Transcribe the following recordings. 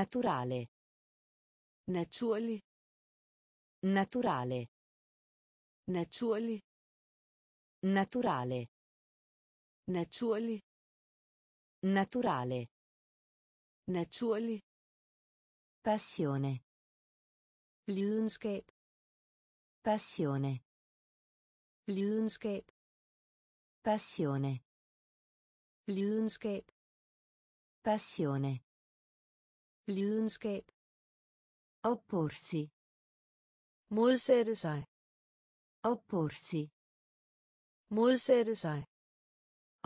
Naturale. Naturlig. Naturale. Naturlig. Naturale. Naturlig. Naturale. Naturlig. Passione. Lidenskab. Passione. Lidenskab. Passione. Lidenskab. Passione. Lidenskab. Opporsi. Modsætte sig. Opporsi. Modsætte sig.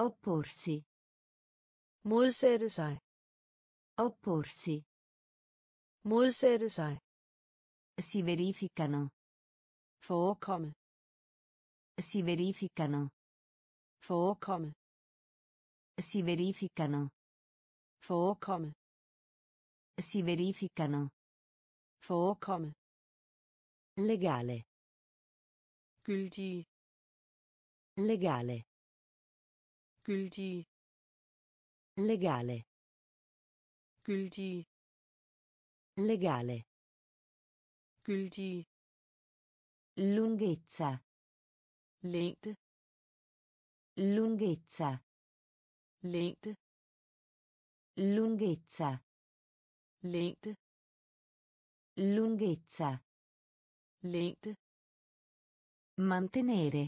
Opporsi. Modsætte sig. Opporsi. Modsætte sig. Si verificano. Forekomme. Si verificano. Forekomme. Si verificano. Forekomme. Si verificano. Forekomme. Legale. Gyldige. Legale. Gyldige. Legale. Gyldige. Legale. Gyldige. Lunghezza. Længde. Lunghezza. Længde. Lunghezza. Længde. Lunghezza. Længde. Mantenere.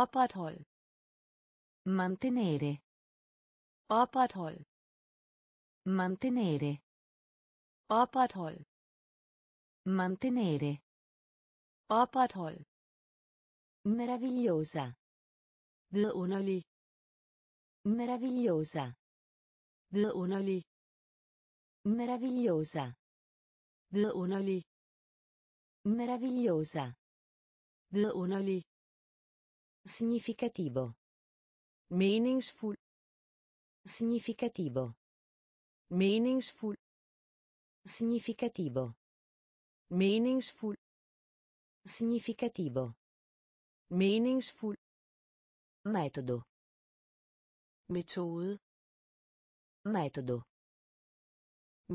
Oprethold. Mantenere. Oprethold. Mantenere. Oprethold. Mantenere. Oprethold. Meravigliosa. Vidunderlig. Meravigliosa. Vidunderlig. Meravigliosa. Vidunderlig. Meravigliosa. Vidunderlig. Significativo. Meningsfuld. Significativo. Meningsfuld. Significativo. Meningsfuld. Significativo. Meningsfuld. Metodo. Metode. Metodo.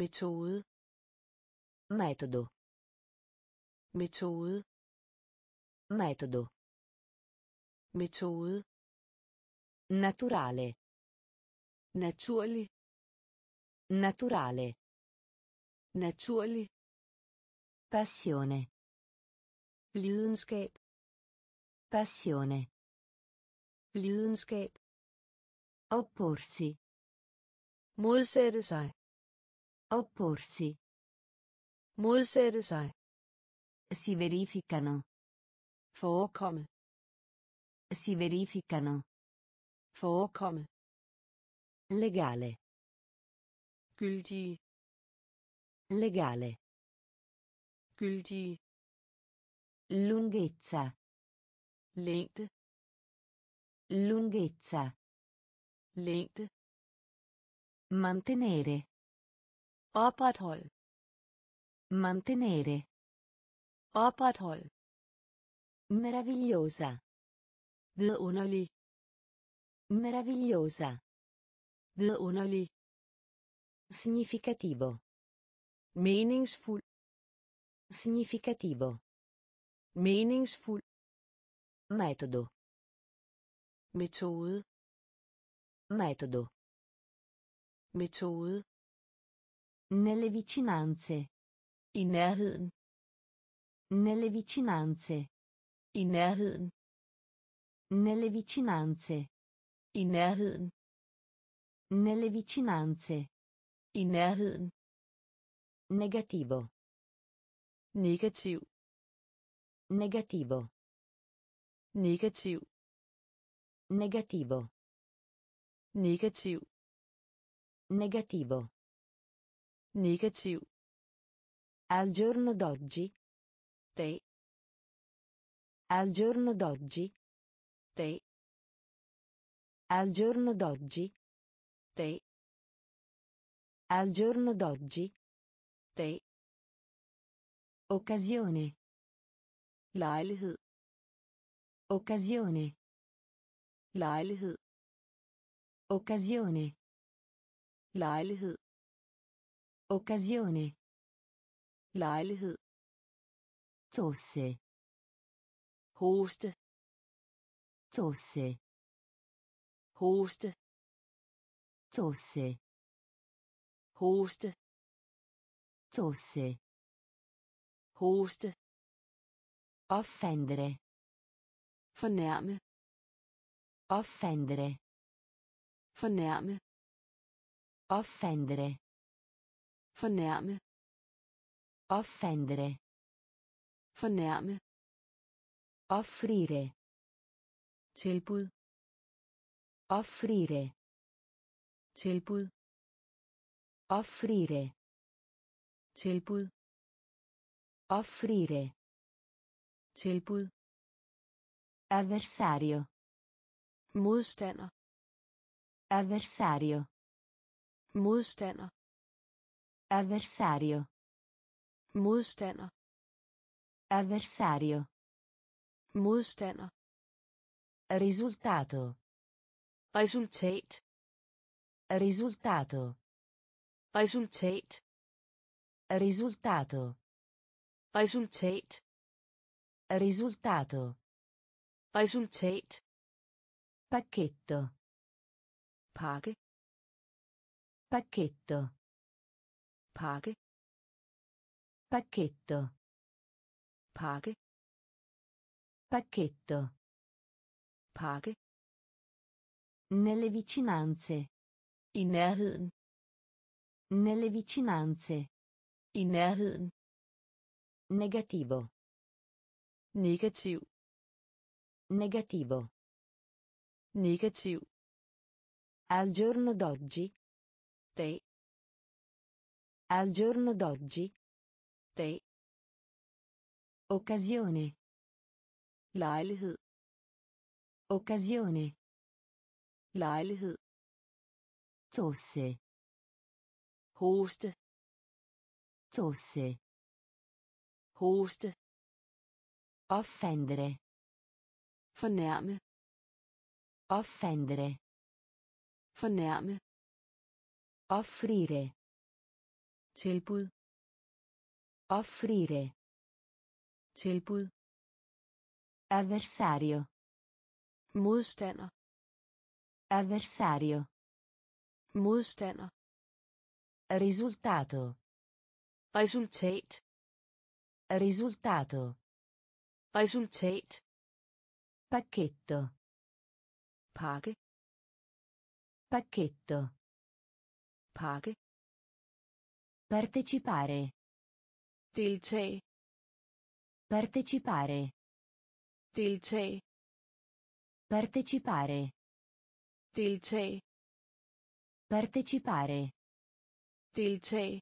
Metode. Metodo. Metode. Metodo. Metode. Naturale. Naturlig. Naturale. Naturlig. Passione. Lidenskab. Passione. Lidenskab. Opporsi. Modsætte sig. Opporsi. Modsætte sig. Si verificano. Forekomme. Si verificano. Forekomme. Legale. Gyldige. Legale. Gyldige. Lunghezza. Længde. Lunghezza. Længde. Mantenere. Oprethold. Mantenere. Oprethold. Meravigliosa. Vidunderlig. Meravigliosa. Vidunderlig. Significativo. Meningsfuld. Significativo. Meningsfuld. Metodo. Metode. Metodo. Metode. Nelle vicinanze. I nærheden. Nelle vicinanze. I nærheden. Nelle vicinanze. I nærheden. Nelle vicinanze. I nærheden. Negativo. Negativ. Negativo. Negativ. Negativo. Negativ. Negativo. Negativ. Al giorno d'oggi. Dag. Al giorno d'oggi. Dag. Al giorno d'oggi. Dag. Al giorno d'oggi. Dag. Occasione. Lejlighed. Occasione. Lejlighed. Occasione. Lejlighed. Occasione. lejlighed Tosse. hoste Tosse. hoste Tosse. hoste Tosse. hoste Offendere. fornærme Offendere. fornærme Offendere. Fornærme Offendere. fornærme Offrire. tilbud Offrire. tilbud Offrire. tilbud Offrire. tilbud Avversario. modstander Avversario. modstander Avversario. modstander Avversario. modstander Risultato. resultat Risultato. resultat Risultato. resultat Risultato. resultat Pacchetto. pakke Pacchetto. Pakke Pacchetto. pakke Pacchetto. pakke Nelle vicinanze. i nærheden Nelle vicinanze. i nærheden Negativo. negativ Negativo. negativ Al giorno d'oggi. dag Al giorno d'oggi. dag Occasione. lejlighed Occasione. lejlighed Tosse. hoste Tosse. hoste Offendere. fornærme Offendere. fornærme Offrire. Tilbud Offrire. tilbud Avversario. modstander Avversario. modstander Risultato. resultat Risultato. resultat Pacchetto. pakke Pacchetto. pakke Partecipare. deltag Partecipare. deltag Partecipare. deltag Partecipare. deltag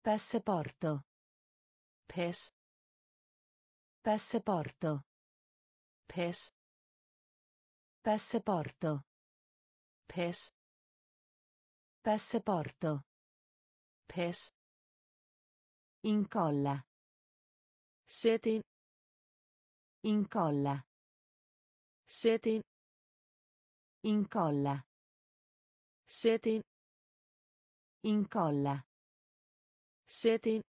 Passaporto. pas Passaporto. pas Passaporto. pas Passaporto. Pas Incolla. sæt ind Incolla. sæt ind Incolla. sæt ind Incolla. sæt ind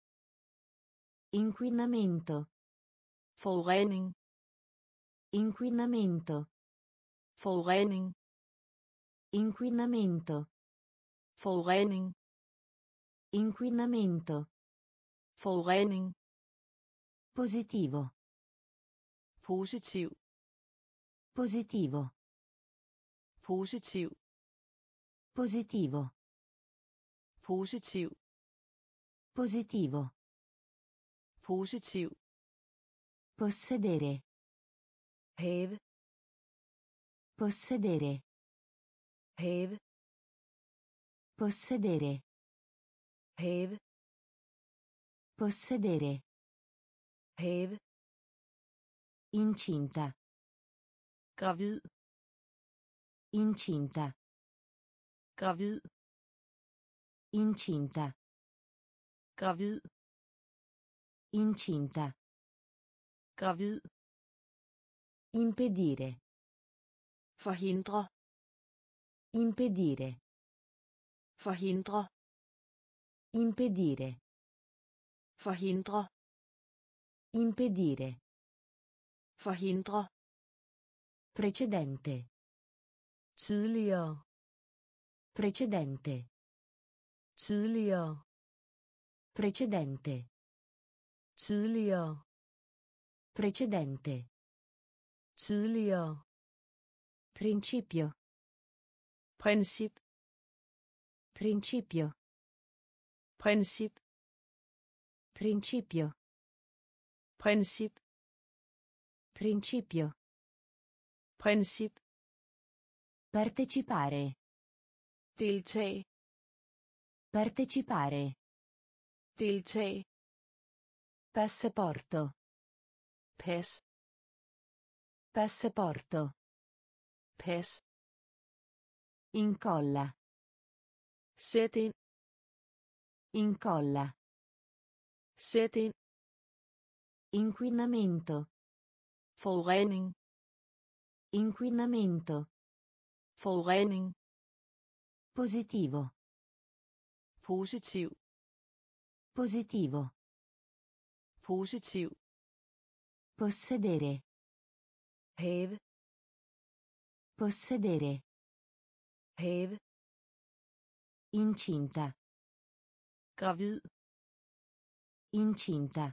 Inquinamento. forurening Inquinamento. forurening Inquinamento. forurening Inquinamento. forurening Positivo. positiv Positivo. positiv Positivo. positiv Positivo. positiv Possedere. have Possedere. have Possedere. Have Possedere. have Incinta. gravid Incinta. gravid Incinta. gravid Incinta. gravid Impedire. forhindre Impedire. forhindre Impedire. Forhindre. Impedire. Forhindre. Precedente. Tidligere. Precedente. Tidligere. Precedente. Tidligere. Precedente. Tidligere. Principio. Princip. Principio. Princip. Principio. Princip. Principio. Princip. Partecipare. Deltag. Partecipare. Deltag. Passaporto. Pas. Passaporto. Pas. Incolla. Sæt ind. Incolla. Sæt ind. Inquinamento. Forurening. Inquinamento. Forurening. Positivo. Positiv. Positivo. Positiv. Possedere. Have. Possedere. Have. Incinta. Gravid. Incinta.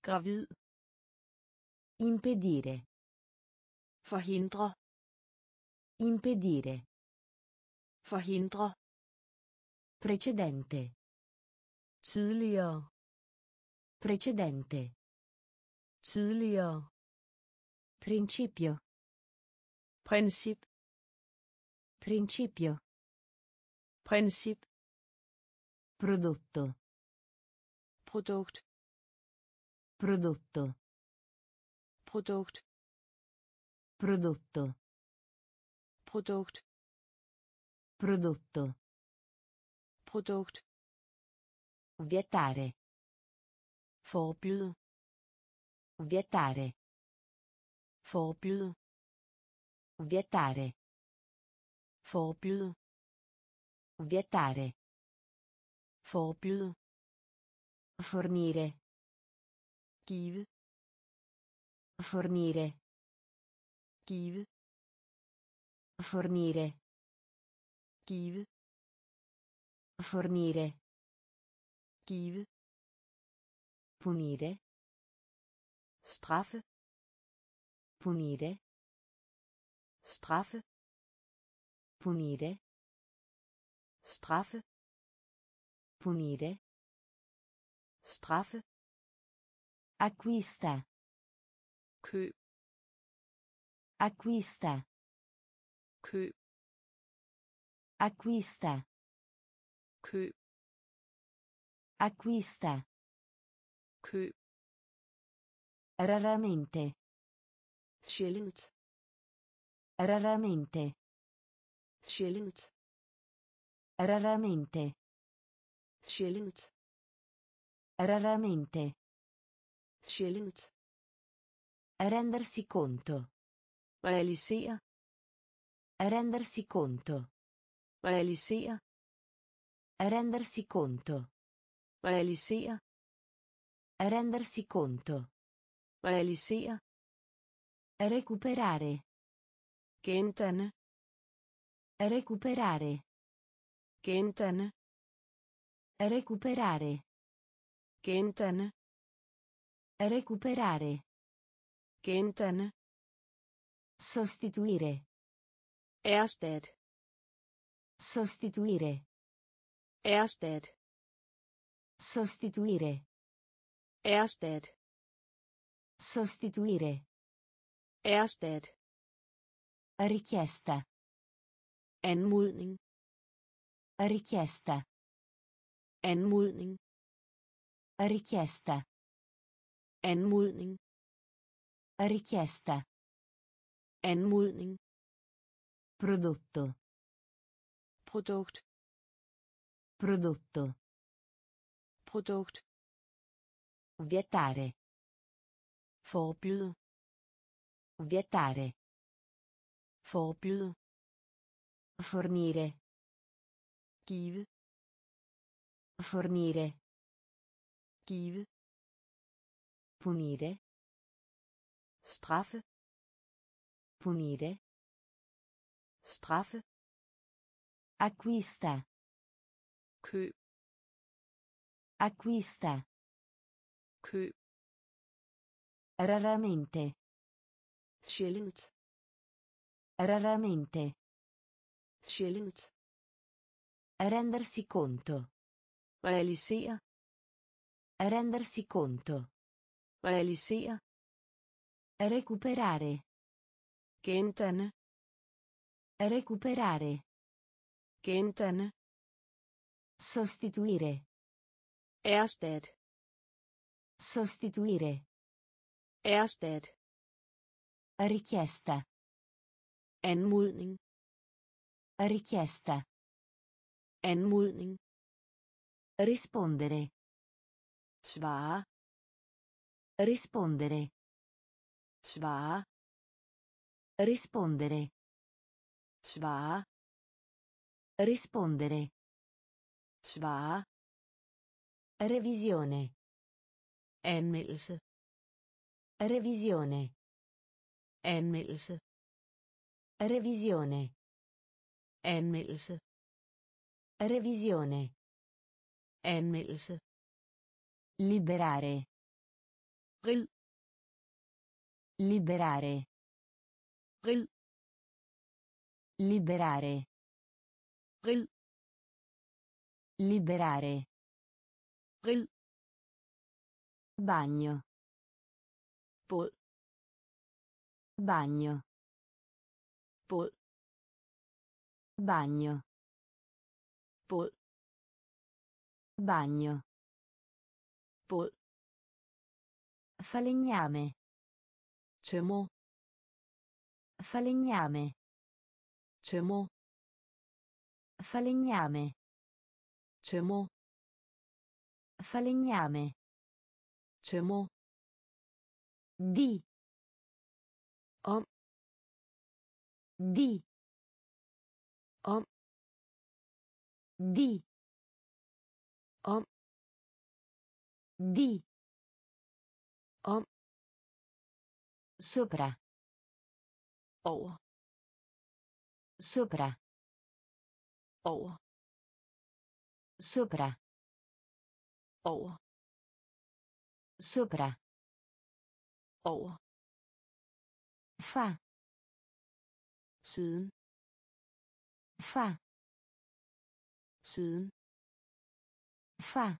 Gravid. Impedire. Forhindre. Impedire. Forhindre. Precedente. Tidligere. Precedente. Tidligere. Principio. Princip. Principio. Princip. Prodotto. Produkt. Prodotto. Produkt. Prodotto. Produkt. Prodotto. Produkt. Vietare. Forbyde. Vietare. Forbyde. Vietare. Forbyde. Vietare. Forbyde. Fornire. Give. Fornire. Give. Fornire. Give. Fornire. Give. Punire. Straffe. Punire. Straffe. Punire. Straffe. Punire. Straffe. Acquista. Køb. Acquista. Køb. Acquista. Køb. Acquista. Køb. Raramente. Sjældent. Raramente. Sjældent. Raramente. Sjældent. Raramente. Sjældent. Rendersi conto. Realisere. Rendersi conto. Realisere. Rendersi conto. Realisere. Rendersi conto. Realisere. Recuperare. Gendanne. Recuperare. Gendanne. Recuperare. Gendanne. Recuperare. Gendanne. Sostituire. Erstat. Sostituire. Erstat. Sostituire. Erstat. Sostituire. Erstat. Richiesta. Anmodning. Richiesta. Anmodning. Richiesta. Anmodning. Richiesta. Anmodning. Prodotto. Produkt. Prodotto. Produkt. Vietare. Forbyde. Vietare. Forbyde. Fornire. Give. Fornire. give Punire. straffe Punire. straffe Acquista. køb Acquista. køb Raramente. sjældent Raramente. sjældent Rendersi conto. Realisere Rendersi conto. realisere Recuperare. gendanne Recuperare. gendanne Sostituire. erstat Sostituire. erstat Richiesta. anmodning Richiesta. anmodning Rispondere. svare Rispondere. svare Rispondere. svare Rispondere. svare Revisione. anmeldelse Revisione. anmeldelse Revisione. anmeldelse Revisione. Anmeldelse Liberare. rid Liberare. rid Liberare. rid Liberare. rid Bagno. båd Bagno. båd Bagno. båd Bagno. båd Falegname. tømmer Falegname. tømmer Falegname. tømmer Falegname. tømmer Di. Om. Di. Om. Di. Om. Di. Om. Sopra. over Sopra. over Sopra. over Sopra. over Fa. siden Fa. siden Fa.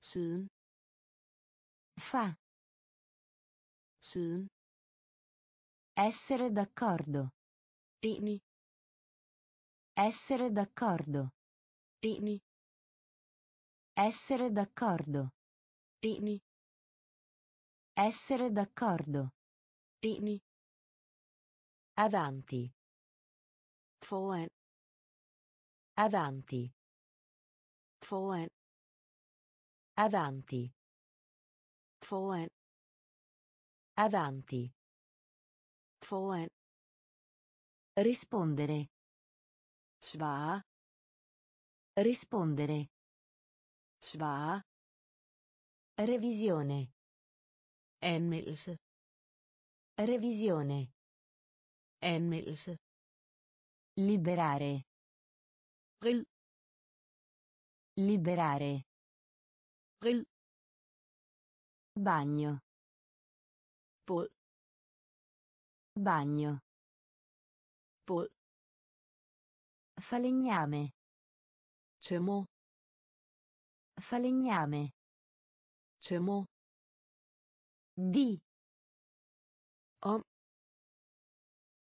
siden Fa. siden Essere d'accordo. enig Essere d'accordo. enig Essere d'accordo. enig Essere d'accordo. enig Avanti. foran Avanti. Foran Avanti. foran Avanti. foran Rispondere. svare Rispondere. svare Revisione. anmeldelse Revisione. anmeldelse Liberare. rid Liberare. rid Bagno. båd Bagno. båd Falegname. tømmer Falegname. tømmer Di. Om.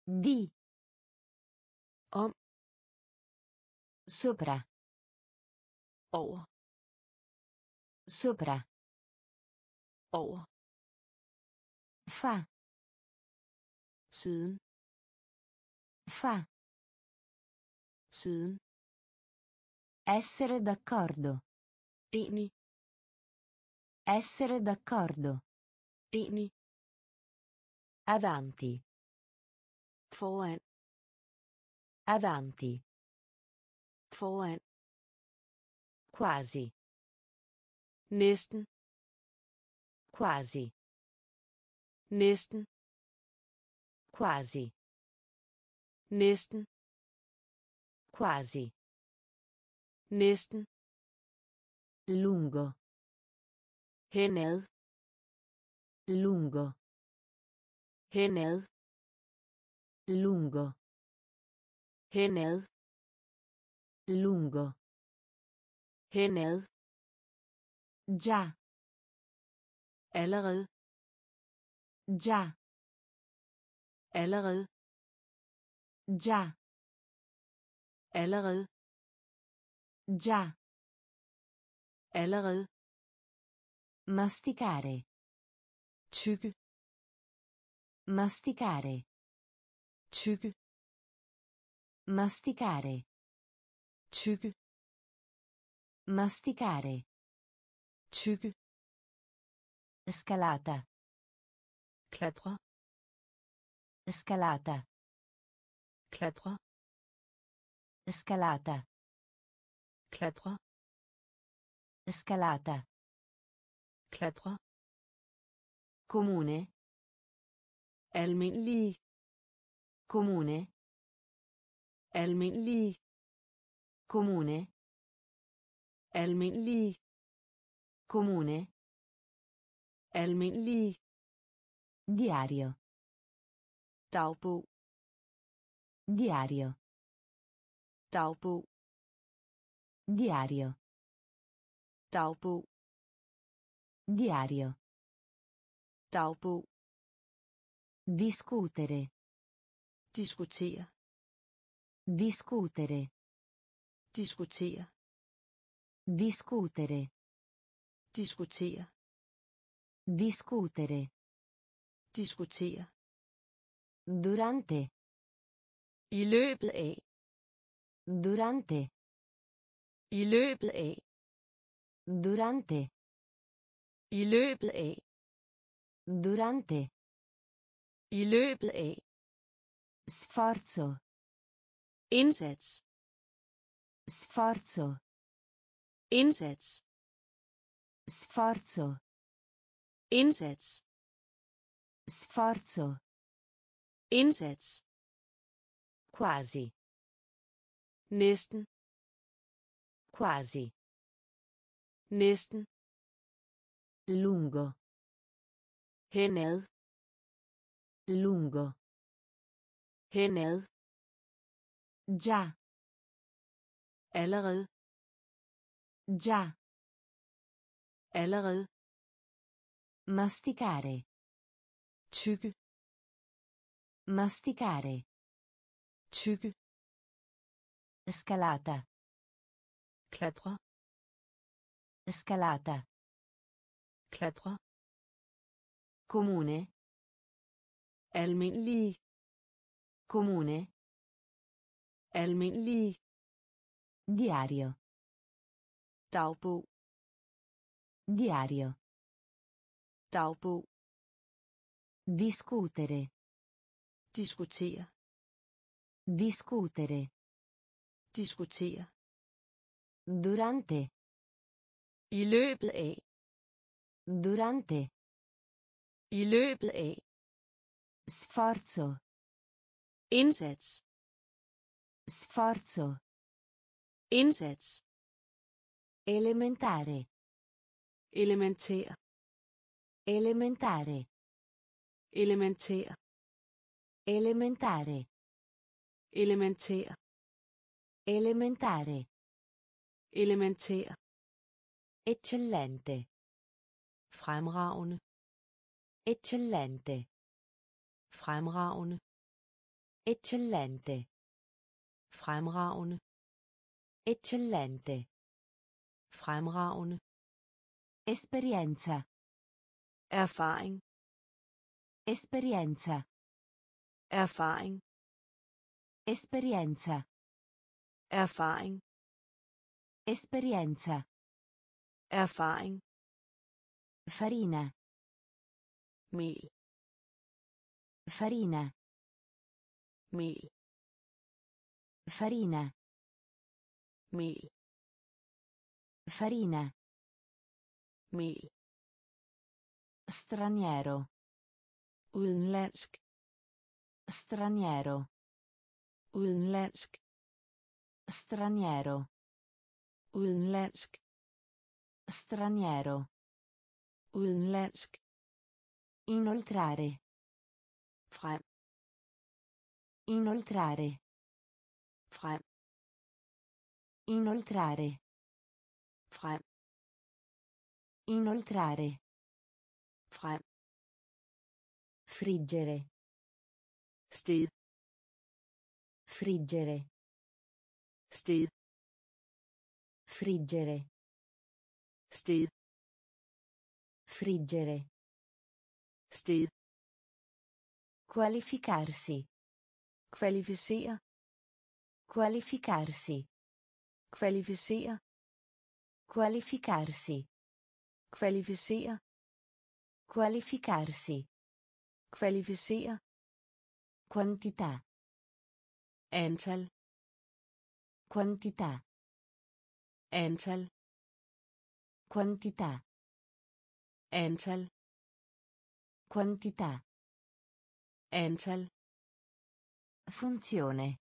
Di. Om. Sopra. Over Sopra. over Fa. siden Fa. siden Essere d'accordo. enig Essere d'accordo. enig Avanti. foran Avanti. foran Quasi. næsten Quasi. næsten Quasi. næsten Quasi. næsten Lungo. henad Lungo. henad Lungo. henad Lungo. Henad Già. allerede Già. allerede Già. allerede Già. allerede Masticare. tygge Masticare. tygge Masticare. tygge Masticare. tygge Scalata. klatre Scalata. klatre Scalata. klatre Scalata. klatre Comune. almindelig Comune. almindelig Comune. Almindelig Comune. almindelig Diario. dagbog Diario. dagbog Diario. dagbog Diario. dagbog Discutere. diskutere Discutere. diskutere Discutere. diskutere Discutere. diskutere Durante. i løbet af Durante. i løbet af Durante. i løbet af Durante. i løbet af Sforzo. indsats Sforzo. Indsats Sforzo. indsats Sforzo. indsats Quasi. næsten Quasi. næsten Lungo. henad Lungo. henad Già. allerede Già. allerede Masticare. tygge Masticare. tygge Scalata. klatre Scalata. klatre Comune. almindelig Comune. almindelig Diario. Dagbog Diario. dagbog Discutere. diskutere Discutere. diskutere Durante. i løbet af Durante. i løbet af Sforzo. indsats Sforzo. indsats Elementare. elementær Elementare. elementær Elementare. elementær Elementare. elementær Eccellente. fremragende Eccellente. fremragende Eccellente. fremragende Eccellente. Fremragende Esperienza. erfaring Esperienza. erfaring Esperienza. erfaring Esperienza. erfaring Farina. mel Farina. mel Farina. mel Farina. mel Straniero. udenlandsk Straniero. udenlandsk Straniero. udenlandsk Straniero. udenlandsk Inoltrare. frem Inoltrare. frem Inoltrare. Frem Inoltrare. frem Friggere. sted Friggere. sted Friggere. sted Friggere. sted Qualificarsi. kvalificere Qualificarsi. kvalificere Qualificarsi. kvalificere Qualificarsi. kvalificere Quantità. antal Quantità. antal Quantità. antal Quantità. antal Funzione.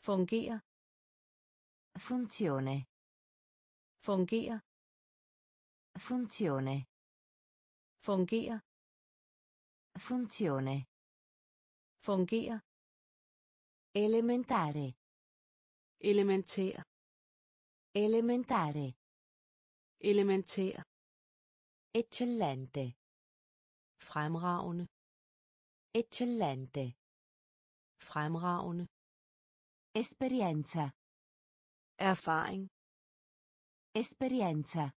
fungere Funzione. Fungere Funzione. fungere Funzione. fungere Elementare. elementær Elementare. elementær Eccellente. fremragende Eccellente. fremragende Esperienza. erfaring Esperienza.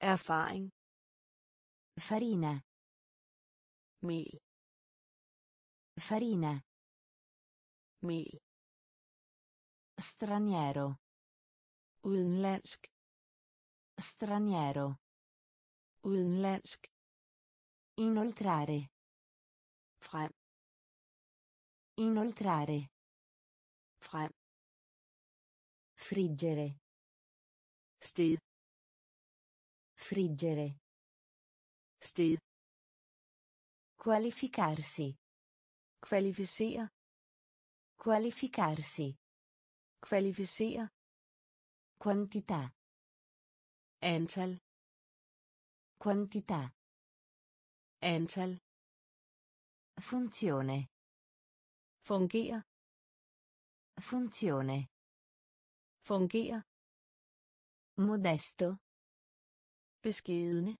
erfaring Farina. mel Farina. mel Straniero. udenlandsk Straniero. udenlandsk Inoltrare. frem Inoltrare. frem Friggere. Sted Friggere. sted Qualificarsi. kvalificere Qualificarsi. kvalificere Quantità. antal Quantità. antal Funzione. fungere Funzione. fungere Modesto. beskedne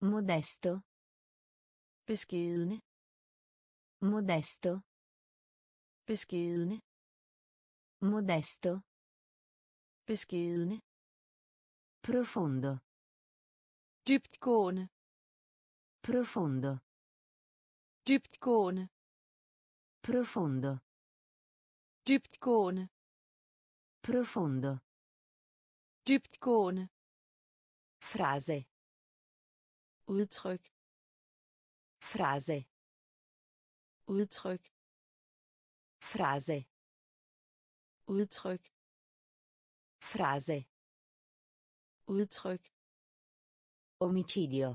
Modesto. beskedne Modesto. beskedne Modesto. beskedne Profondo. dybtgående Profondo. dybtgående Profondo. dybtgående Profondo. Dybtgående Frase. udtryk Frase. udtryk Frase. udtryk Frase. udtryk Omicidio.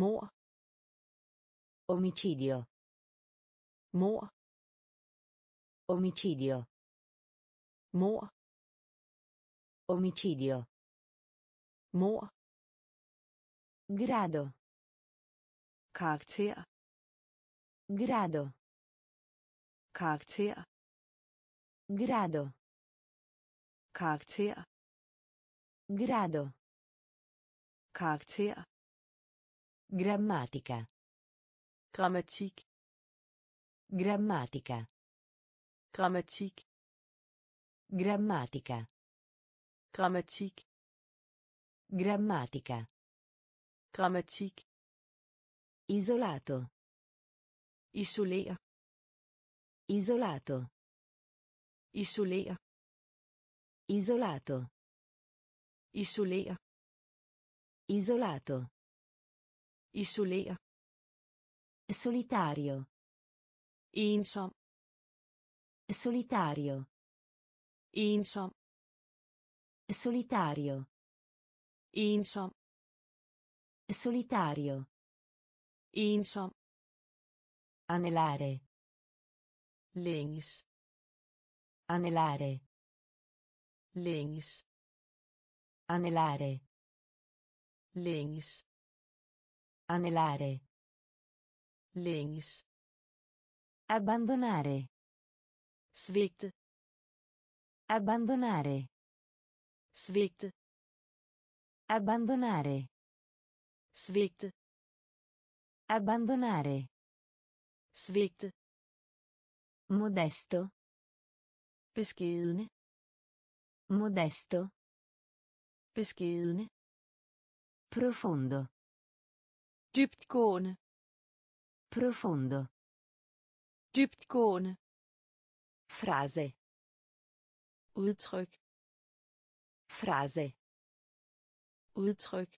mor Omicidio. mor Omicidio. mor Omicidio. mor Grado. karakter Grado. karakter Grado. karakter Grado. karakter Grammatica. grammatik Grammatica. grammatik Grammatica. Grammatik Grammatica. grammatik Isolato. isolere Isolato. isolere Isolato. isolere Isolato. isolere Solitario. ensom Solitario. ensom Solitario. ensom Solitario. ensom Anelare. længes Anelare. længes Anelare. længes Anelare. længes Abbandonare. svigte Abbandonare. Svigte Abbandonare. svigte Abbandonare. svigte Modesto. beskedne Modesto. beskedne Profondo. dybtgående Profondo. dybtgående Frase. udtryk Frase. udtryk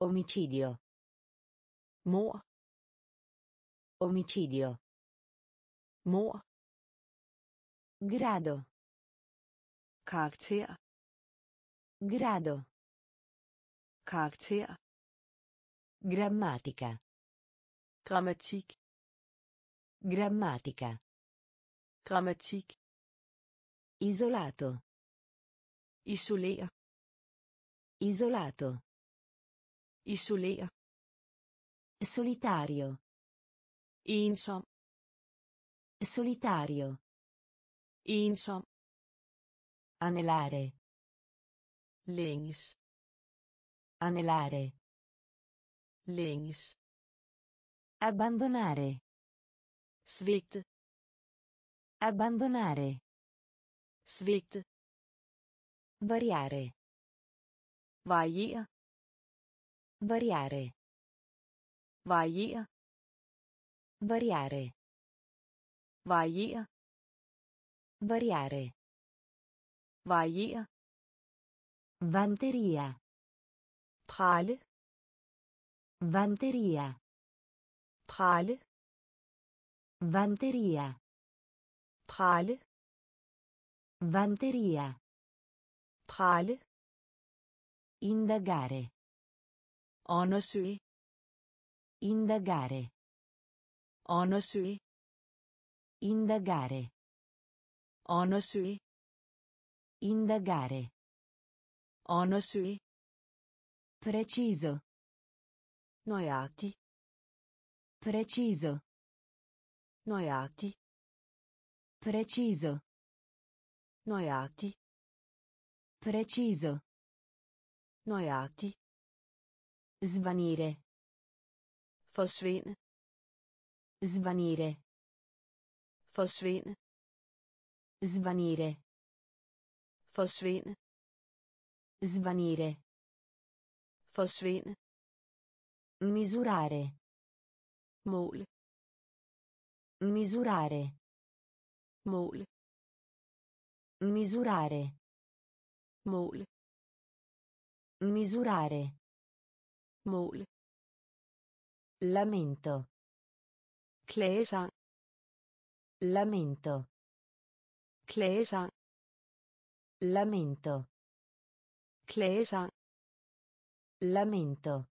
Omicidio. mor Omicidio. mor Grado. karakter Grado. karakter Grammatica. grammatik Grammatica. grammatik Isolato. Isolere Isolato. isolere Solitario. ensom Solitario. ensom Anelare. længes Anelare. længes Abbandonare. svigte Abbandonare. svigte Variare. variere Variare. variere Variare. variere Variare. variere Vanteria. prale Vanteria. prale Vanteria. prale Vanteria. Prale Indagare. undersøge Indagare. undersøge Indagare. undersøge Indagare. undersøge Preciso. nøjagtig Preciso. nøjagtig Preciso. nøjagtig Preciso. nøjagtig Svanire. forsvinde Svanire. forsvinde Svanire. forsvinde Svanire. forsvinde Misurare. måle Misurare. måle Misurare. Måle Misurare. måle Lamento. klagesang Lamento. klagesang Lamento. klagesang Lamento.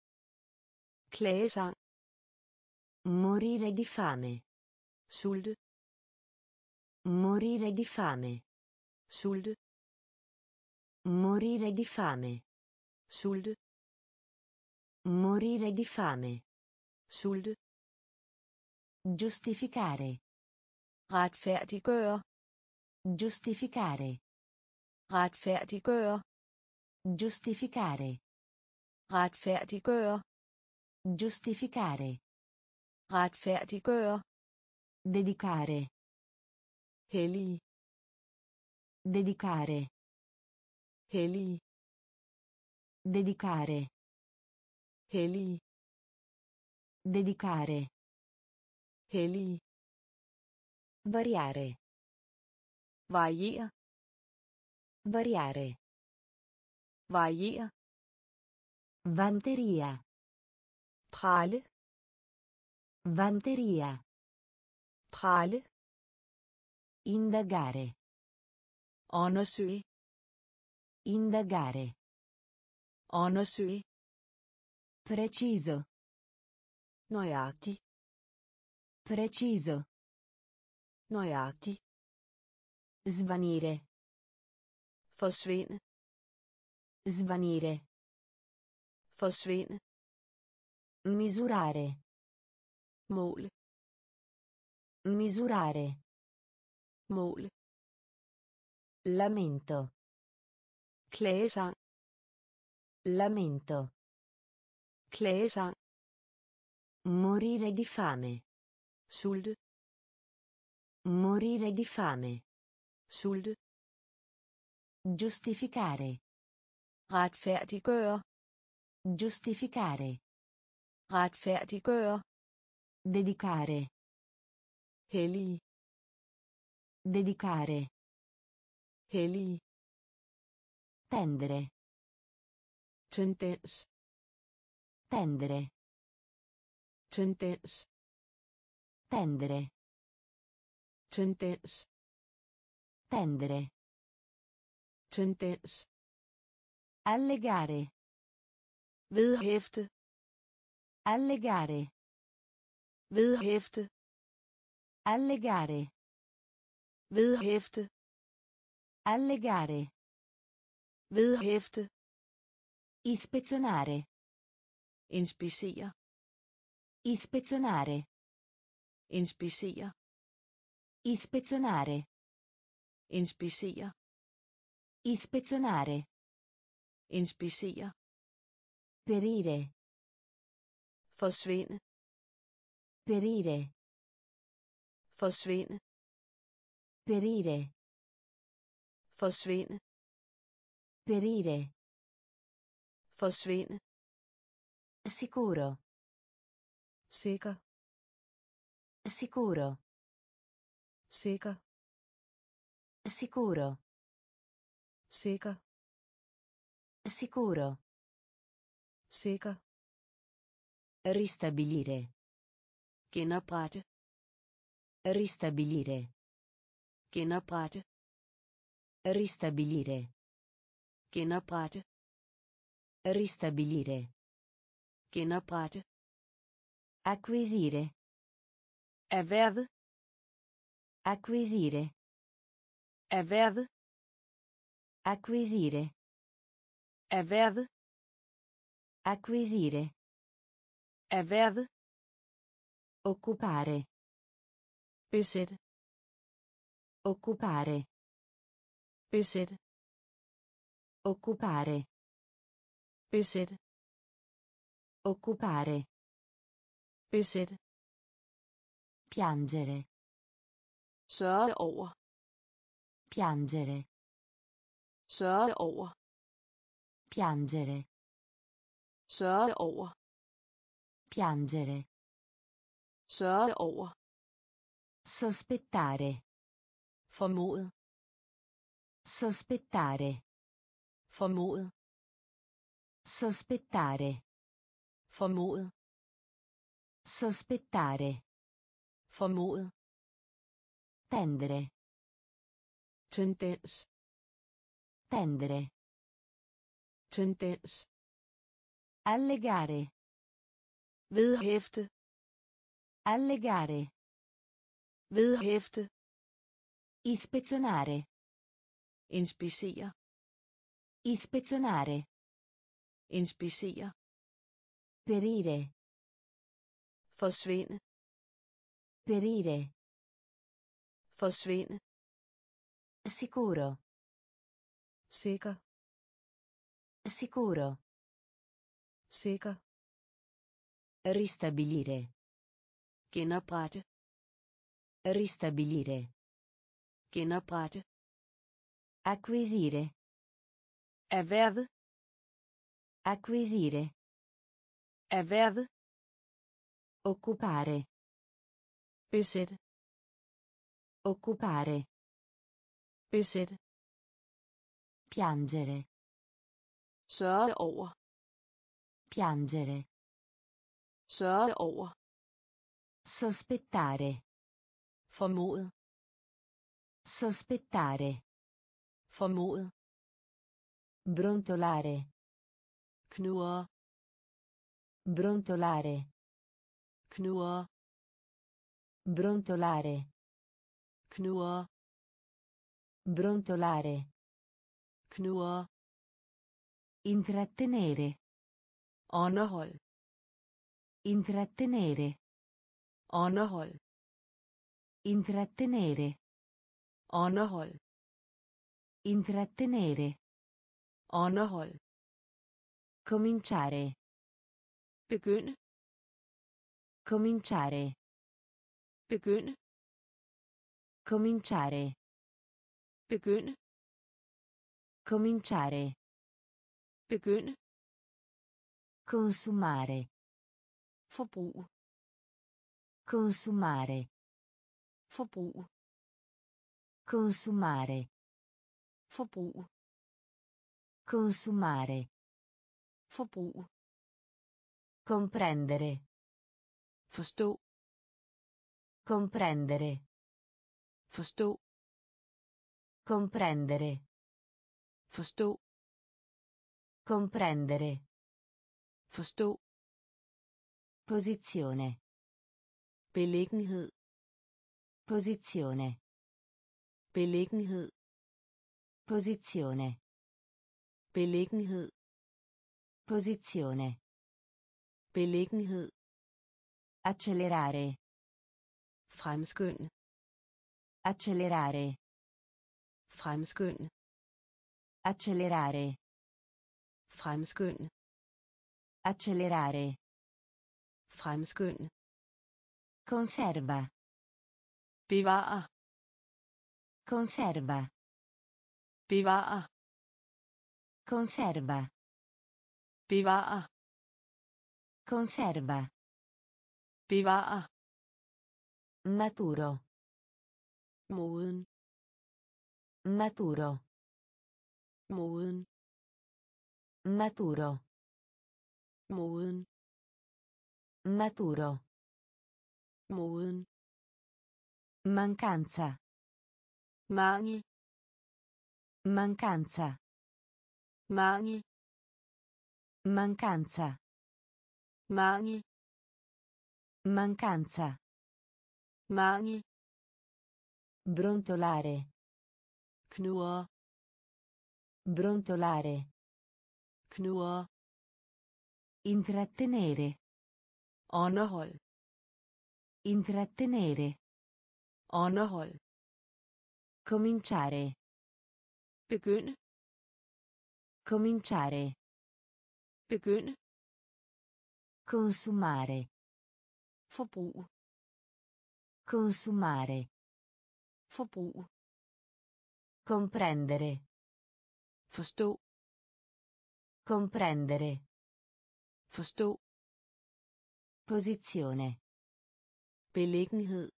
klagesang Morire di fame. sulte Morire di fame. sulte Morire di fame. sulte Morire di fame. sulte Giustificare. retfærdiggøre Giustificare. retfærdiggøre Giustificare. retfærdiggøre Giustificare. retfærdiggøre Dedicare. hellig Dedicare. Hellig Dedicare. hellig Dedicare. hellig Variare. variere Variare. variere Vanteria. prale Vanteria. prale Indagare. undersøge Indagare. Undersøge. Preciso. Nøjagtig. Preciso. Nøjagtig. Svanire. Forsvinde. Svanire. Forsvinde. Misurare. Måle. Misurare. Måle. Lamento. Klagesang. Lamento. Klagesang. Morire di fame. Sulte. Morire di fame. Sulte. Giustificare. Retfærdiggøre. Giustificare. Retfærdiggøre. Dedicare. Hellig. Dedicare. Hellig. Tendere. Tendens. Tendere. Tendens. Tendere. Tendens. Tendere. Tendens. Allegare. Vedhæfte. Allegare. Vedhæfte. Allegare. Vedhæfte. Allegare. Vedhæfte. Ispezionare. Inspicere. Ispezionare. Inspicere. Ispezionare. Inspicere. Ispezionare. Inspicere. Perire. Forsvinde. Perire. Forsvinde. Perire. Forsvinde. Perire. Forsvinde. Sicuro. Sikker. Sicuro. Sikker. Sicuro. Sikker. Sicuro. Sikker. Ristabilire. Genoprette. Ristabilire. Genoprette. Ristabilire. Genoprette. Ristabilire. Genoprette. Acquisire. Erhverve. Acquisire. Erhverve. Acquisire. Erhverve. Acquisire. Erhverve. Occupare. Besætte. Occupare. Besætte. Occupare. Besætte. Occupare. Besætte. Piangere. Sørge over. Piangere. Sørge over. Piangere. Sørge over. Piangere. Sørge over. Sospettare. Formodet. Sospettare. Formodet. Sospettare. Formodet. Sospettare. Formodet. Tendere. Tendens. Tendere. Tendens. Allegare. Vedhæfte. Allegare. Vedhæfte. Ispezionare. Inspicere. Ispezionare. Inspicere. Perire. Forsvinde. Perire. Forsvinde. Sicuro. Sikker. Sicuro. Sikker. Ristabilire. Genoprette. Ristabilire. Genoprette. Acquisire. Erhverve. Acquisire. Erhverve. Occupare. Besætte. Occupare. Besætte. Piangere. Sørge over. Piangere. Sørge over. Sospettare. Formodet. Sospettare. Formodet. Brontolare. knurre Brontolare. knurre Brontolare. knurre Brontolare. knurre Intrattenere. underhold Intrattenere. underhold Intrattenere. underhold Intrattenere. Underhold Cominciare. begynde Cominciare. begynde Cominciare. begynde Cominciare. begynde Consumare. forbrug Consumare. forbrug Consumare. forbrug Consumare. forbrug Comprendere. forstå Comprendere. forstå Comprendere. forstå Comprendere. forstå Posizione. beliggenhed Posizione. beliggenhed Posizione. Beliggenhed Posizione. beliggenhed Accelerare. fremskynde Accelerare. fremskynde Accelerare. fremskynde Accelerare. fremskynde Conserva. bevare Conserva. bevare Conserva. bevare Conserva. bevare Maturo. moden Maturo. moden Maturo. moden Maturo. moden Mancanza. mangel Mancanza. Mangel Mancanza. mangel Mancanza. mangel Brontolare. knurre Brontolare. knurre Intrattenere. underhold Intrattenere. underhold Cominciare. begynde Cominciare. begynde Consumare. forbrug Consumare. forbrug Comprendere. forstå Comprendere. forstå Posizione. beliggenhed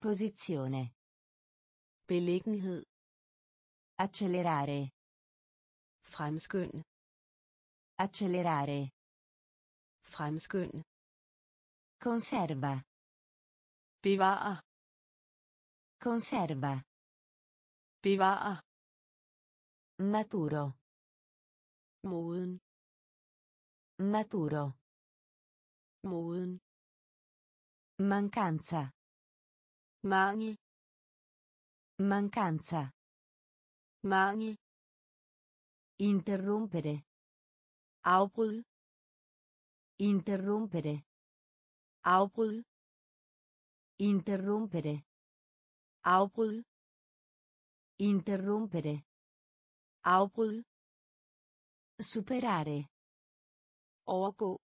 Posizione. beliggenhed Accelerare. Fremskynde Accelerare. fremskynde Conserva. bevare Conserva. bevare Maturo. moden Maturo. moden Mancanza. mangel Mancanza. mangel Interrompere. afbryd Interrompere. afbryd Interrompere. afbryd Interrompere. afbryd Superare. overgå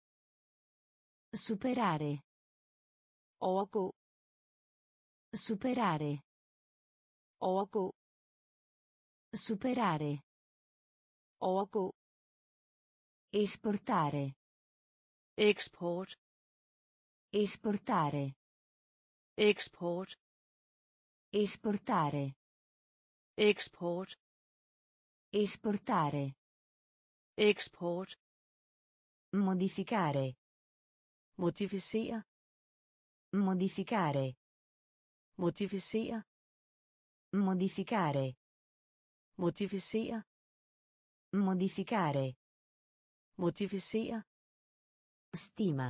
Superare. overgå Superare. overgå Superare. Overgå Esportare. eksport Esportare. eksport Esportare. eksport Esportare. eksport Modificare. modificere Modificare. modificere Modificare. modificere Modificare. Modificere. Stima.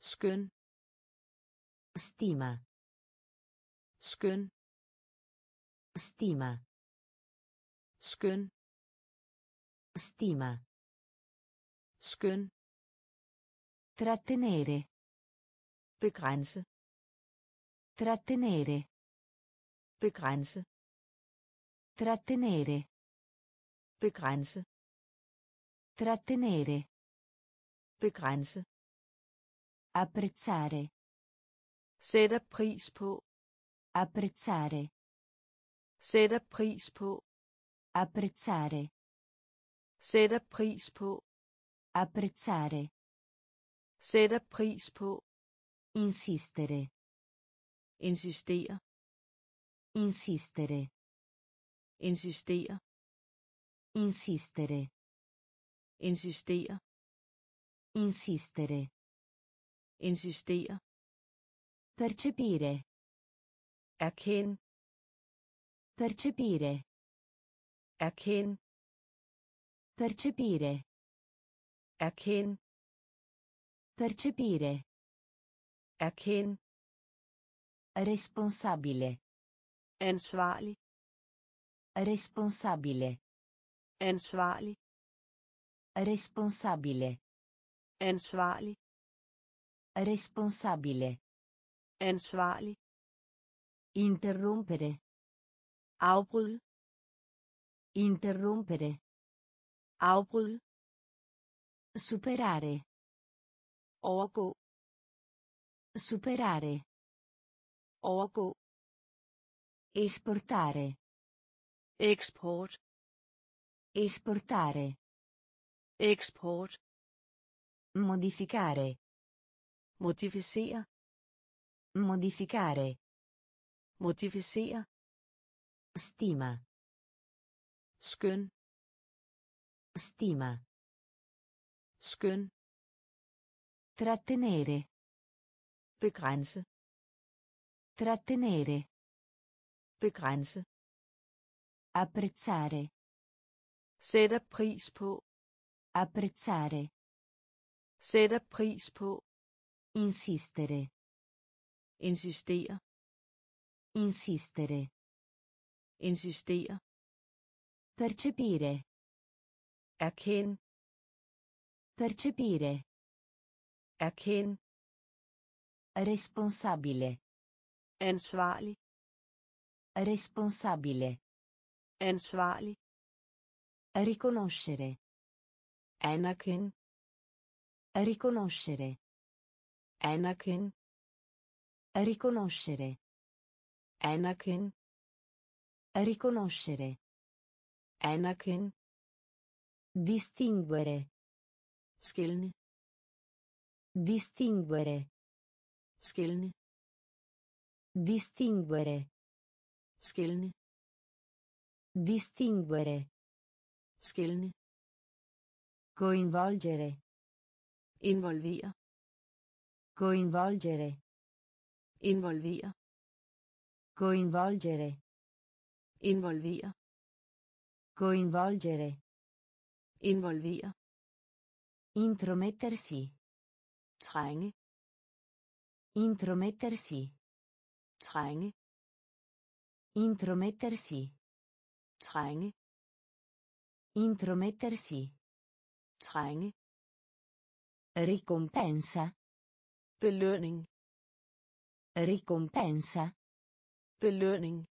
Skøn. Stima. Skøn. Stima. Skøn. Stima. Skøn. Trattenere. Begrænse. Trattenere. Begrænse. Trattenere. Begrænse. Trattenere. Begrænse. Apprezzare. Sætter pris på. Apprezzare. Sætter pris på. Apprezzare. Sætter pris på. Apprezzare. Sætter pris på. Insistere. Insistere. Insistere. Insistere. Insistere. Insistere. Insistere. Insistere. Percepire. Erkend. Percepire. Erkend. Percepire. Erkend. Percepire. Erkend. Responsabile. Ansvarlig. Responsabile. Ansvarlig. Responsabile. Ansvarlig. Responsabile. Ansvarlig. Interrompere. Afbryd. Interrompere. Afbryd. Superare. Overgå. Superare. Overgå. Esportare. Eksport. Esportare. Eksport. Modificare. Modificere. Modificare. Modificere. Stima. Skøn. Stima. Skøn. Trattenere. Begrænse. Trattenere. Begrænse. Apprezzare. Sætter pris på. Apprezzare. Sætter pris på. Insistere. Insistere. Insistere. Insistere. Percepire. Erkend. Percepire. Erkend. Responsabile. Ansvarlig. Responsabile. Ansvarlig. Riconoscere. Anerkende. Riconoscere. Anerkende. Riconoscere. Anerkende. Riconoscere. Anerkende. Distinguere. Skilne. Distinguere. Skilne. Distinguere. Skilne. Distinguere. Skelne. Coinvolgere. Involvere. Coinvolgere. Involvere. Coinvolgere. Involvere. Coinvolgere. Involvere. Intromettersi. Trænge. Intromettersi. Trænge. Intromettersi. Trænge. Intromettersi. Trænge. Ricompensa. Belønning. Ricompensa. Belønning.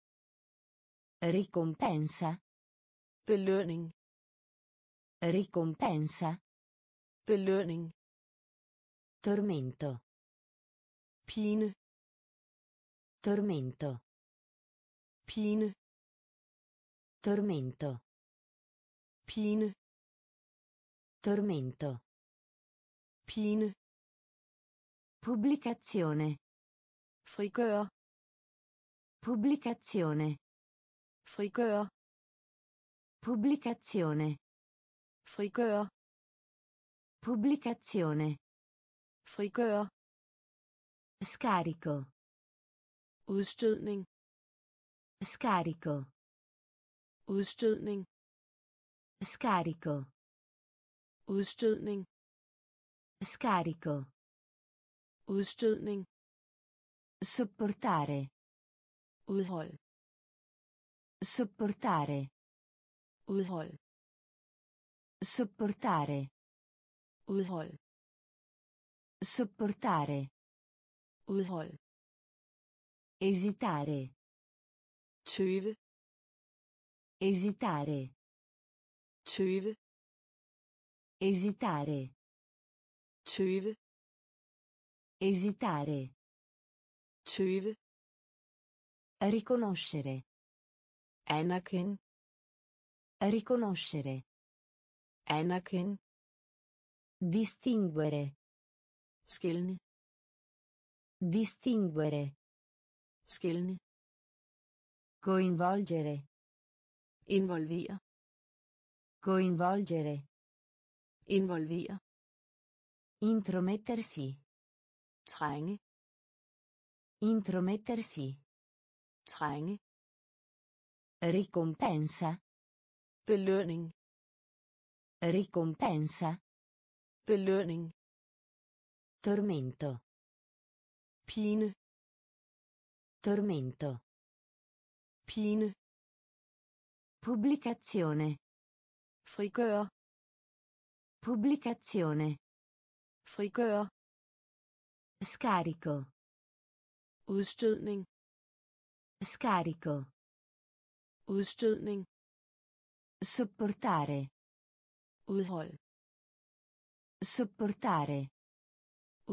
Ricompensa. Belønning. Ricompensa. Belønning. Tormento. Pine. Tormento. Pine. Tormento. Pine. Tormento. Pine. Pubblicazione. Frigøre. Pubblicazione. Frigøre. Pubblicazione. Frigøre. Pubblicazione. Frigøre. Scarico. Udstødning. Scarico. Udstødning. Scarico. Udstødning. Scarico. Udstødning. Sopportare. Udhold. Sopportare. Udhold. Sopportare. Udhold. Sopportare. Udhold. Esitare. Tøve. Esitare. Tøve. Esitare. Tøve. Esitare. Tøve. Riconoscere. Anerkend. Riconoscere. Anerkend. Distinguere. Skelne. Distinguere. Skelne. Coinvolgere. Involvere. Coinvolgere. Involvere. Intromettersi. Trænge. Intromettersi. Trænge. Ricompensa. Belønning. Ricompensa. Belønning. Tormento. Pine. Tormento. Pine. Pubblicazione. Frigøre. Pubblicazione. Frigøre. Scarico. Udstødning. Scarico. Udstødning. Sopportare. Udhold. Sopportare.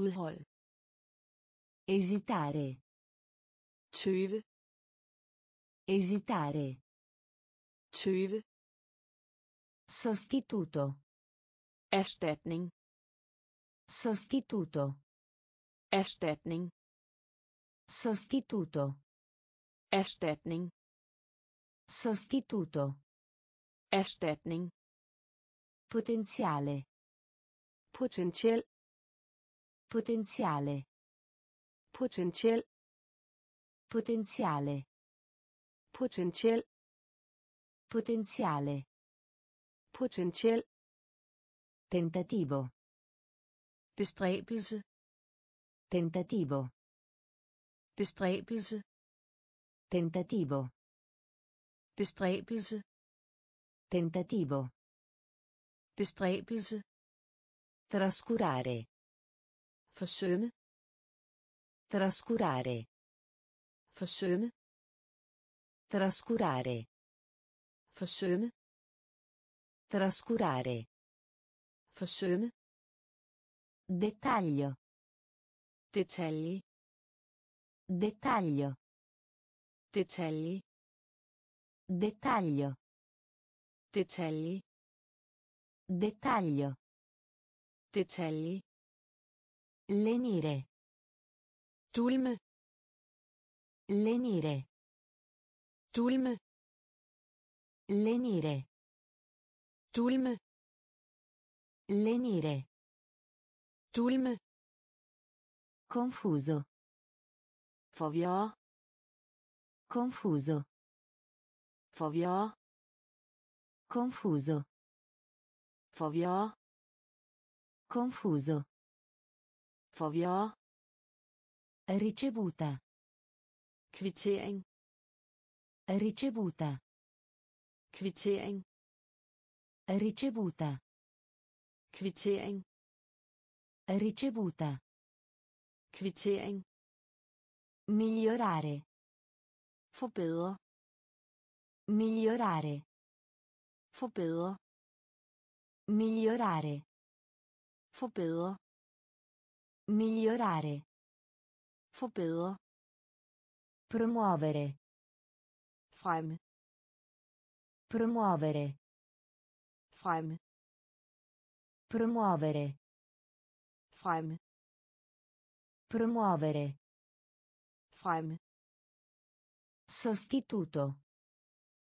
Udhold. Esitare. Tøve. Esitare. Tøve. Sostituto. Erstatning. Sostituto. Erstatning. Sostituto. Erstatning. Sostituto. Erstatning. Potenziale. Potentiel. Potenziale. Potentiel. Potenziale. Potentiel. Potenziale. Potentiel. Tentativo. Bestræbelse. Tentativo. Bestræbelse. Tentativo. Bestræbelse. Tentativo. Bestræbelse. Trascurare. Forsømme. Trascurare. Forsømme. Trascurare. Forsømme. Trascurare. Forsømme. Dettaglio. Detalje. Dettaglio. Detalje. Dettaglio. Detalje. Dettaglio. Detalje. Lenire. Dulme. Lenire. Dulme. Lenire. Dulme. Lenire. Dulme. Confuso. Forvirre. Confuso. Forvirre. Confuso. Forvirre. Confuso. Forvirre. Ricevuta. Kvittering. Ricevuta. Kvittering. Ricevuta. Kvittering. Ricevuta. Kvittering. Migliorare. Forbedre. Migliorare. Forbedre. Migliorare. Forbedre. Migliorare. Forbedre. Promuovere. Fremme. Promuovere. Fremme. Promuovere. Fremme. Promuovere. Fremme. Sostituto.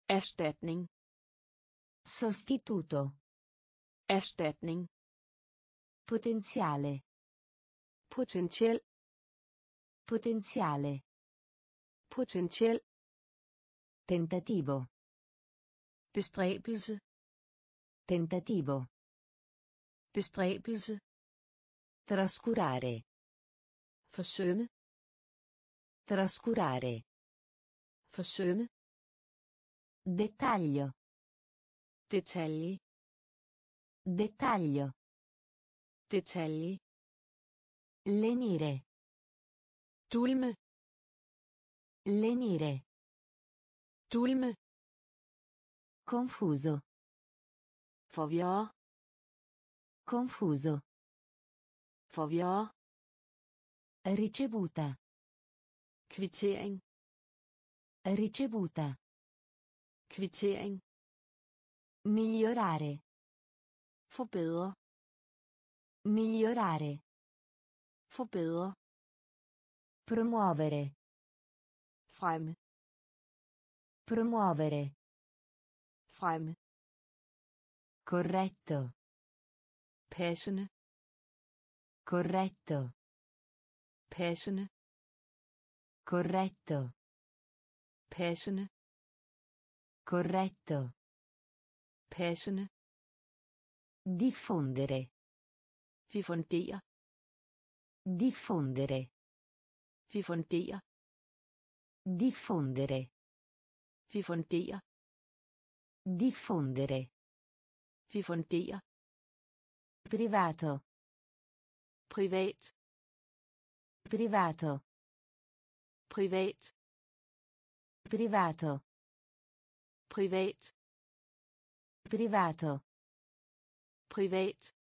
Erstatning. Sostituto. Erstatning. Potenziale. Potentiel. Potenziale. Potentiel. Tentativo. Bestræbelse. Tentativo. bestræbelse Trascurare. forsømme Trascurare. forsømme Dettaglio. detalje Dettaglio. detalje Lenire. dulme Lenire. dulme Confuso. Forvirre Confuso. forvirre Ricevuta. kvittering Ricevuta. kvittering Migliorare. forbedre Migliorare. forbedre Promuovere. fremme Promuovere. fremme Corretto. passende Corretto. passende Corretto. passende Corretto. passende Diffondere. diffundere Diffondere. diffundere Diffondere. diffundere Diffondere. Diffundere Privato. privat Privato. privat Privato. privat Privato. privat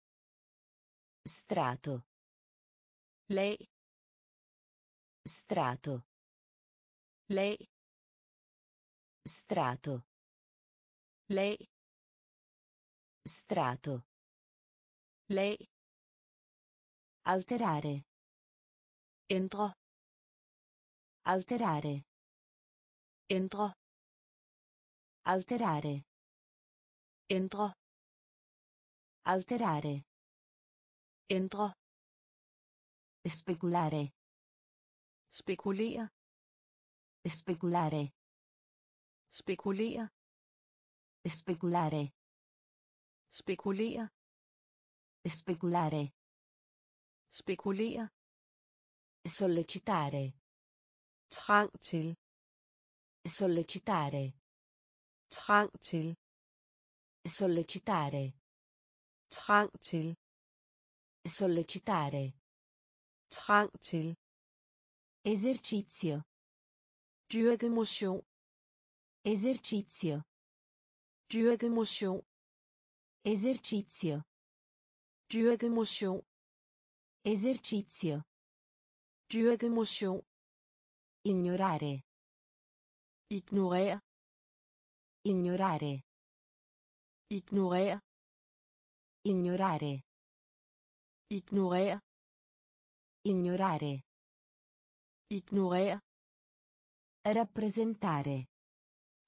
Strato. lag Strato. lag Strato. lag Strato. lag Alterare. ændre Alterare. ændre Alterare. ændre Alterare. ændre Speculare. spekulere Speculare. spekulere Speculare. Spekulere Speculare. spekulere Sollecitare. trang til Sollecitare. trang til Sollecitare. trang til Sollecitare. trang til Esercizio. dyrke motion Esercizio. dyrke motion Esercizio. dyrke motion Esercizio. dyrke motion Ignorare. ignorer Ignorare. ignorer Ignorare. ignorer Ignorare. ignorer Rappresentare.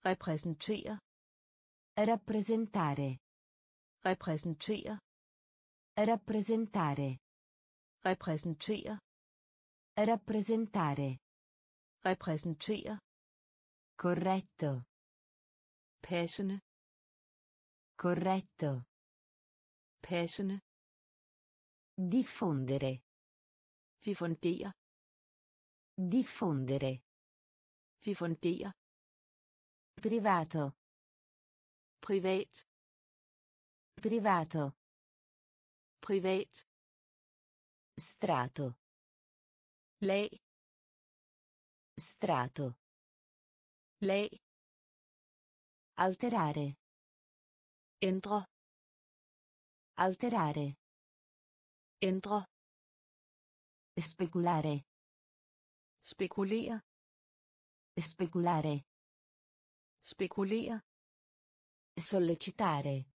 repræsentere Rappresentare. Repræsentere Rappresentare. repræsentere Rappresentare. repræsentere Corretto. passende Corretto. passende Diffondere. diffundere Diffondere. diffundere Privato. privat Privato. privat Strato. lag Strato. lag Alterare. ændre Alterare. ændre Speculare. spekulere Speculare. spekulere Sollecitare.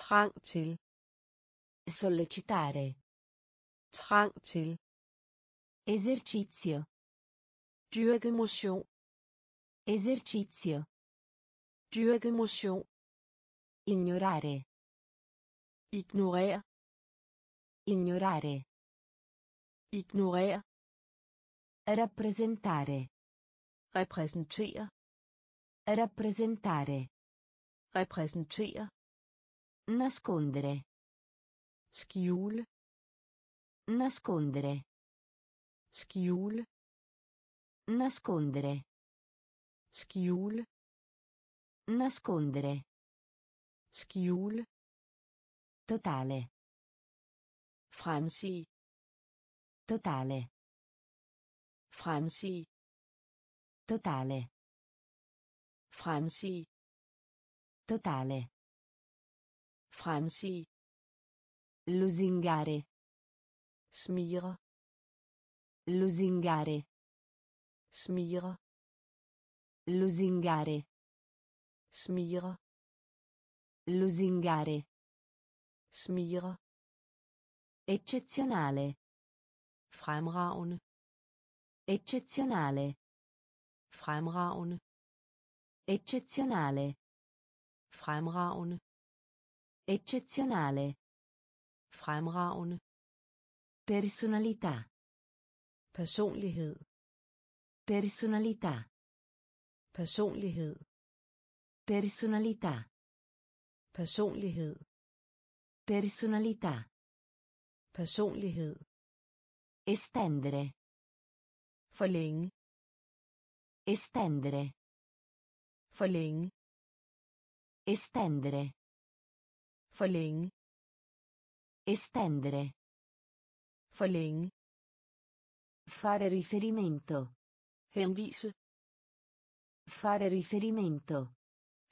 Trang til Sollecitare. trang til Esercizio. dyrke motion Esercizio. dyrke motion Ignorare. ignorer Ignorare. ignorer Rappresentare. repræsentere Rappresentare. repræsentere Nascondere. skjule Nascondere. skjule Nascondere. skjule Nascondere. skjule Totale. fremsig Totale. fremsig Totale. fremsig Totale. Fremsig Lusingare. smire Lusingare. smire Lusingare. smire Lusingare. smire Eccezionale. fremragende Eccezionale. fremragende Eccezionale. fremragende Eccezionale. fremragende Personalità. personlighed Personalità. personlighed Personalità. personlighed Personalità. personlighed Estendere. forlænge Estendere. forlænge Estendere. Forlænge Estendere. forlænge Fare riferimento. henvise Fare riferimento.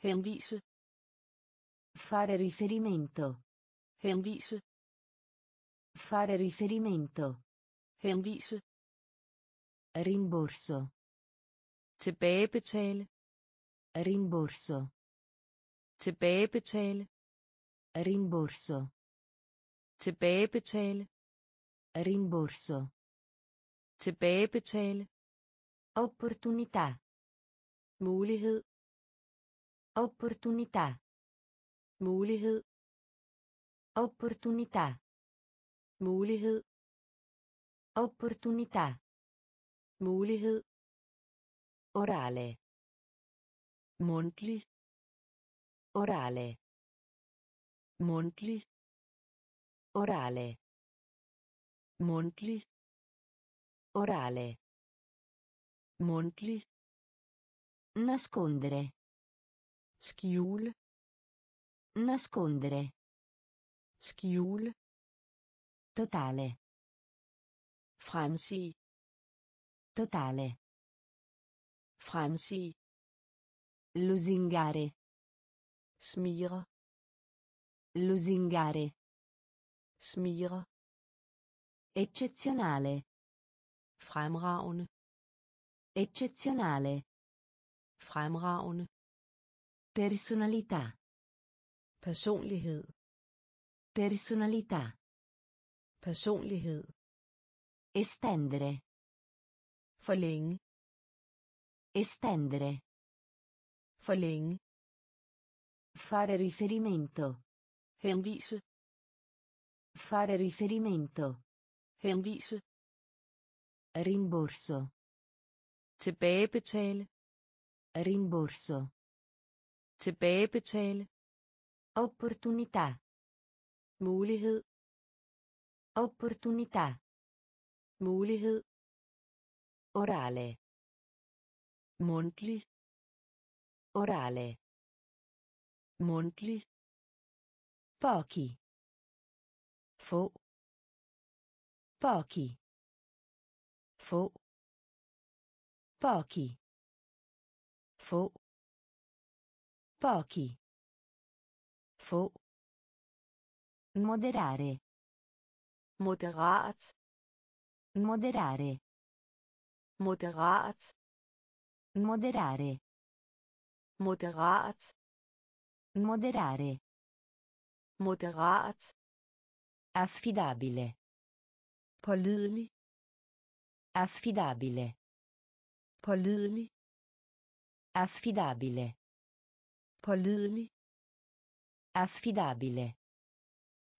henvise Fare riferimento. henvise Fare riferimento. henvise Rimborso. tilbagebetale Rimborso. tilbagebetale Rimborso. tilbagebetale Rimborso. tilbagebetale Opportunità. mulighed Opportunità. mulighed Opportunità. mulighed Opportunità. mulighed Orale. mundtlig Orale. Mundtlig Orale. mundtlig Orale. mundtlig Nascondere. skjule Nascondere. skjule Totale. fremsig Totale. fremsig Lusingare. smire Lusingare. smire Eccezionale. fremragende Eccezionale. fremragende Personalità. personlighed Personalità. personlighed Estendere. forlænge Estendere. forlænge Fare riferimento. Henvise Fare riferimento. henvise Rimborso. tilbagebetale Rimborso. tilbagebetale Opportunità. mulighed Opportunità. mulighed Orale. mundtlig Orale. mundtlig Pochi. få Pochi. få Pochi. få Pochi. få Moderare. moderat Moderare. moderat Moderare. moderat Moderare. Moderat Affidabile. pålidelig Affidabile. pålidelig Affidabile. pålidelig Affidabile.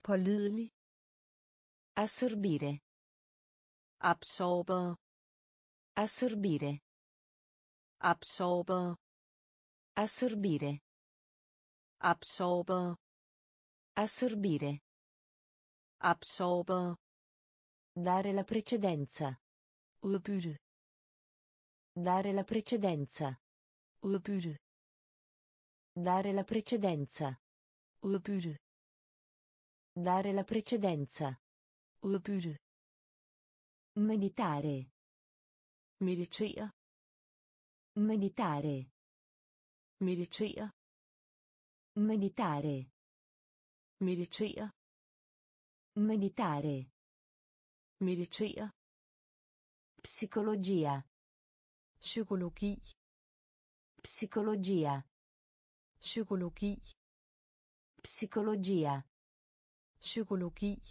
pålidelig Assorbire. absorber Assorbire. absorber Assorbire. absorber Assorbire. Absorber. Dare la precedenza. Udbytte. Dare la precedenza. Udbytte. Dare la precedenza. Udbytte. Dare la precedenza. Udbytte. Meditare. Meditere. Meditare. Meditere. Meditare. Meditere. Meditare. Meditere. Psicologia. Psykologi. Psicologia. Psykologi. Psicologia. Psykologi.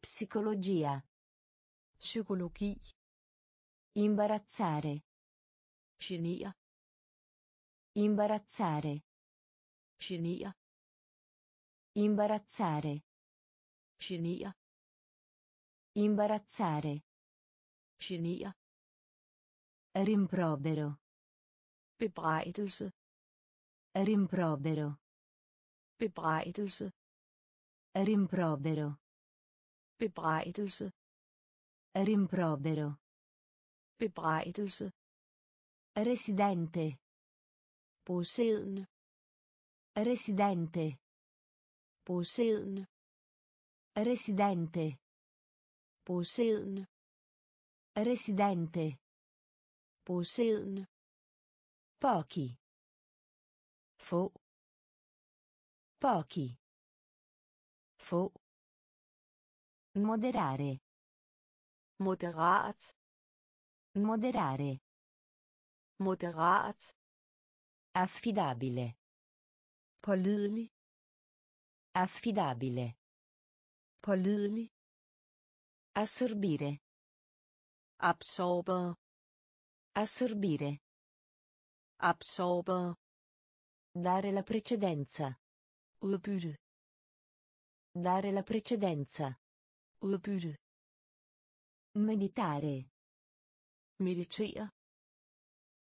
Psicologia. Psykologi. Imbarazzare. Genere. Imbarazzare. Genere. Imbarazzare. Genere. Imbarazzare. Genere. Rimprovero. Bebrejdelse. Rimprovero. Bebrejdelse. Rimprovero. Bebrejdelse. Rimprovero. Bebrejdelse. Residente. Bosiddende. Residente. Bosiddende. Residente. Bosiddende. Residente. Bosiddende. Pochi. Få. Pochi. Få. Moderare. Moderat. Moderare. Moderat. Affidabile. Pålidelig. Affidabile. Pålidelig. Assorbire. Absorber. Assorbire. Absorber. Dare la precedenza. Udbytte. Dare la precedenza. Udbytte. Meditare. Meditere.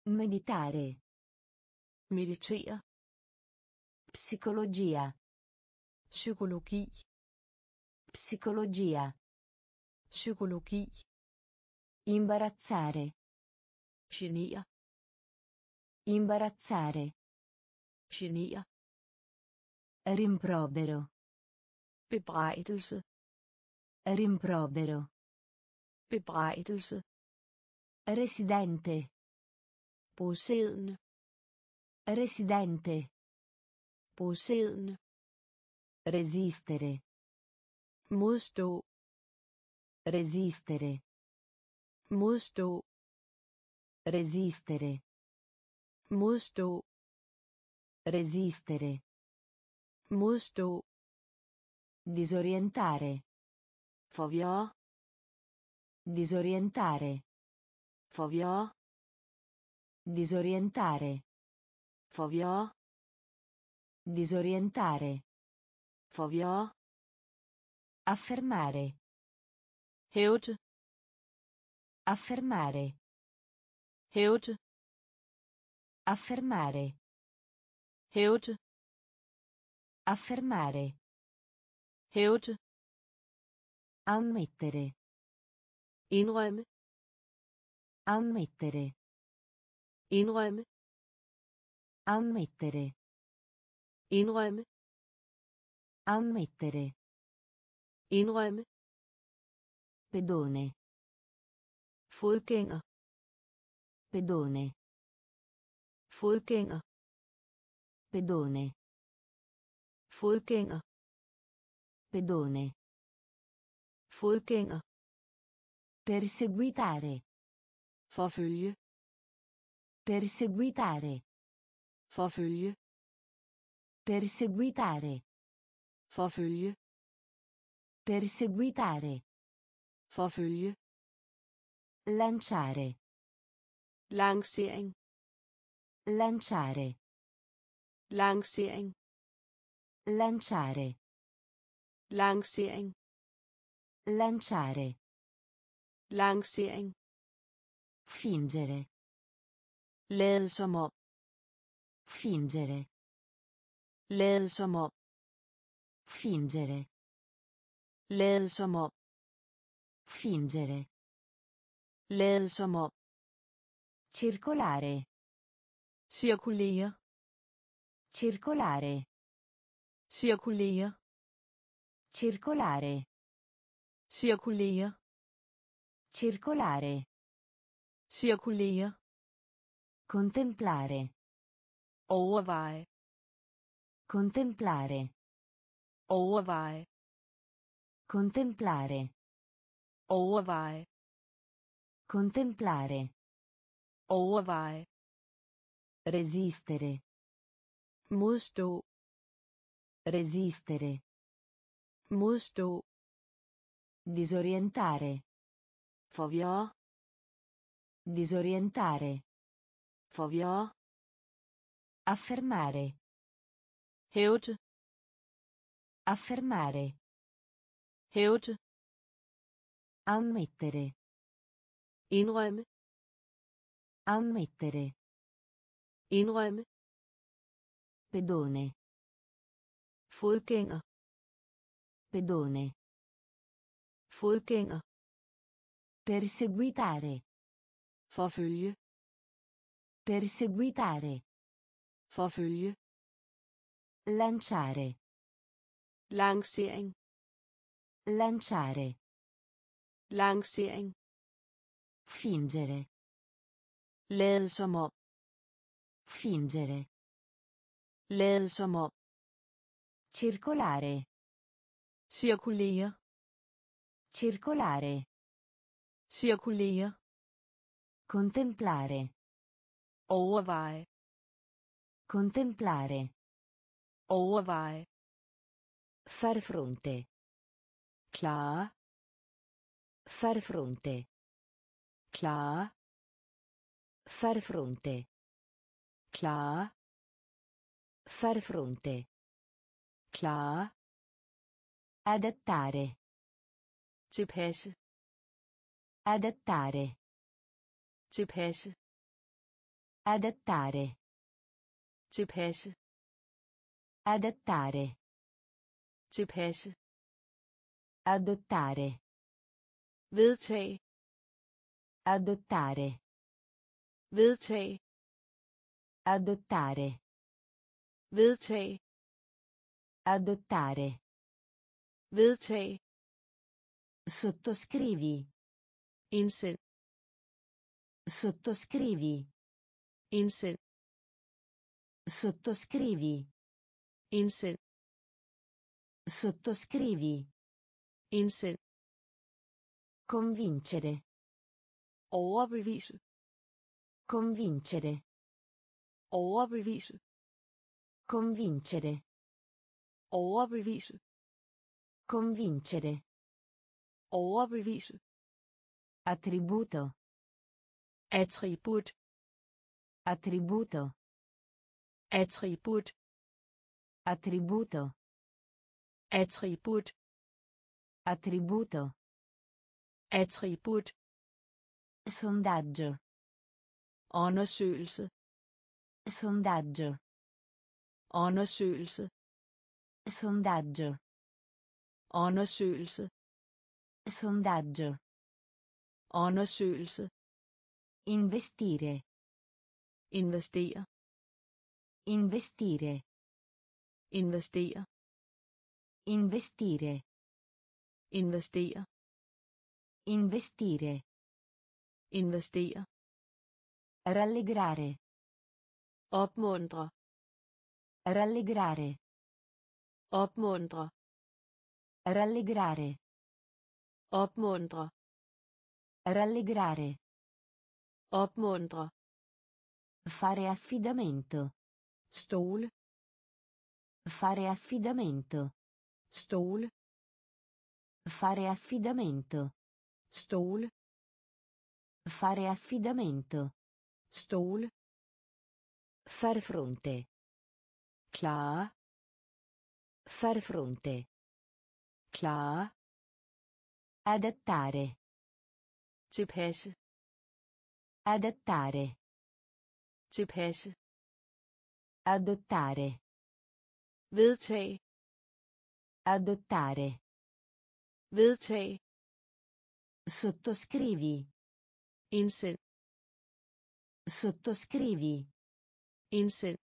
Meditare. Meditere. Psicologia. Psykologi. Psicologia. Psykologi. Imbarazzare. Genere. Imbarazzare. Genere. Rimprovero. Bebrejdelse. Rimprovero. Bebrejdelse. Residente. Bosiddende. Residente. Bosiddende. Resistere. Modstå. Resistere. Modstå. Resistere. Modstå. Resistere. Modstå. Disorientare. Forvirre. Disorientare. Forvirre. Disorientare. Forvirre. Disorientare. Forvirre. Affermare. Hævde. Affermare. Hævde. Affermare. Hævde. Affermare. Hævde. Ammettere. Indrømme. Ammettere. Indrømme. Ammettere. Indrømme. Ammettere. Indrømme. Pedone. Fodgænger. Pedone. Fodgænger. Pedone. Fodgænger. Pedone. Fodgænger. Perseguitare. Forfølge. Perseguitare. Forfølge. Perseguitare. Forfølge. Perseguitare. Forfølge. Lanciare. Lancering. Lanciare. Lancering. Lanciare. Lancering. Lanciare. Lancering. Fingere. Lade som om. Fingere. Lade som om. Fingere. Lade som om. Fingere. Lade som om. Circolare. Cirkulere. Circolare. Cirkulere. Circolare. Cirkulere. Circolare. Cirkulere. Contemplare. Overveje. Contemplare. Overveje. Contemplare. Overveje. Contemplare. Overveje. Resistere. Modstå. Resistere. Modstå. Disorientare. Forvirre. Disorientare. Forvirre. Affermare. Hævde. Affermare. Hævde. Ammettere. Indrømme. Ammettere. Indrømme. Pedone. Fodgænger. Pedone. Fodgænger. Perseguitare. Forfølge. Perseguitare. Forfølge. Lanciare. Lancering. Lanciare. Lancering. Fingere. Lade som om. Fingere. Lade som om. Circolare. Cirkulere. Circolare. Cirkulere. Contemplare. Overveje. Contemplare. Overveje. Far fronte. Klare. Far fronte. Klare. Far fronte. Klare. Far fronte. Klare. Adattare. Tilpasse. Adattare. Tilpasse. Adattare. Tilpasse. Adattare. Tilpasse. Adottare. Vedtag. Adottare. Vedtag. Adottare. Vedtag. Adottare. Vedtag. Sottoscrivi. Indsend. Sottoscrivi. Indsend. Sottoscrivi. Indsend. Sottoscrivi. Indsend. Convincere. Overbevise. Convincere. Overbevise. Convincere. Overbevise. Convincere. Overbevise. Attributo. Attribut. Attributo. Attribut. Attributo. Attribut. Attributo. Attribut. Sondaggio. Undersøgelse. Sondaggio. Undersøgelse. Sondaggio. Undersøgelse. Sondaggio. Undersøgelse. Investire. Investere. Investire. Investere. Investire. Investere. Investire. Investere. Rallegrare. Opmuntre. Rallegrare. Opmuntre. Rallegrare. Opmuntre. Rallegrare. Opmuntre. Fare affidamento. Stole. Fare affidamento. Stole. Fare affidamento. Stole. Fare affidamento. Stole. Far fronte. Klare. Far fronte. Klare. Adattare. Tilpasse. Adattare. Tilpasse. Adottare. Vedtag. Adottare. Vedtag. Sottoscrivi. Indsend. Sottoscrivi. Indsend.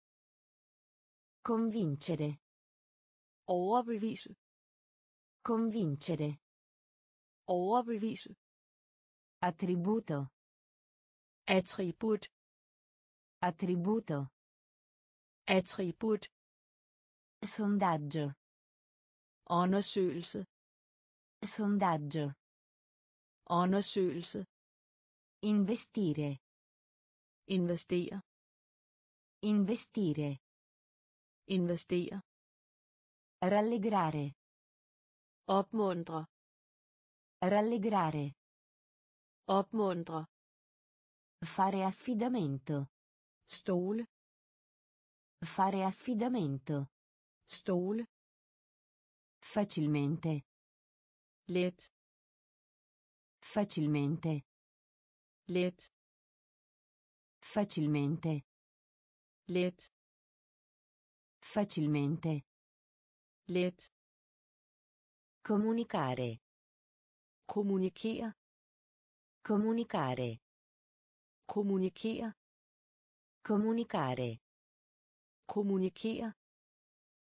Convincere. Overbevise. Convincere. Overbevise. Attributo. Attribut. Attributo. Attribut. Sondaggio. Undersøgelse. Sondaggio. Undersøgelse. Investire. Investere. Investire. Investere. Rallegrare. Opmuntre. Rallegrare. Opmuntre. Fare affidamento. Stole. Fare affidamento. Stole. Facilmente. Let. Facilmente. Let. Facilmente. Let. Facilmente. Let. Comunicare. Kommunikere. Comunicare. Kommunikere. Comunicare. Kommunikere.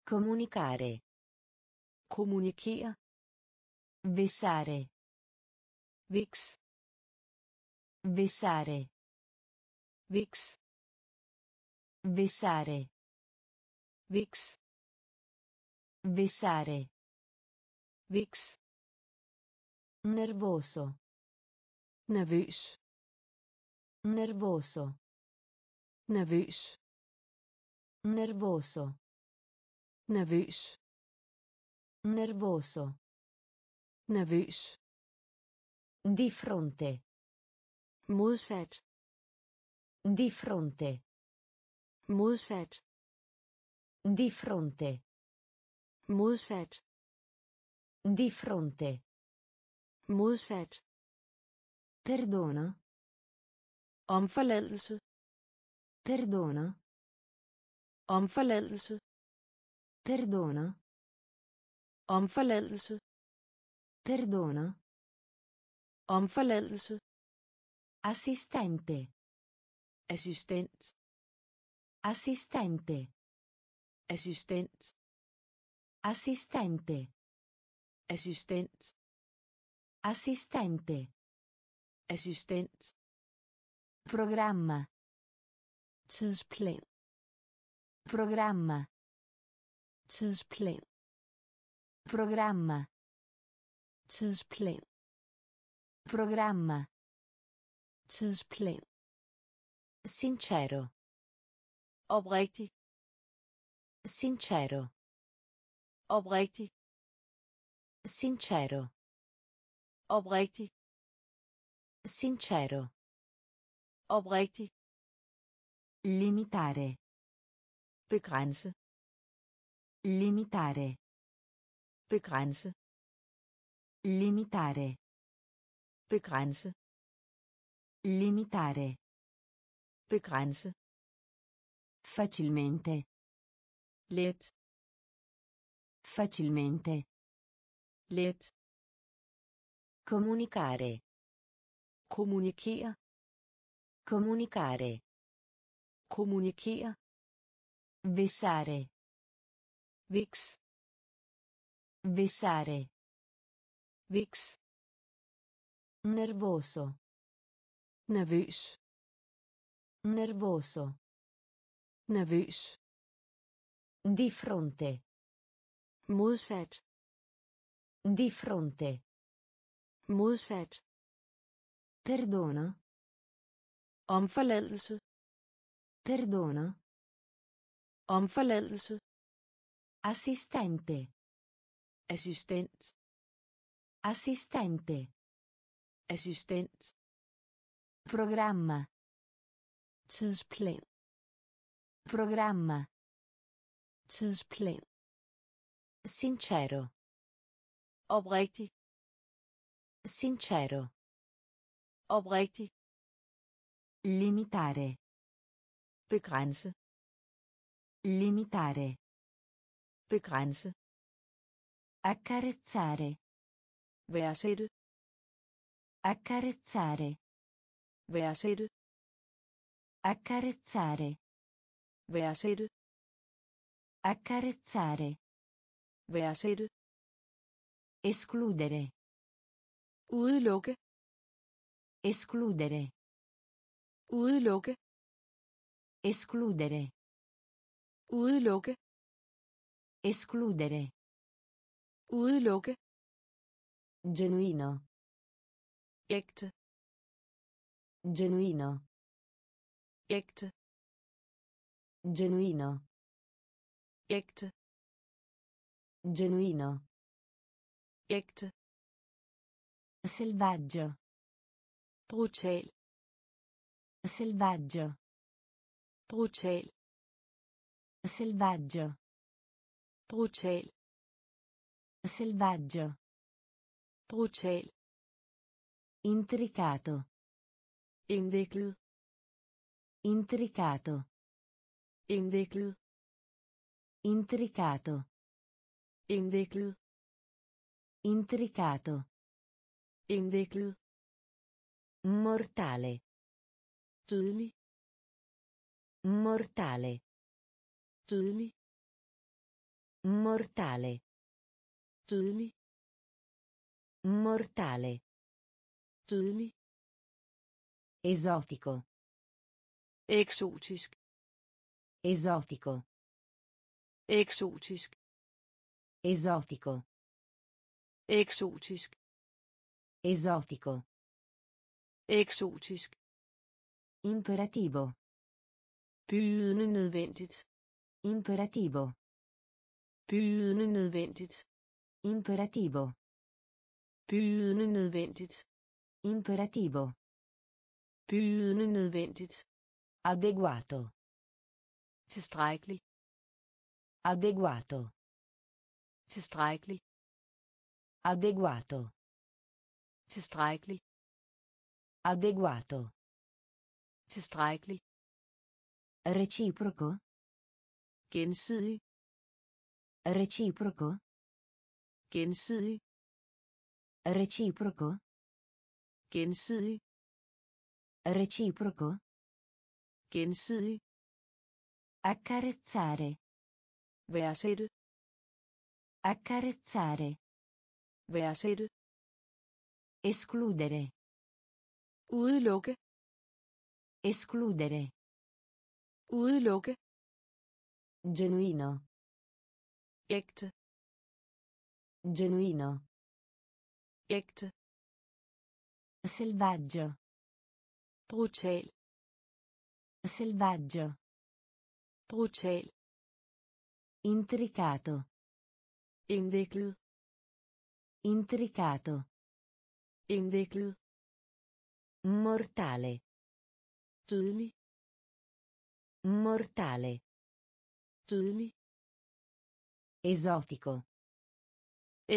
Comunicare. Kommunikere. Vessare. Viks. Vessare. Viks. Vessare. Viks. Vessare. Viks. Nervoso. Nervøs. Nervoso. Nervøs. Nervoso. Nervøs. Nervoso. Nervøs. Di fronte. Modsat. Di fronte. Modsat. Di fronte. Modsat. Di fronte. Modsat. Perdono. Omforladelse. Perdono. Omforladelse. Perdono. Omforladelse. Perdono. Omforladelse. Assistente. Assistent. Assistente. Assistent. Assistente. Assistent. Assistente. Assistent. Programma. Tidsplan. Programma. Tidsplan. Programma. Tidsplan. Programma. Tidsplan. Sincero. Oprigtig. Sincero. Oprigtig. Sincero. Oprigtig. Sincero. Oprigtig. Limitare. Begrænse. Limitare. Begrænse. Limitare. Begrænse. Limitare. Begrænse. Facilmente. Let. Facilmente. Let. Comunicare. Kommunikere. Comunicare. Kommunikere. Vessare. Viks. Vessare. Viks. Nervoso. Nervøs. Nervoso. Nervøs. Di fronte. Modsat. Di fronte. Modsat. Perdono. Omforladelse. Perdono. Omforladelse. Assistente. Assistent. Assistente. Assistent. Programma. Tidsplan. Programma. Tidsplan. Sincero. Oprigtig. Sincero. Oprigtig. Limitare. Begrænse. Limitare. Begrænse. Accarezzare. Værdsætte. Accarezzare. Værdsætte. Accarezzare. Værdsætte. Accarezzare. Værdsætte. Escludere. Udelukke. Escludere. Udelukke. Escludere. Udelukke. Escludere. Udelukke. Genuino. Ægte. Genuino. Ægte. Genuino. Ægte. Genuino. Ægte. Selvaggio. Brutal. Selvaggio. Brutal. Selvaggio. Brutal. Selvaggio. Brutal. Intricato. Indviklet. Intricato. Indviklet. Intricato. Indviklet. Intricato. Indviklet. Mortale. Dødelig. Mortale. Dødelig. Mortale. Dødelig. Mortale. Dødelig. Esotico. Eksotisk. Esotico. Eksotisk. Esotico. Eksotisk. Esotico. Eksotisk. Imperativo. Bydende nødvendigt. Imperativo. Bydende nødvendigt. Imperativo. Bydende nødvendigt. Imperativo. Bydende nødvendigt. Adeguato. Tilstrækkelig. Adeguato. Tilstrækkelig. Adeguato. Tilstrækkelig. Adeguato. Tilstrækkelig. Reciproco. Gensidig. Reciproco. Gensidig. Reciproco. Gensidig. Reciproco. Gensidig. Accarezzare. Værdsætte. Accarezzare. Værdsætte. Escludere. Udelukke. Escludere. Udelukke. Genuino. Ægte. Genuino. Ægte. Selvaggio. Brutal. Selvaggio. Brutal. Intricato. Indviklet. Intricato. Indviklet. Mortale. Dødelig. Mortale. Dødelig. Esotico.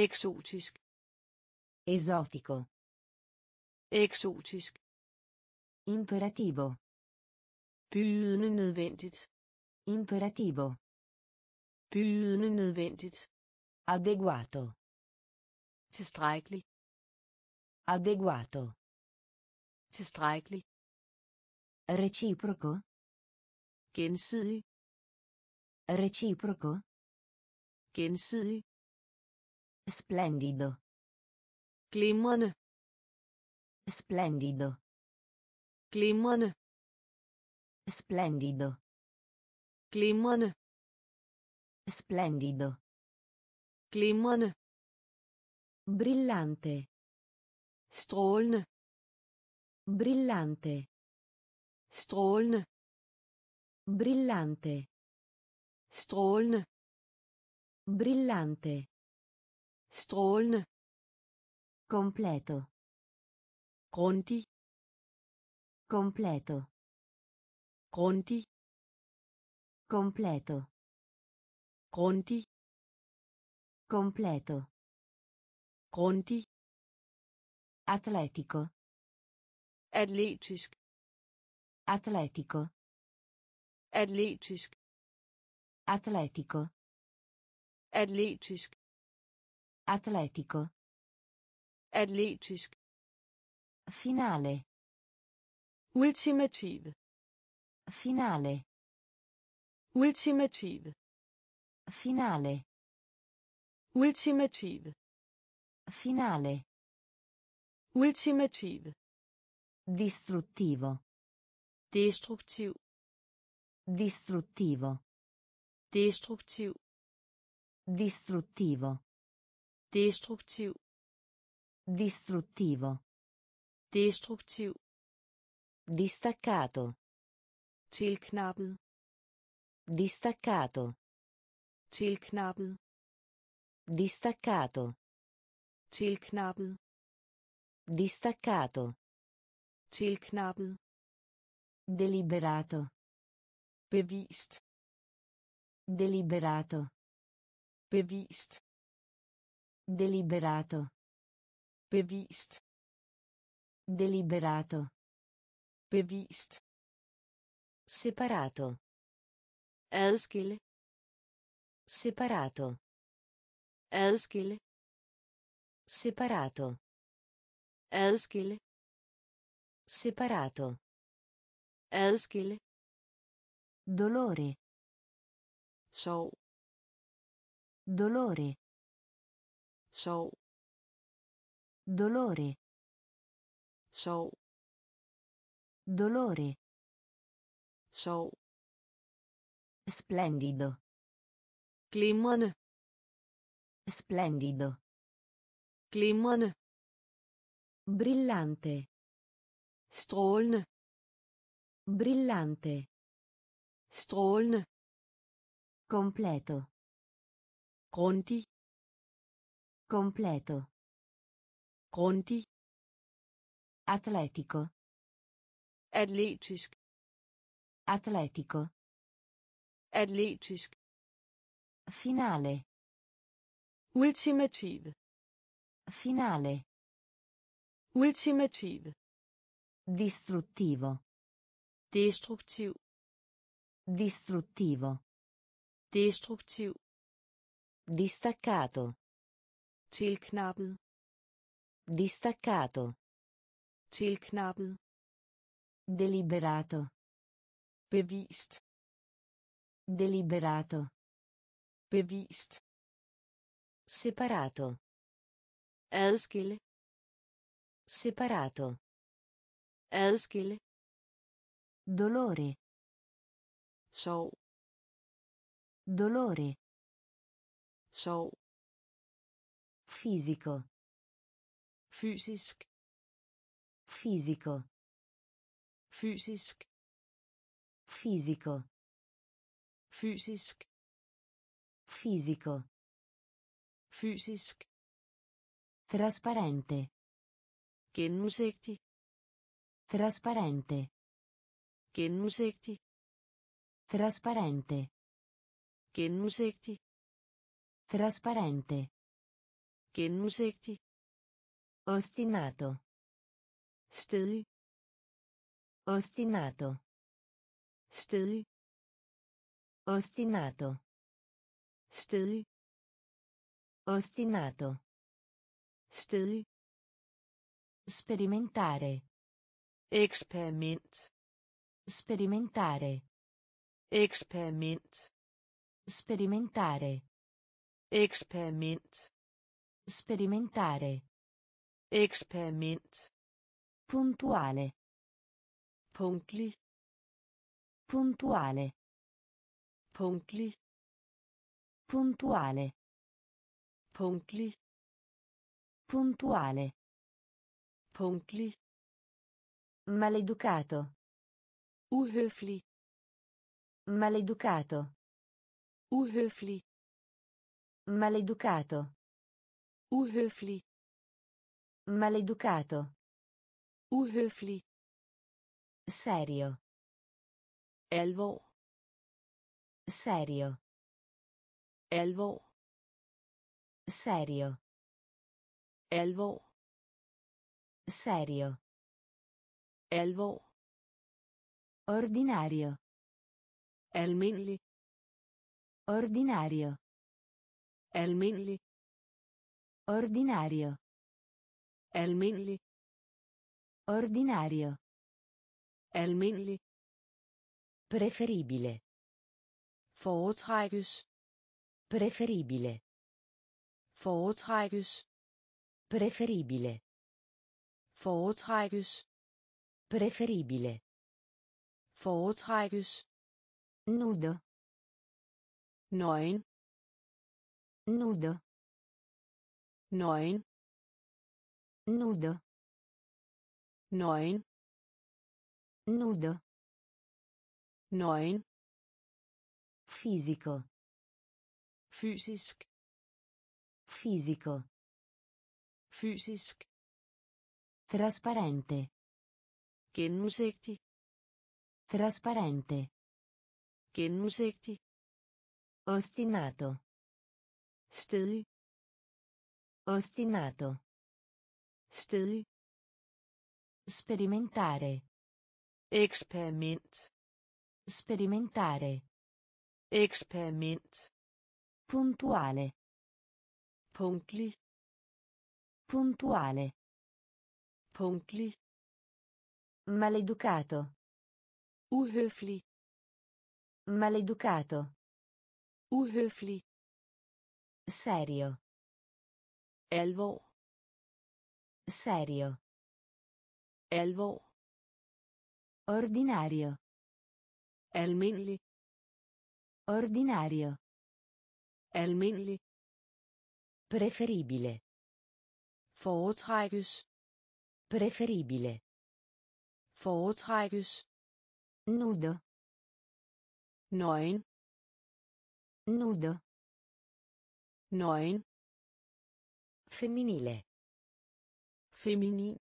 Eksotisk. Esotico. Eksotisk. Imperativo. Bydende nødvendigt. Imperativo. Bydende nødvendigt. Adeguato. Tilstrækkelig. Adeguato. Tilstrækkelig. Reciproco. Gensidig. Reciproco. Gensidig. Splendido. Glimrende. Splendido. Glimrende. Splendido. Glimrende. Splendido. Glimrende. Brillante. Strålende. Brillante. Strålende. Brillante. Strålende. Brillante. Strålende. Completo. Grundig. Completo. Grundig. Completo. Grundig. Completo. Grundig. Atletico. Atletisk. Atletico. Atletisk. Atletico. Atletisk. Atletico. Atletisk. Finale. Ultimative. Finale. Ultimative. Finale. Ultimative. Finale. Ultimative. Distruttivo. Destruktiv. Distruttivo. Destruktiv. Distruttivo. Destruktiv. Distruttivo. Destruktiv. Distaccato. Tilknappet. Distaccato. Tilknappet. Distaccato. Tilknappet. Distaccato. Tilknappet. Deliberato. Bevist. Deliberato. Bevist. Deliberato. Bevist. Deliberato. Bevist. Separato. Adskille. Separato. Adskille. Separato. Adskille. Separato. Adskille. Dolore. Sorg. Dolore. Sorg. Dolore. Sorg. Dolore. Sorg. Splendido. Glimrende. Splendido. Glimrende. Brillante. Strålende. Brillante. Strålende. Completo. Grundig. Completo. Grundig. Atletico. Atletisk. Atletico. Atletisk. Finale. Ultimative. Finale. Ultimative. Distruttivo. Destruktiv. Distruttivo. Destruktiv. Distaccato. Tilknappet. Distaccato. Tilknappet. Deliberato. Bevist. Deliberato. Bevist. Separato. Adskille. Separato. Adskille. Dolore. Sorg. Dolore. Sorg. Fisico. Fysisk. Fisico. Fysisk. Fisico. Fysisk. Fisico. Fysisk. Trasparente. Gennemsigtig. Trasparente. Gennemsigtig. Trasparente. Gennemsigtig. Trasparente. Gennemsigtig. Ostinato. Stedig. Ostinato. Stedig. Ostinato. Stedig. Ostinato. Stedig. Sperimentare. Eksperiment. Sperimentare. Eksperiment. Sperimentare. Eksperiment. Sperimentare. Eksperiment. Puntuale. Punktlig. Puntuale. Punktlig. Puntuale. Punktlig. Puntuale. Punktlig. Maleducato. Uhøflig. Maleducato. Uhøflig. Maleducato. Uhøflig. Maleducato. Uhøflig. Serio. Alvor. Serio. Alvor. Serio. Alvor. Serio. Alvor. Ordinario. Almindelig. Ordinario. Almindelig. Ordinario. Almindelig. Ordinario. Almindelig. Preferibile. Foretrækkes. Preferibile. Foretrækkes. Preferibile. Foretrækkes. Preferibile. Foretrækkes. Nudo. Nøgen. Nudo. Nøgen. Nudo. Nøgen. Nudo. Nøgen. Fisico. Fysisk. Fisico. Fysisk. Trasparente. Gennemsigtig. Trasparente. Gennemsigtig. Ostinato. Stedig. Ostinato. Stedig. Sperimentare. Eksperiment. Sperimentare. Eksperiment. Puntuale. Punktlig. Puntuale. Punktlig. Maleducato. Uhøflig. Maleducato. Uhøflig. Serio. Alvor. Serio. Alvor. Ordinario. Almindelig. Ordinario. Almindelig. Preferibile. Foretrækkes. Preferibile. Foretrækkes. Nudo. Nøgen. Nudo. Nøgen. Femminile. Feminin.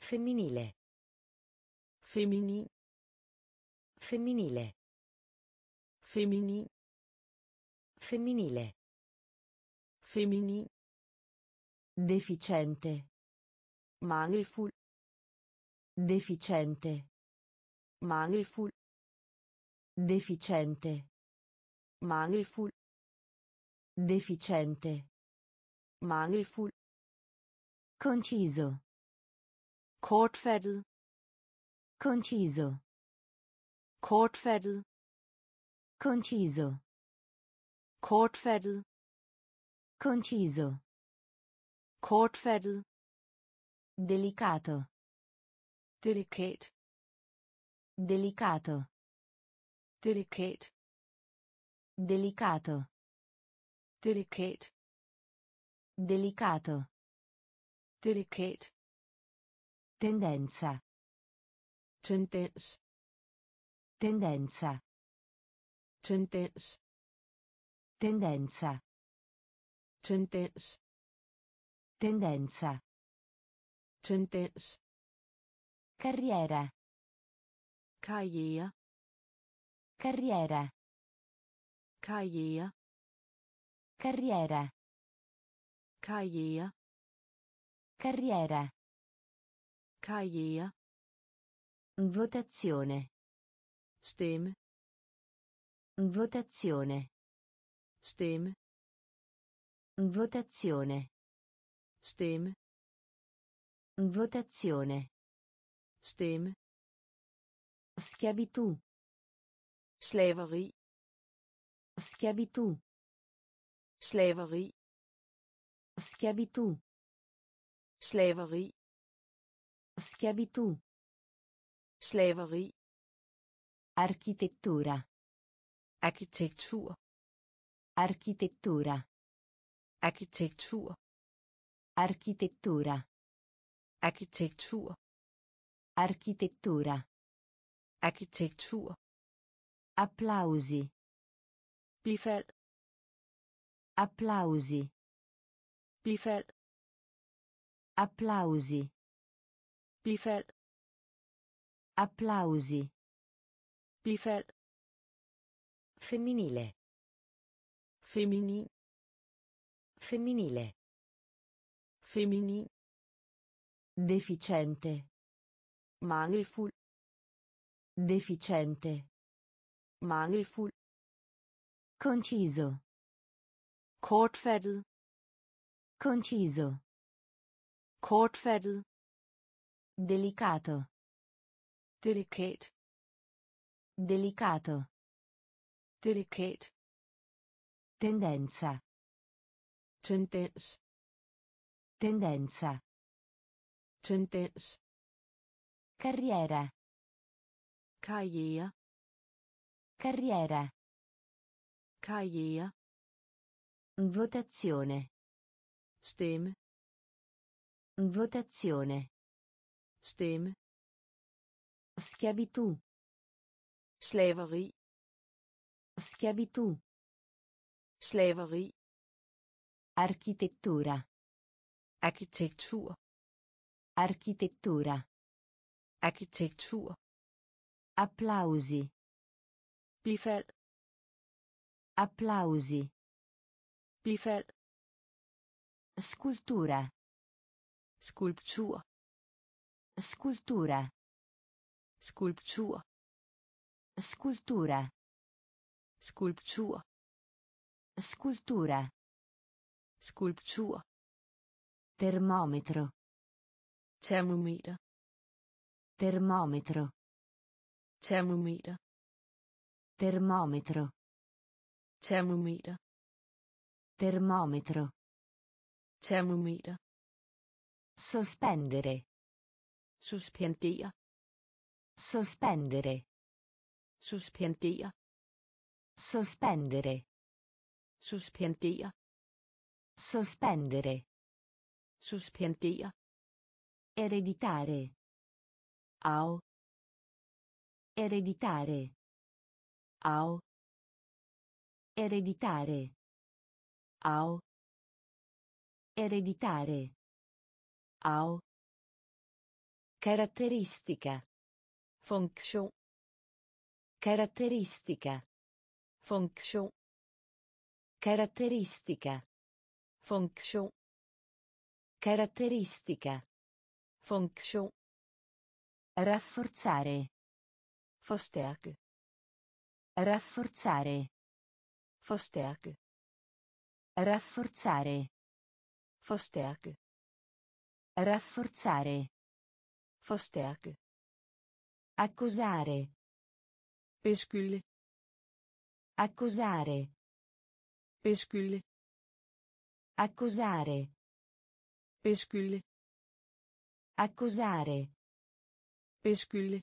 Femminile. Feminin. Femminile. Feminin. Femminile. Feminin. Deficiente. Mangelfuld. Deficiente. Mangelfuld. Deficiente. Mangelfuld. Deficiente. Mangelfuld. Conciso. Kortfattet. Conciso. Kortfattet. Conciso. Kortfattet. Conciso. Kortfattet. Delicato. Delikat. Delicato. Delikat. Delicato. Delikat. Delicato. Delikat. Tendenza. Tendens. Tendenza. Tendens. Tendenza. Tendens. Tendenza. Tendens. Carriera. Karriere. Carriera. Karriere. Carriera. Karriere. Carriera. Karriere. Votazione. Stemme. Votazione. Stemme. Votazione. Stemme. Votazione. Stemme. Schiavitù. Slaveri. Schiavitù. Slaveri. Schiavitù. Slaveri. Schiavitù. Slaveri. Architettura. Arkitektur. Architettura. Arkitektur. Architettura. Arkitektur. Architettura. Arkitektur. Applausi. Bifald. Applausi. Bifald. Applausi. Bifald. Applausi. Bifald. Femminile. Feminin. Femminile. Feminin. Deficiente. Mangelfuld. Deficiente. Mangelfuld. Conciso. Kortfattet. Conciso. Kortfattet. Delicato. Delikat. Delicato. Delikat. Tendenza. Tendens. Tendenza. Tendens. Carriera. Karriere. Carriera. Karriere. Votazione. Stemme. Votazione. Stemme. Schiavitù. Slaveri. Schiavitù. Slaveri. Architettura. Arkitektur. Architettura. Arkitektur. Applausi. Bifald. Applausi. Bifald. Scultura. Skulptur. Scultura. Skulptur. Scultura. Skulptur. Scultura. Skulptur. Termometro. Termometer. Termometro. Termometer. Termometro. Termometer. Termometro. Termometer. Sospendere. Suspendere. Sospendere. Suspendere. Sospendere. Suspendere. Sospendere. Suspendere. Ereditare. Arv. Ereditare. Arv. Ereditare. Arv. Ereditare. Arv. Caratteristica. Funktion. Caratteristica. Funktion. Caratteristica. Funktion. Caratteristica. Funktion. Rafforzare. Forstærke. Rafforzare. Forstærke. Rafforzare. Forstærke. Rafforzare. Forstærke. Accusare. Beskylde. Accusare. Beskylde. Accusare. Beskylde. Accusare. Beskylde.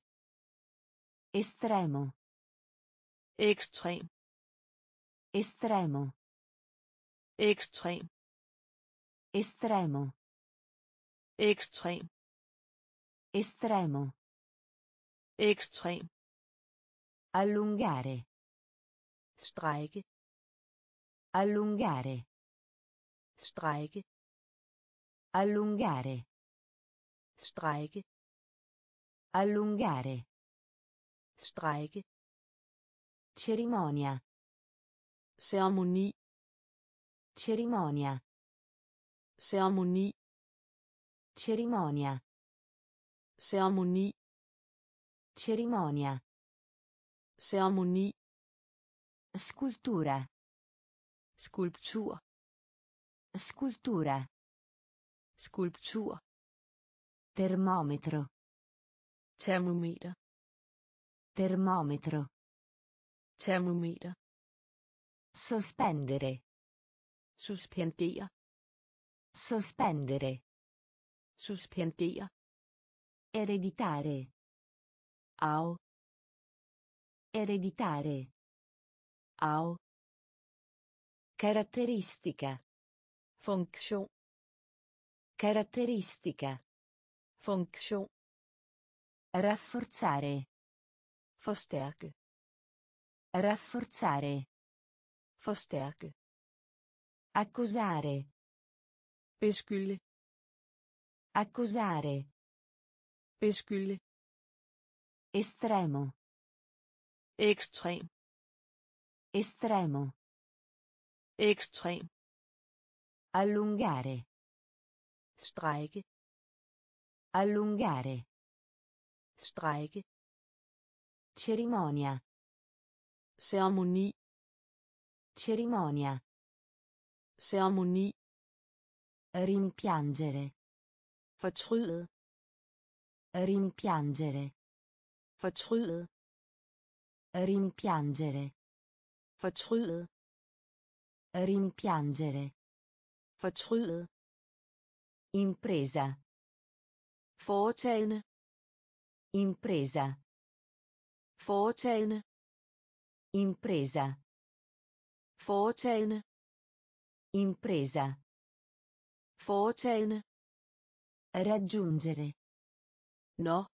Estremo. Ekstrem. Estremo. Ekstrem. Estremo. Ekstrem. Estremo. Ekstrem. Allungare. Strække. Allungare. Strække. Allungare. Strække. Allungare. Strække. Cerimonia. Ceremoni. Cerimonia. Ceremoni. Cerimonia. Ceremoni. Cerimonia. Ceremoni. Scultura. Skulptur. Scultura. Skulptur. Termometro. Termometer. Termometro. Termometer. Sospendere. Suspendere. Sospendere. Suspendere. Ereditare. Arv. Ereditare. Arv. Caratteristica. Funktion. Caratteristica. Funktion. Rafforzare. Forstærke. Rafforzare. Forstærke. Accusare. Beskylde. Accusare. Beskylde. Estremo. Ekstrem. Estremo. Ekstrem. Allungare. Strække. Allungare. Strække. Cerimonia. Ceremoni. Cerimonia. Ceremoni. Rimpiangere. Fortryde. Rimpiangere. Fortryde. Rimpiangere. Fortryde. Rimpiangere. Fortryde. Impresa. Foretagende. Impresa. Foretagende. Impresa. Foretagende. Impresa. Foretagende. Raggiungere. No.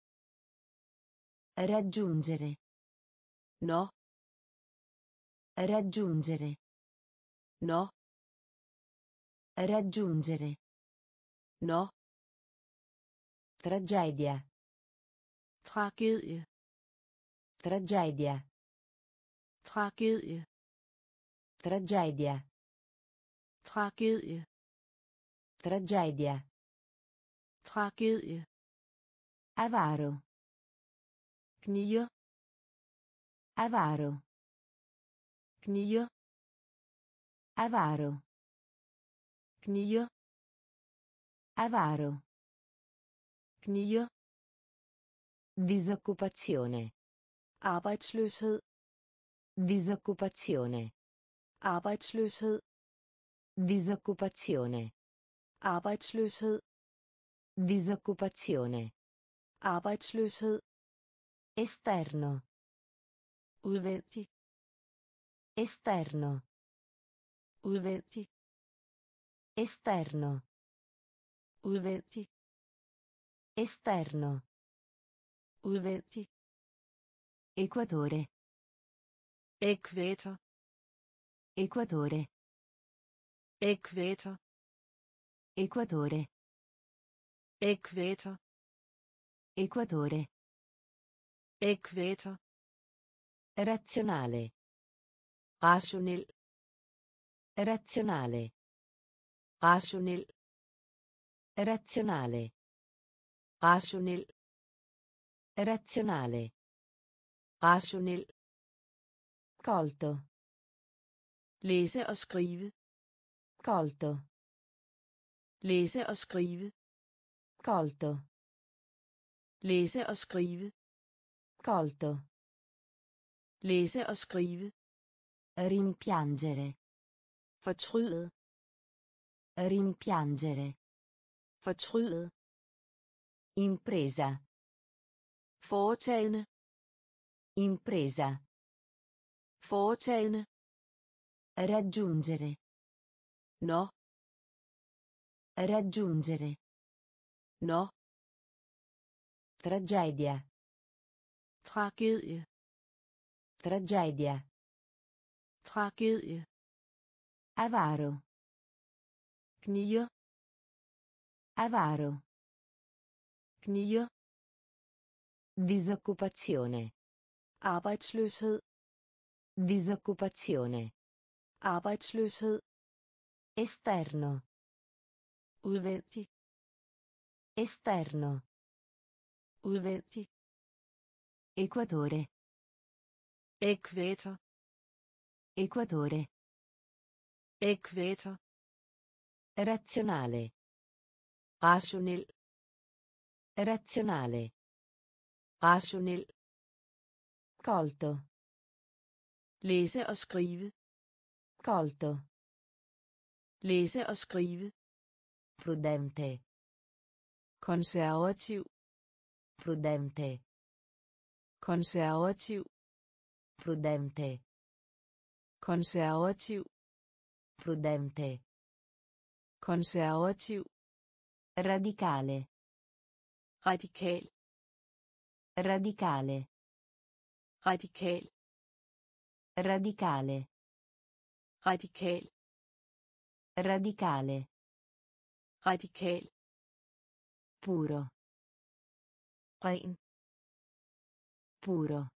Raggiungere. No. Raggiungere. No. Raggiungere. No. Tragedia. Tragedie. Tragedia. Tragedie. Tragedia. Tragedie. Tragedia. Tragedie. Avaro. Knier. Avaro. Knier. Avaro. Knier. Avaro. Knier. Disoccupazione. Arbejdsløshed. Disoccupazione. Arbejdsløshed. Disoccupazione. Arbejdsløshed. Disoccupazione. Arbejdsløshed. Esterno. Udvendig. Esterno. Udvendig. Esterno. Udvendig. Esterno. Udvendig. Equatore. Ækvator. Equatore. Ækvator. Equatore. Ækvator. Equatore. Ækvator. Razionale. Rationel. Razionale. Rationel. Razionale. Rationel. Razionale. Rationel. Colto. Læse og skrive. Colto. Læse og skrive. Colto. Læse og skrive. Colto. Læse og skrive. Rimpiangere. Fortryde. Rimpiangere. Fortryde. Impresa. Foretagende. Impresa. Foretagende. Raggiungere. No. Raggiungere. No. Tragedia. Tragedie. Tragedia. Tragedie. Avaro. Knier. Avaro. Knier. Disoccupazione. Arbejdsløshed. Disoccupazione. Arbejdsløshed. Esterno. Udvendig. Esterno. Udvendig. Equatore. Ækvator. Equatore. Ækvator. Razionale. Rationel. Razionale. Rationel. Colto. Læse og skrive. Colto. Læse og skrive. Prudente. Konservativ. Prudente. Konservativ. Prudente. Konservativ. Prudente. Konservativ. Radicale. Radikal. Radicale. Radikal. Radicale. Radikal. Radicale. Radikal. Puro. Ren. Puro.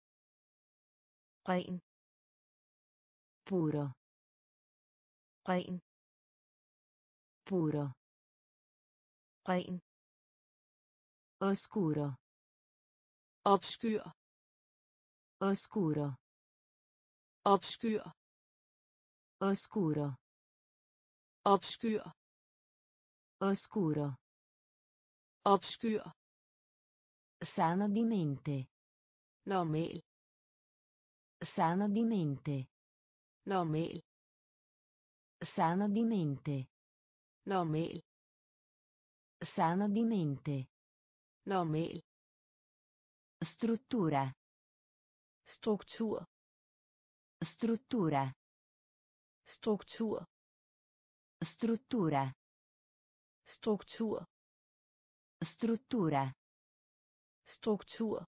Ren. Puro. Ren. Puro. Ren. Oscuro. Obskyr. Oscuro. Obskyr. Oscuro. Obskyr. Oscuro. Opskyr. Sano di mente. Normal. Sano di mente. Normal. Sano di mente. Normal. Sano di mente. Normal. Struttura. Struktur. Struttura. Struktur. Struttura. Struktur. Struttura. Struktur.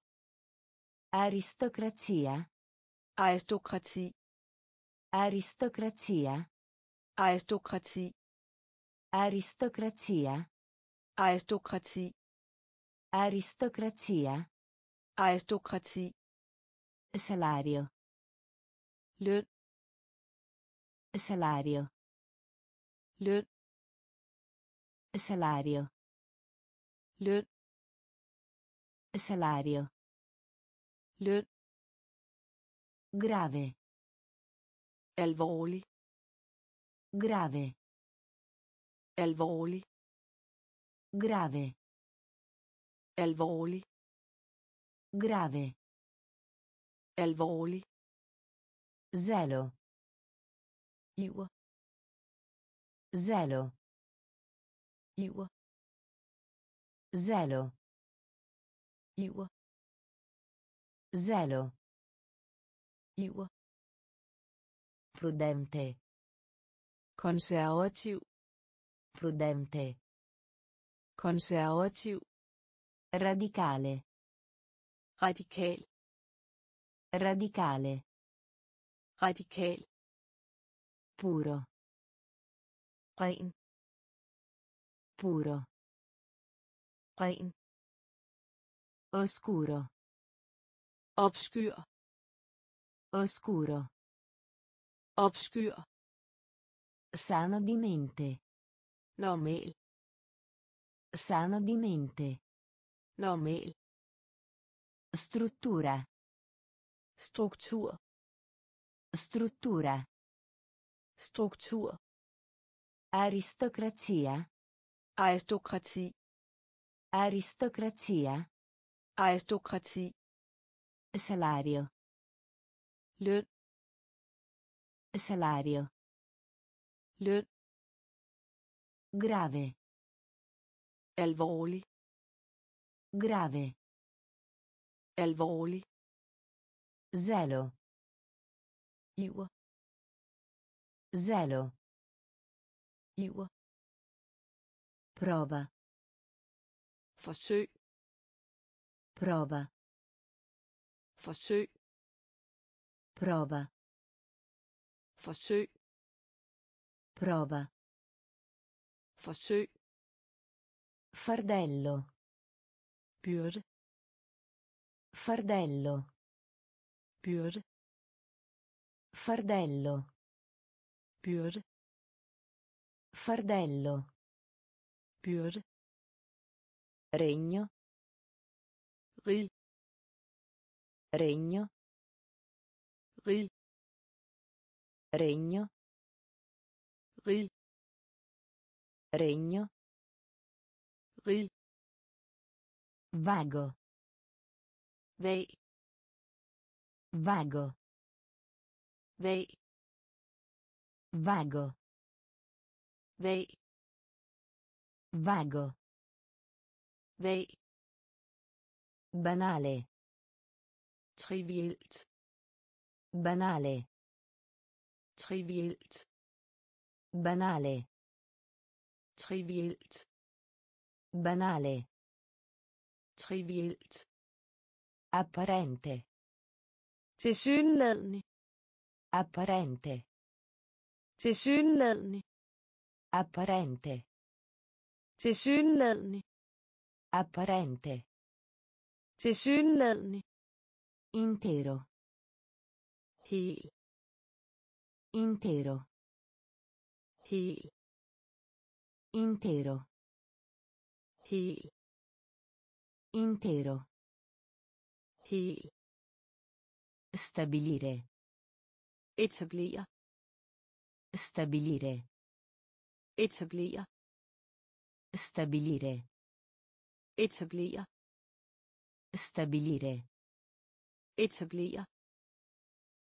Aristocrazia. Aristokrati. Aristocrazia. Aristokrati. Aristocrazia. Aristokrati. Aristocrazia. Aristokrati. Salario. Løn. Salario. Løn. Salario. Løn. Salario. Løn. Grave. Alvorlig. Grave. Alvorlig. Grave. Alvorlig. Grave. Alvorlig. Zelo. Iver. Zelo. Iver. Zelo. Iver. Zelo. Iver. Prudente. Konservativ. Prudente. Konservativ. Radicale. Radikal. Radicale. Radikal. Puro. Ren. Puro. Ren. Oscuro. Opskyr. Oscuro. Opskyr. Sano di mente. Normal. Sano di mente. Normal. Struttura. Struktur. Struttura. Struktur. Aristocrazia. Aristokrati. Aristocrazia. Aristokrati. Salario. Løn. Salario. Løn. Grave. Alvorlig. Grave. Alvorlig. Zelo. Iver. Zelo. Iver. Prova. Forsøg. Prova. Forsøg. Prova. Forsøg. Prova. Forsøg. Fardello. Byrde. Fardello. Byrde. Fardello. Byrde. Fardello. Byrde. Regno. Rig. Regno. Rig. Regno. Rig. Regno. Rig. Vago. Vag. Vago. Vag. Vago. Vag. Vago. Vag. Banale. Trivielt. Banale. Trivielt. Banale. Trivielt. Banale. Trivielt. Apparente. Tilsyneladende. Apparente. Tilsyneladende. Apparente. Tilsyneladende. Apparente. Tilsyneladende. Intero. Hel. Intero. Hel. Intero. Hel. Intero. Hel. Stabilire. Etablere. Stabilire. Etablere. Stabilire. etablere Stabilire. etablere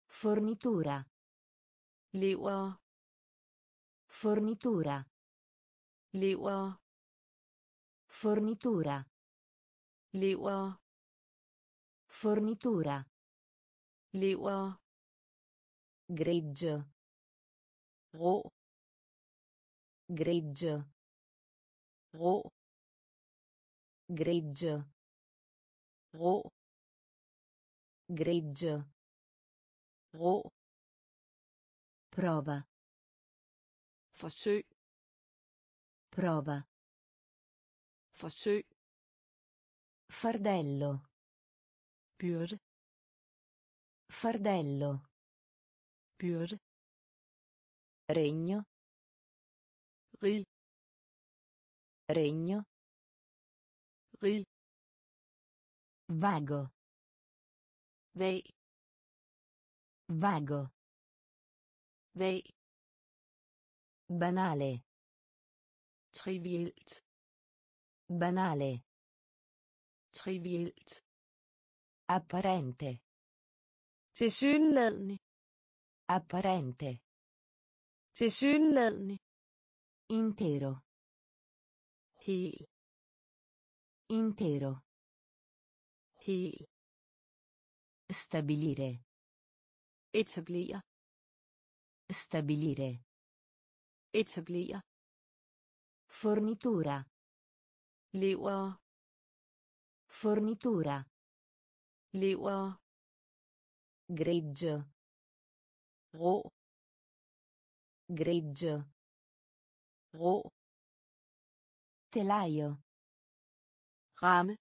Fornitura. lever Fornitura. lever Fornitura. lever Fornitura. lever Greggio. rå Greggio. Rå Greggio. rå Greggio. rå Prova. forsøg Prova. forsøg Fardello. byrde Fardello. byrde Regno. rig Regno. rig Vago. vag Vago. vag Banale. trivielt Banale. trivielt Apparente. tilsyneladende Apparente. tilsyneladende Intero. Hel Intero. hel Stabilire. etablere Stabilire. etablere Fornitura. lever Fornitura. lever Greggio. rå Greggio. rå Telaio. ramme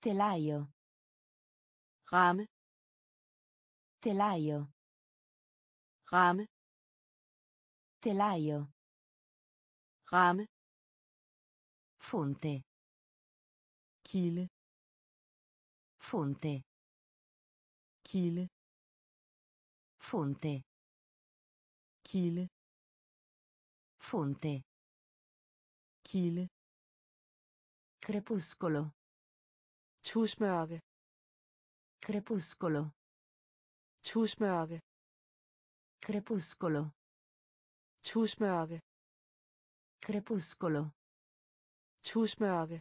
Telaio. ramme Telaio. ramme Telaio. ramme Fonte. kilde Fonte. kilde Fonte. kilde Fonte. Kilde Crepuscolo. tusmørke Crepuscolo. tusmørke Crepuscolo. tusmørke Crepuscolo. tusmørke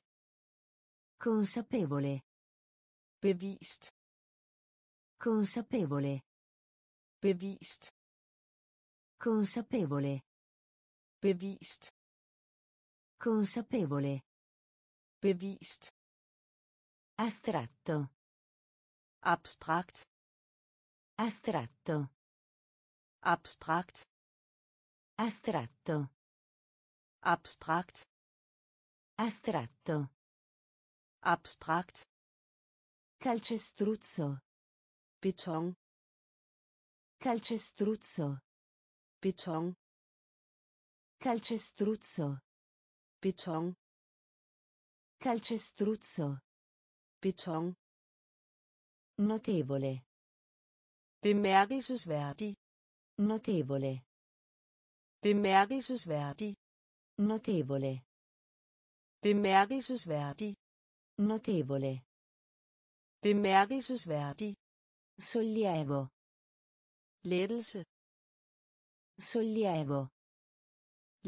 Consapevole. bevist Consapevole. bevist Consapevole. bevist Consapevole. bevist Astratto. abstrakt Astratto. abstrakt Astratto. abstrakt Astratto. abstrakt Calcestruzzo. beton Calcestruzzo. beton Calcestruzzo. Beton Calcestruzzo. beton Notevole. bemærkelsesværdig Notevole. bemærkelsesværdig Notevole. bemærkelsesværdig Notevole. bemærkelsesværdig Sollievo. lettelse Sollievo.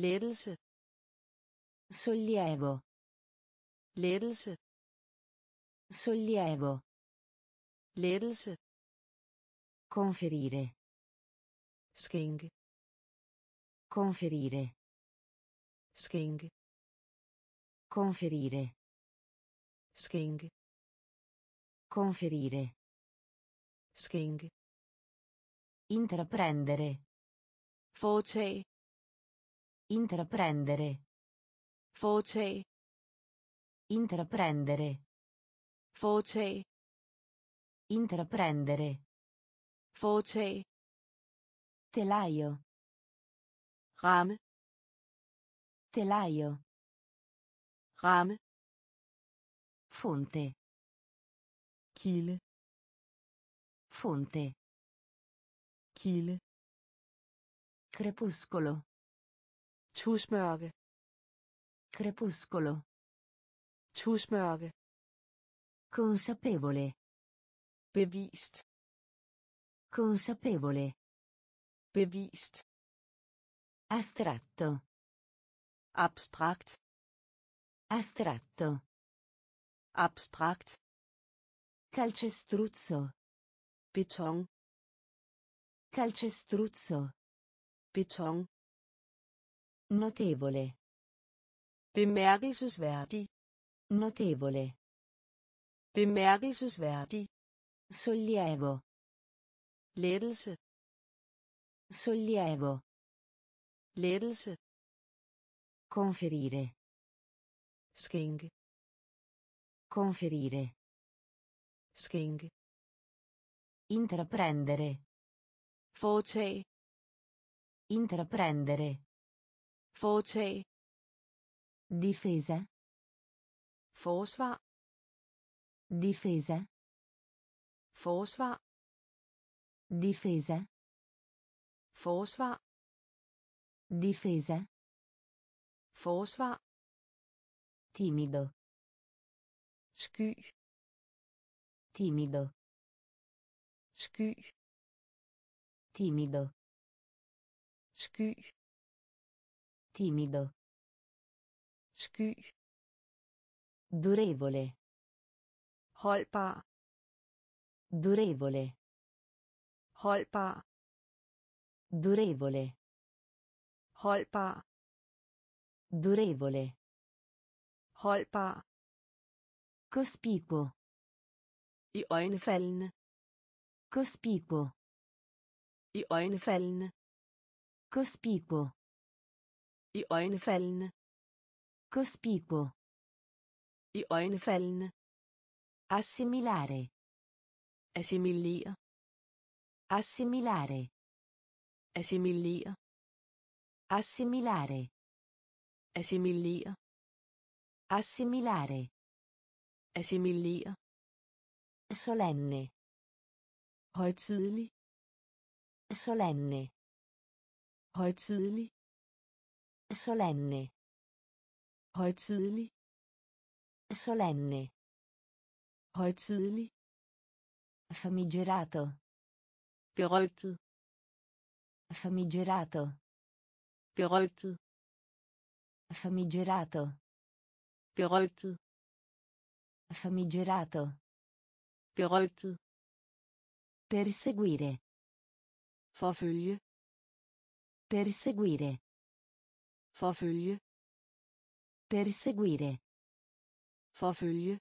lettelse Sollievo. lettelse Sollievo. lettelse Conferire. skænke Conferire. skænke Conferire. skænke Conferire. skænke Intraprendere. foretage Intraprendere. Foretage Intraprendere. foretage Intraprendere. foretage Telaio. ramme Telaio. ramme Fonte. kilde Fonte. kilde Crepuscolo. tusmørke Crepuscolo. Tusmørke. Consapevole. Bevist. Consapevole. Bevist. Astratto. Abstrakt. Astratto. Abstrakt. Calcestruzzo. Beton. Calcestruzzo. Beton. Notevole. Bemærkelsesværdig. Notevole. Bemærkelsesværdig. Sollievo. Lettelse. Sollievo. Lettelse. Conferire. Skænke. Conferire. Skænke. Intraprendere. Foretag. Intraprendere. Foretag. Difesa. Forsvar. Difesa. Forsvar. Difesa. Forsvar. Difesa. Forsvar. Timido. Sky. Timido. Sky. Timido. Sky. Timido. Sky. Durevole. Holdbar. Durevole. Holdbar. Durevole. Holdbar. Durevole. Holdbar. Cospicuo. I øjnefaldende. Cospicuo. I øjnefaldende. Cospicuo. I øjnefaldende. Cospicuo. I øjnefaldende. Assimilare. Assimilere. Assimilare. Assimilere. Assimilare. Assimilere. Assimilare. Assimilere. Solenne. Højtidelig. Solenne. Højtidelig. Solenne. Højtidelig. Solenne. Højtidelig. Famigerato. Berygtet. Famigerato. Berygtet. Famigerato. Berygtet. Famigerato. Berygtet. Perseguire. Forfølge. Perseguire. Forfølge. Perseguire. Forfølge.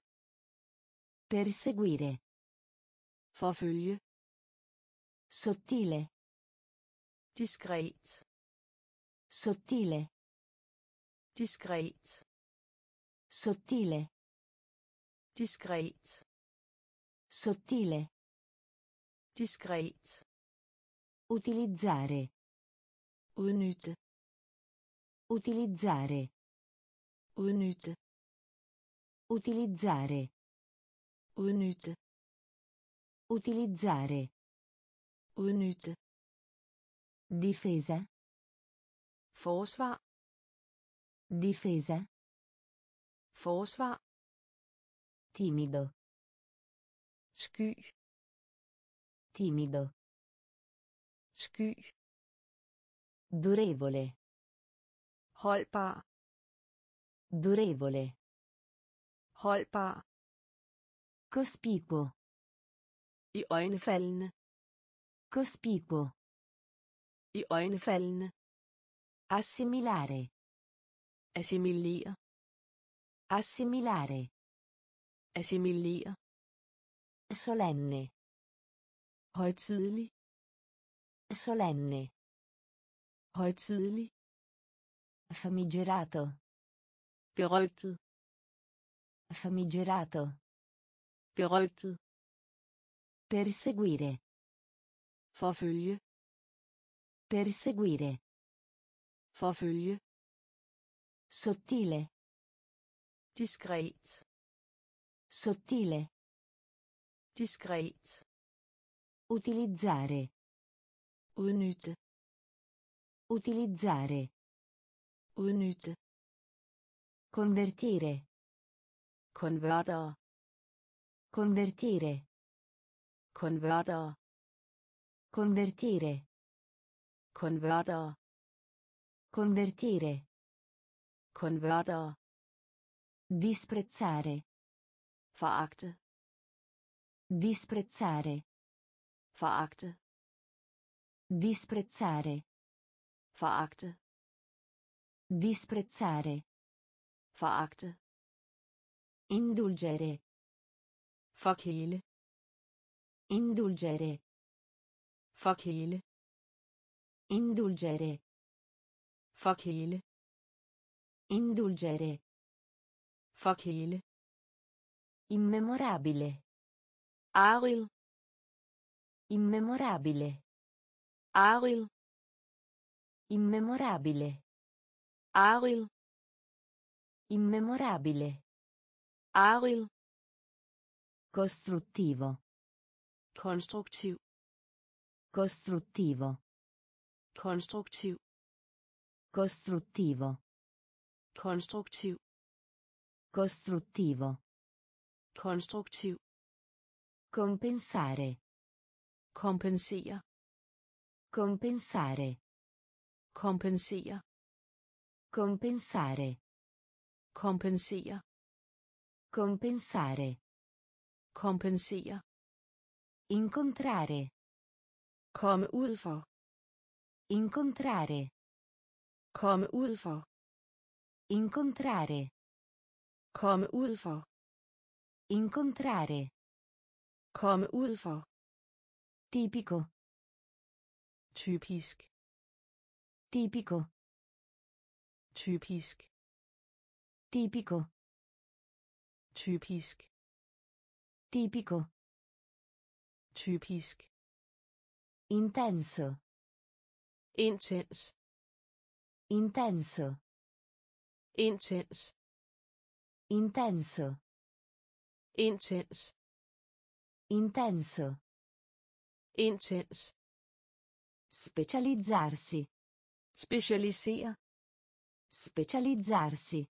Perseguire. Forfølge. Sottile. Diskret. Sottile. Diskret. Sottile. Diskret. Sottile. Diskret. Utilizzare. Udnytte. Utilizzare. Udnytte. Utilizzare. Udnytte. Utilizzare. Udnytte. Difesa. Forsvar. Difesa. Forsvar. Timido. Sky. Timido. Sky. Durevole. Holdbar. Durevole. Holdbar. Cospicuo. I øjnefaldende. Cospicuo. I øjnefaldende. Assimilare. Assimilere. Assimilare. Assimilere. Solenne. Højtidelig. Solenne. Højtidelig. Famigerato. Berygtet. Famigerato. Berygtet. Perseguire. Forfølge. Perseguire. Forfølge. Sottile. Diskret. Sottile. Diskret. Utilizzare. Udnytte. Utilizzare. Udnytte. Convertire. Konvertere. Convertire. Konvertere. Convertire. Konvertere. Convertire. Konvertere. Disprezzare. Veragte. Disprezzare. Veragte. Disprezzare. Veragte. Disprezzare. Veragte. Indulgere. Forkæle. Indulgere. Forkæle. Indulgere. Forkæle. Indulgere. Forkæle. Immemorabile. Aril. Immemorabile. Aril. Immemorabile. Aril. Immemorabile. Aril. Costruttivo. Konstruktiv. Costruttivo. Konstruktiv. Costruttivo. Konstruktiv. Costruttivo. Konstruktiv. Compensare. Kompensere. Compensare. Kompensere. Compensare. Kompensere. Compensare. Kompensere. Incontrare. Komme ud for. Incontrare. Komme ud for. Incontrare. Komme ud for. Incontrare. Komme ud for. Tipico. Typisk. Tipico. Typisk. Tipico. Typisk. Tipico. Typisk. Intenso. Intens. Intenso. Intens. Intenso. Intens. Intenso. Intens. Specializzarsi. Specialisere. Specializzarsi.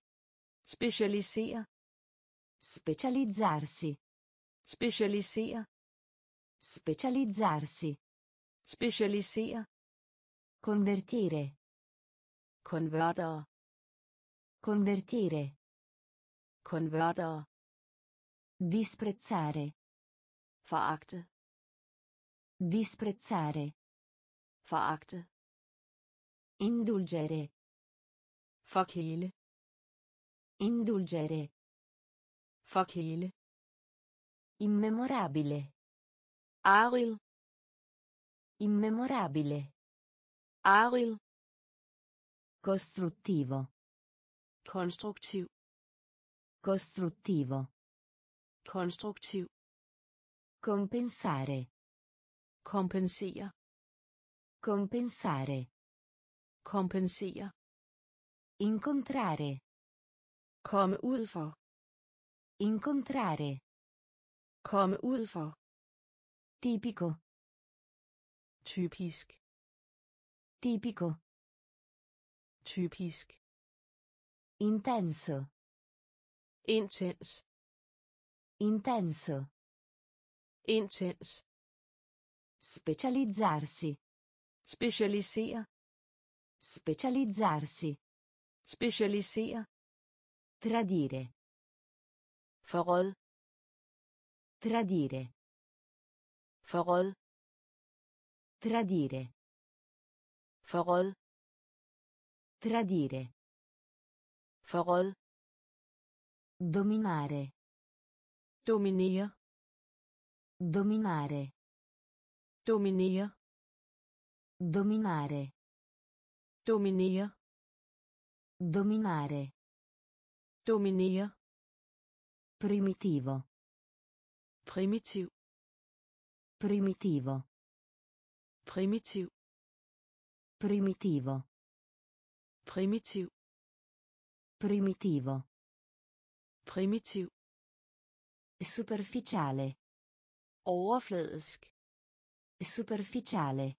Specialisere. Specializzarsi. Specialisere. Specializzarsi. Specialisere. Convertire. Konvertere. Convertire. Konvertere. Disprezzare. Veragte. Disprezzare. Veragte. Indulgere. Forkæle. Indulgere. Forkæle. Immemorabile. Aril. Immemorabile. Aril. Costruttivo. Konstruktiv. Costruttivo. Konstruktiv. Compensare. Kompensere. Compensare. Kompensere. Incontrare. Komme ud for. Incontrare. Komme ud for. Tipico. Typisk. Tipico. Typisk. Intenso. Intens. Intenso. Intens. Specializzarsi. Specialisere. Specializzarsi. Specialisere. Tradire. Forråd. Tradire. Forråd. Tradire. Forråd. Tradire. Forråd. Dominare. Dominere. Dominare. Dominere. Dominare. Dominere. Dominare. Dominere. Primitivo. Primitiv. Primitivo. Primitiv. Primitivo. Primitiv. Primitivo. Primitiv. Superficiale. Overfladisk. Superficiale.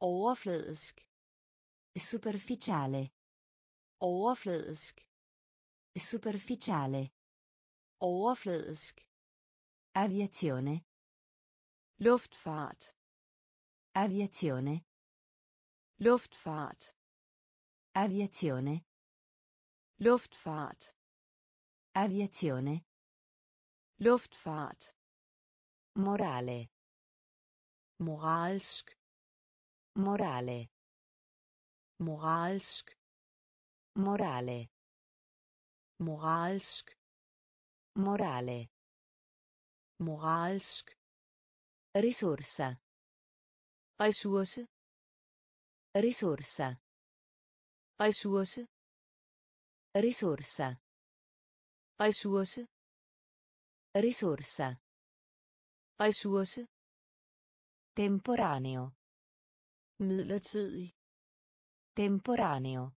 Overfladisk. Superficiale. Overfladisk. Superficiale. Overfladisk. Aviazione. Luftfart. Aviazione. Luftfart. Aviazione. Luftfart. Aviazione. Luftfart. Morale. Moralsk. Morale. Moralsk. Morale. Moralsk. Morale. Moralsk. Risorsa. Ressource. Risorsa. Ressource. Risorsa. Ressource. Risorsa. Ressource. Temporaneo. Midlertidig. Temporaneo.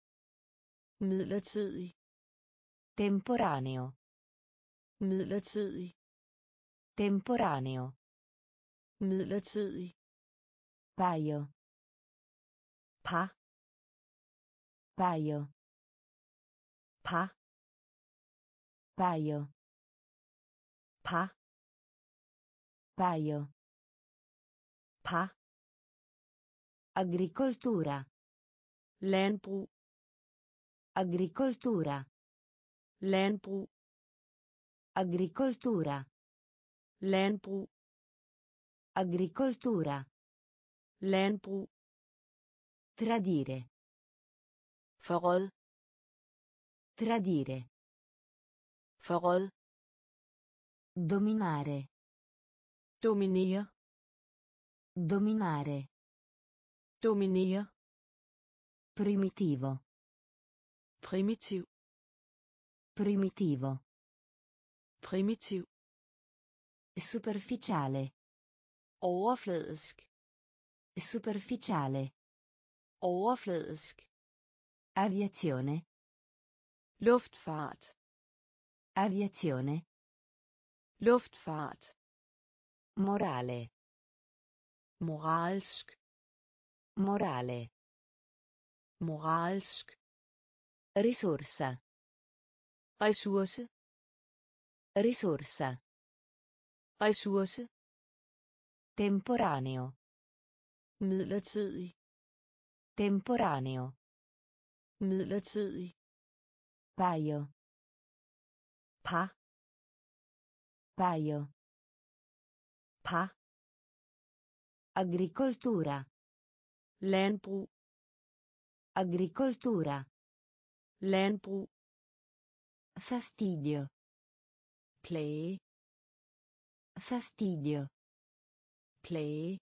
Midlertidig. Temporaneo. Midlertidig. Temporaneo. Midlertidig. Paio. Par. Paio. Par. Paio. Par. Paio. Par. Agricoltura. Landbrug. Agricoltura. Landbrug. Agricoltura. Landbrug. Agricoltura. Landbrug. Tradire. Forråd. Tradire. Forråd. Dominare. Dominere. Dominare. Dominere. Primitivo. Primitiv. Primitivo. Primitiv. Superficiale. Overfladisk. Superficiale. Overfladisk. Aviazione. Luftfart. Aviazione. Luftfart. Morale. Moralsk. Morale. Moralsk. Risorsa. Ressource. Risorsa. Ressource. Temporaneo. Midlertidig. Temporaneo. Midlertidig. Paio. Par. Paio. Par. Agricoltura. Landbrug. Agricoltura. Landbrug. Fastidio. Plage. Fastidio. Plage.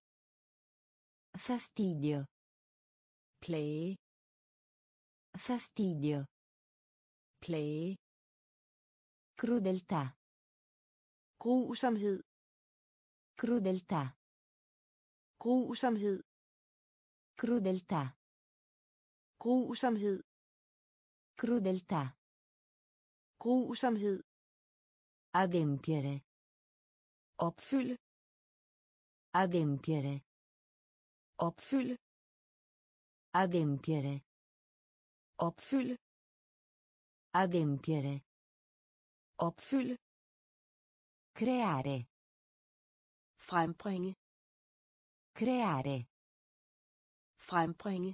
Fastidio. Plage. Fastidio. Plage. Crudeltà. Grusomhed. Crudeltà. Grusomhed. Crudeltà. Grusomhed. Crudeltà. Grusomhed. Adempiere. Opfylde. Adempiere. Opfylde. Adempiere. Opfylde. Adempiere. Opfylde. Creare. Frembringe. Creare. Frembringe.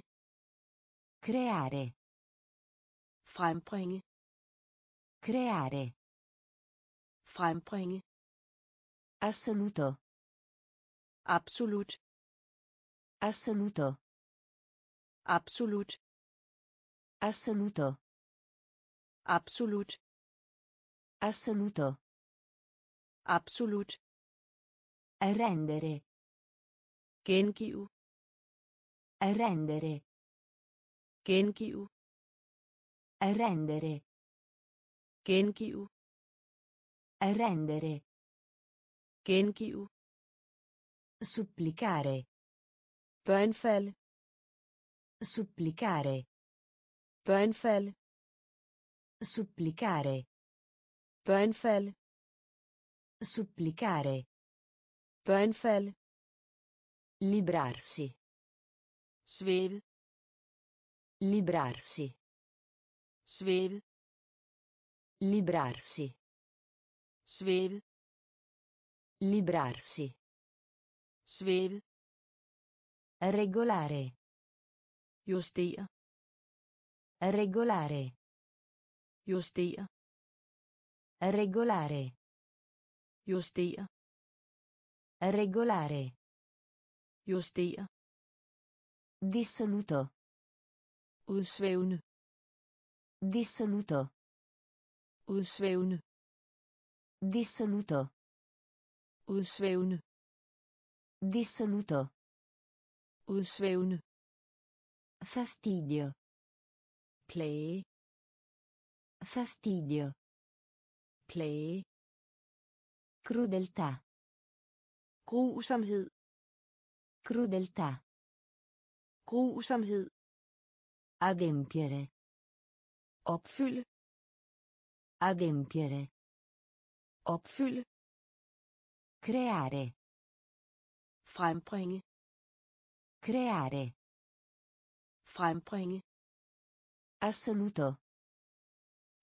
Creare. Frembringe. Creare. Frembringe. Assoluto. Absolut. Assoluto. Absolut. Assoluto. Absolut. Assoluto. Absolut. Rendere. Gengive. Rendere. Gengive. Rendere. Gengive. Rendere. Gengive. Supplicare. Børnefald. Supplicare. Børnefald. Supplicare. Børnefald. Supplicare. Børnefald. Librarsi. Svæve. Librarsi. Svæve. Librarsi. svæve Librarsi. svæve Regolare. justere Regolare. justere Regolare. justere Regolare. justere Dissoluto. udsvævende Dissoluto. Udsvævende Dissoluto. udsvævende Dissoluto. udsvævende Fastidio. plage Fastidio. plage Crudeltà. grusomhed Crudeltà. grusomhed Adempiere. opfylde Adempiere. opfylde Creare. frembringe Creare. frembringe Assoluto.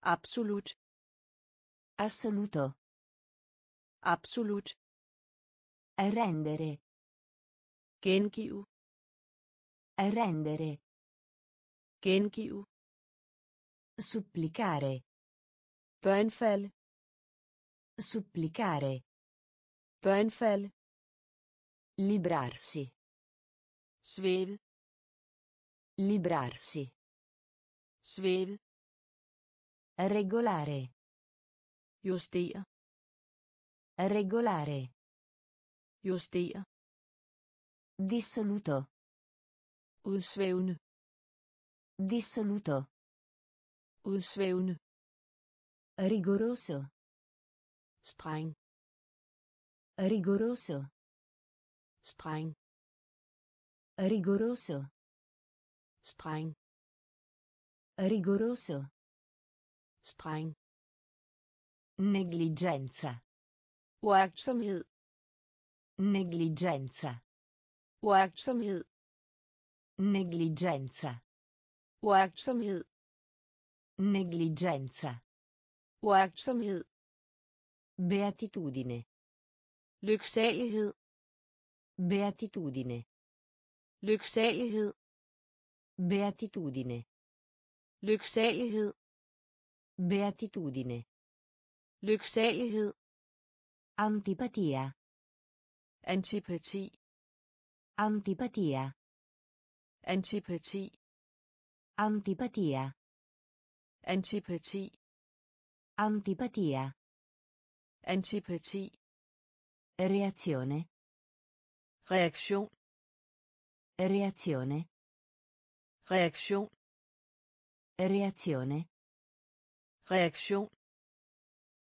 absolut Assoluto. absolut Rendere. gengive Rendere. gengive Supplicare. Børnefalde Supplicare. børnefalde Librarsi. svæve Librarsi. svæve Regolare. justere Regolare. justere Dissoluto. udsvævende Dissoluto. udsvævende Rigoroso. streng Rigoroso. streng Rigoroso. streng Rigoroso. streng Negligenza. uagtsomhed Negligenza. uagtsomhed Negligenza. uagtsomhed Negligenza. Uagtsomhed Beatitudine. lyksalighed Beatitudine. lyksalighed Beatitudine. lyksalighed Beatitudine. lyksalighed Antipatia. antipati Antipatia. antipati Antipatia. antipati Antipatia. antipati Reazione. reaktion Reazione. reaktion Reazione. reaktion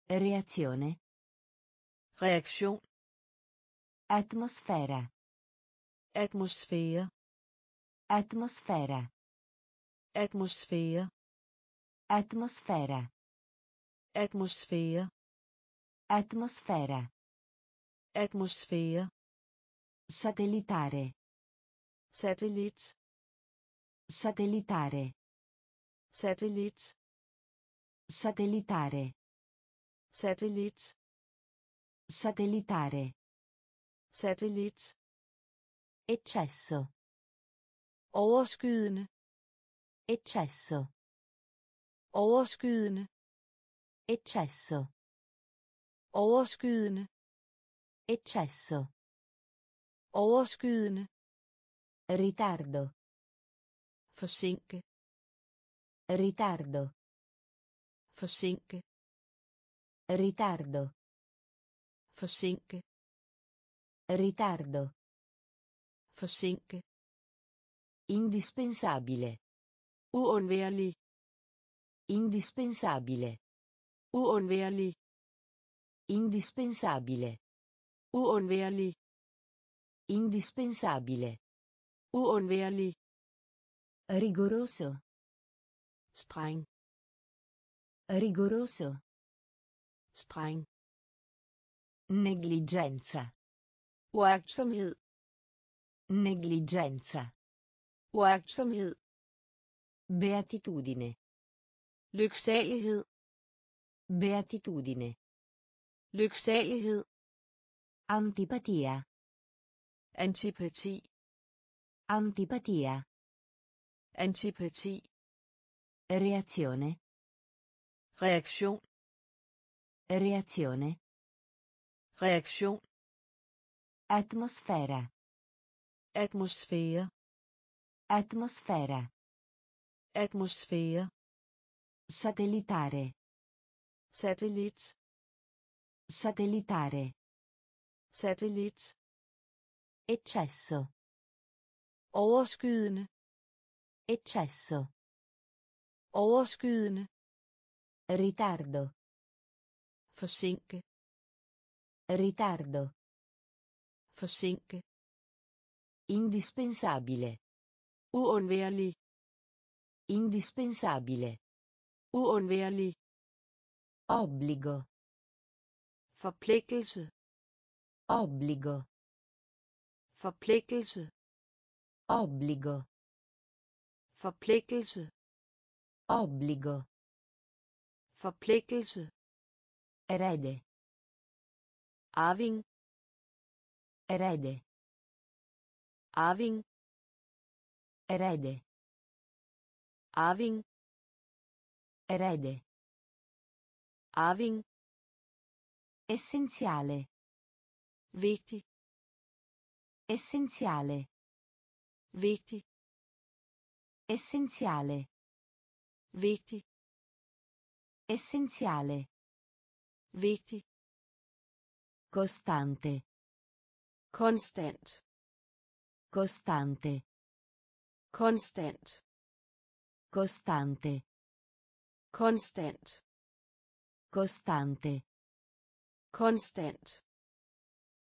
Reazione. reaktion Atmosfera. atmosfære Atmosfera. atmosfære Atmosfera. Atmosfære Atmosfera. atmosfære Satellitare. satellit Satellitare. satellit Satellitare. satellit Satellitare. satellit Eccesso. overskydende Eccesso. overskydende Eccesso. overskydende Eccesso. overskydende Ritardo. forsinke Ritardo. forsinke Ritardo. forsinke Ritardo. forsinke Indispensabile. uundværlig Indispensabile. Uundværlig Indispensabile. uundværlig Indispensabile. uundværlig Rigoroso. streng Rigoroso. streng Negligenza. uagtsomhed Negligenza. uagtsomhed Beatitudine. lyksalighed Beatitudine. Lyksalighed. Antipatia. Antipati. Antipatia. Antipati. Reazione. Reaktion. Reazione. Reaktion. Atmosfera. Atmosfære. Atmosfera. Atmosfære. Satellitare. Satellit. Satellitare. Satellit. Eccesso. Overskydende. Eccesso. Overskydende. Ritardo. Forsinke. Ritardo. Forsinke. Indispensabile. Uundværlig. Indispensabile. Uundværlig. Obbligo. Forpligtelse. Obbligo. Forpligtelse. Obbligo. Forpligtelse. Obbligo. Forpligtelse. Erede. Arving. Erede. Arving. Erede. Arving. Erede. Arving. Essenziale. Vigtig. Essenziale. Vigtig. Essenziale. Vigtig. Essenziale. Vigtig. Costante. Konstant. Costante. Konstant. Costante. Konstant. Costante. Konstant.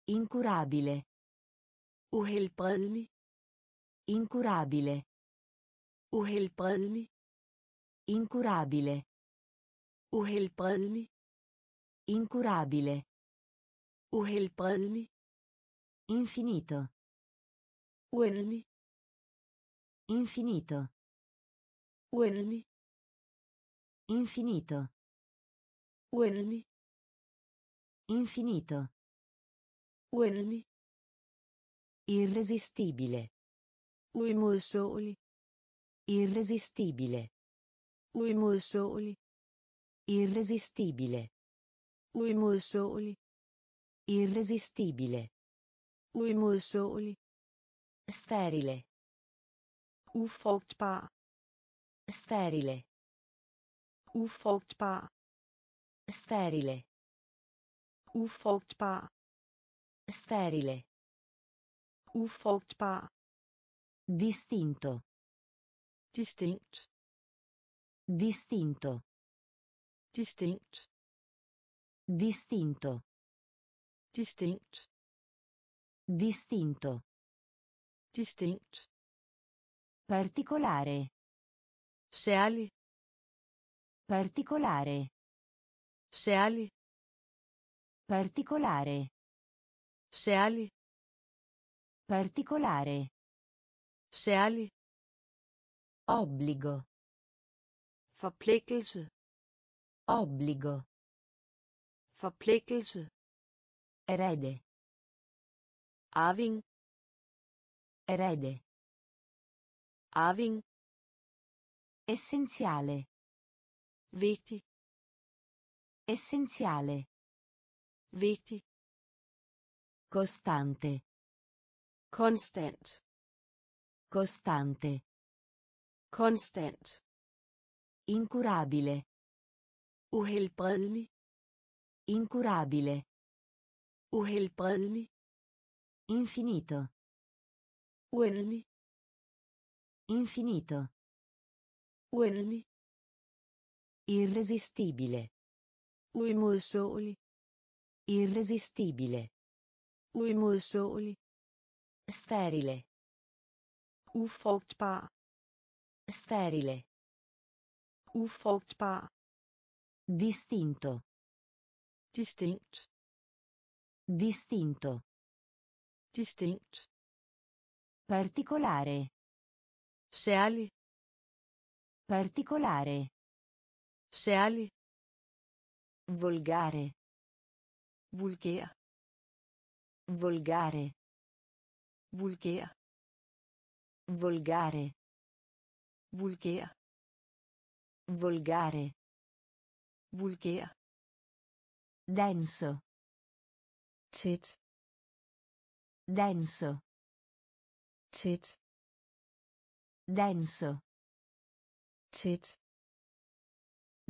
Incurabile. Uhelbredelig. Incurabile. Uhelbredelig. Incurabile. Uhelbredelig. Incurabile. Uhelbredelig. Infinito. Uendelig. Infinito. Uendelig. Infinito. Uendelig. Infinito. Uendelig. Irresistibile. Uimodståelig. Irresistibile. Uimodståelig. Irresistibile. Uimodståelig. Irresistibile. Uimodståelig. Sterile. Ufrugtbar. Sterile. Ufrugtbar. Sterile. Ufrugtbar. Sterile. Ufrugtbar. Distinto. Distinkt. Distinto. Distinkt. Distinto. Distinkt. Distinto. Distinkt. Particolare. Særlig. Particolare. Særlig. Particolare. Særlig. Particolare. Særlig. Obbligo. Forpligtelse. Obbligo. Forpligtelse. Erede. Arving. Erede. Arving. Essenziale. Vigtig. Essenziale. Vigtig. Costante. Konstant. Costante. Konstant. Incurabile. Uhelbredelig. Incurabile. Uhelbredelig. Infinito. Uendelig. Infinito. Uendelig. Irresistibile. Uimodståelig. Irresistibile. Uimodståelig. Sterile. Ufrugtbar. Sterile. Ufrugtbar. Distinto. Distinkt. Distinto. Distinkt. Particolare. Særlig. Particolare. Særlig. Volgare. vulgær Volgare. vulgær Volgare. vulgær Volgare. vulgær Denso. tæt Denso. tæt Denso. tæt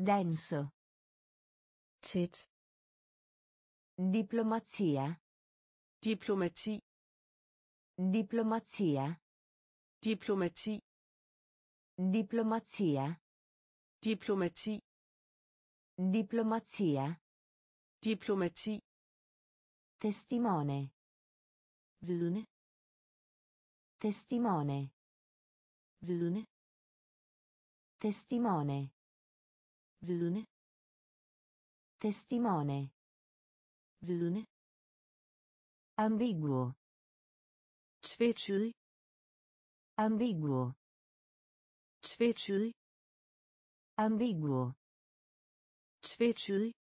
Denso. Tæt Diplomazia. diplomati Diplomazia. diplomati Diplomazia. diplomati Diplomazia. diplomati Testimone. vidne Testimone. vidne Testimone. vidne Testimone. vidne Ambiguo. tvetydig Ambiguo. tvetydig Ambiguo. tvetydig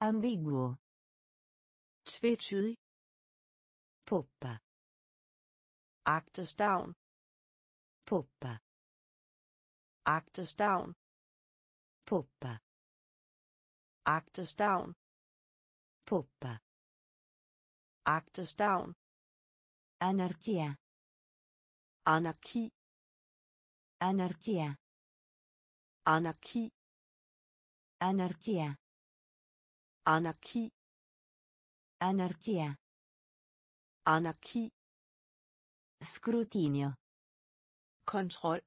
Ambiguo. tvetydig Poppa. agtestavn Poppa. agtestavn Poppa. Agtestavn Poppa. agtestavn Anarchia. anarki Anarchia. anarki Anarchia. anarki Anarchia. anarki Scrutinio. kontrol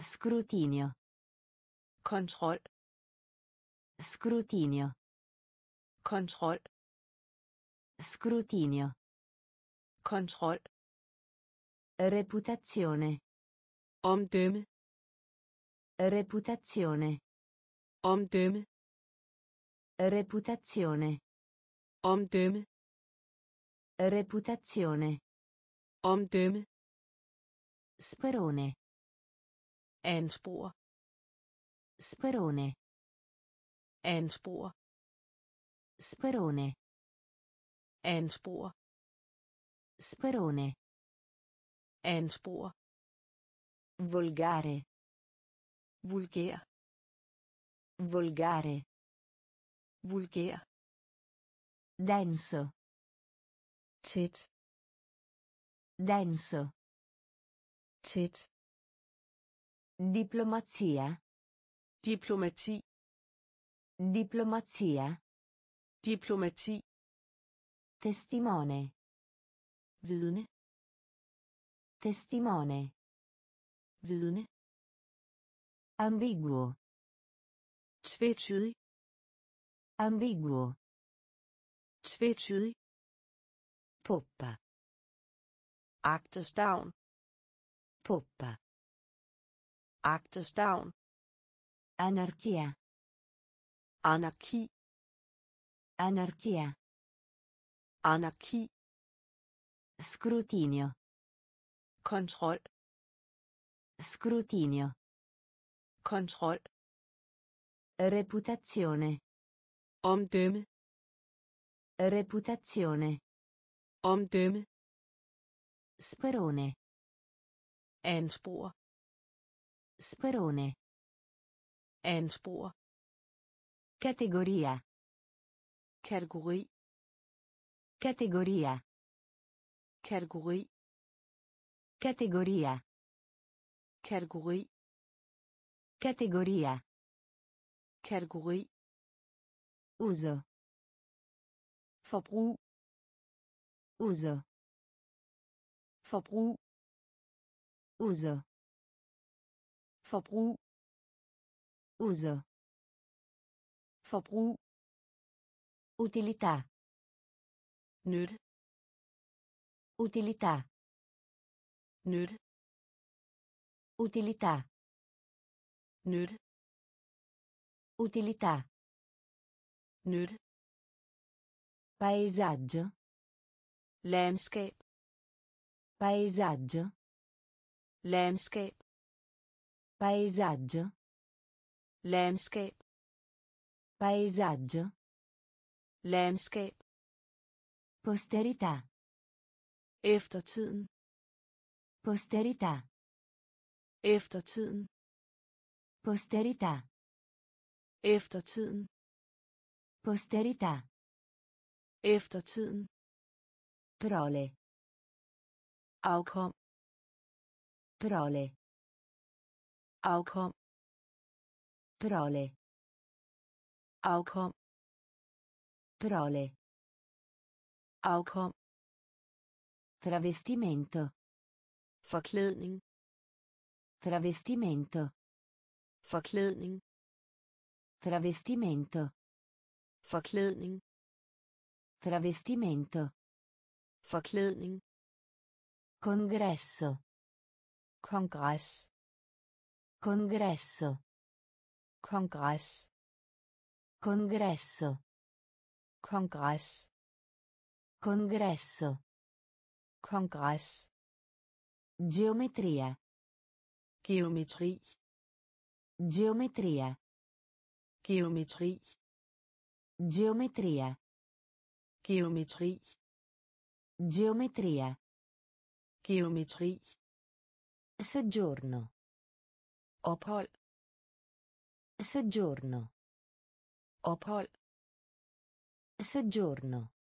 Scrutinio. kontrol Scrutinio. kontrol Scrutinio. kontrol Reputazione. omdømme Reputazione. omdømme Reputazione. omdømme Reputazione. omdømme Sperone. anspor Sperone. Anspor Sperone. anspor Sperone. anspor Volgare. vulgær Volgare. vulgær Denso. tæt Denso. tæt Diplomazia. diplomati Diplomazia. diplomati Testimone. vidne Testimone. vidne Ambiguo. tvetydig Ambiguo. tvetydig Poppa. agtestavn Poppa. agtestavn Anarchia. Anarki Anarchia. anarki Scrutinio. kontrol Scrutinio. kontrol Reputazione. omdømme Reputazione. omdømme Sperone. anspor Sperone. anspor Categoria. kategori Categoria. kategori Categoria. kategori Categoria. kategori Uso. forbrug Uso. forbrug Uso. forbrug Uso. Forbrug Utilità. nytte Utilità. nytte Utilità. nytte Utilità. nytte Paesaggio. landskab Paesaggio. landskab Paesaggio. landskab Paesaggio. Landskab. Posterità. Eftertiden. Posterità. Eftertiden. Posterità. Eftertiden. Posterità. Eftertiden. Prole. Afkom. Prole. Afkom. Prole. Afkom. Prole. Afkom. Travestimento. Forklædning. Travestimento. Forklædning. Travestimento. Forklædning. Travestimento. Forklædning. Congresso. Kongres. Congresso. Kongres. Congresso. Kongres. Congresso. Kongres. Geometria. Geometri. Geometria. Geometri. Geometria. Geometri. Geometria. Geometri. Soggiorno. Ophold. Soggiorno. Ophold. Soggiorno.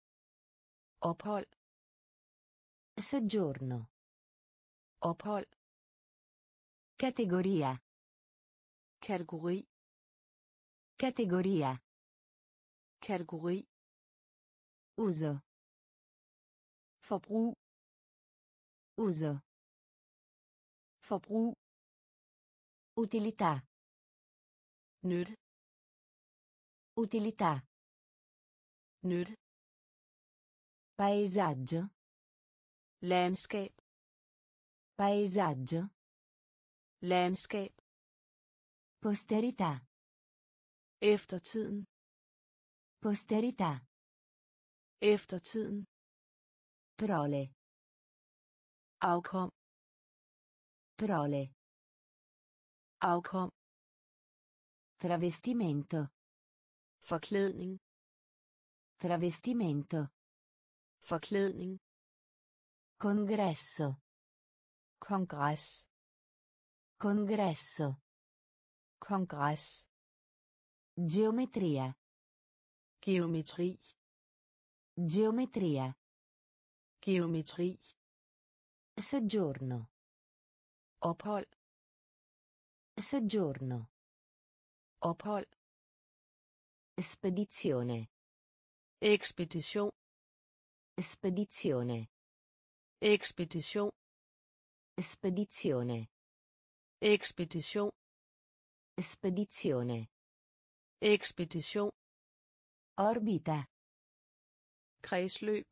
Ophold. Soggiorno. Ophold. Categoria. Kategori. Categoria. Kategori. Uso. Forbrug. Uso. Forbrug. Utilità. Nyt. Utilità. Nyt. Paesaggio. Landskab. Paesaggio. Landskab. Posterità. Eftertiden. Posterità. Eftertiden. Prole. Afkom. Prole. Afkom. Travestimento. Forklædning. Travestimento. Forklædning. Congresso. Kongres. Congresso. Kongres. Geometria. Geometri. Geometria. Geometri. Soggiorno. Ophold. Soggiorno. Ophold. Spedizione. Ekspedition. Spedizione. Ekspedition. Spedizione. Ekspedition. Spedizione. Ekspedition. Orbita. Kredsløb.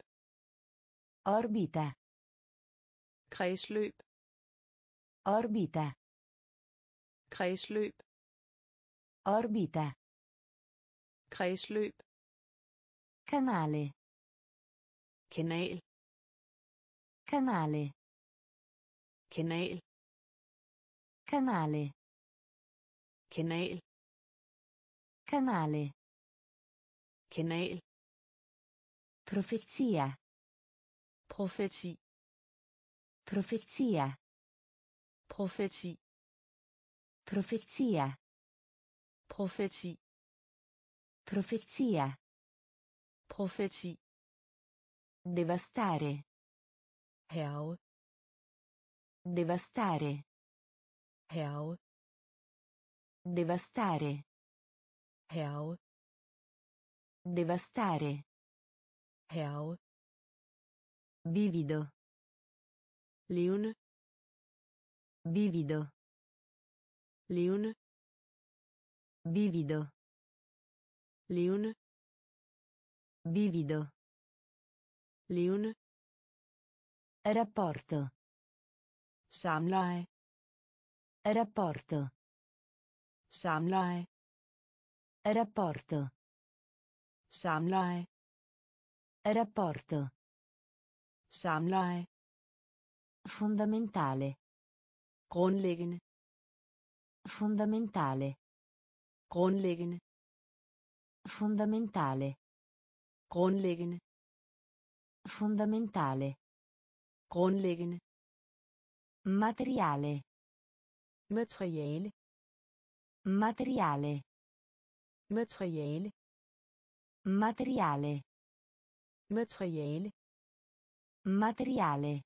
Orbita. Kredsløb. Orbita. Kredsløb. Orbita. Kredsløb. Canale. Kanal. Canale. Kanal. Canale. Kanal. Canale. Kanal. Profezia. Profeti. Profezia. Profeti. Profezia. Profeti. Profezia. Profeti. Devastare. Hærge. Devastare. Hærge. Devastare. Hærge. Devastare. Hærge. Vivido. Levende. Vivido. Levende. Vivido. Levende. Vivido. Levende. Rapporto. Samleje. Rapporto. Samleje. Rapporto. Samleje. Rapporto. Samleje. Fondamentale. Grundlæggende. Fondamentale. Grundlæggende. Fondamentale. grundlæggende Fondamentale. grundlæggende Materiale. materiale Materiale. materiale Materiale. materiale Materiale.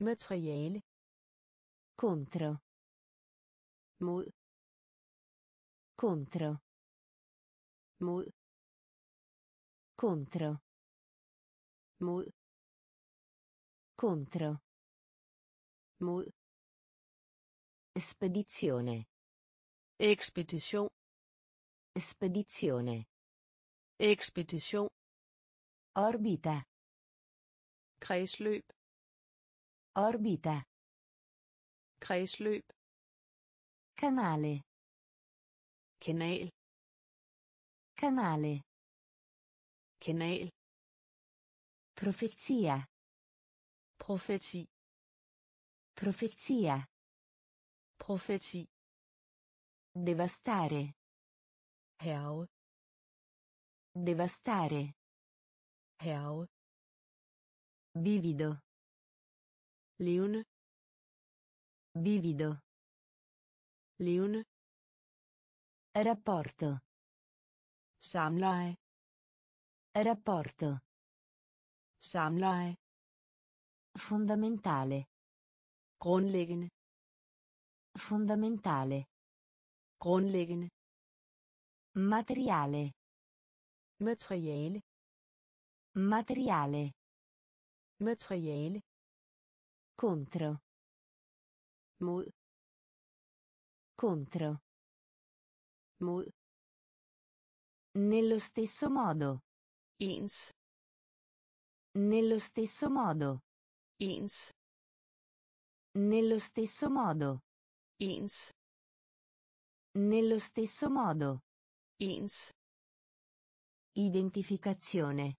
materiale Contro. mod Contro. Mod Contro. mod Contro. mod Spedizione. ekspedition Spedizione. ekspedition Orbita. kredsløb Orbita. kredsløb Canale. kanal Canale. kanal Profezia. profeti Profezia. profeti Devastare. hærge Devastare. hærge Vivido. levende Vivido. levende Rapporto. Samleje Rapporto. samleje Fondamentale. grundlæggende Fondamentale. grundlæggende Materiale. materiale Materiale. materiale Contro. mod Contro. mod Nello stesso modo. ens Nello stesso modo. ens Nello stesso modo. ens Nello stesso modo. ens Identificazione.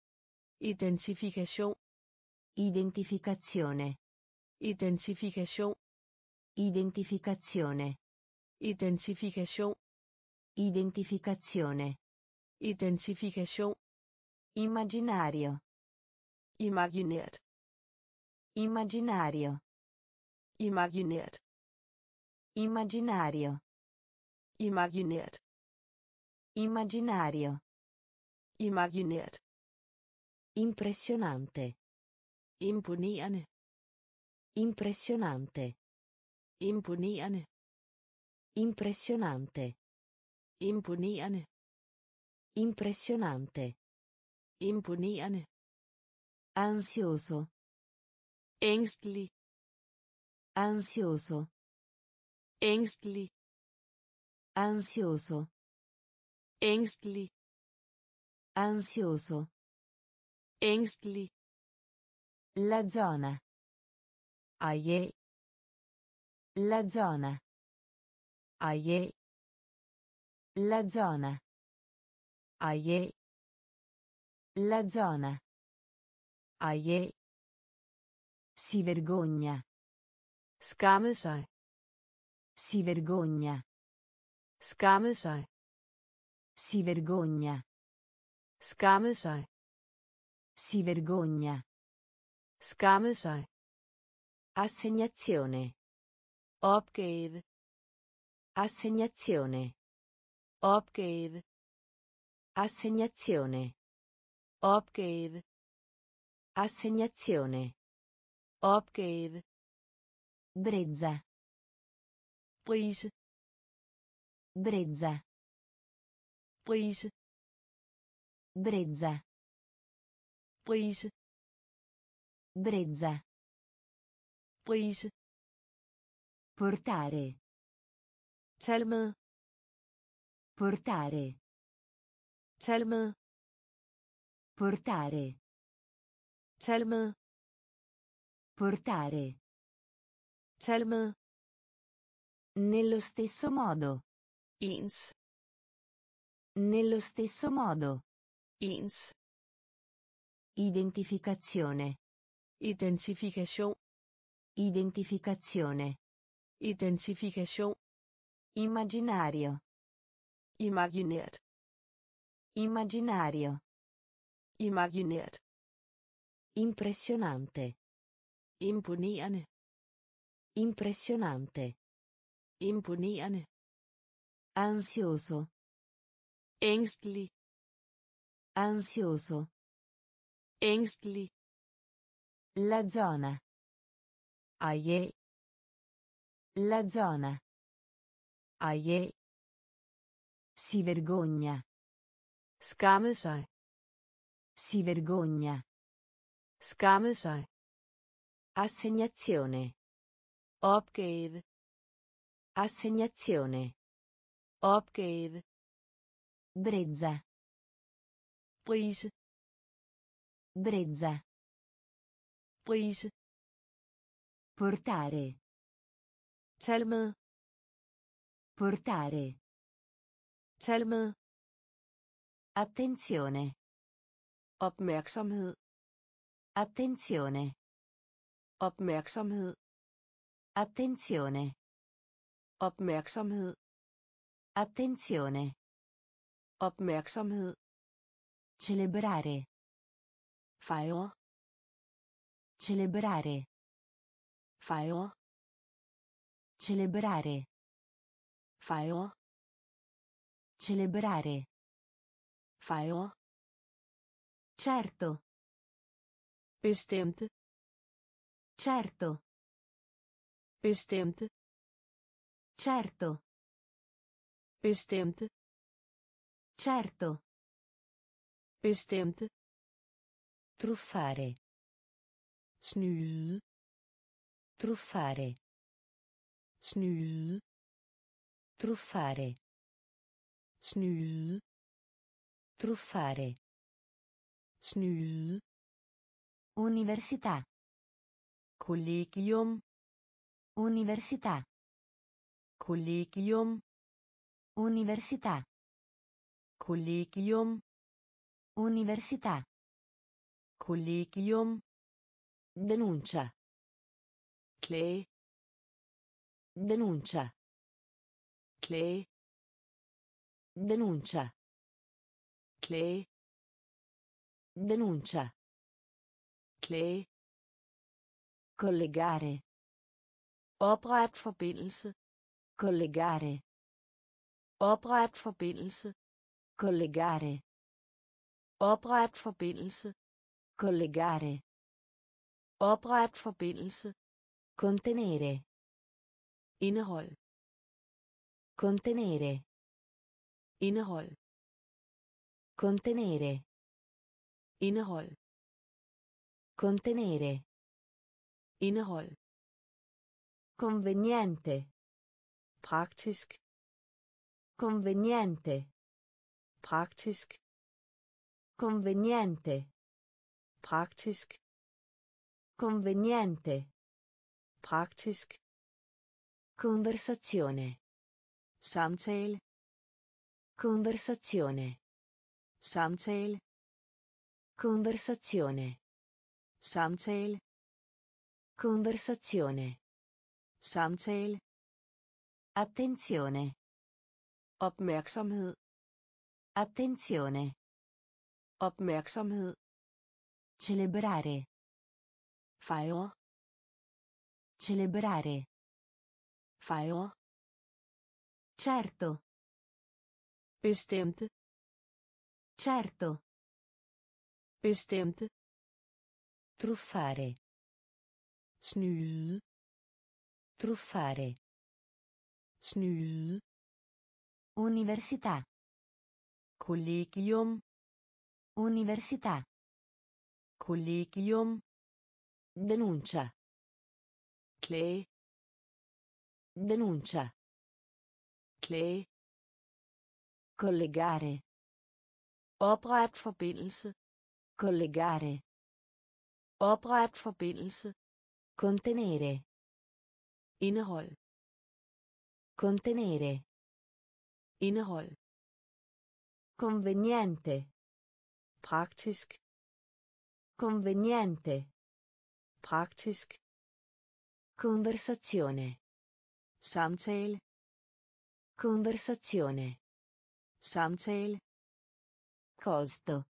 identifikation Identificazione. identifikation Identificazione. identifikation Identificazione. Identifikation Immaginario. imaginært Immaginario. imaginært Immaginario. imaginært Immaginario. imaginært Impressionante. imponerende Impressionante. imponerende Impressionante. imponerende Impressionante. imponerende Ansioso. ængstelig Ansioso. ængstelig Ansioso. ængstelig Ansioso. ængstelig La zona. areal La zona. areal La zona. Areal La zona. areal Si vergogna. skamme sig Si vergogna. skamme sig Si vergogna. skamme sig Si vergogna. skamme sig Assegnazione. opgave Assegnazione. opgave Assegnazione. opgave Assegnazione. opgave Brezza. prise Brezza. prise Brezza. prise Brezza. prise Portare. tal med Portare. Tal med Portare. tal med Portare. tal med Nello stesso modo. ens Nello stesso modo. ens Identificazione. identifikation Identificazione. identifikation Immaginario. imaginært Immaginario. Imaginært. Impressionante. Imponerende. Impressionante. Imponerende. Ansioso. Ængstelig. Ansioso. Ængstelig. La zona. Areal. La zona. Areal. Si vergogna. Skamme sig. Si vergogna. Skamme sig. Assegnazione. Opgave. Assegnazione. Opgave. Brezza. Brise. Brezza. Brise. Portare. Tal med. Portare. Tal med. Attenzione. Opmærksomhed. Attenzione. Opmærksomhed. Attenzione. Opmærksomhed. Attenzione. Opmærksomhed. Celebrare. Fejre. Celebrare. Fejre. Celebrare. Fejre. Celebrare. Fejre. Certo. Bestemt. Certo. Bestemt. Certo. Bestemt. Certo. Bestemt. Truffare. Snyde. Truffare. Snyde. Truffare. Snyde. Truffare. Snyde. Università. Collegium. Università. Collegium. Università. Collegium. Università. Collegium. Denuncia. Klage. Denuncia. Klage. Denuncia. Klage. Denuncia. Klage. Collegare. Opret forbindelse. Collegare. Opret forbindelse. Collegare. Opret forbindelse. Collegare. Opret forbindelse. Contenere. Indehold. Contenere. Indehold. Contenere. Indehold. Contenere. Indehold. Conveniente. Praktisk. Conveniente. Praktisk. Conveniente. Praktisk. Conveniente. Praktisk. Conversazione. Samtale. Conversazione. Samtale. Conversazione. Samtale. Conversazione. Samtale. Attenzione. Opmærksomhed. Attenzione. Opmærksomhed. Celebrare. Fejre. Celebrare. Fejre. Certo. Bestemt. Certo. Bestemt. Truffare. Snyde. Truffare. Snyde. Università. Collegium. Università. Collegium. Denuncia. Klage. Denuncia. Klage. Collegare. Opret forbindelse. Collegare. Opret forbindelse. Contenere. Indehold. Contenere. Indehold. Conveniente. Praktisk. Conveniente. Praktisk. Conversazione. Samtale. Conversazione. Samtale. Costo.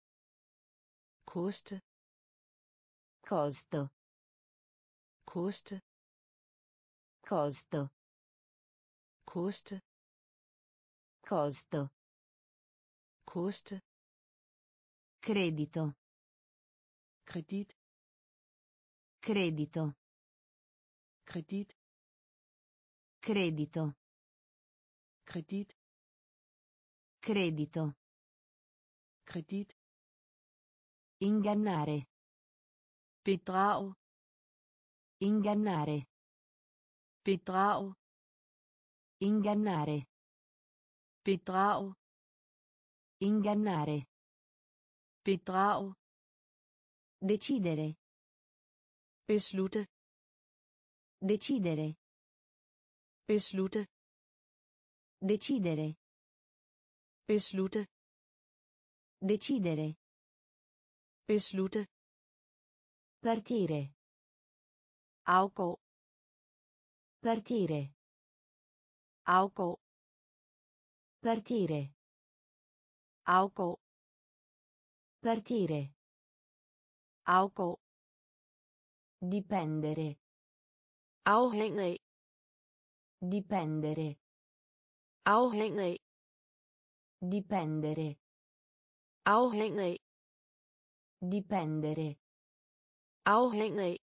koste Costo. koste Costo. koste Costo. koste Credito. kredit Credito. kredit Credito. kredit Credito. Kredit Ingannare. bedrag Ingannare. bedrag Ingannare. bedrag Ingannare. bedrag Decidere. beslutte Decidere. beslutte Decidere. beslutte Decidere. beslutte Partire. afgå Partire. afgå Partire. afgå Partire. afgå Dipendere. afhæng af Dipendere. afhæng af Dipendere. Afhæng af Dipendere. afhæng af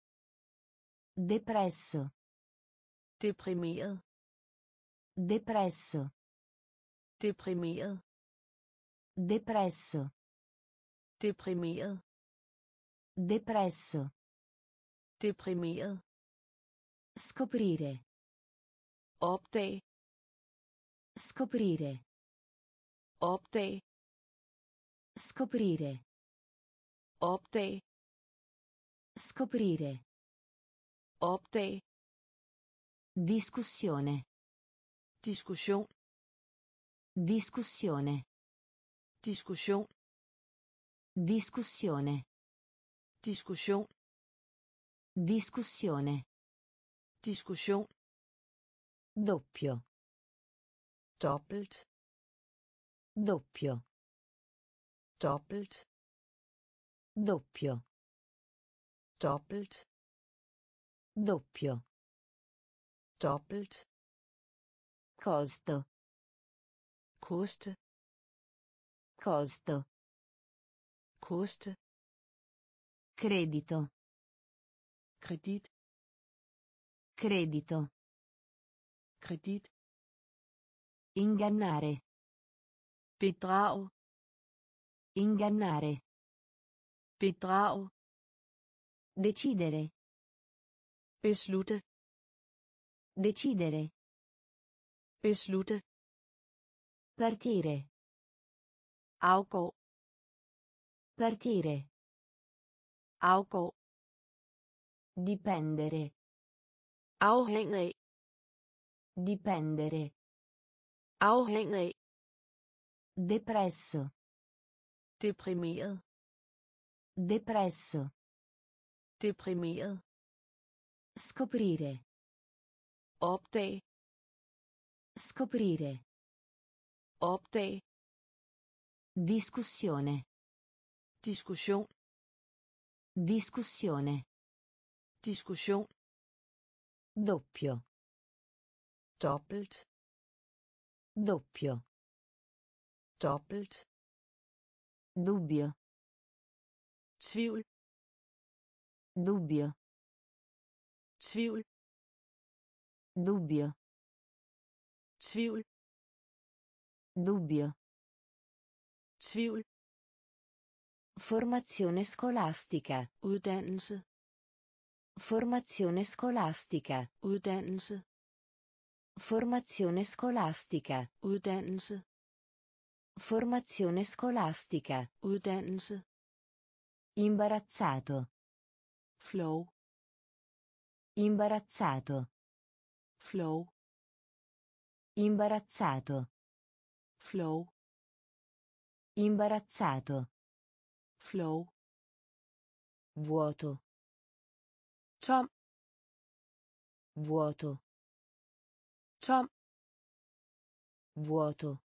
Depresso. deprimeret Depresso. deprimeret Depresso. deprimeret Depresso. deprimeret Scoprire. opdag Scoprire. opdag Scoprire. opdag Scoprire. opdag Discussione. diskussion Discussione. diskussion Discussione. diskussion Discussione. diskussion Doppio. dobbelt Doppio. Dobbelt Doppio. dobbelt Doppio. dobbelt Costo. koste Costo. koste Credito. kredit Credito. kredit Ingannare. bedrag Ingannare. bedrag Decidere. beslutte Decidere. beslutte Partire. afgå Partire. afgå Dipendere. afhæng af Dipendere. afhæng af Depresso. Deprimeret Depresso. deprimeret Scoprire. opdag Scoprire. opdag Discussione. diskussion Discussione. diskussion Doppio. dobbelt Doppio. dobbelt Dubbio. tvivl Dubbio. tvivl Dubbio. tvivl Dubbio. tvivl Formazione scolastica. uddannelse Formazione scolastica. uddannelse Formazione scolastica. uddannelse Formazione scolastica. uddannelse Imbarazzato. flow Imbarazzato. flow Imbarazzato. flow Imbarazzato. flow Vuoto. tom Vuoto. tom Vuoto.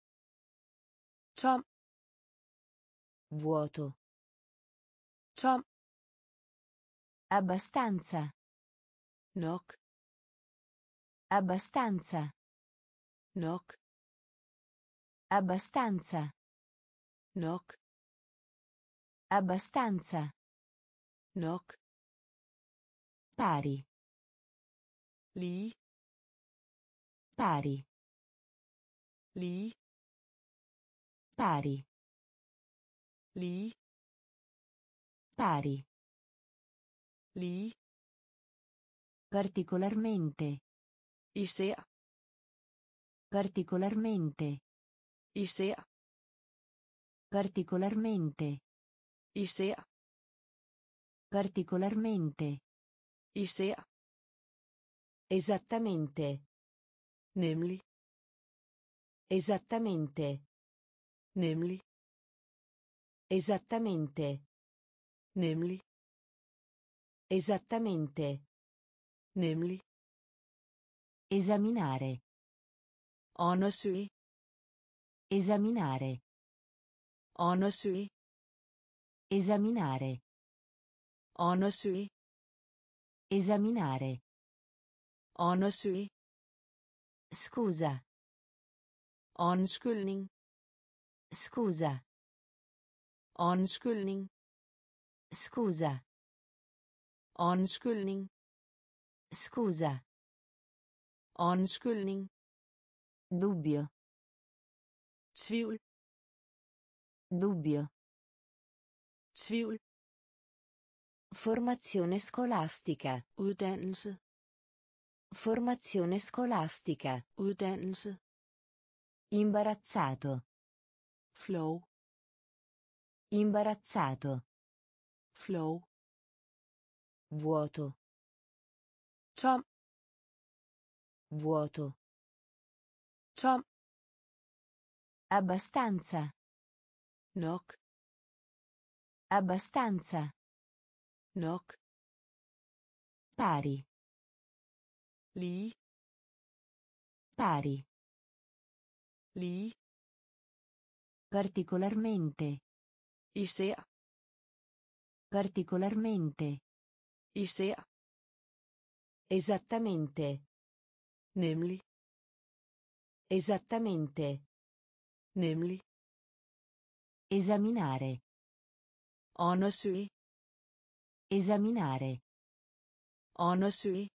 Tom Vuoto. Tom. Abbastanza. Nok. Abbastanza. Nok. Abbastanza. Nok. Abbastanza. Nok. Pari. Lige. Pari. Lige. Pari. Lige. Pari. Lige. Particolarmente. Især. Particolarmente. Især. Particolarmente. Især. Particolarmente. Især. Esattamente. Nemlig. Esattamente. Nemlig. Esattamente. Nemlig. Esattamente. Nemlig. Esaminare. Undersøge. Esaminare. Undersøge. Esaminare. Undersøge. Esaminare. Undersøge. Scusa. Undskyldning. Scusa. Undskyldning. Scusa. Undskyldning. Scusa. Undskyldning. Dubbio. Tvivl. Dubbio. Tvivl. Formazione scolastica. Uddannelse. Formazione scolastica. Uddannelse. Imbarazzato. Flow. Imbarazzato. Flow. Vuoto. Tom. Vuoto. Tom. Abbastanza. Nok. Abbastanza. Nok. Pari. Lige. Pari. Lige. Particolarmente. Især. Particolarmente. Især. Esattamente. Nemlig. Esattamente. Nemlig. Esaminare. Undersøge. Esaminare. Undersøge.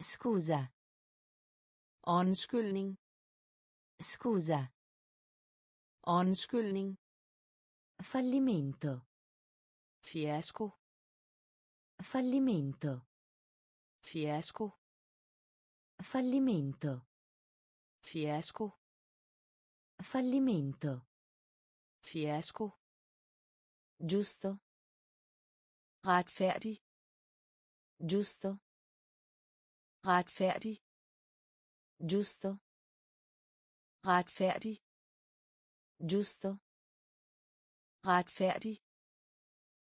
Scusa. Undskyldning. Scusa. Undskyldning. Fallimento. Fiasko. Fallimento. Fiasko. Fallimento. Fiasko. Fallimento. Fiasko. Giusto. Retfærdig. Giusto. Retfærdig. Giusto. Retfærdig. Giusto. Retfærdig.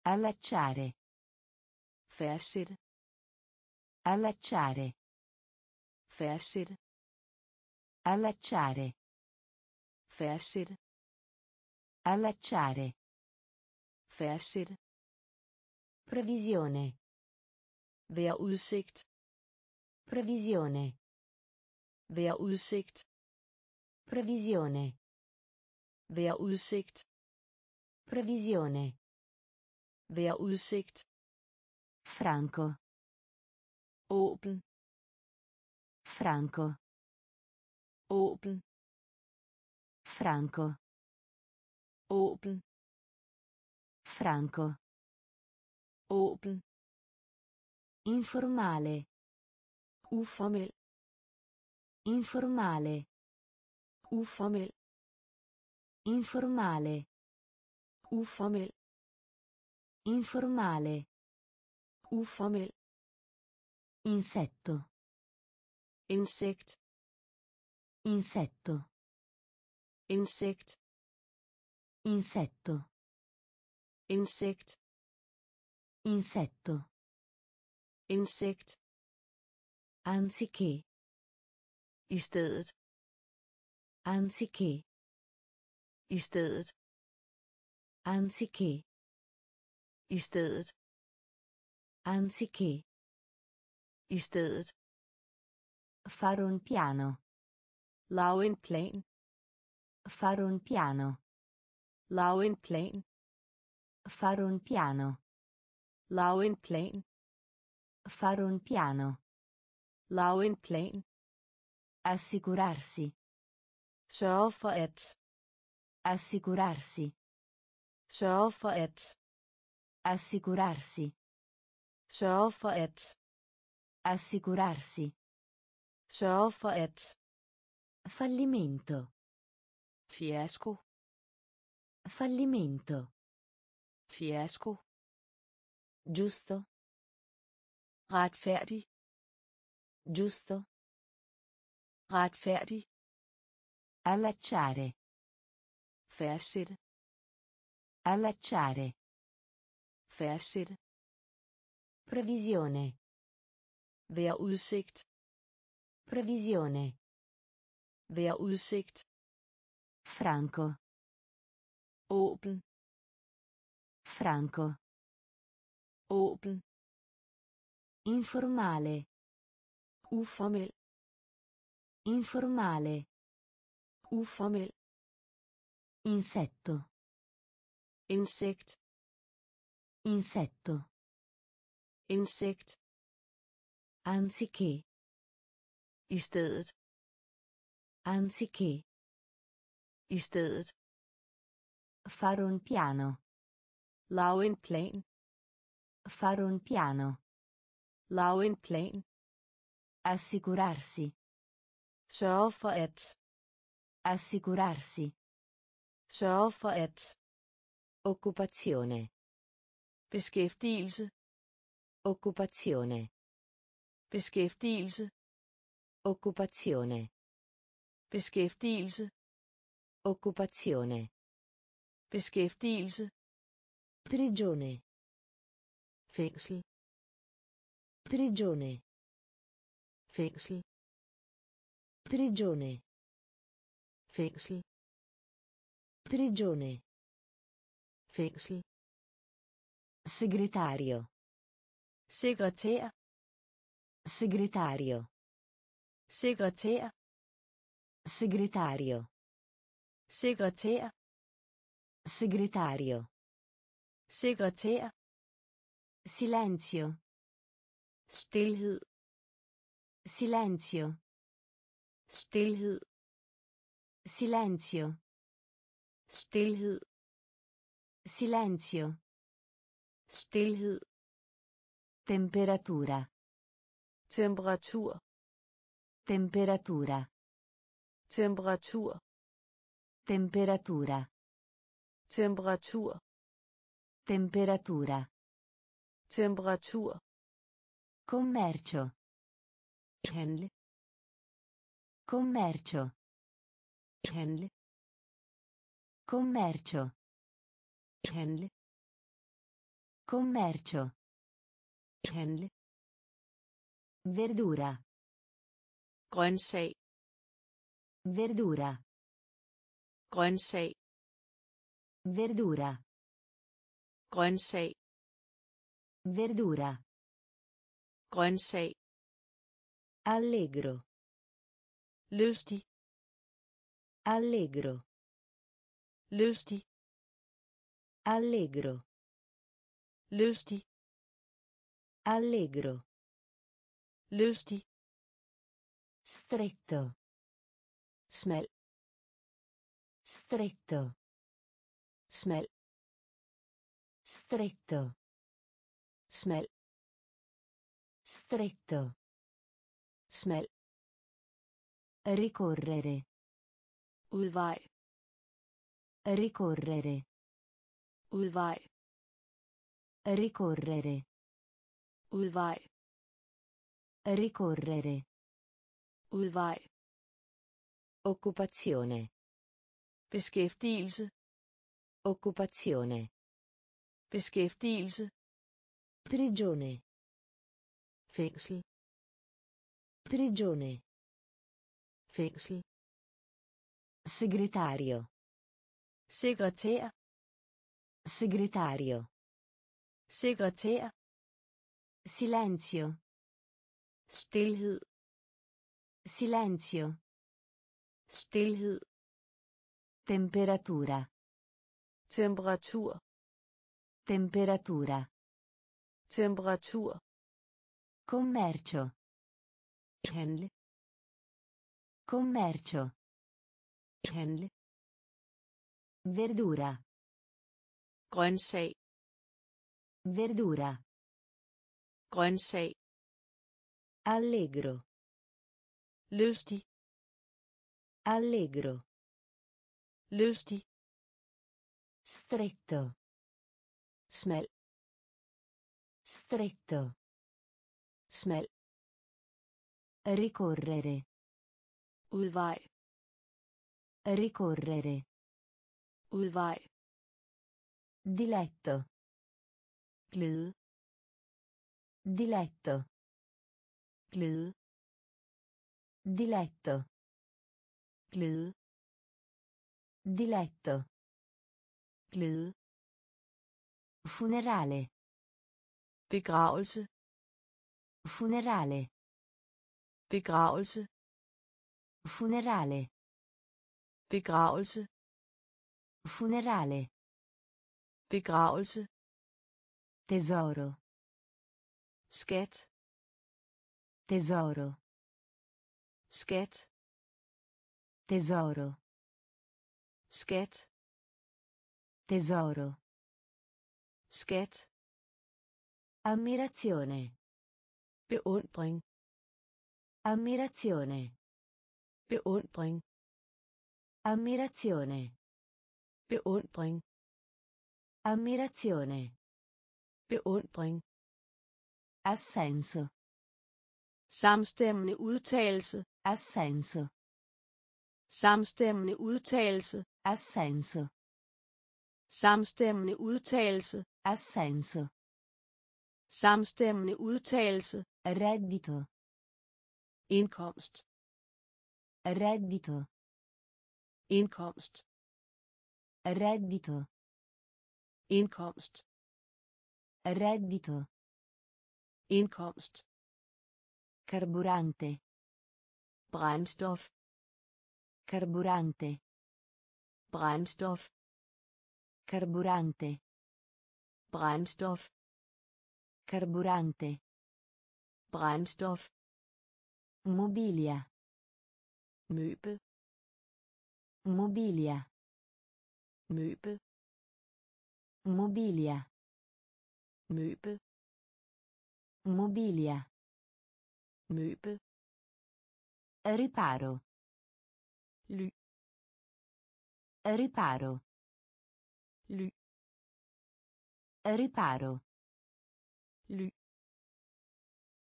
Allacciare. Fastsætte. Allacciare. Fastsætte. Allacciare. Fastsætte. Allacciare. Fastsætte. Previsione. Vær udsigt. Previsione. Vær udsigt. Previsione. Vær udsigt. Previsione. Vær udsigt. Franco. Åben. Franco. Åben. Franco. Åben. Franco. Åben. Informale. Uformel. Informale. Uformel. Informale. Uformel. Informale. Uformel. Insetto. Insekt. Insetto. Insekt. Insetto. Insekt. Insetto. Insekt. Anziché. I stedet. Anziché. I stedet. Anziché. I stedet. Anziché. I stedet. Fare un piano. Lave en plan. Fare un piano. Lave en plan. Fare un piano. Lave en plan. Fare un piano. Lave en plan. Assicurarsi. Sørge for at. Assicurarsi. Sørge for at. Assicurarsi. Sørge for at. Assicurarsi. Sørge for at. Fallimento. Fiasko. Fallimento. Fiasko. Giusto. Retfærdig. Giusto. Retfærdig. Allacciare. Fastsætte. Allacciare. Fastsætte. Previsione. Vær udsigt. Previsione. Vær udsigt. Franco. Åben. Franco. Åben. Informale. Uformel. Informale. Uformel. Insetto. Insekt. Insetto. Insekt. Anziché. I stedet. Anziché. I stedet. Fare un piano. Lave en plan. Fare un piano. Lave en plan. Assicurarsi. Sørge for at. Assicurarsi. Sørge for at. Occupazione. Beskæftigelse. Occupazione. Beskæftigelse. Occupazione. Beskæftigelse. Occupazione. Beskæftigelse. Prigione. Fængsel. Prigione. Fængsel. Prigione. Fængsel. Prigione. Fængsel. Segretario. Sekretær. Segretario. Sekretær. Segretario. Sekretær. Segretario. Sekretær. Silenzio. Stilhed. Silenzio. Stilhed. Silenzio. Stilhed. Silenzio. Stilhed. Temperatura. Temperatur. Temperatura. Temperatur. Temperatura. Temperatur. Temperatura. Temperatur. Commercio. Handle. Commercio. Handle. Commercio. Handle. Commercio. Handle. Verdura. Grøntsag. Verdura. Grøntsag. Verdura. Grøntsag. Verdura. Grøntsag. Allegro. Lystig. Allegro. Lystig. Allegro. Lystig. Allegro. Lystig. Stretto. Smal. Stretto. Smal. Stretto. Smal. Stretto. Smal. Ricorrere. Udvej. Ricorrere. Udvej. Ricorrere. Udvej. Ricorrere. Udvej. Occupazione. Beskæftigelse. Occupazione. Beskæftigelse. Prigione. Fængsel. Prigione. Fængsel. Segretario. Sekretær. Segretario. sekretær Silenzio. stilhed Silenzio. stilhed Temperatura. temperatur Temperatura. temperatur Commercio. handle Commercio. handle Verdura. grøntsag Verdura. grøntsag Allegro. lystig Allegro. lystig Stretto. smal Stretto. smal Ricorrere. udvej Ricorrere. Udvej Diletto. glæde Diletto. glæde Diletto. glæde Diletto. glæde Funerale. begravelse Funerale. begravelse Funerale. begravelse Funerale. begravelse Tesoro. skat Tesoro. skat Tesoro. skat Tesoro. skat Ammirazione. beundring Ammirazione. beundring Ammirazione. Beundring Ammirazione. beundring Assenso. samstemmende udtalelse Assenso. samstemmende udtalelse Assenso. samstemmende udtalelse Assenso. samstemmende udtalelse Reddito. indkomst Reddito. indkomst Reddito. indkomst Reddito. indkomst Carburante. brændstof Carburante. brændstof Carburante. brændstof Carburante. brændstof Mobilia. møbel Mobilia. Møbel Mobilia. møbel Mobilia. møbel Riparo. ly Riparo. ly Riparo. ly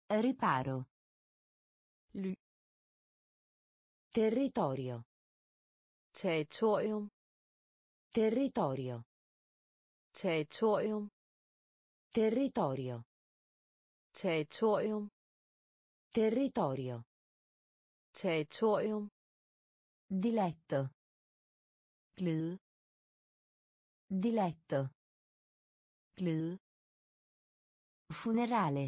Riparo. ly Territorio. territorium Territorio. territorium Territorio. territorium Territorio. territorium Diletto. glæde Diletto. glæde Funerale.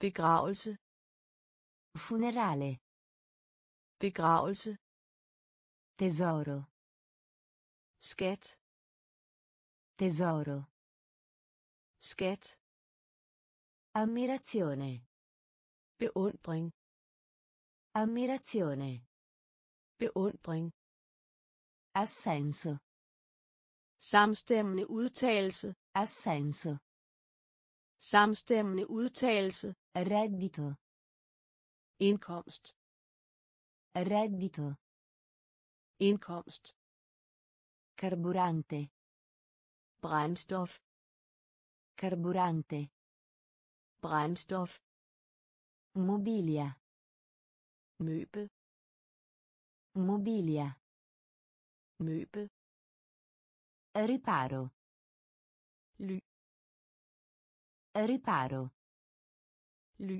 begravelse Funerale. begravelse Tesoro. Skat Tesoro. skat Ammirazione. beundring Ammirazione. beundring Assenso. samstemmende udtalelse Assenso. samstemmende udtalelse Reddito. indkomst Reddito. indkomst Carburante. brændstof Carburante. brændstof Mobilia. møbel Mobilia. møbel Riparo. ly Riparo. ly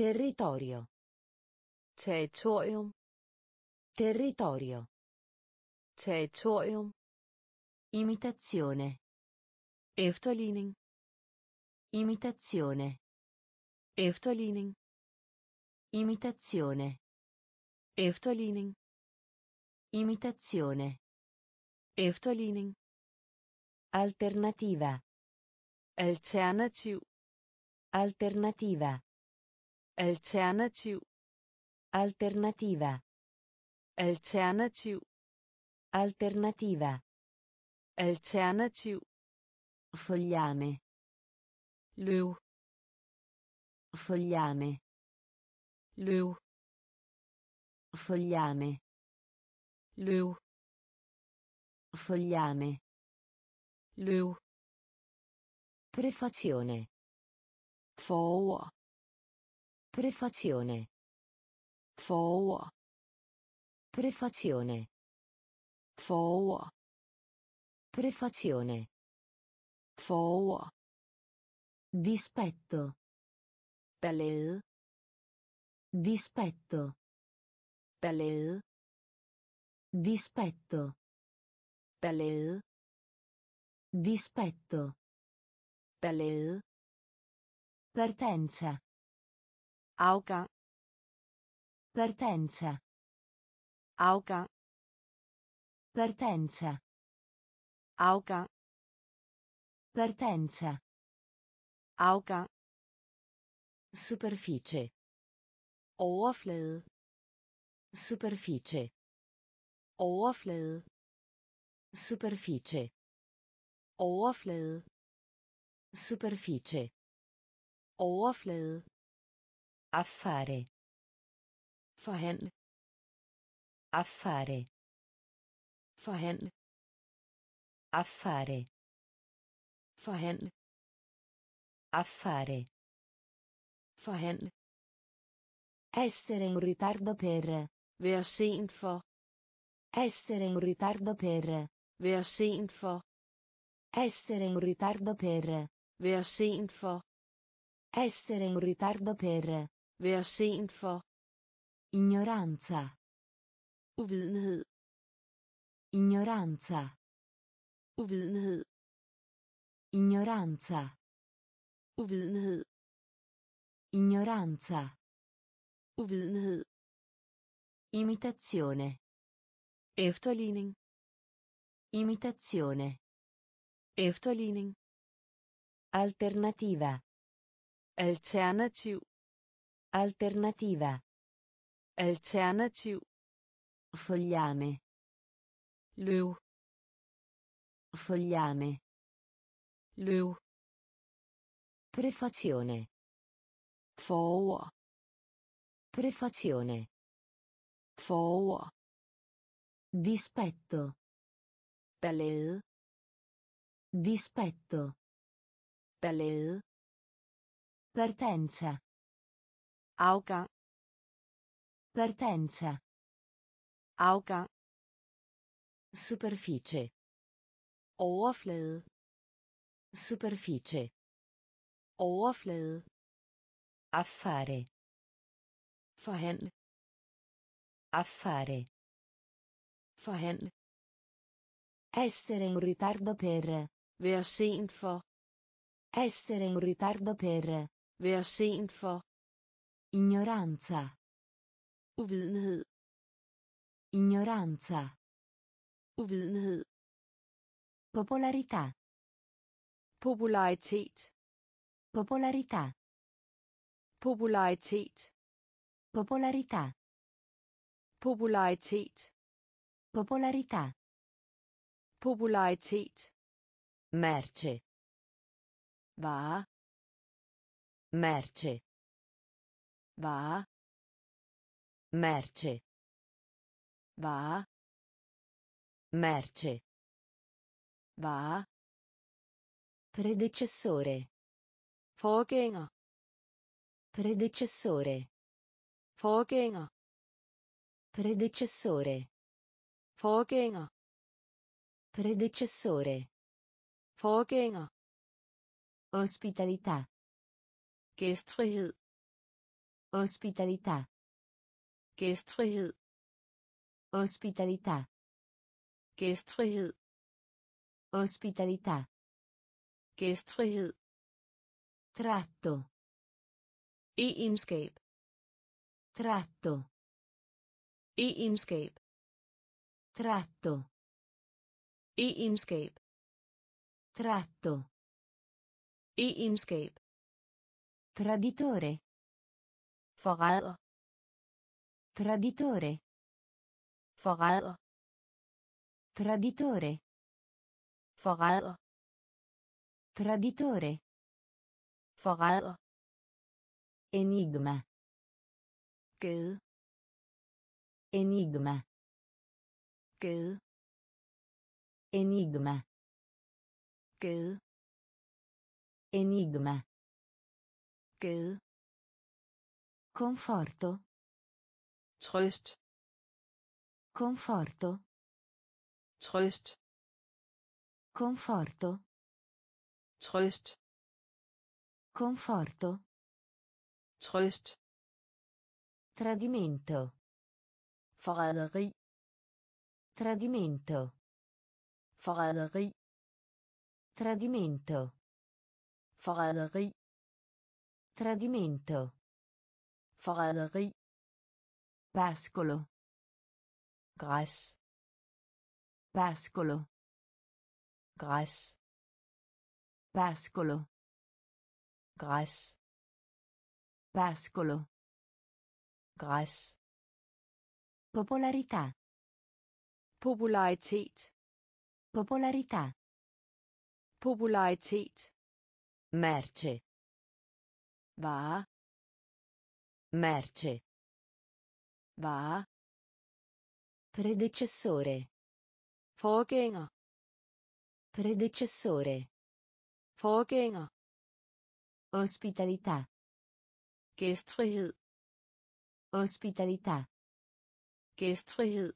Territorio. territorium Territorio. Territorium Imitazione. Efterligning. Imitazione. Efterligning. Imitazione. Efterligning. Imitazione. Efterligning. Alternativa. Alternativ. Alternativa. Alternativ. Alternativa. Alternativ. Alternativa. Alternativ. Fogliame. Løv. Fogliame. Løv. Fogliame. Løv. Fogliame. Løv. Prefazione. Forord. Prefazione. Forord. Prefazione. Forord. Prefazione. Forord. Dispetto. Ballade. Dispetto. Ballade. Dispetto. Ballade. Dispetto. Ballade. Partenza. Afgang. Partenza. Afgang. Partenza. Afgang. Partenza. Afgang. Superficie. Overflade. Superficie. Overflade. Superficie. Overflade. Superficie. Overflade. Affare. Forhandle. Affare. Forhandle. Affare. Forhandle. Affare. Forhandle. Essere in ritardo per. Være sent for. Essere in ritardo per. Være sent for. Essere in ritardo per. Være sent for. Essere in ritardo per. Være sent for. Ignoranza. Uvidenhed. Ignoranza. Uvidenhed. Ignoranza. Uvidenhed. Ignoranza. Uvidenhed. Imitazione. Efterligning. Imitazione. Efterligning. Alternativa. Alternativ. Alternativa. Alternativ. Fogliame. Løv. Fogliame. Løv. Prefazione. Forord. Prefazione. Forord. Dispetto. Ballade. Dispetto. Ballade. Partenza. Afgang. Partenza. Afgang. Superficie. Overflade. Superficie. Overflade. Affare. Forhandle. Affare. Forhandle. Essere in ritardo per. Være sent for. Essere in ritardo per. Være sent for. Ignoranza. Uvidenhed. Ignoranza. Uvidenhed. Popolarità. Popularitet. Popolarità. Popularitet. Popolarità. Popularitet. Popolarità. Popularitet. Merce. Vare. Merce. Vare. Merce. Vare. Merce. Vare. Predecessore. Forgænger. Predecessore. Forgænger. Predecessore. Forgænger. Predecessore. Forgænger. Ospitalità. Gæstfrihed. Ospitalità. Gæstfrihed. Ospitalità. Gæstfrihed. Ospitalità. Gæstfrihed. Tratto. Egenskab. Tratto. Egenskab. Tratto. Egenskab. Tratto. Egenskab. Traditore. Forræder. Traditore. Forræder. Traditore. Forræder. Traditore. Forræder. Enigma. Gade. Enigma. Gade. Enigma. Gade. Enigma. Gade. Conforto. Trøst. Conforto. Trøst. Conforto. Trøst. Conforto. Trøst. Tradimento. Forræderi. Tradimento. Forræderi. Tradimento. Forræderi. Tradimento. Forræderi. Pascolo. Græs. Pascolo. Græs. Pascolo. Græs. Pascolo. Græs. Popolarità. Popularitet. Popolarità. Popularitet. Merce. Vare. Merce. Vare. Predecessore. Forgænger. Predecessore. Forgænger. Ospitalità. Gæstfrihed. Ospitalità. Gæstfrihed.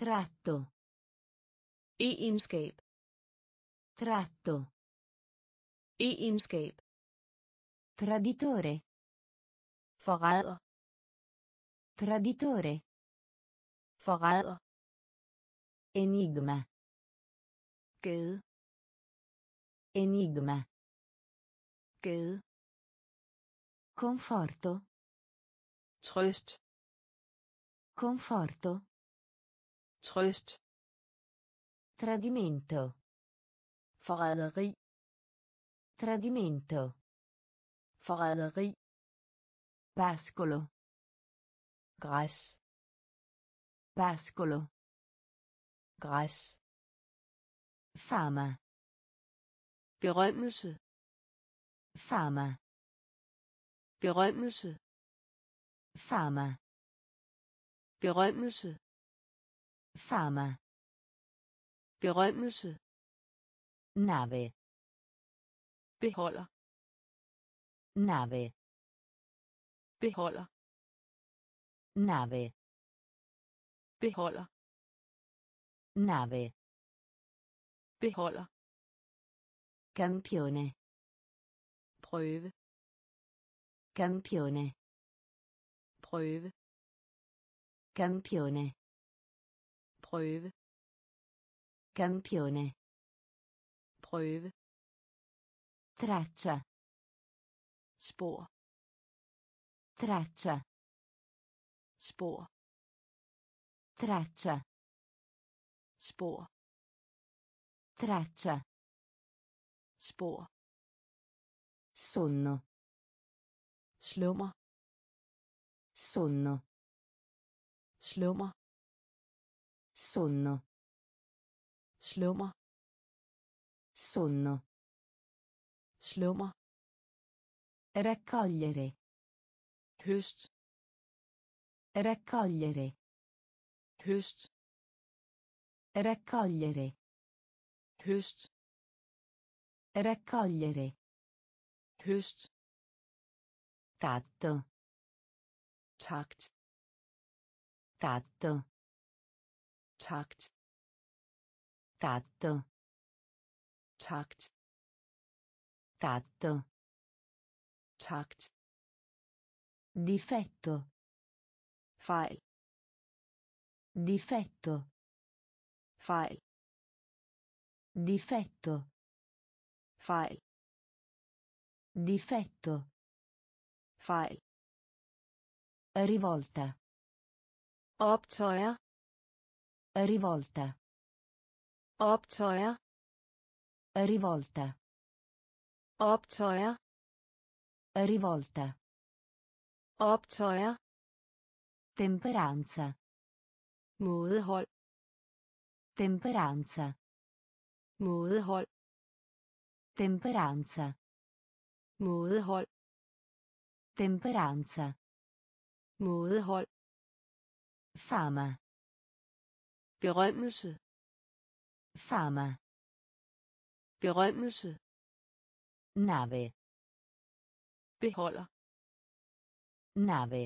Tratto. Egenskab. Tratto. Egenskab. Traditore. Forræder. Traditore. Forræder. Enigma. Gade. Enigma. Gade. Conforto. Trøst. Conforto. Trøst. Tradimento. Forræderi. Tradimento. Forræderi. Pascolo. Græs. Pascolo. Græs. Fama. Berømmelse. Fama. Berømmelse. Fama. Berømmelse. Fama. Berømmelse. Nave. Beholder. Nave. Beholder. Nave. Beholder. Nave. Beholder. Campione. Prøve. Campione. Prøve. Campione. Prøve. Campione. Prøve. Traccia. Spor. Traccia. Spor. Traccia. Spor. Traccia. Spor. Sonno. Slummer. Sonno. Slummer. Sonno. Slummer. Sonno. Slummer. Raccogliere. Høst. Raccogliere. Høst. Raccogliere. Høst. Raccogliere. Høst. Tatto. Takt. Tatto. Takt. Tatto. Takt. Tatto. Takt. Difetto. Fejl. Difetto. Fejl. Difetto. fejl Difetto. fejl Rivolta. optøjer Rivolta. optøjer Rivolta. optøjer Rivolta. optøjer Temperanza. mådehold Temperanza. mådehold Temperanza. mådehold Temperanza. mådehold Fama. berømmelse Fama. berømmelse Nave. beholder Nave.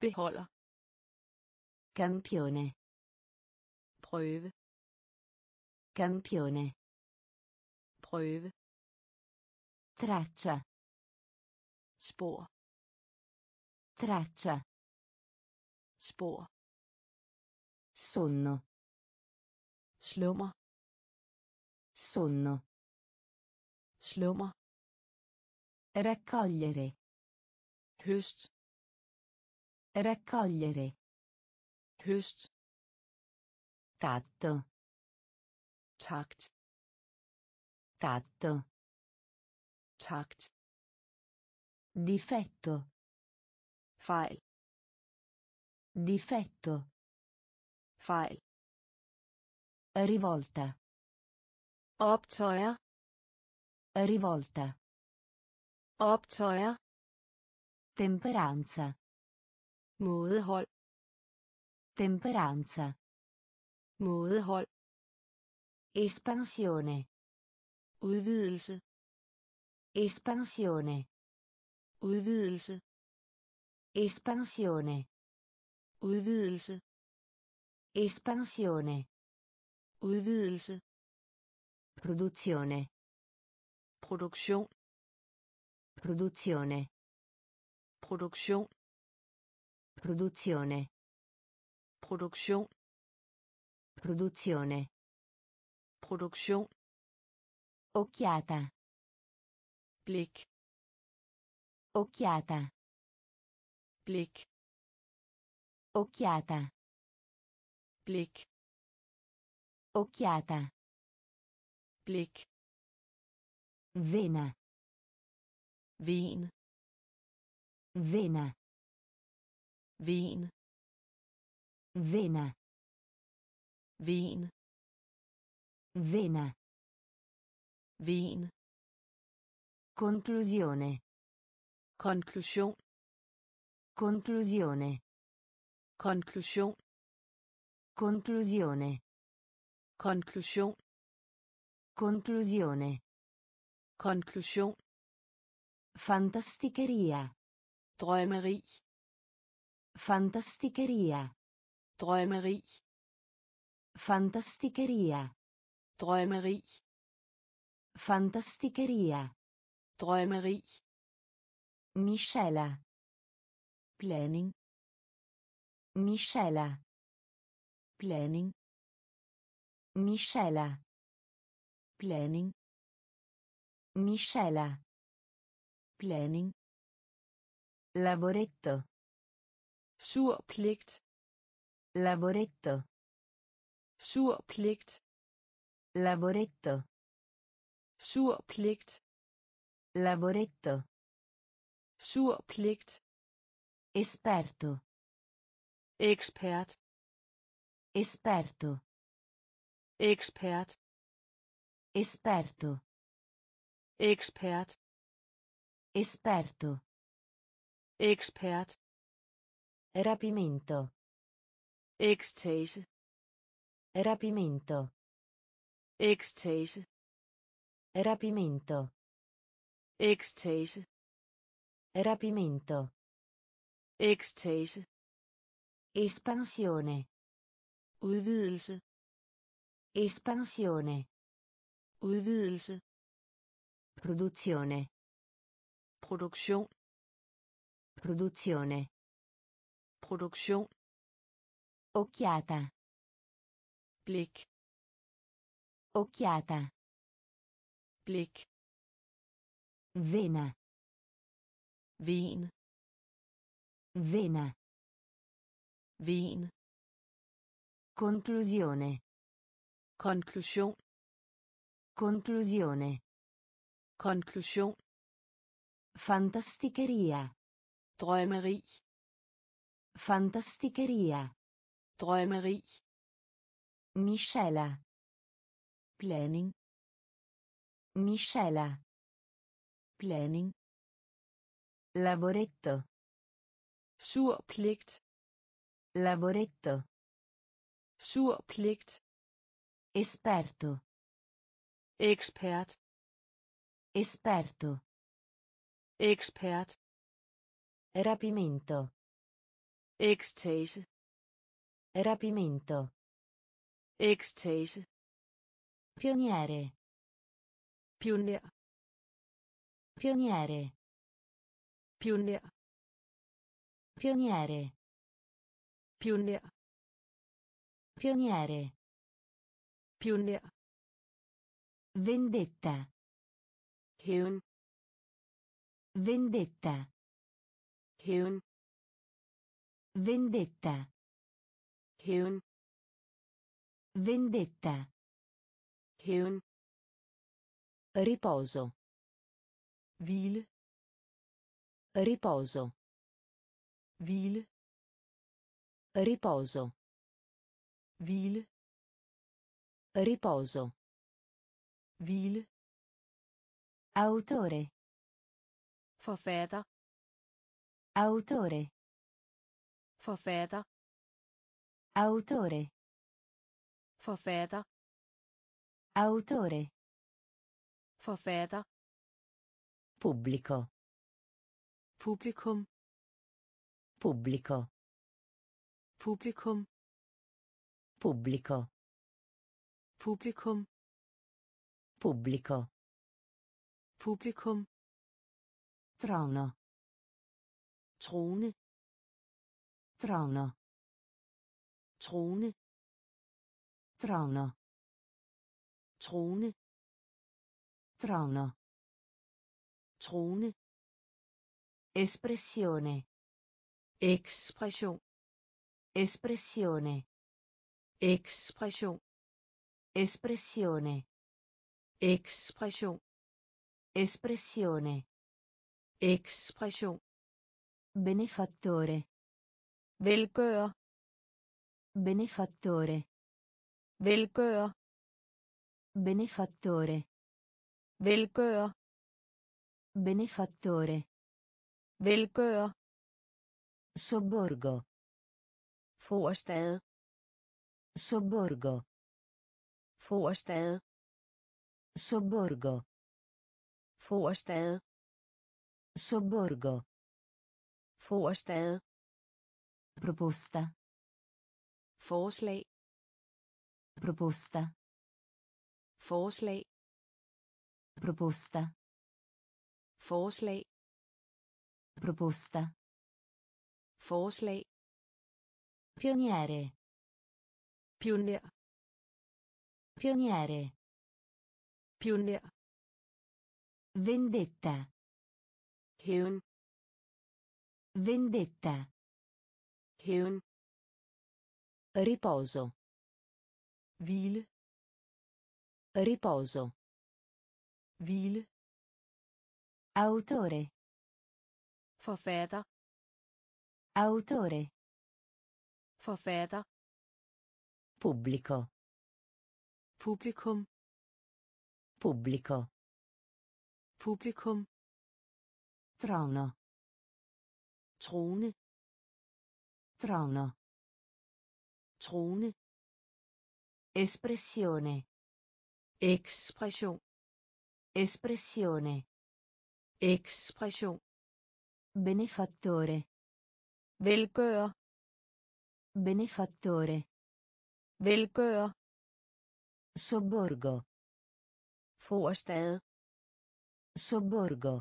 beholder Campione. Prøve Campione. prøve Traccia. spor Traccia. spor Sonno. slummer Sonno. slummer Raccogliere. høst Raccogliere. høst Tatto. takt Tatto. takt Difetto. fejl Difetto. fejl Rivolta. optøjer Rivolta. optøjer Temperanza. mådehold Temperanza. Mådehold Espansione. udvidelse Espansione. udvidelse Espansione. udvidelse Espansione. udvidelse Produzione. produktion Produzione. produktion Produzione. produktion Produzione. produktion Occhiata. blik Occhiata. blik Occhiata. blik Occhiata. blik Vena. vin Vena. vin Vena. Vin Vena. vin Conclusione. konklusion Conclusione. konklusion Conclusione. konklusion Conclusione. konklusion Fantasticheria. drømmeri Fantasticheria. drømmeri Fantasticheria. drømmeri Fantasticheria. drømmeri Miscela. Planning. Miscela. Planning. Miscela. Planning. Miscela. Planning. Lavoretto. sur pligt Lavoretto. Sur pligt Lavoretto. sur pligt Lavoretto. sur pligt Esperto. ekspert Esperto. ekspert Esperto. ekspert Esperto. ekspert Rapimento. ekstase Rapimento. ekstase Rapimento. ekstase Rapimento. ekstase Espansione. udvidelse Espansione. udvidelse Produzione. produktion Produzione. produktion Occhiata. Blik Occhiata. blik Vena. ven Vena. ven Conclusione. konklusion Conclusione. konklusion Fantasticheria. drømmeri Fantasticheria. drømmeri Miscela. Planning. Miscela. Planning. Lavoretto. sur pligt Lavoretto. pligt Esperto. ekspert Esperto. ekspert Rapimento. ekstase Rapimento. Ekstase Pioniere. pioner Pioniere. pioner Pioniere. pioner Pioniere. pioner Vendetta. hævn Vendetta. hævn Vendetta. hævn Vendetta. hævn Riposo. hvile Riposo. hvile Riposo. hvile Riposo. hvile Autore. forfatter Autore. forfatter Autore. Forfatter Autore. forfatter Pubblico. publikum Pubblico. publikum Pubblico. publikum Pubblico. publikum Trono. trone Trono. trone Trono. trone Trono. trone Espressione. ekspression Espressione. ekspression Espressione. ekspression Espressione. ekspression Benefattore. velgøre Benefattore. Velgøre Benefattore. velgøre Benefattore. velgøre Sobborgo. forstad Sobborgo. forstad Sobborgo. forstad Sobborgo. forstad Proposta. forslag Proposta. forslag Proposta. forslag Proposta. forslag Pioniere. pioner Pioniere. pioner Vendetta. hævn Vendetta. hævn Riposo. Hvile Riposo. hvile Autore. forfatter Autore. forfatter Pubblico. publikum Pubblico. publikum Trono. trone Trono. trone Espressione. ekspression Espressione. ekspression Benefattore. velgøre Benefattore. velgøre Sobborgo. forstad Sobborgo.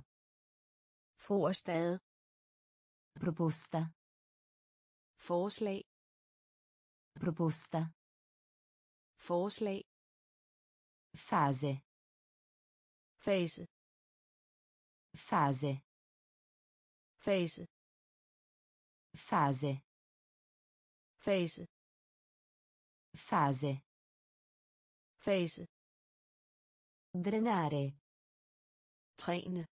forstad Proposta. forslag Proposta. Forslag Fase. fase Fase. fase Fase. fase Fase. fase Drenare. træne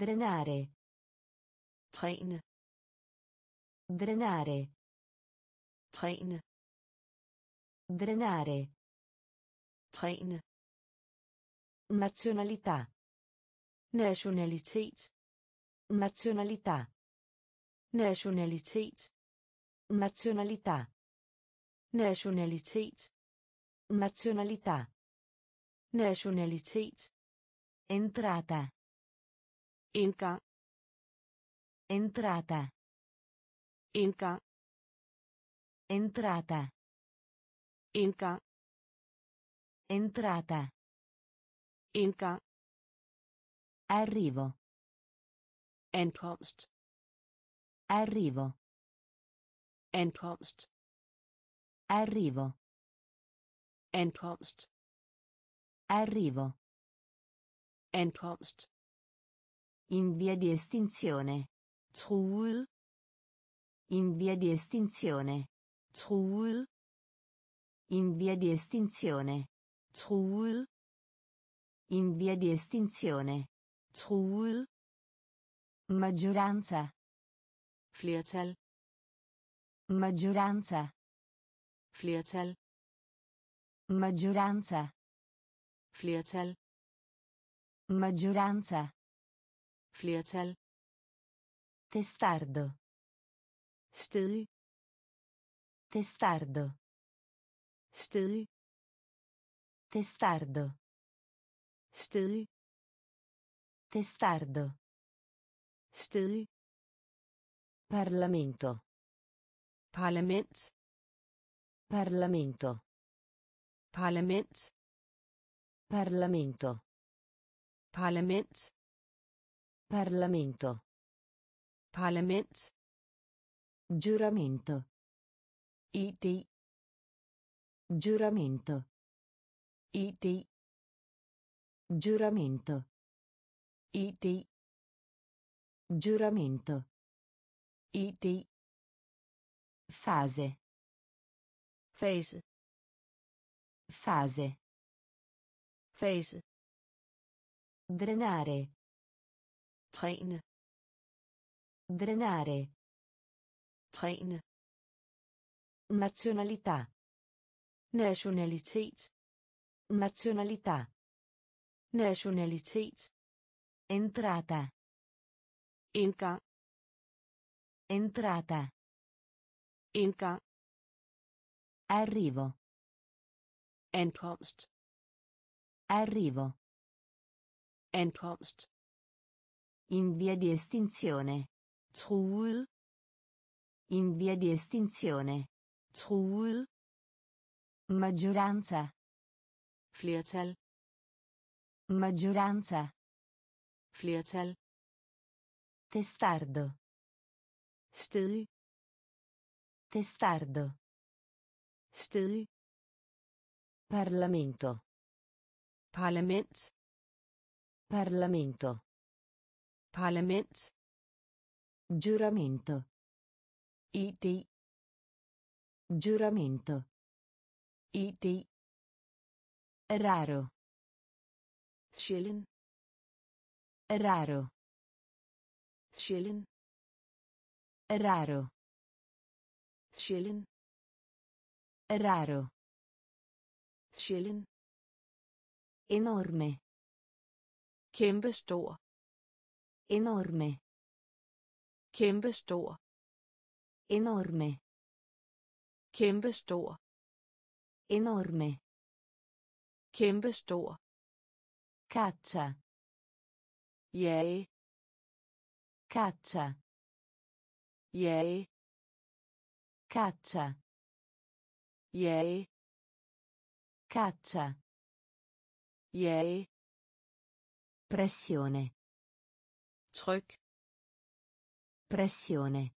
Drenare. træne Drenare. træne Drenare. træne Nazionalità. nationalitet Nazionalità. nationalitet Nazionalità. nationalitet Nazionalità. nationalitet Entrata. indgang Entrata. indgang Entrata. Indgang Entrata. indgang Arrivo. ankomst Arrivo. ankomst Arrivo. ankomst Arrivo. ankomst In via di estinzione. truet In via di estinzione. truet In via di estinzione. truet In via di estinzione. truet Maggioranza. flertal Maggioranza. flertal Maggioranza. flertal Maggioranza. flertal Testardo. stedig Testardo. Stedig Testardo. stedig Testardo. stedig Parlamento. parlament Parlamento. parlament Parlamento. parlament Parlamento. parlament Giuramento. id Giuramento. id Giuramento. id Giuramento. id Fase. fase Fase. fase Drenare. træne Drenare. træne Nazionalità. Nationalitet Nazionalità. nationalitet Entrata. indgang Entrata. indgang Arrivo. ankomst Arrivo. ankomst In via di estinzione. truet In via di estinzione. truet Maggioranza. flertal Maggioranza. flertal Testardo. stedig Testardo. stedig Parlamento. parlament Parlamento. parlament Giuramento. id Giuramento. Id Raro. sjælden Raro. sjælden Raro. sjælden Raro. sjælden Enorme. kæmpestor Enorme. kæmpestor Enorme. kæmpestor Enorme. kæmpestor Caccia. jage Caccia. jage Caccia. jage Caccia. jage Pressione. tryk Pressione.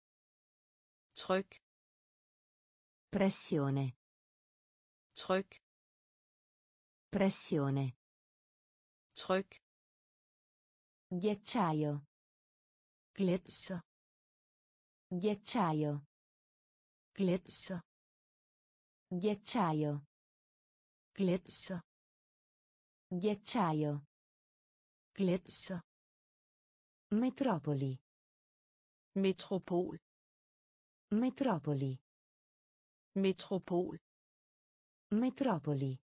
tryk Pressione. Tryk Pressione. tryk Ghiacciaio. glitser Ghiacciaio. glitser Ghiacciaio. glitser Ghiacciaio. glitser Metropoli. metropol Metropoli. metropol Metropoli.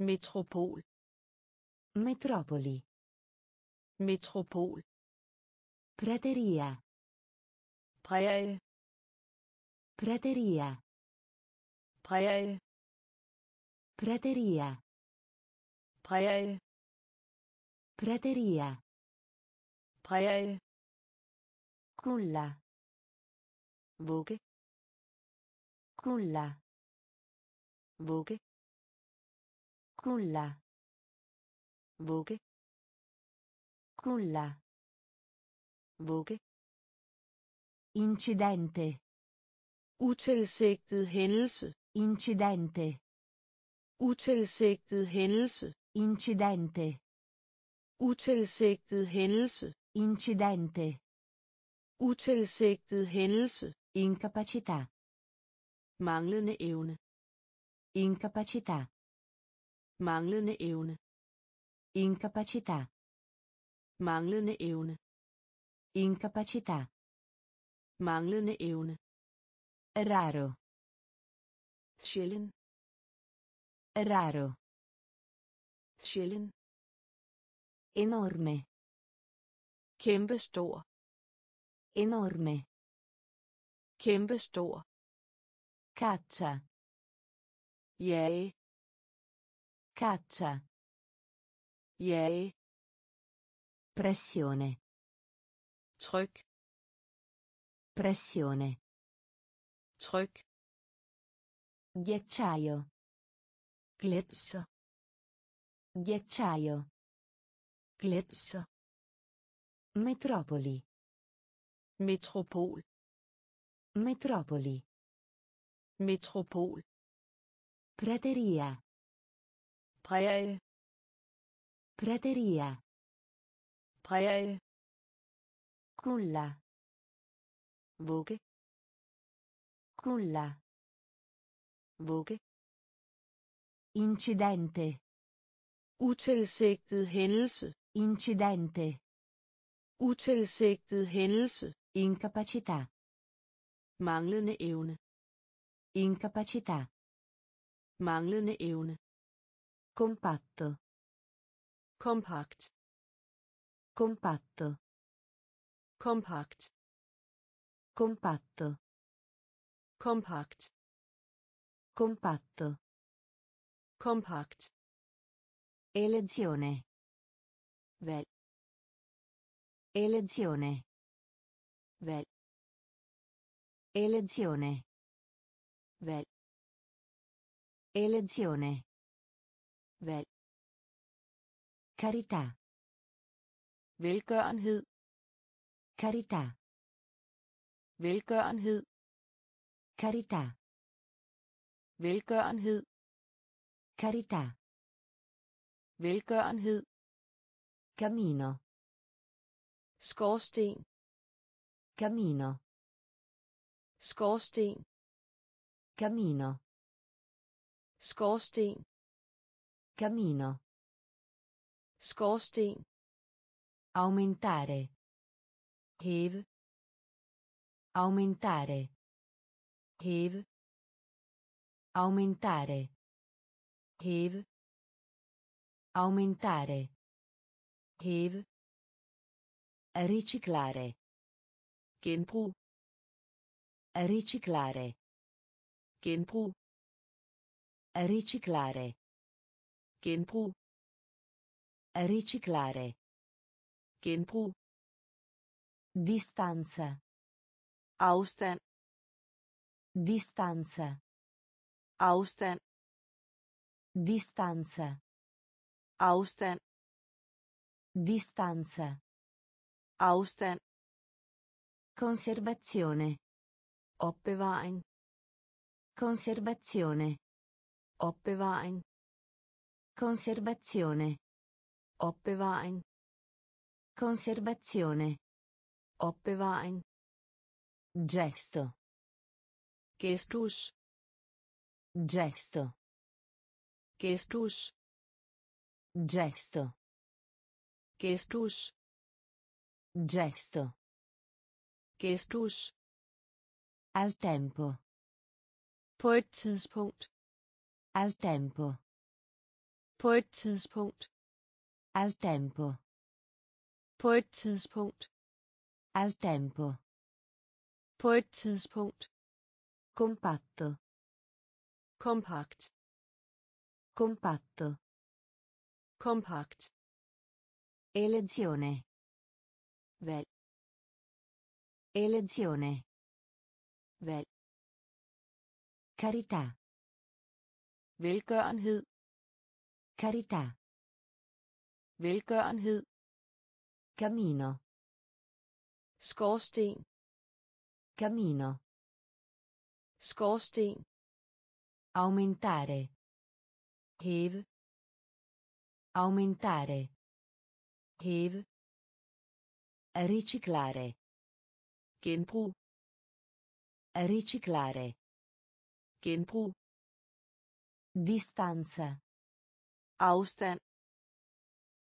metropol Metropoli. metropol Prateria. præge Prateria. præge Prateria. præge Prateria. præge Culla. vugge Culla. Vugge Culla. vugge Culla. vugge Incidente. utilsigtet hændelse Incidente. utilsigtet hændelse Incidente. utilsigtet hændelse Incidente. utilsigtet hændelse Incapacità. manglende evne Incapacità. manglende evne Incapacità. manglende evne Incapacità. manglende evne Raro. sjælden Raro. sjælden Enorme. kæmpestor Enorme. kæmpestor Caccia. Jage Caccia. jage Pressione. tryk Pressione. tryk Ghiacciaio. glitser Ghiacciaio. glitser Metropoli. metropol Metropoli. metropol Prateria. præge Prateria. præge Culla. vugge Culla. vugge Incidente. utilsigtet hændelse Incidente. utilsigtet hændelse Incapacità. manglende evne Incapacità. Manglende evne Compatto. kompakt Compatto. kompakt Compatto. kompakt Compatto. kompakt Elezione. valg Elezione. valg Elezione. valg Elezione. valg Carità. velgørenhed Carità. velgørenhed Carità. velgørenhed Carità. velgørenhed Camino. skorsten Camino. skorsten Camino. Skorsten Camino. skorsten Aumentare. hæve Aumentare. hæve Aumentare. hæve Aumentare. hæve Riciclare. genbrug Riciclare. genbrug Riciclare. genbrug Riciclare. genbrug Distanza. afstand Distanza. afstand Distanza. afstand Distanza. afstand Conservazione. opbevaring Conservazione. Opbevaring Conservazione. Opbevaring. Conservazione. Opbevaring. Gesto. Gestus. Gesto. Gestus. Gesto. Gestus. Gesto. Gestus. Al tempo. På et tidspunkt. Al tempo. På et tidspunkt. Al tempo. På et tidspunkt. Al tempo. På et tidspunkt. Compatto. Kompakt. Compatto. Kompakt. Elezione. Valg. Elezione. Valg. Carità. Velgørenhed. Carità. Velgørenhed. Camino. Skorsten. Camino. Skorsten. Aumentare. Hæve. Aumentare. Hæve. Riciclare. Genbrug. Riciclare. Genbrug. Distanza. Afstand.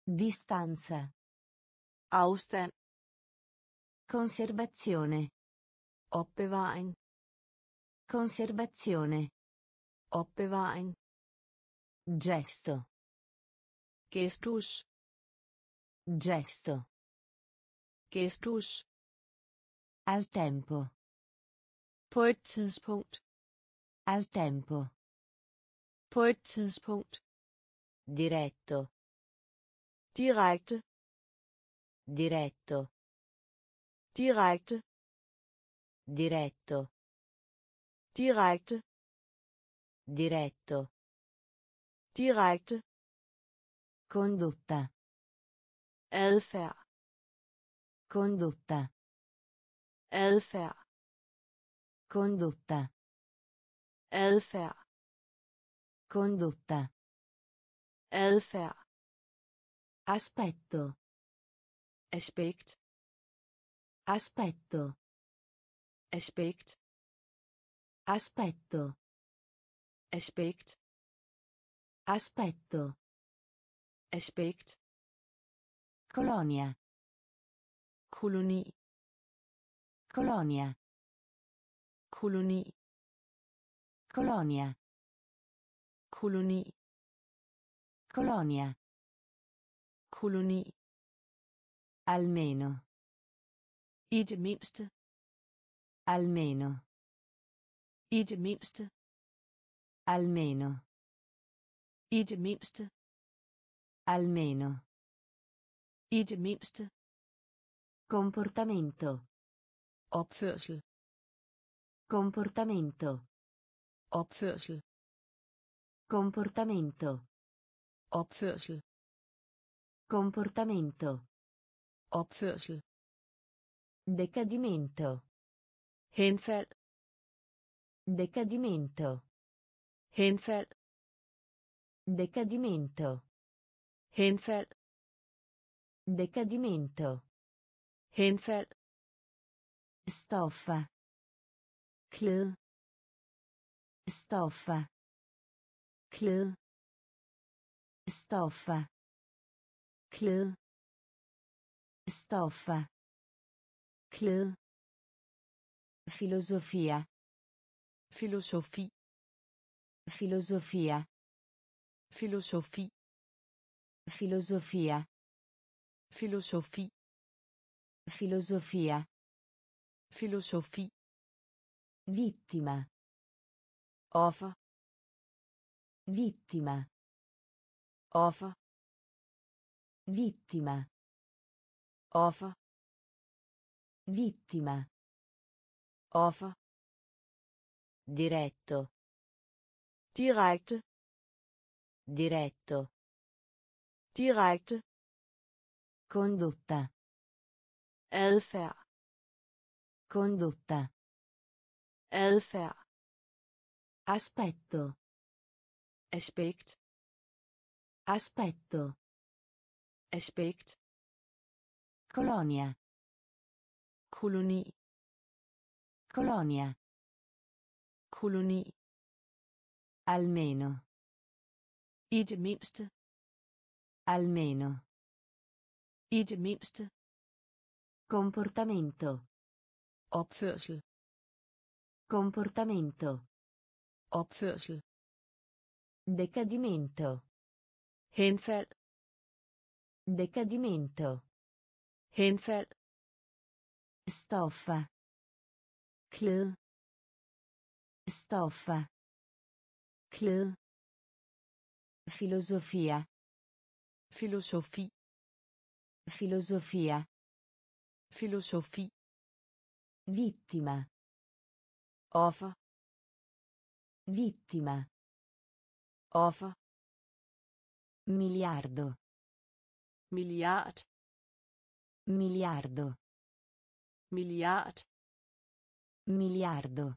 Distanza. Afstand. Conservazione. Opbevaring. Conservazione. Opbevaring. Gesto. Gestus. Gesto. Gestus. Al tempo. På et tidspunkt. Al tempo. På et tidspunkt. Diretto. Direkte. Diretto. Direkte. Diretto. Direkte. Diretto. Direkte. Condotta. Adfærd. Condotta. Adfærd. Condotta. Adfærd. Condotta. Adfærd. Aspetto. Aspekt. Aspetto. Aspekt. Aspetto. Aspekt. Aspetto. Aspekt. Colonia. Koloni. Colonia. Koloni. Colonia. Koloni. Colonia. Koloni. Almeno. I det mindste. Almeno. I det mindste. Almeno. I det mindste. Almeno. I det mindste. Comportamento. Opførsel. Comportamento. Opførsel. Comportamento. Opførsel. Comportamento. Opførsel. Decadimento. Henfald. Decadimento. Henfald. Decadimento. Henfald. Decadimento. Henfald. Stoffa. Klæde. Stoffa. Klæde. Stoffa. Klæde. Stoffa. Klæde. Filosofia. Filosofi. Filosofia. Filosofi. Filosofia. Filosofi. Filosofia. Filosofi. Vittima. Offer. Vittima. Offer. Vittima. Offer. Vittima. Offer. Diretto. Direkte. Diretto. Direkte. Condotta. Adfærd. Condotta. Adfærd. Aspetto. Aspekt. Aspetto. Aspekt. Colonia. Koloni. Colonia. Koloni. Almeno. I det mindste. Almeno. I det mindste. Comportamento. Opførsel. Comportamento. Opførsel. Decadimento. Henfald. Decadimento. Henfald. Stoffa. Klæde. Stoffa. Klæde. Filosofia. Filosofi. Filosofia. Filosofi. Vittima. Offer. Vittima. Offer. Miliardo. Milliard. Miliardo. Milliard. Miliardo.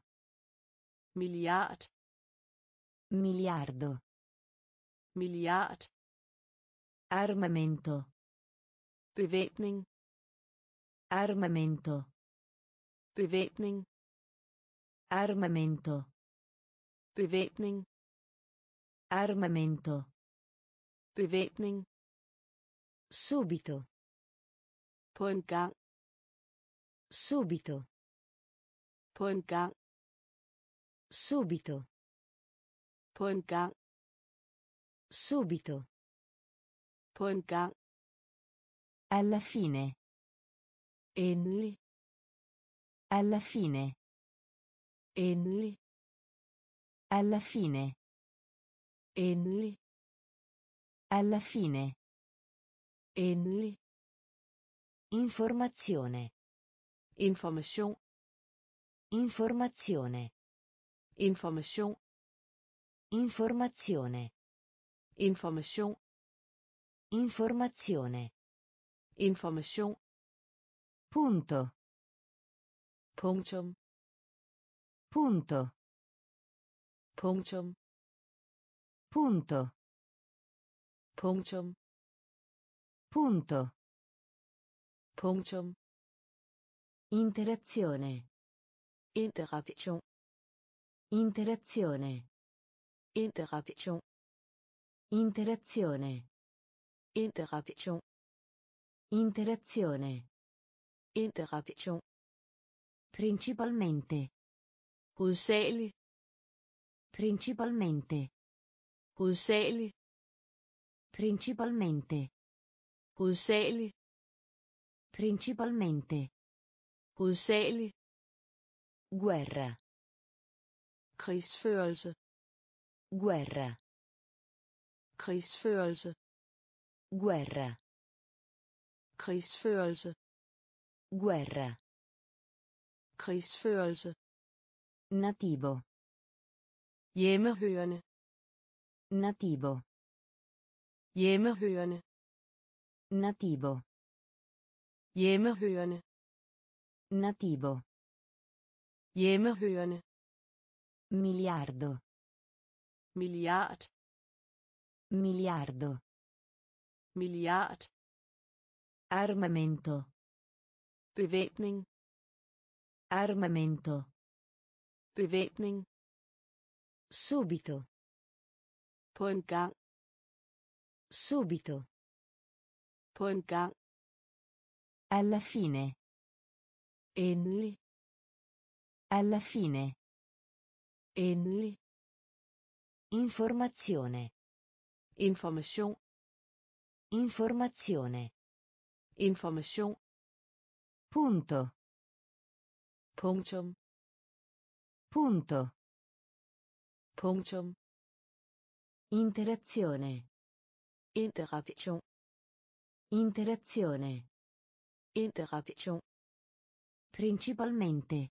Milliard. Miliardo. Milliard. Armamento. Bevæbning. Armamento. Bevæbning. Armamento. Bevæbning. Armamento. Bevæbning. Subito. På en gang. Subito. På en gang. Subito. På en gang. Subito. På en gang. Alla fine. Endelig. Alla fine. Endelig. Alla fine. Endelig. Alla fine. Endelig. Informazione. Information. Informazione. Information. Informazione. Information. Informazione. Information. Punto. Punktum. Punto. Punktum. Punto. Punktum. Punto. Punktum. Interazione. Interaktion. Interazione. Interaktion. Interazione. Interaktion. Interazione. Interaktion. Principalmente. Hovedsagelig. Principalmente. Hovedsagelig. Principalmente. Hovedsagelig. Principalmente. Hovedsagelig. Guerra. Krigsførelse. Guerra. Krigsførelse. Guerra. Krigsførelse. Guerra. Krigsførelse. Nativo. Hjemmehørende. Nativo. Hjemmehørende. Nativo. Hjemmehørende. Nativo. Hjemmehørende. Miliardo. Milliard. Miliardo. Milliard. Armamento. Bevæbning. Armamento. Bevæbning. Subito. På en gang. Subito. På en gang. Alla fine. Endelig. Alla fine. Endelig. Informazione. Information. Informazione. Information. Punto. Punktum. Punto. Punktum. Interazione. Interaktion. Interazione. Interaktion. Principalmente.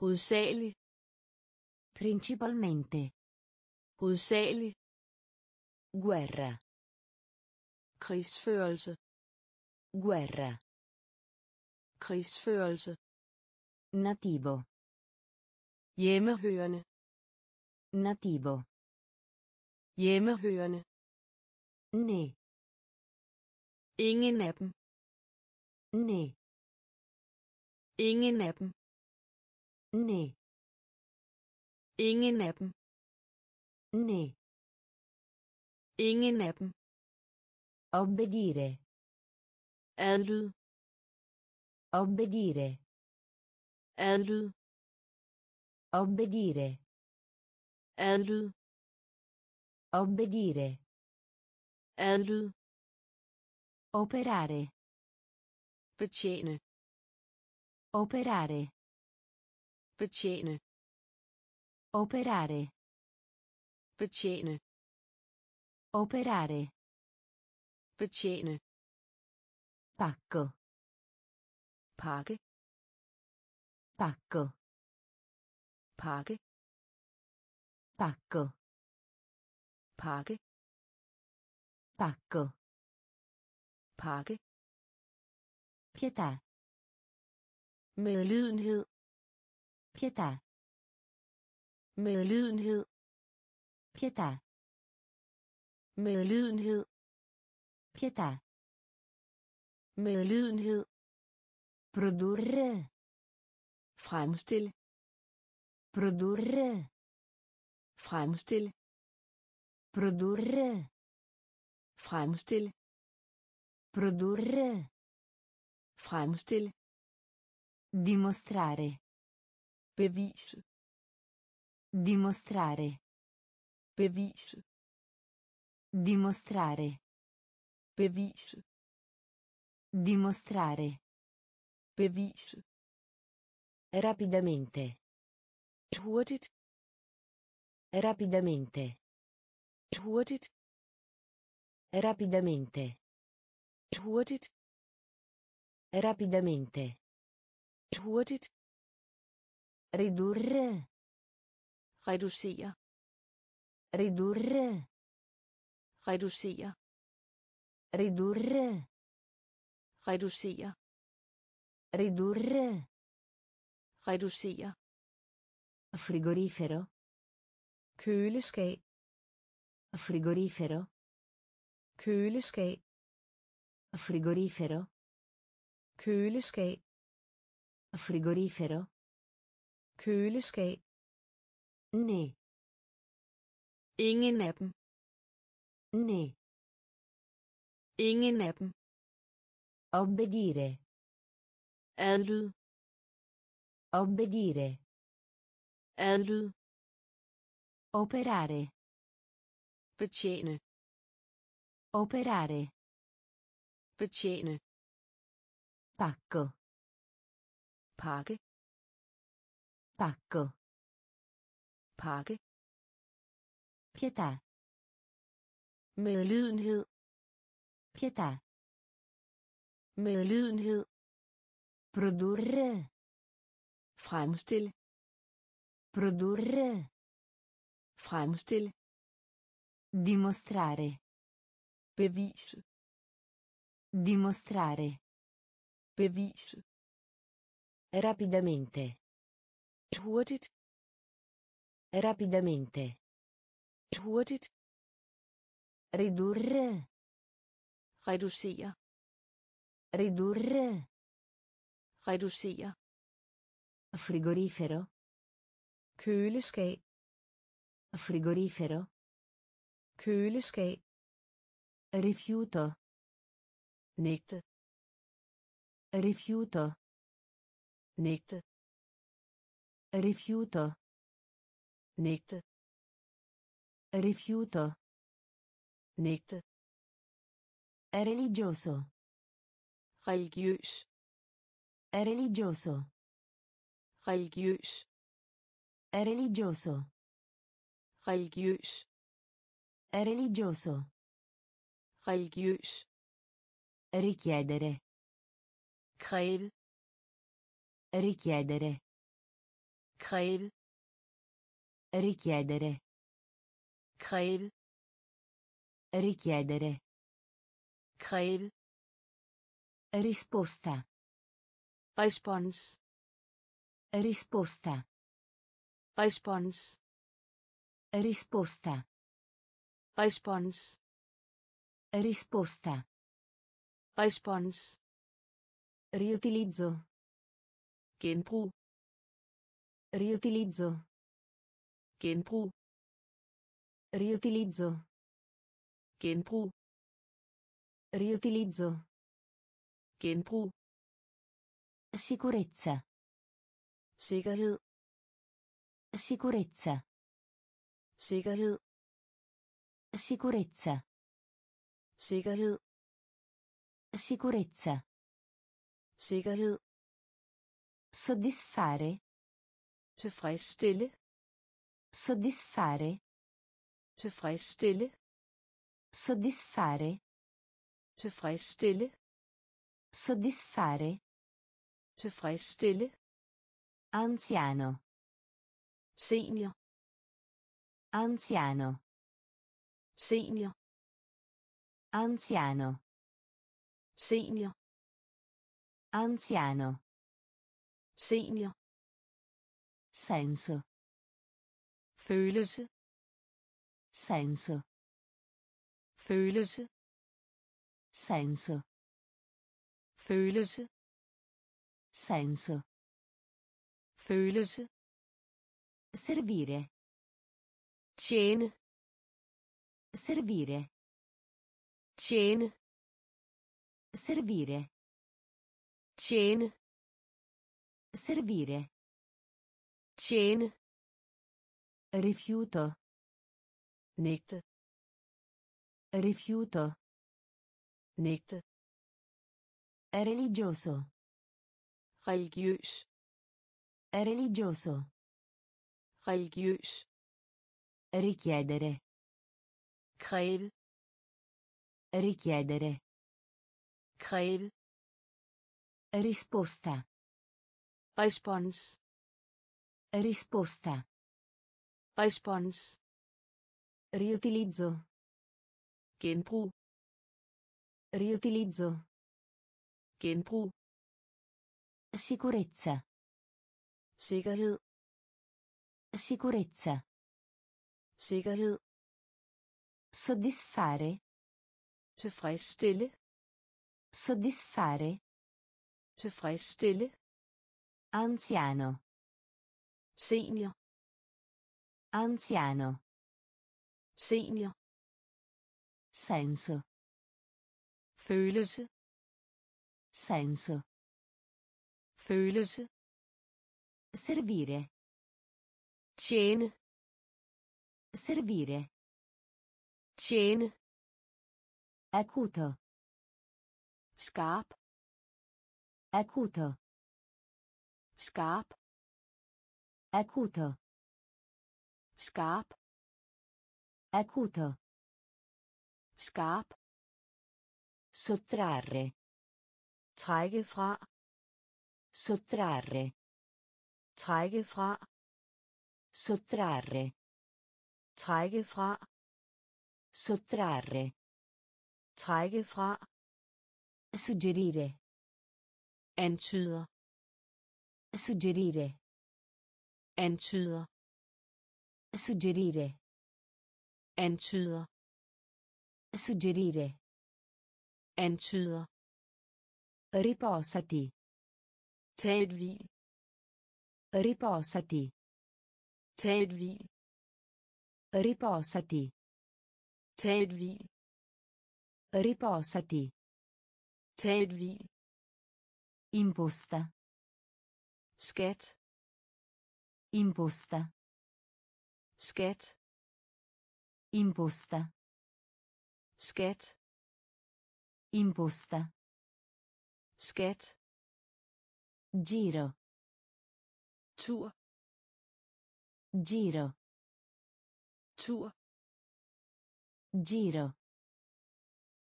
Hovedsagelig. Principalmente. Hovedsagelig. Guerra. Krigsførelse. Guerra. Krigsførelse. Nativo. Hjemmehørende. Nativo. Hjemmehørende. Næ. Ingen af dem. Næ. Ingen af dem. Næ. Ingen af dem. Næ. Ingen af dem. Obbedire. Adlyd. Obbedire. Adlyd. Obbedire. Adlyd. Obbedire. Adlyd. Operare. Betjene. Operare. Betjene. Operare. Betjene. Operare. Betjene. Pacco. Pakke. Pacco. Pakke. Pacco. Pakke. Pacco. Pakke. Pietà. Medlidenhed. Pietà. Medlidenhed. Pietà. Medlidenhed. Pietà. Medlidenhed. Produrre. Fremstille. Produrre. Fremstille. Produrre. Fremstille. Produrre. Fremstille. Dimostrare. Bevise. Dimostrare. Bevise. Dimostrare. Bevise. Dimostrare. Bevise. Rapidamente. Hurtigt. Rapidamente. Hurtigt. Rapidamente. Hurtigt. Rapidamente. Hurtigt. Ridurre. Reducere. Ridurre. Reducere. Ridurre. Reducere. Ridurre. Reducere. Frigorifero. Køleskab. Frigorifero. Køleskab. Frigorifero. Køleskab. Frigorifero. Køleskab. Ne. Ingen af dem. Ne. Ingen af dem. Obbedire. Adlyd. Obbedire. Adlyd. Operare. Betjene. Operare. Betjene. Pacco. Pakke. Pacco. Pakke. Pietà. Medlidenhed. Pietà. Medlidenhed. Produrre. Fremstille. Produrre. Fremstille. Dimostrare. Bevise. Dimostrare. Bevise. Rapidamente. Hurtigt. Rapidamente. Hurtigt. Ridurre. Reducere. Ridurre. Reducere. Frigorifero. Køleskab. Frigorifero. Køleskab. Rifiuto. Nægte. Rifiuto. Nægte. Rifiuto. Nægte. Rifiuto. Nægte. Religioso. Religiøs. Religioso. Religiøs. Religioso. Religiøs. Religioso. Religiøs. Richiedere. Kræve. Richiedere. Kræve. Richiedere. Kræve. Richiedere. Kræve. Risposta. Respons. Risposta. Respons. Risposta. Respons. Risposta. Respons. Riutilizzo. Genbrug. Riutilizzo. Genbrug. Riutilizzo. Genbrug. Riutilizzo. Genbrug. Sicurezza. Sikkerhed. Sicurezza. Sikkerhed. Sicurezza. Sikkerhed. Sicurezza. Sikkerhed. Soddisfare. Tilfredsstille. Soddisfare. Tilfredsstille. Soddisfare. Tilfredsstille. Soddisfare. Tilfredsstille. Anziano. Senior. Anziano. Senior. Anziano. Senior. Anziano. Senior. Senso. Følelse. Senso. Følelse. Senso. Følelse. Senso. Følelse. Servire. Tjene. Servire. Tjene. Servire. Tjene. Servire. Tjene. Rifiuto. Nægte. Rifiuto. Nægte. Religioso. Religiøs. Religioso. Religiøs. Richiedere. Kræve. Richiedere. Kræve. Risposta. Respons. Risposta. Respons. Riutilizzo. Genbrug. Riutilizzo. Genbrug. Sicurezza. Sikkerhed. Sicurezza. Sikkerhed. Soddisfare. Tilfredsstille. Soddisfare. Tilfredsstille. Anziano. Senior. Anziano. Senior. Senso. Følelse. Senso. Følelse. Servire. Tjene. Servire. Tjene. Acuto. Skarp. Acuto. Skarp. Acuto. Skarp. Acuto. Skarp. Sottrarre. Trække fra. Sottrarre. Trække fra. Sottrarre. Trække fra. Sottrarre. Trække fra. Suggerire. Antyder. Suggerire. Antyder. Suggerire. Antyder. Suggerire. Antyder. Riposati. Tag et hvil. Riposati. Tag et hvil. Riposati. Hvil. Riposati. Hvil. Imposta. Skat. Imposta. Skat. Imposta. Skat. Imposta. Skat. Giro. Tur. Giro. Tur. Giro.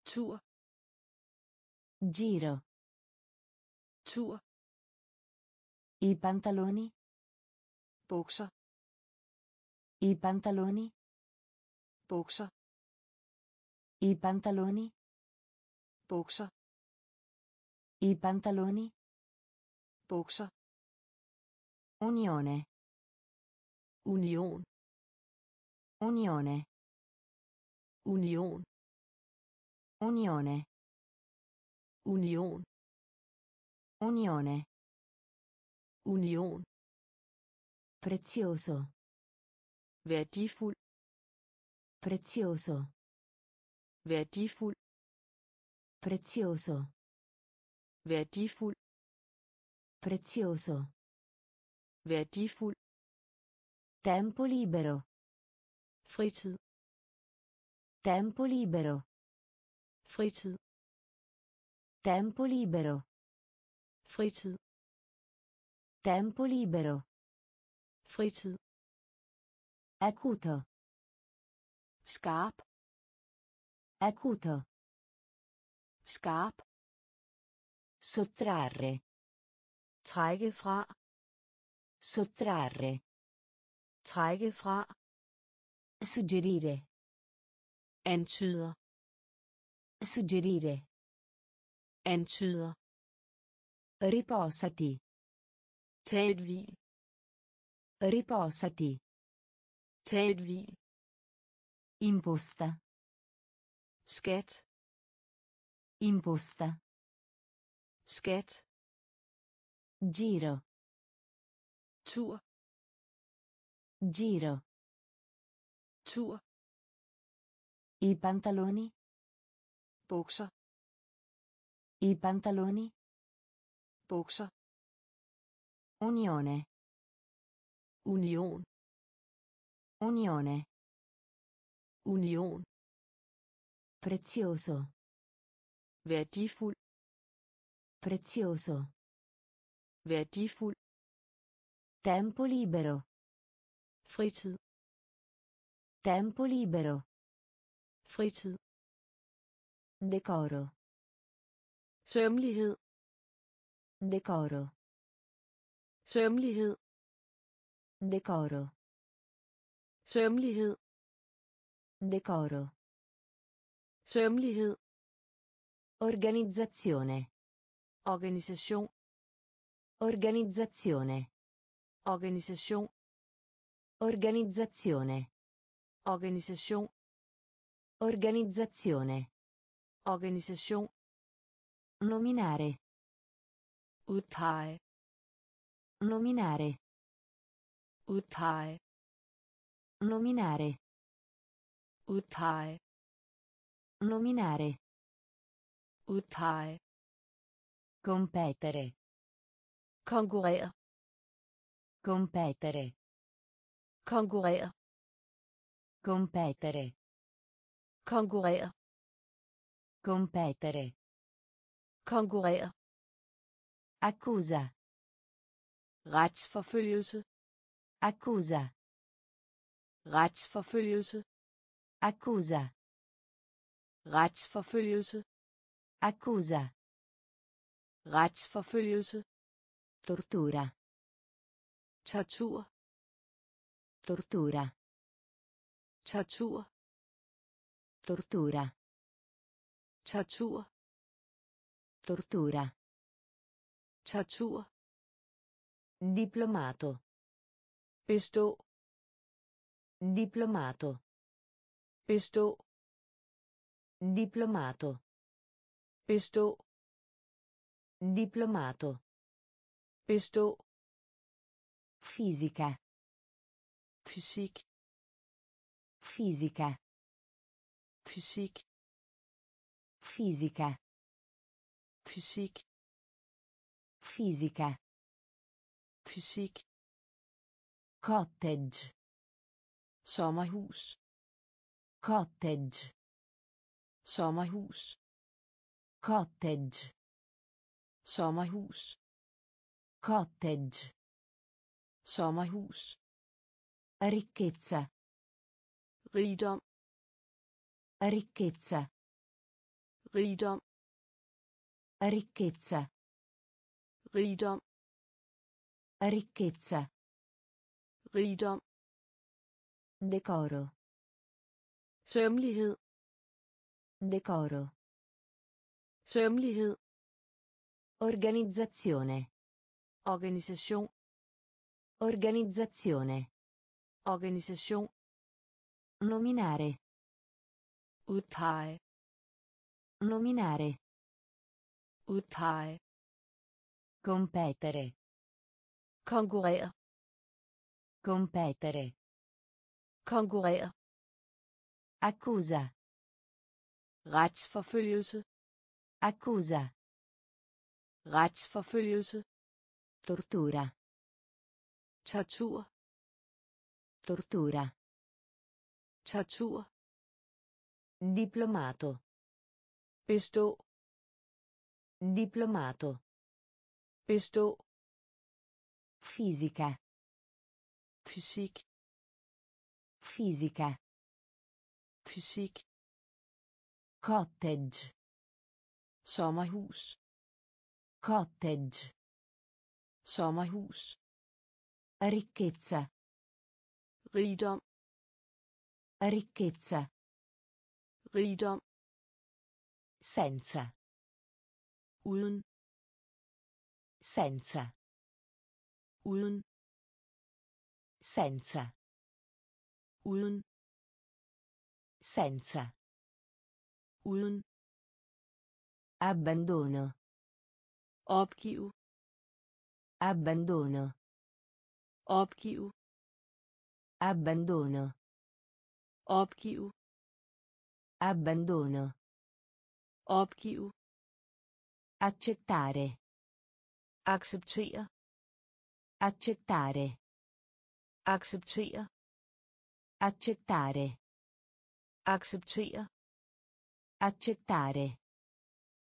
Tur. Giro. Tur. I pantaloni. Bukser. I pantaloni. Bukser. I pantaloni. Bukser. I pantaloni. Bukser. Unione. Union. Unione. Union. Unione. Union. Unione. Union. Prezioso. Værdifuld. Prezioso. Værdifuld. Prezioso. Værdifuld. Prezioso. Værdifuld. Tempo libero. Fritid. Tempo libero. Fritid. Tempo libero. Fritid. Tempo libero. Fritid. Acuto. Skarp. Acuto. Skarp. Sottrarre. Trække fra. Sottrarre. Trække fra. Suggerire. Antyder. Suggerire. Antyder. Riposati. Tag hvil. Riposati. Tag hvil. Imposta. Skat. Imposta. Skat. Giro. Tur. Giro. Tur. I pantaloni. Bukser. I pantaloni. Bukser. Unione. Union. Unione. Union. Prezioso. Værdifuld. Prezioso. Værdifuld. Tempo libero. Fritid. Tempo libero. Fritid. Decoro. Sømmelighed. Decoro. Sømmelighed. Decoro. Sømmelighed. Decoro. Sømmelighed. Organizzazione. Organisation. Organizzazione. Organisation. Organizzazione. Organisation. Organizzazione. Organisation. Nominare. Udpege. Nominare. Udpege. Nominare. Udpege. Nominare. Udpege. Competere. Konkurrere. Competere. Konkurrere. Competere. Konkurrere. Competere. Konkurrere. Accusa. Retsforfølgelse. Accusa. Retsforfølgelse. Accusa. Retsforfølgelse. Accusa. Retsforfølgelse. Tortura. Tortur. Tortura. Tortur. Tortura. Tortur. Tortura. Tortur. Diplomato. Bestå. Diplomato. Bestå. Diplomato. Bestå. Diplomato. Bestå. Fisica. Fysik. Fisica. Fysik. Fisica. Fysik. Fisica. Fysik. Cottage. Sommerhus. Cottage. Sommerhus. Cottage. Sommerhus. Cottage. Sommerhus. Ricchezza. Rigdom. Ricchezza. Rigdom. Ricchezza. Rigdom. Ricchezza. Rigdom. Decoro. Sømmelighed. Decoro. Sømmelighed. Organizzazione. Organisation. Organizzazione. Organisation. Nominare. Udpege. Nominare. Udpege. Competere. Konkurrere. Competere. Konkurrere. Accusa. Retsforfølgelse. Accusa. Retsforfølgelse. Tortura. Tortur. Tortura. Tortur. Diplomato. Bestå. Diplomato. Bestå. Fisica. Fysik. Fisica. Fysik. Cottage. Sommerhus. Cottage. Sommerhus. Ricchezza. Rigdom. Ricchezza. Rigdom. Senza. Uden. Senza. Uden. Senza. Uden. Senza. Uden. Abbandono. Opgive. Abbandono. Opgive. Abbandono. Opgive. Abbandono. Opgive. Accettare. Acceptere. Accettare. Acceptere. Accettare. Acceptere. Accettare.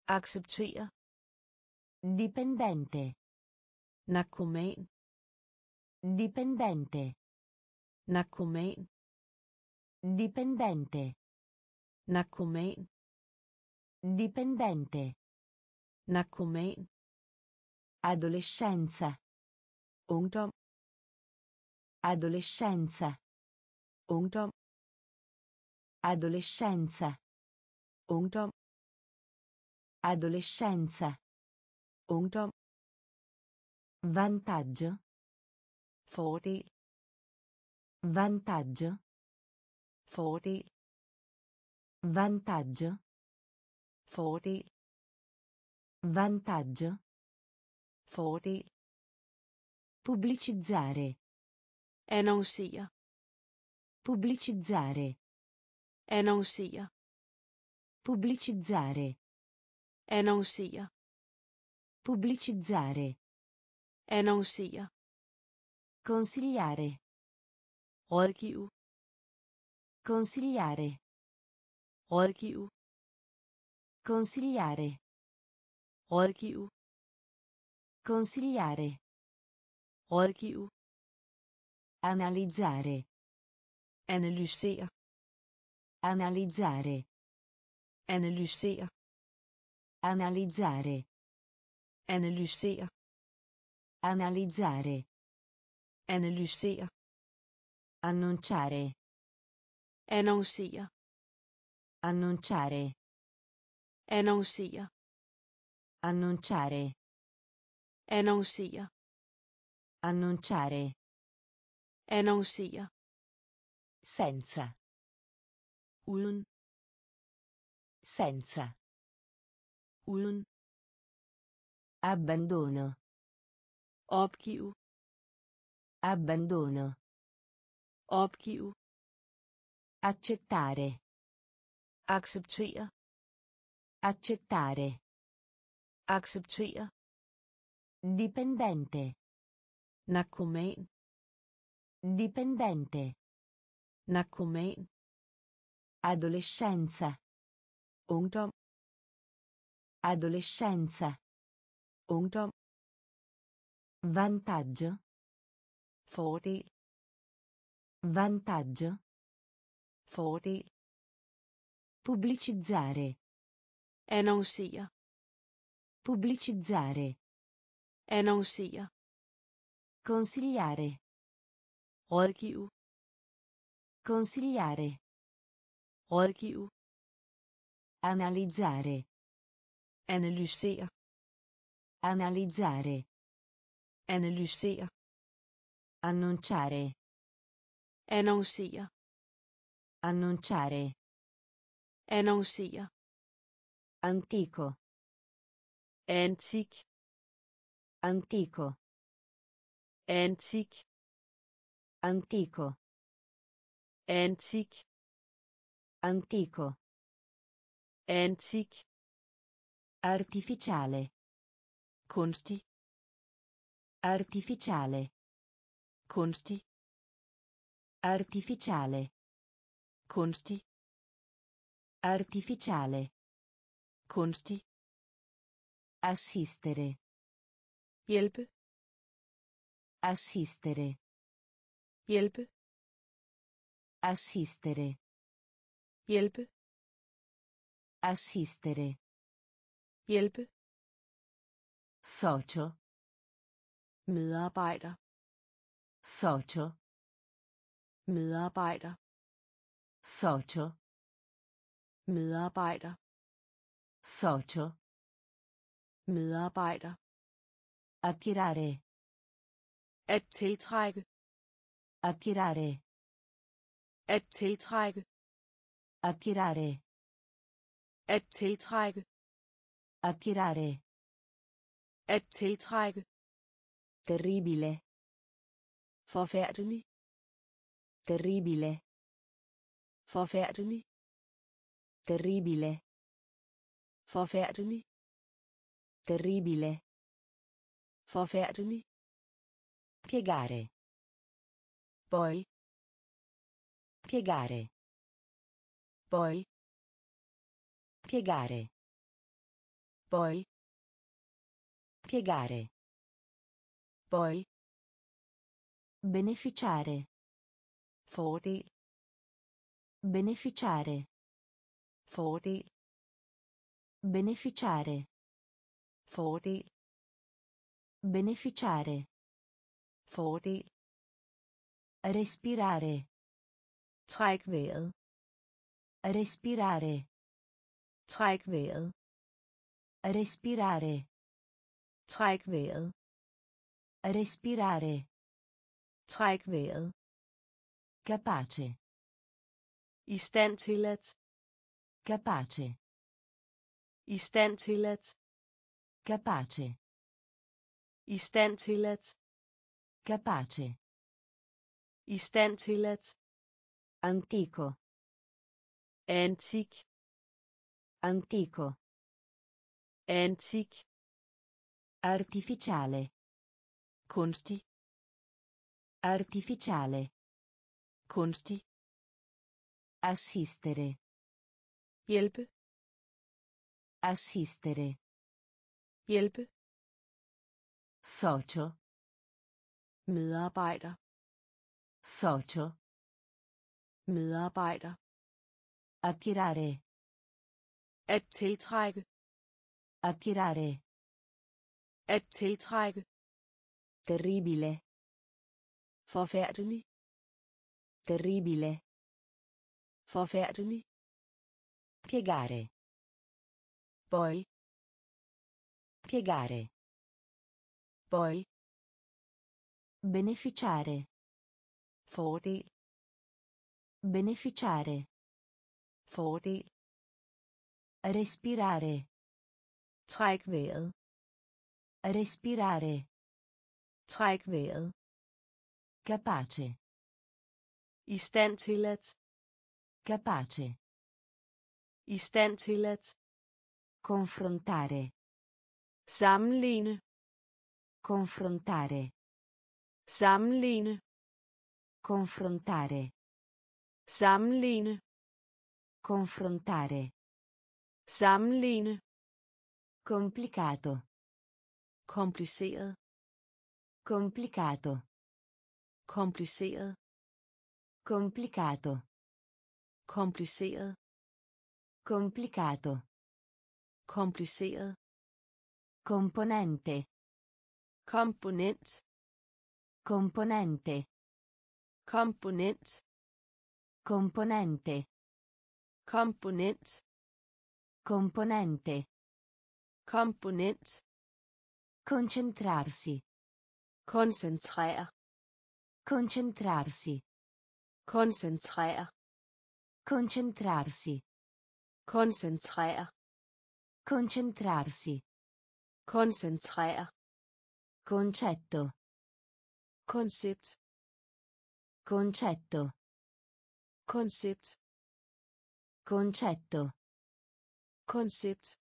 Acceptere. Dipendente. Narkoman. Dipendente. Narkoman. Dipendente. Narkoman. Dipendente. Narkoman. Adolescenza. Ungdom. Adolescenza. Ungdom. Adolescenza. Ungdom. Adolescenza. Ungdom. Vantaggio. Fordel. Vantaggio. Fordel. Vantaggio. Fordel. Vantaggio. Fordel. Pubblicizzare. Annoncere. Pubblicizzare. Annoncere. Pubblicizzare. Annoncere. Pubblicizzare. Annoncere. Consigliare. Rådgive. Consigliare. Rådgive. Consigliare. Rådgive. Consigliare. Rådgive. Analizzare. Analysere. Analizzare. Analysere. Analizzare. Analysere. Analizzare. Analysere. Annunciare. Annoncere. Annunciare. Annoncere. Annunciare. Annoncere. Annunciare. Annoncere. Senza. Uden. Senza. Uden. Abbandono. Opgive. Abbandono. Opgive. Accettare. Acceptere. Accettare. Acceptere. Dipendente. Narkoman. Dipendente. Narkoman. Adolescenza. Ungdom. Adolescenza. Ungdom. Vantaggio. Fordel. Vantaggio. Fordel. Pubblicizzare. Annoncere. Pubblicizzare. Annoncere. Consigliare. Rådgive. Consigliare. Rådgive. Analizzare. Analysere. Analizzare. Analysere. Annunciare. Annoncere. Annunciare. Annoncere. Antico. Antik. Antico. Antik. Antico. Antik. Antico. Antik. Artificiale. Kunstig. Artificiale. Kunstig. Artificiale. Kunstig. Artificiale. Kunstig. Assistere. Hjælpe. Assistere. Hjælpe. Assistere. Hjælpe. Assistere. Hjælpe. Socio. Medarbejder. Socio. Medarbejder. Socio. Medarbejder. Socio. Medarbejder. Attirare. At tiltrække. Attirare. At tiltrække. Attirare. At tiltrække. Attirare. At tiltrække. Terribile. Forfærdelig. Terribile. Forfærdelig. Terribile. Forfærdelig. Terribile. Forfærdelig. Piegare. Bøj. Piegare. Bøj. Piegare. Bøj. Piegare. Bøj. Beneficiare. Fordel. Beneficiare. Fordel. Beneficiare. Fordel. Beneficiare. Fordel. Respirare. Træk vejret. Respirare. Træk vejret. Respirare. Træk vejret. Respirare. Træk vejret. Capace. I stand til at. Capace. I stand til at. Capace. I stand til at. Capace. I stand til at. Antico. Antik. Antico. Antik. Artificiale. Kunstig. Artificiale. Kunstig. Assistere. Hjælpe. Assistere. Hjælpe. Socio. Medarbejder. Socio. Medarbejder. Attirare. At tiltrække. Attirare. At tiltrække. Terribile. Forfærdelig. Terribile. Forfærdelig. Piegare. Bøj. Piegare. Bøj. Beneficiare. Fordel. Beneficiare. Fordel. Respirare. Træk vejret. Respirare. Træk vejret. Capace. I stand til at. Capace. I stand til at. Confrontare. Sammenligne. Confrontare. Sammenligne. Confrontare. Sammenligne. Confrontare. Sammenligne. Complicato. Kompliceret. Complicato. Kompliceret. Complicato. Kompliceret. Complicato. Kompliceret. Componente. Komponent. Componente. Komponent. Componente. Komponent. Componente. Komponent. Concentrarsi. Koncentrere. Concentrarsi. Koncentrere. Concentrarsi. Koncentrere. Concentrarsi. Koncentrere. Concetto. Koncept. Concetto. Koncept. Concetto. Koncept.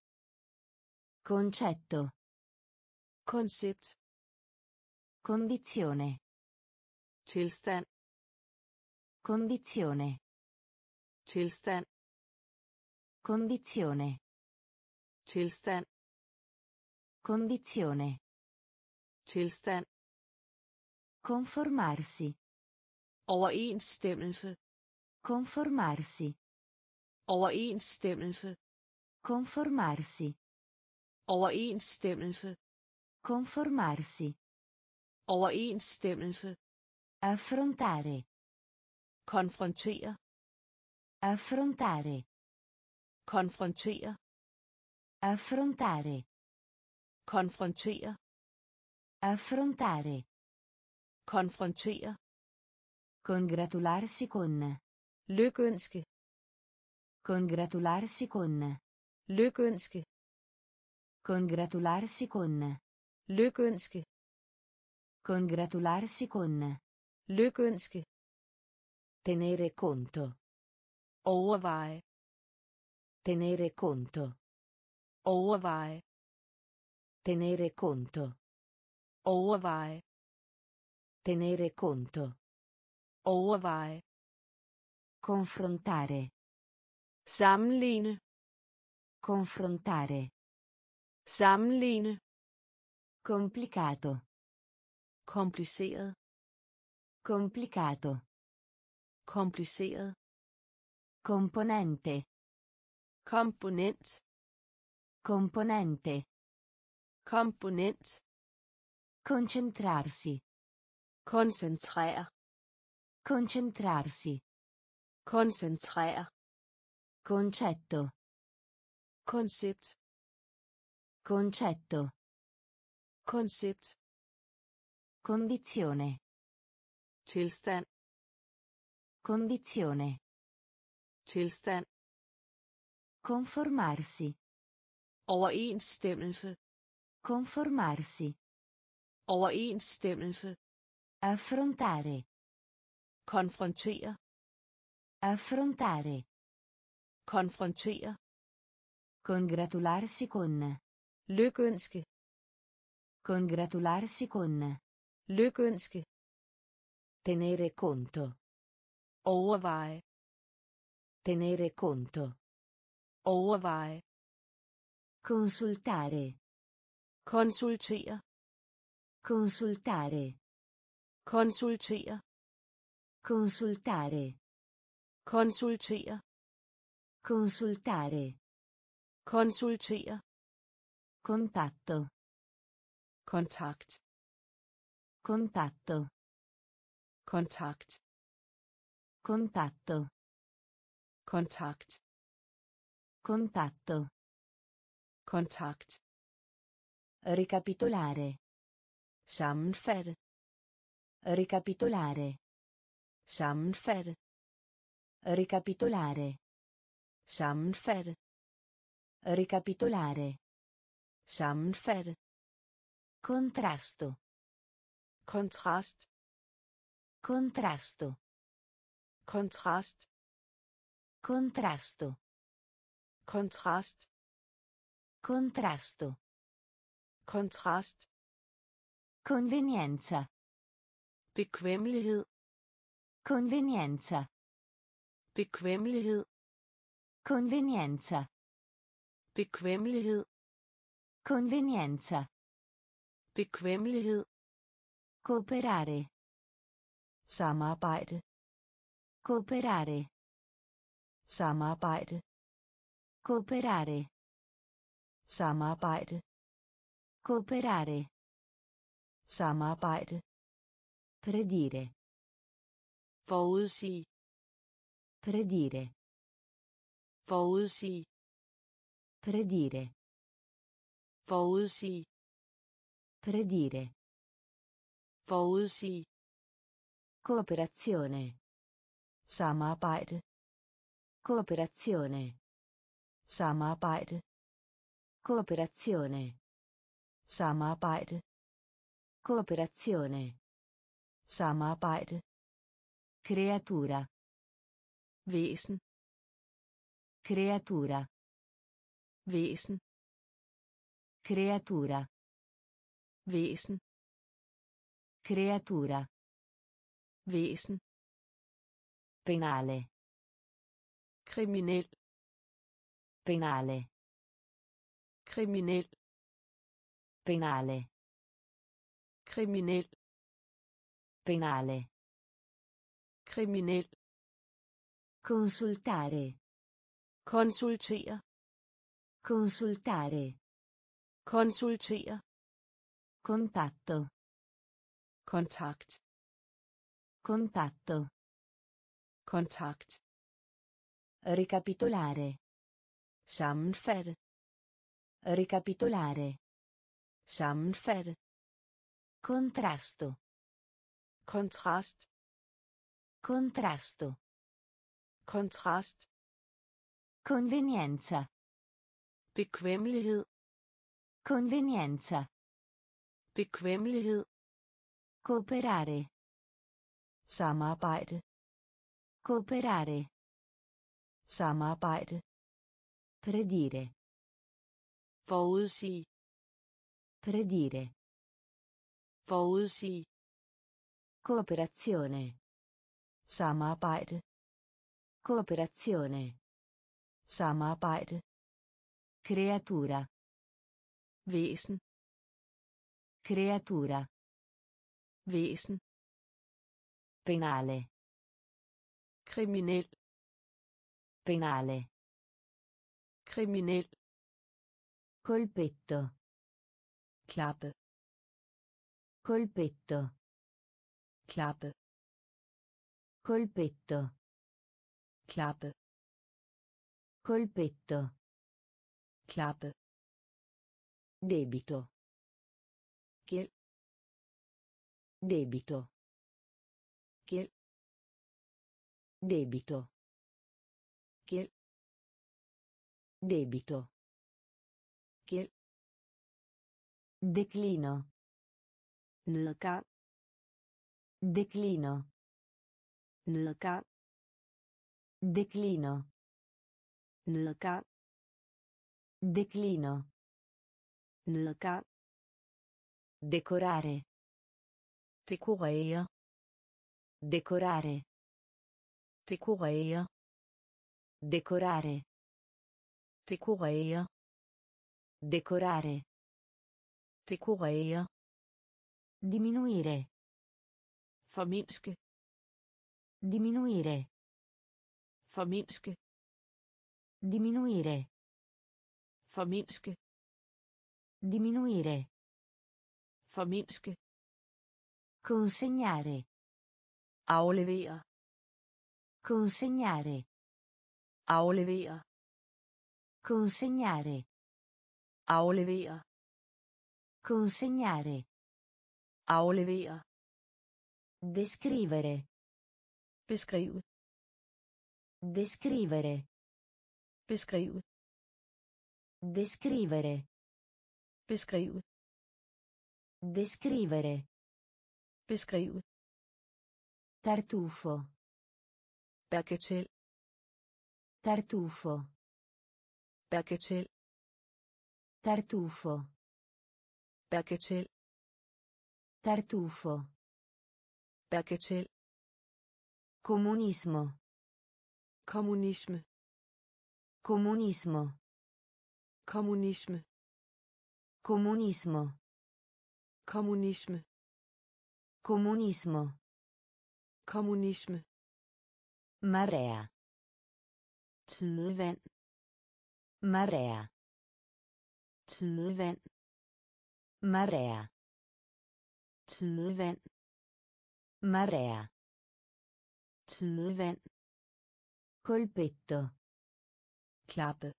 Concetto. Koncept. Condizione. Tilstand. Condizione. Tilstand. Condizione. Tilstand. Condizione. Tilstand. Conformarsi. Overensstemmelse. Conformarsi. Overensstemmelse. Conformarsi. Overensstemmelse. Conformarsi. Overensstemmelse. Affrontare. Konfrontere. Affrontare. Konfrontere. Affrontare. Konfrontere. Affrontare. Konfrontere. Congratularsi con. Lykønske. Congratularsi con. Lykønske. Congratularsi con. Lykønske. Congratularsi con. Lykønske. Tenere conto. Overveje. Tenere conto. Overveje. Tenere conto. Overveje. Tenere conto. Overveje. Confrontare. Sammenligne. Confrontare. Sammenligne. Complicato. Kompliceret. Complicato. Kompliceret. Componente. Komponent. Componente. Komponent. Concentrarsi. Koncentrere. Concentrarsi. Koncentrere. Concetto. Koncept. Concetto. Koncept. Condizione. Tilstand. Condizione. Tilstand. Conformarsi. Overensstemmelse. Conformarsi. Overensstemmelse. Affrontare. Konfrontere. Affrontare. Konfrontere. Congratularsi con. Lykønske. Congratularsi con. Lykønske. Tenere conto. Overveje. Tenere conto. Overveje. Consultare. Konsultere. Consultare. Konsultere. Consultare. Konsultere. Consultare. Konsultere. Contatto. Kontakt. Contatto. Kontakt. Contatto. Kontakt. Contatto. Kontakt. Ricapitolare. Sammenfatte. Ricapitolare. Sammenfatte. Ricapitolare. Sammenfatte. Ricapitolare. Sammenfatte. Contrasto. Kontrast. Contrasto. Kontrast. Contrasto. Kontrast. Contrasto. Kontrast. Convenienza. Bekvemmelighed. Convenienza. Bekvemmelighed. Convenienza. Bekvemmelighed. Convenienza. Bekvemmelighed. Cooperare. Samarbejde. Cooperare. Samarbejde. Cooperare. Samarbejde. Cooperare. Samarbejde. Predire. Forudsige. Predire. Forudsige. Predire. Forudsige. Predire. Forudsige. Cooperazione. Samarbejde. Cooperazione. Samarbejde. Cooperazione. Samarbejde. Cooperazione. Samarbejde. Creatura. Væsen. Creatura. Væsen. Creatura. Væsen. Creatura. Væsen. Penale. Kriminel. Penale. Kriminel. Penale. Kriminel. Penale. Kriminel. Consultare. Konsultere. Consultare. Konsultere. Contatto. Kontakt. Contatto. Kontakt. Ricapitolare. Sammenfatte. Ricapitolare. Sammenfatte. Contrasto. Kontrast. Contrasto. Kontrast. Convenienza. Bekvemmelighed. Convenienza. Bekvemmelighed. Cooperare. Samarbejde. Cooperare. Samarbejde. Predire. Forudsige. Predire. Forudsige. Cooperazione. Samarbejde. Cooperazione. Samarbejde. Creatura. Væsen. Creatura. Væsen. Penale. Kriminel. Penale. Kriminel. Colpetto. Klappe. Colpetto. Klappe. Colpetto. Klappe. Colpetto. Klappe. Debito. Gæld. Debito. Gæld. Debito. Debito. Gæld. Declino. Nedgang. Declino. Nedgang. Declino. Nedgang. Declino. Nedgang. Decorare. Dekorere. Decorare. Dekorere. Decorare. Dekorere. Decorare. Dekorere. Diminuire. Forminske. Diminuire. Forminske. Diminuire. Forminske. Diminuire. Forminske. Consegnare. Aflevere. Consegnare. Aflevere. Consegnare. Aflevere. Consegnare. Aflevere. Descrivere. Beskrive. Descrivere. Beskrive. Descrivere. Beskrive. Descrivere. Beskrive. Tartufo. Bagatel. Tartufo. Bagatel. Tartufo. Bagatel. Tartufo. Bagatel. Comunismo. Kommunisme. Comunismo. Kommunisme. Comunismo. Kommunisme. Comunismo. Kommunisme. Marea. Tidevand. Marea. Tidevand. Marea. Tidevand. Marea. Tidevand. Colpetto. Klappe.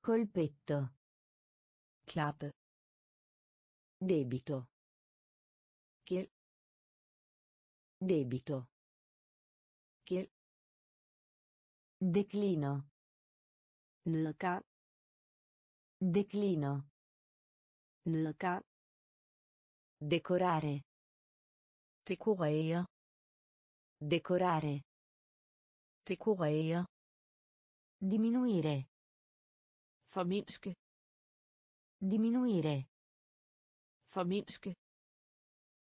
Colpetto. Klappe. Debito. Gæld. Debito. Gæld. Declino. Nedgang. Declino. Nedgang. Decorare. Dekorere. Decorare. Dekorere. Diminuire. Forminske. Diminuire. Forminske.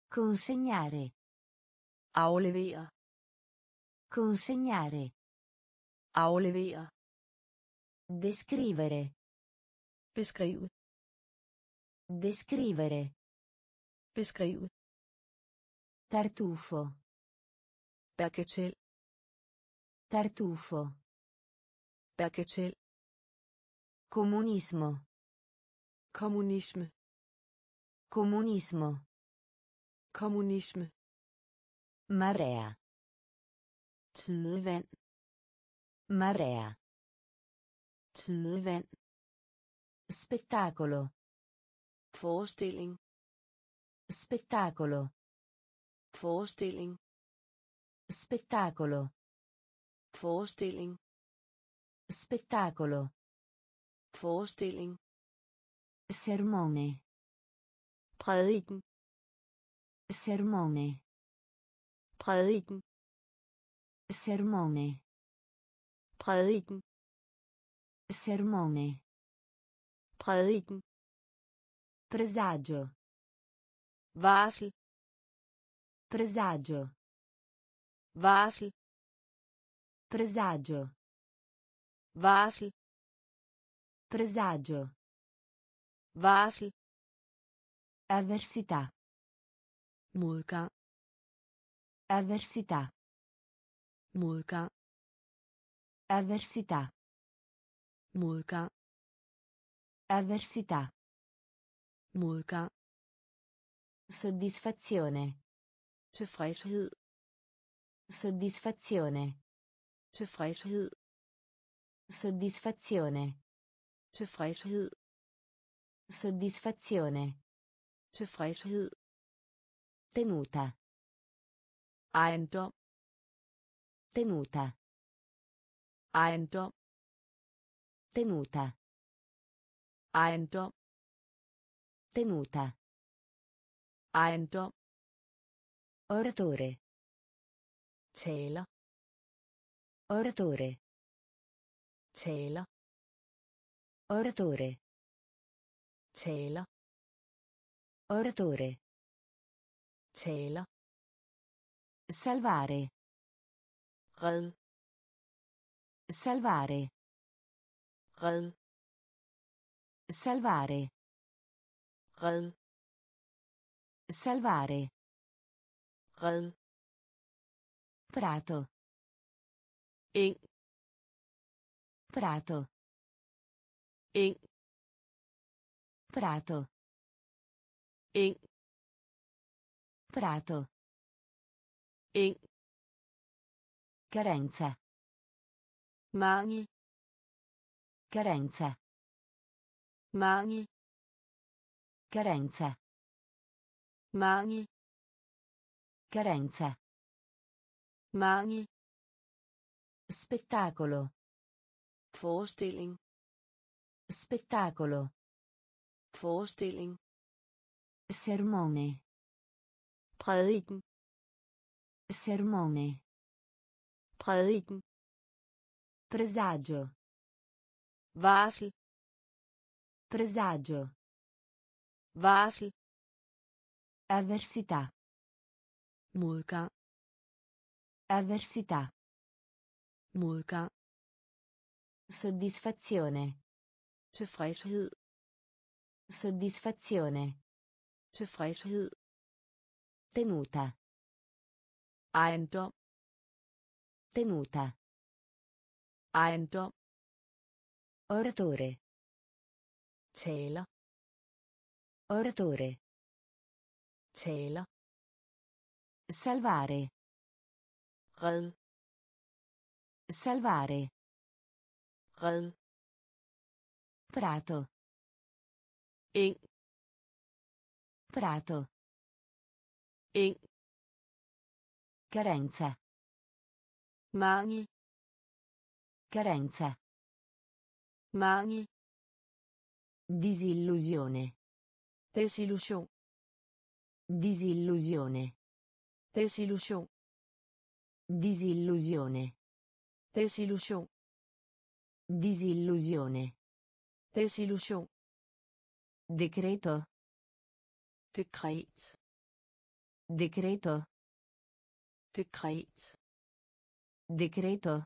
Consegnare. Aflevere. Consegnare. Aflevere. Descrivere. Beskrive. Descrivere. Beskrive. Tartufo. Bagatell. Tartufo. Bagatell. Comunismo. Kommunisme. Comunismo. Kommunisme. Marea. Tidevand. Marea. Tidevand. Spettacolo. Forestilling. Spettacolo. Forestilling. Spettacolo. Forestilling. Spettacolo. Forestilling. Sermone. Prædiken. Sermone. Prædiken. Sermone. Prædiken. Sermone. Prædiken. Presagio. Varsel. Presagio. Varsel. Presagio. Varsel. Presagio. Varsel. Avversità. Modgang. Avversità. Modgang. Avversità. Modgang. Avversità. Modgang. Soddisfazione. Tilfredshed. Soddisfazione. Tilfredshed. Soddisfazione. Tilfredshed. Soddisfazione. Tilfredshed. Tenuta. Ejendom. Tenuta. Ejendom. Tenuta. Ejendom. Tenuta. Ejendom. Oratore. Taler. Oratore. Taler. Oratore. Taler. Oratore. Taler. Salvare. Red. Salvare. Red. Salvare. Red. Salvare. Red. Prato. Eng. Prato. Eng. Prato. Eng. Prato. Eng. Carenza. Mangel. Carenza. Mangel. Carenza. Mangel. Carenza. Mangel. Spettacolo. Forestilling. Spettacolo. Forestilling. Sermone. Prædiken. Sermone. Prædiken. Presagio. Varsel. Presagio. Varsel. Avversità. Modgang. Avversità. Modgang. Soddisfazione. Tilfredshed. Soddisfazione. Tilfredshed. Tenuta. Ejendom. Tenuta. Ejendom. Oratore. Taler. Oratore. Taler. Salvare. Red. Salvare. Red. Prato. Eng. Prato. Eng. Carenza. Mangel. Carenza. Mangel. Disillusione. Desillusion. Disillusione. Desillusion. Disillusione. Desillusion. Disillusione. Desillusion. Decreto. Dekret. Decreto. Dekret. Decreto.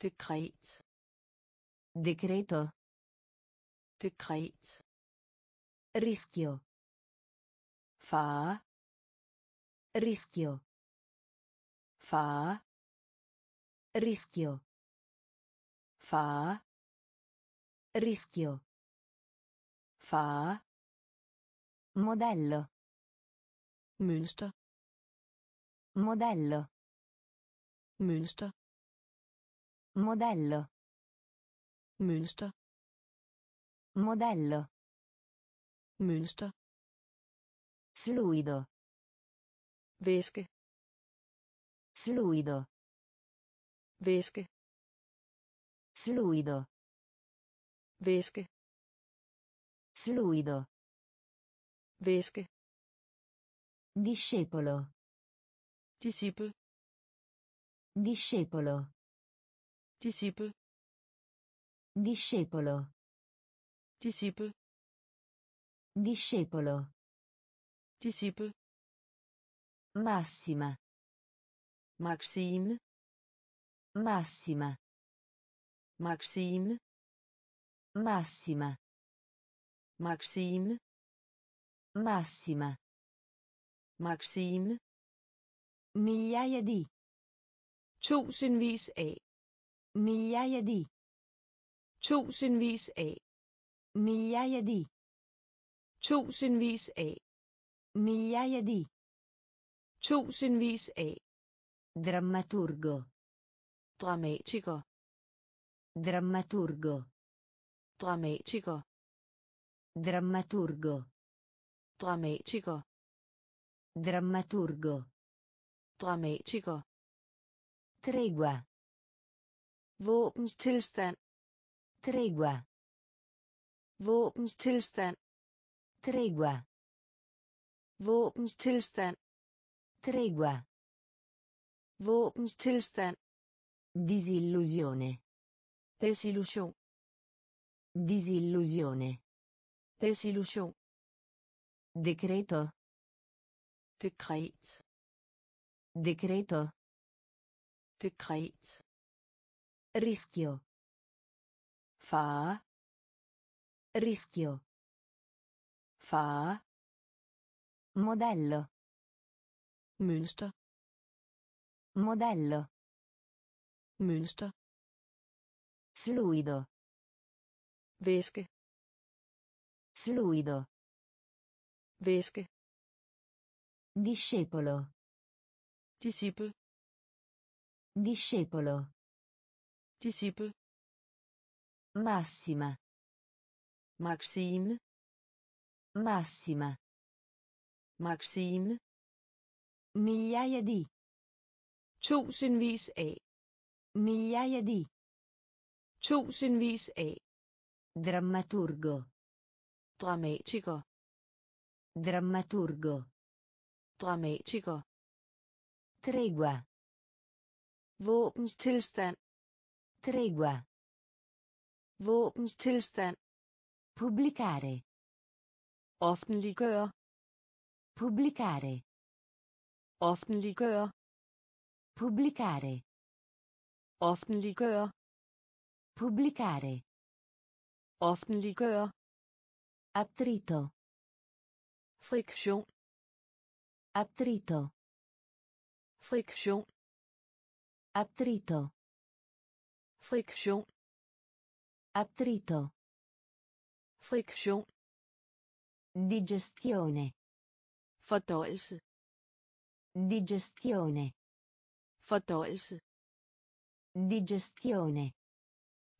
Dekret. Decreto. Dekret. Rischio. Fare. Rischio. Fare. Rischio. Fare. Rischio. Fare. Modello. Mønster. Modello. Mønster. Modello. Mønster. Modello. Mønster. Fluido. Væske. Fluido. Væske. Fluido. Væske. Fluido. Væske. Discepolo. Disciple. Discepolo. Disciple. Discepolo. Disciple. Discepolo. Disciple. Massima. Maxime. Massima. Maxime. Massima. Maxime. Massima. Maxime. Migliaia di. Tusindvis af. Migliaia di. Tusindvis af. Migliaia di. Tusindvis af. Migliaia di. Tusindvis af. Drammaturgo. Dramatiker. Drammaturgo. Dramatiker. Drammaturgo. Dramatiker. Drammaturgo. Dramatiker. Tregua. Våbenstilstand. Tregua. Våbenstilstand. Tregua. Våbenstilstand. Tregua. Våbenstilstand. Disillusione. Desillusion. Disillusione. Desillusion. Decreto. Dekret. Decreto. Dekret. Rischio. Fare. Rischio. Fare. Modello. Mønster. Modello. Mønster. Fluido. Væske. Fluido. Væske. Discepolo. Disciple. Discepolo. Disciple. Massima. Maxime. Massima. Maxime. Migliaia di. Tusindvis af. Migliaia di. Tusindvis af. Drammaturgo. Dramatiker. Drammaturgo. Dramatiker. Tregua. Våbenstilstand. Tregua. Våbenstilstand. Pubblicare. Offentliggøre. Pubblicare. Offentliggøre. Pubblicare. Offentliggøre. Pubblicare. Offentliggøre. Attrito. Friktion. Attrito. Friktion. Attrito. Friktion. Attrito. Friktion. Digestione. Fordøjelse. Digestione. Fordøjelse. Digestione.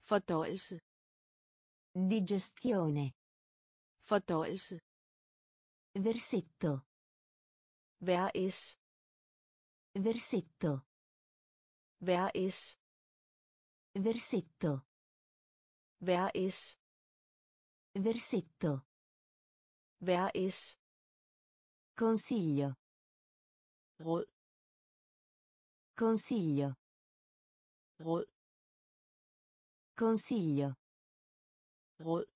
Fordøjelse. Digestione. Fordøjelse. Versetto. Vær es. Versetto. Vær es. Versetto. Vær es. Versetto. Vær es. Consiglio. Råd. Consiglio. Råd. Consiglio. Råd.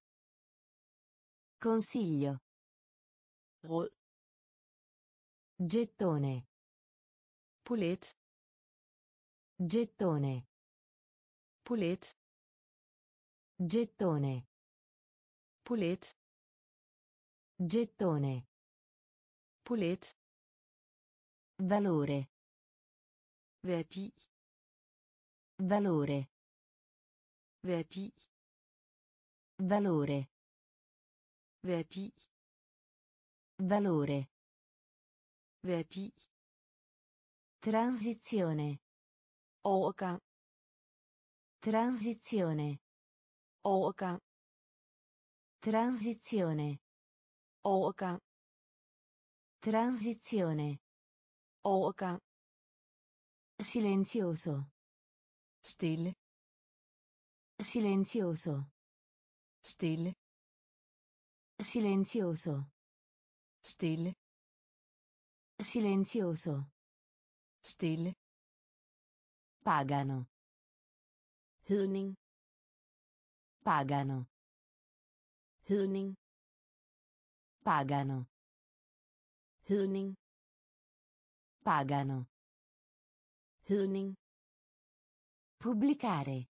Consiglio. Råd. Gettone. Polet. Gettone. Polet. Gettone. Polet. Gettone. Polet. Valore. Værdi. Valore. Værdi. Valore. Værdi. Valore. Værdi. Transizione. Overgang. Transizione. Overgang. Transizione. Overgang. Transizione. Overgang. Silenzioso. Stille. Silenzioso. Stille. Silenzioso. Stille. Silenzioso. Stille. Pagano. Hedning. Pagano. Hedning. Pagano. Hedning. Pagano. Hedning. Pubblicare.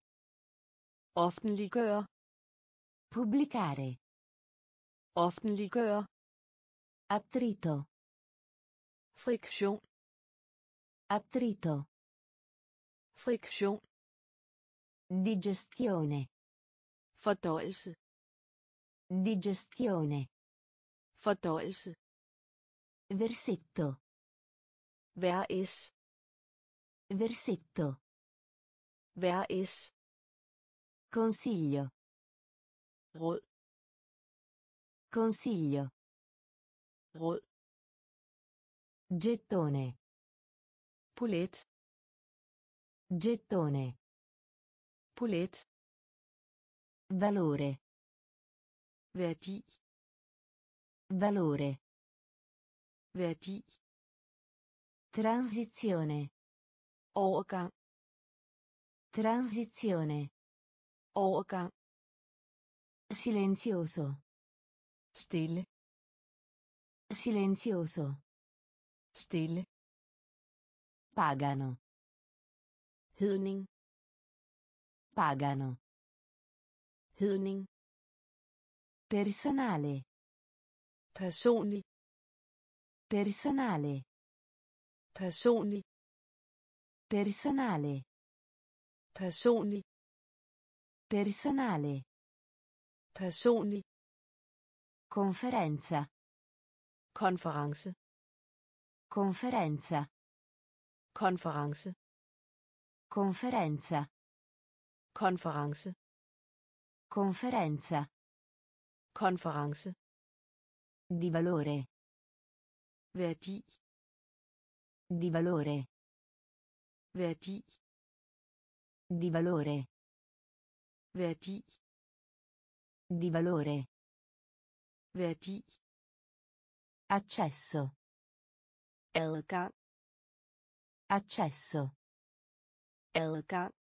Offentliggøre. Pubblicare. Offentliggøre. Attrito. Friktion. Attrito. Friktion. Digestione. Fordøjelse. Digestione. Fordøjelse. Versetto. Vær es. Versetto. Vær es. Consiglio. Råd. Consiglio. Råd. Gettone. Polet. Gettone. Polet. Valore. Værdi. Valore. Værdi. Transizione. Overgang. Transizione. Overgang. Silenzioso. Stille. Silenzioso. Stille. Pagano. Hedning. Pagano. Hedning. Personale. Personlig. Personale. Personlig. Personale. Personlig. Personale. Personlig. Conferenza. Konference. Conferenza. Konference. Conferenza. Konference. Conferenza. Konference. Di valore. Værdi. Di valore. Værdi. Di valore. Værdi. Di valore. Værdi. Accesso. Adgang. Accesso. Adgang.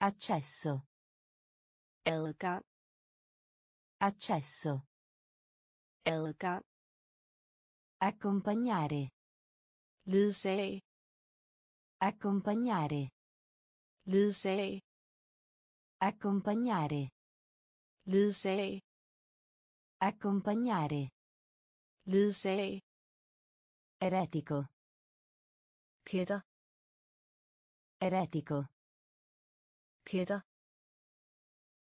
Accesso. Adgang. Accesso. Adgang. Accompagnare. Ledsag. Accompagnare. Ledsag. Accompagnare. Ledsag. Accompagnare. Ledsag. Eretico. Kætter. Eretico. Kætter.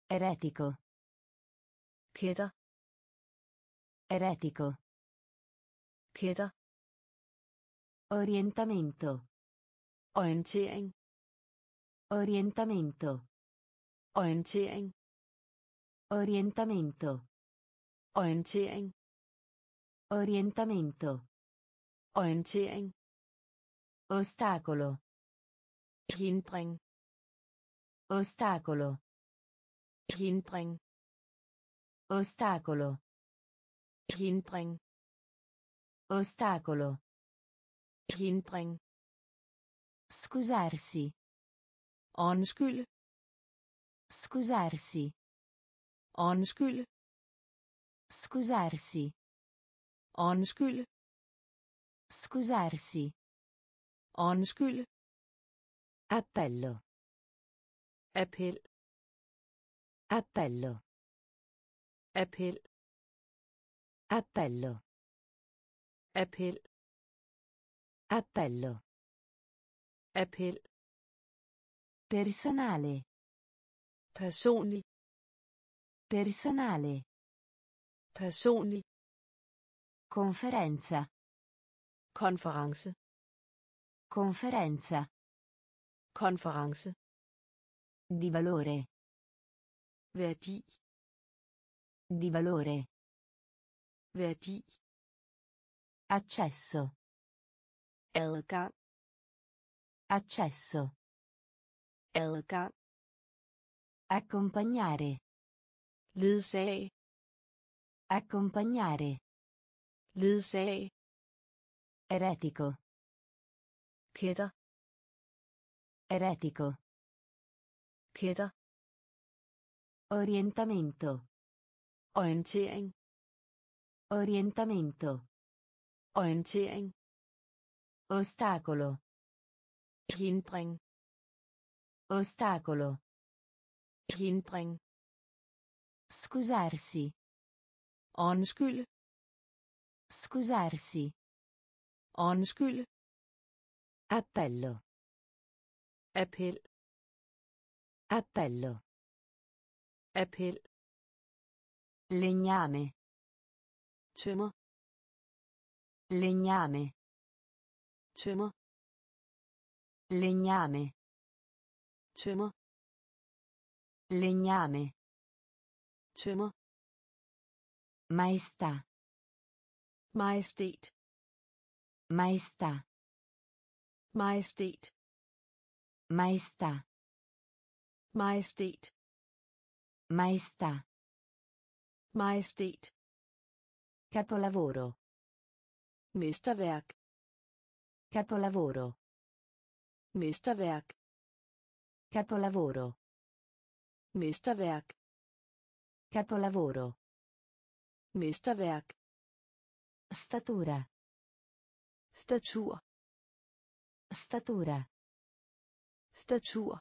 Eretico. Kætter. Eretico. Kætter. Orientamento. Orientering. Orientamento. Orientering. Orientamento. Orientering. Orientamento. Orientering. Ostacolo. Hindring. Ostacolo. Hindring. Ostacolo. hindring Ostacolo. hindring Scusarsi. undskyld Scusarsi. undskyld Scusarsi. undskyld Scusarsi. undskyld Appello. appel Appello. appel Appello. appel Appello. appel Personale. personlig Personale. personlig Conferenza. konference Conferenza. konference Di valore. Værdi Di valore. værdi Accesso. adgang Accesso. adgang Accompagnare. ledsag Accompagnare. ledsag Eretico. kætter Eretico. kætter Orientamento. orientering Orientamento. orientering Ostacolo. hindring Ostacolo. hindring Scusarsi. undskyld Scusarsi. undskyld Appello. appel Appello. Appel Legname. tømmer Legname. tømmer Legname. tømmer Legname. tømmer Maestà. majestæt Maestà. majestæt Maestà. majestæt Maestà. majestæt Capolavoro. mesterværk Capolavoro. mesterværk Capolavoro. mesterværk Capolavoro. mesterværk Statura. statur Statura. statur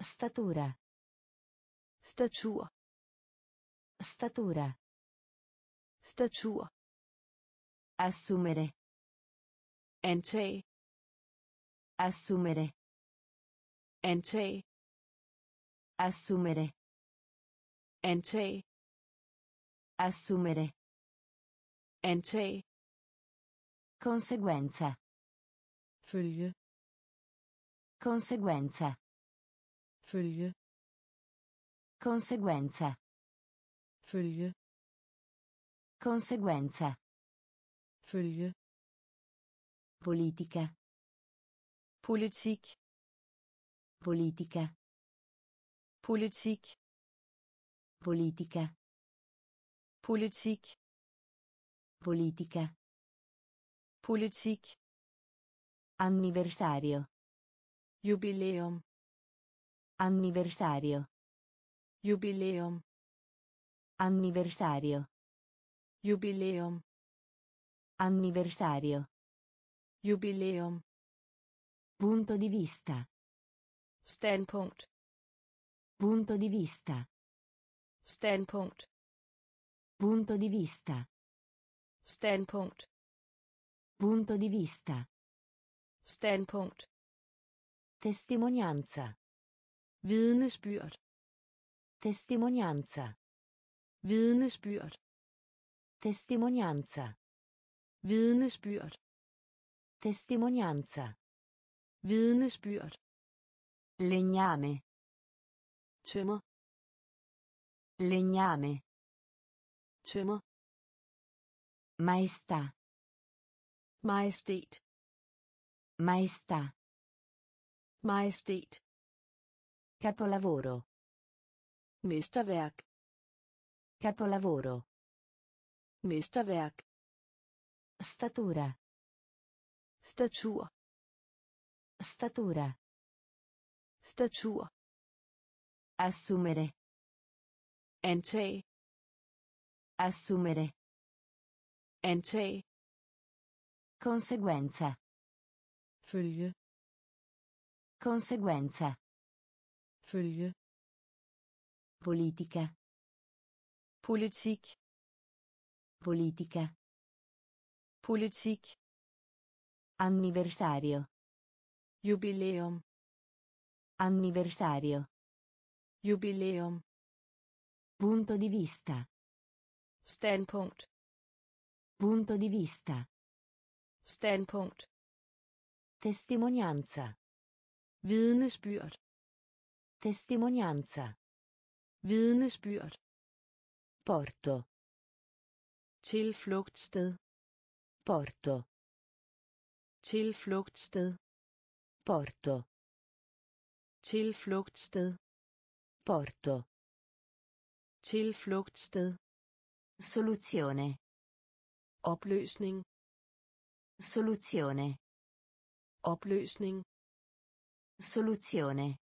Statura. Statur Statura. statur Assumere. antag Assumere. antag Assumere. antag Assumere. antag Conseguenza. følge Conseguenza. følge Conseguenza. følge Conseguenza. følge Politica. politik Politica. politik Politica. politik Politica. politik Anniversario. jubilæum Anniversario. Jubilæum Anniversario. jubilæum Anniversario. jubilæum Punto di vista. standpunkt Punto di vista. standpunkt Punto di vista. standpunkt Punto di vista. standpunkt Testimonianza. vidnesbyrd Testimonianza. vidnesbyrd Testimonianza. vidnesbyrd Testimonianza. vidnesbyrd Legname. tømmer Legname. tømmer Maestà. majestæt Maestà. majestæt Capolavoro. Mesterværk Capolavoro. Mesterværk. Statura. Statur. Statura. Statur. Assumere. Antag. Assumere. Antag. Conseguenza. Følge. Conseguenza. Følge. Politica. Politik. Politica. Politik. Anniversario. Jubilæum. Anniversario. Jubilæum. Punto di vista. Standpunkt. Punto di vista. Standpunkt. Testimonianza. Vidnesbyrd. Testimonianza. Vidnesbyrd. Porto. Tilflugtssted. Porto. Tilflugtssted. Porto. Tilflugtssted. Porto. Tilflugtssted. Soluzione. Opløsning. Soluzione. Opløsning. Soluzione.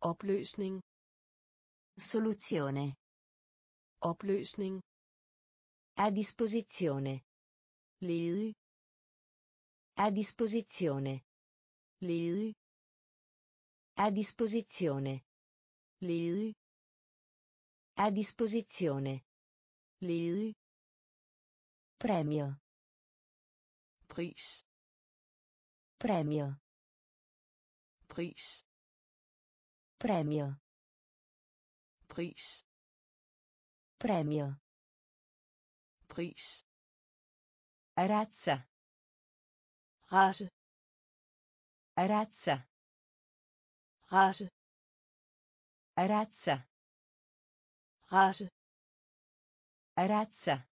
Opløsning. Soluzione. Opløsning. A disposizione. Ledig. A disposizione. Ledig. A disposizione. Ledig. A disposizione. Ledig. Premio. Pris. Premio. Pris. Premio. Pris. Premio. Pris. Razza. Race. Razza. Race. Razza. Race. Razza.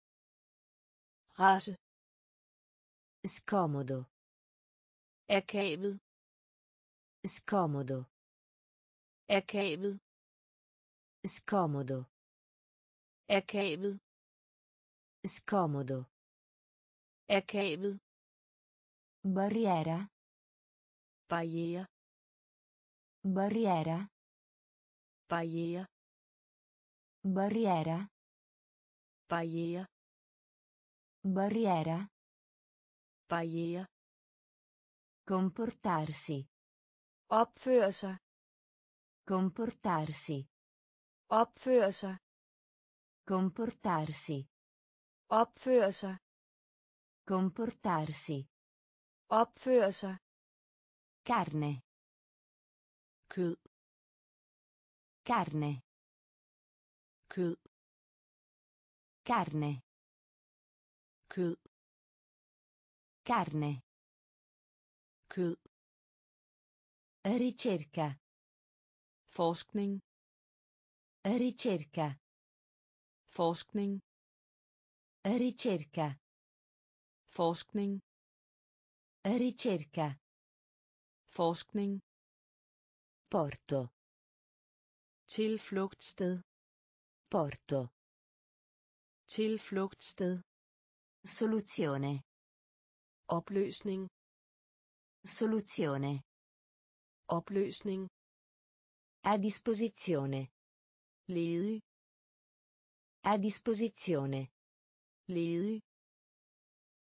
Race. Scomodo. Akavet. Scomodo. Akavet. Scomodo. Akavet. Scomodo. Akavet. Barriera. Barriere. Barriera. Barriere. Barriera. Barriere. Barriera. Barriere. Comportarsi. Opføre sig. Comportarsi. Opføre sig. Comportarsi. Opføre sig. Comportarsi. Opføre sig. Carne. Kød. Carne. Kød. Carne. Kød. Carne. Kød. Ricerca. Forskning. Ricerca. Forskning. Ricerca. Forskning. Ricerca. Forskning. Porto. Tilflugtssted. Porto. Tilflugtssted. Soluzione. Opløsning. Soluzione. Opløsning. A disposizione. Ledig. A disposizione. Ledig.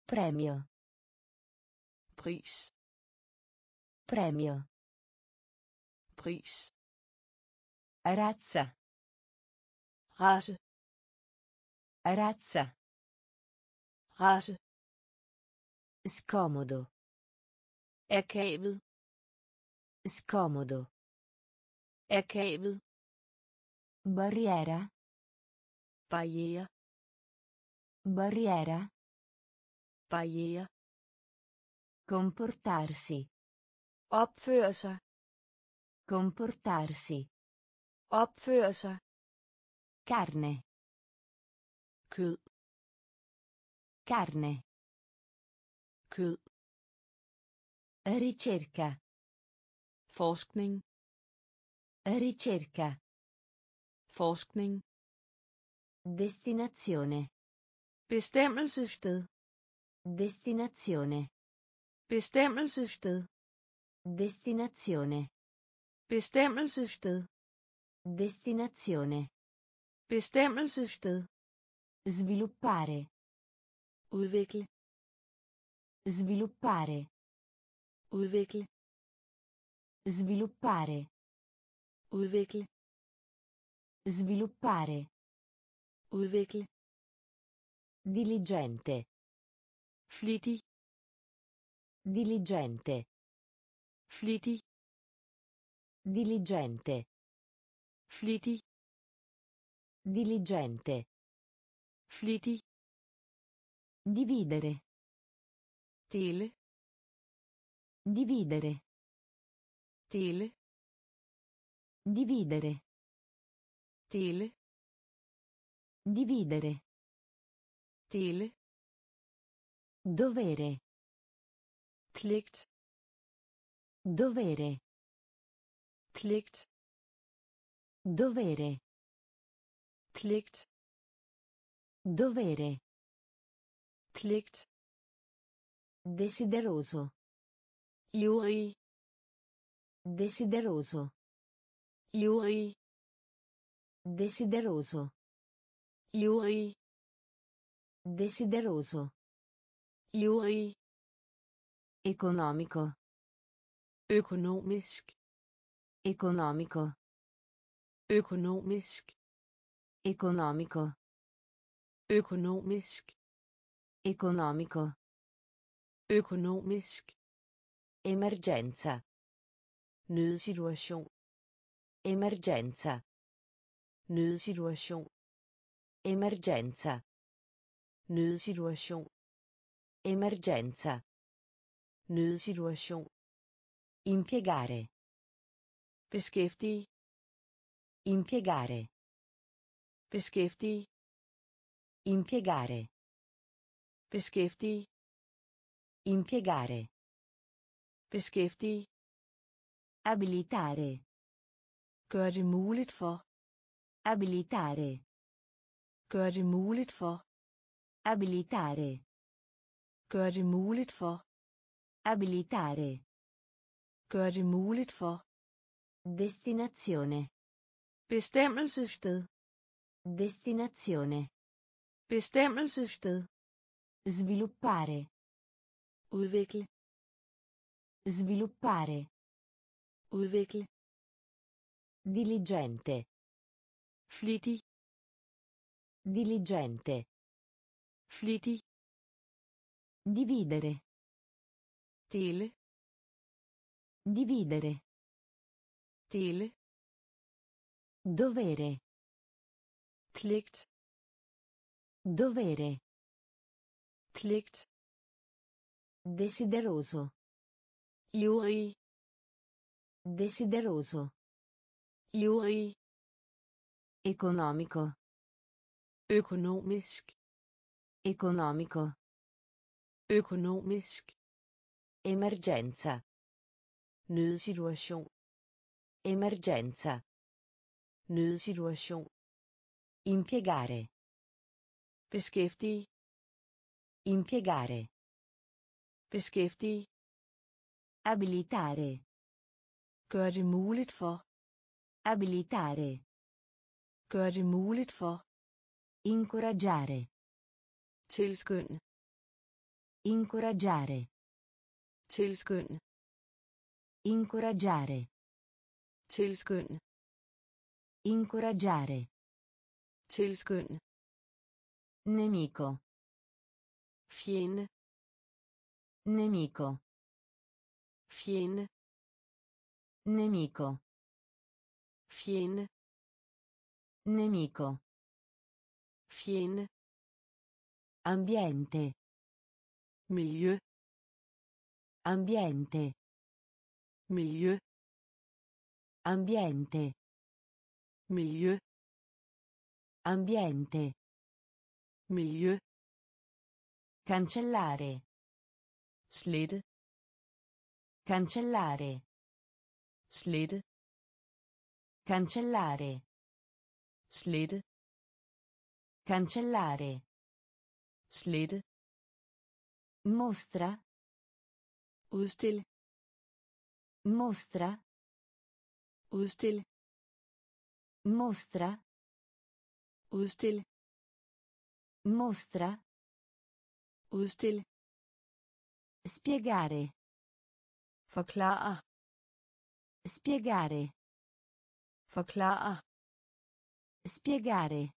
Premio. Pris. Premio. Pris. Razza. Race. Razza. Race. Scomodo. Akavet. Scomodo. Akavet. Barriera. Barriere. Barriera. Barriere. Comportarsi. Opføre sig. Comportarsi. Opføre sig. Carne. Kød. Carne. Kød. Ricerca. Forskning. Ricerca. Forskning. Destinazione. Bestemmelsessted. Destinazione. Bestemmelsessted. Destinazione. Bestemmelsessted. Destinazione. Bestemmelsessted. Sviluppare. Udvikle. Sviluppare. Udvikle. Sviluppare. Udvikle. Sviluppare. Udvikle. Diligente. Flittig. Diligente. Flittig. Diligente. Flittig. Diligente. Flittig. Dividere. Dele. Dividere. Dele. Dividere. Dele. Dividere. Dele. Dovere. Pligt. Dovere. Pligt. Dovere. Pligt. Dovere. Pligt. Desideroso. Ivrig. Desideroso. Ivrig. Desideroso. Ivrig. Desideroso. Ivrig. Economico. Økonomisk. Economico. Økonomisk. Economico. Økonomisk. Economico. Økonomisk. Emergenza. Nødsituation. Emergenza. Nødsituation. Emergenza. Nødsituation. Emergenza. Nødsituation. Impiegare. Beskæftige. Impiegare. Beskæftige. Impiegare. Beskæftige. Impiegare. Beskæftige. Abilitare. Gør det muligt for. Abilitare. Gør det muligt for. Abilitare. Gør det muligt for. Abilitare. Gør det muligt for. Destinazione. Bestemmelsessted. Destinazione. Bestemmelsessted. Sviluppare. Udvikle. Sviluppare. Udvikle. Diligente. Flittig. Diligente. Flittig. Dividere. Dele. Dividere. Dele. Dovere. Pligt. Dovere. Pligt. Desideroso. Ivrig. Desideroso. Ivrig. Economico. Økonomisk. Economico. Økonomisk. Emergenza. Nødsituation. Emergenza. Nødsituation. Impiegare. Beskæftige. Impiegare. Beskæftige. Abilitare. Gør det muligt for. Abilitare. Gør det muligt for. Incoraggiare. Tilskynde. Incoraggiare. Tilskynde. Incoraggiare. Tilskynde. Incoraggiare. Tilskynde. Nemico. Fjende. Nemico. Fjende. Nemico. Fjende. Nemico. Fjende. Ambiente. Miljø. Ambiente. Miljø. Ambiente. Miljø. Ambiente. Miljø. Cancellare. Slette. Cancellare. Slette. Cancellare. Slette. Cancellare. slette Mostra. udstil Mostra. udstil Mostra. udstil Mostra. udstil Spiegare. forklare Spiegare. forklare Spiegare.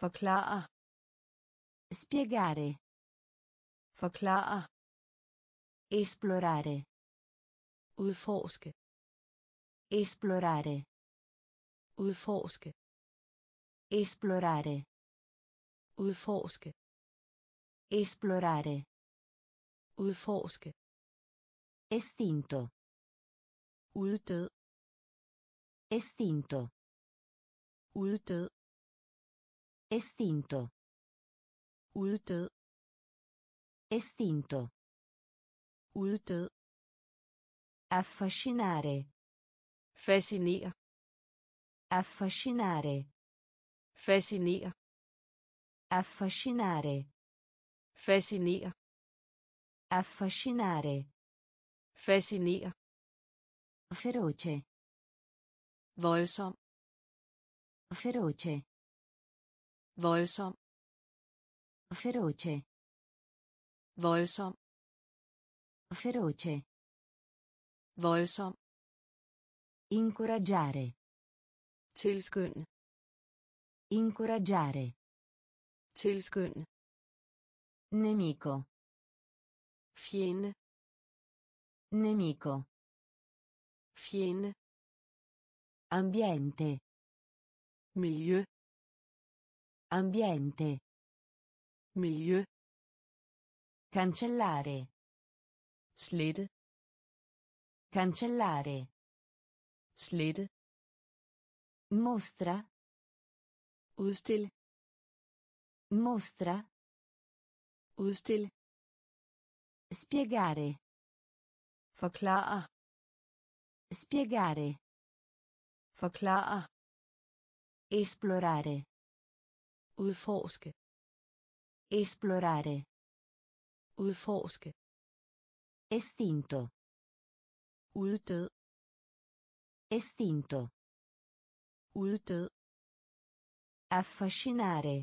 forklare Spiegare. forklare Esplorare. udforske Esplorare. udforske Esplorare. udforske Esplorare. udforske Estinto. uddød Estinto. Uddød Estinto. uddød Estinto. uddød Affascinare. fascinere Affascinare. fascinere Affascinare. fascinere Affascinare. fascinere Feroce. voldsom Feroce. voldsom Feroce. voldsom Feroce. voldsom Incoraggiare. tilskynde Incoraggiare. tilskynde Nemico. fjende Nemico. fjende Ambiente. Miljø Ambiente. miljø Cancellare. slette Cancellare. slette Mostra. udstil Mostra. udstil Spiegare. forklare Spiegare. forklare Esplorare. udforske Esplorare. udforske Estinto. uddød Estinto. uddød Affascinare.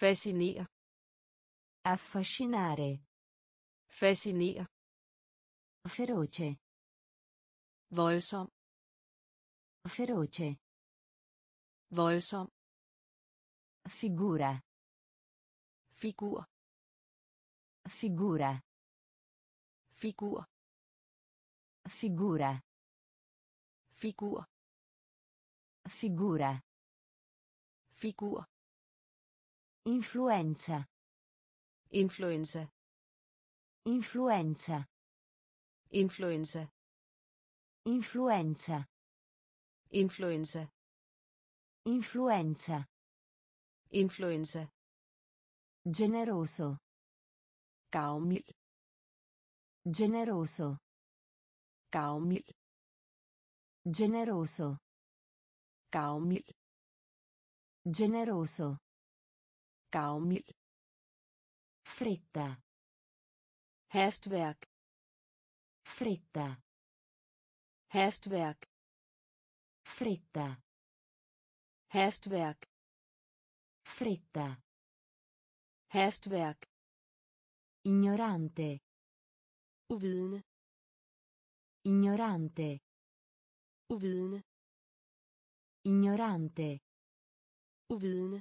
fascinere Affascinare. fascinere Feroce. voldsom Feroce. Voldsom Figura. figur Figura. figur Figura. figur Figura. figur Influenza. influenza Influenza. influenza Influenza. influenza Influenza. influenza Generoso. gavmild Generoso. gavmild Generoso. gavmild Generoso. gavmild Fretta. hastværk Fretta. hastværk Fretta. Hastværk Fretta. hastværk Ignorante. uvidende Ignorante. uvidende Ignorante. uvidende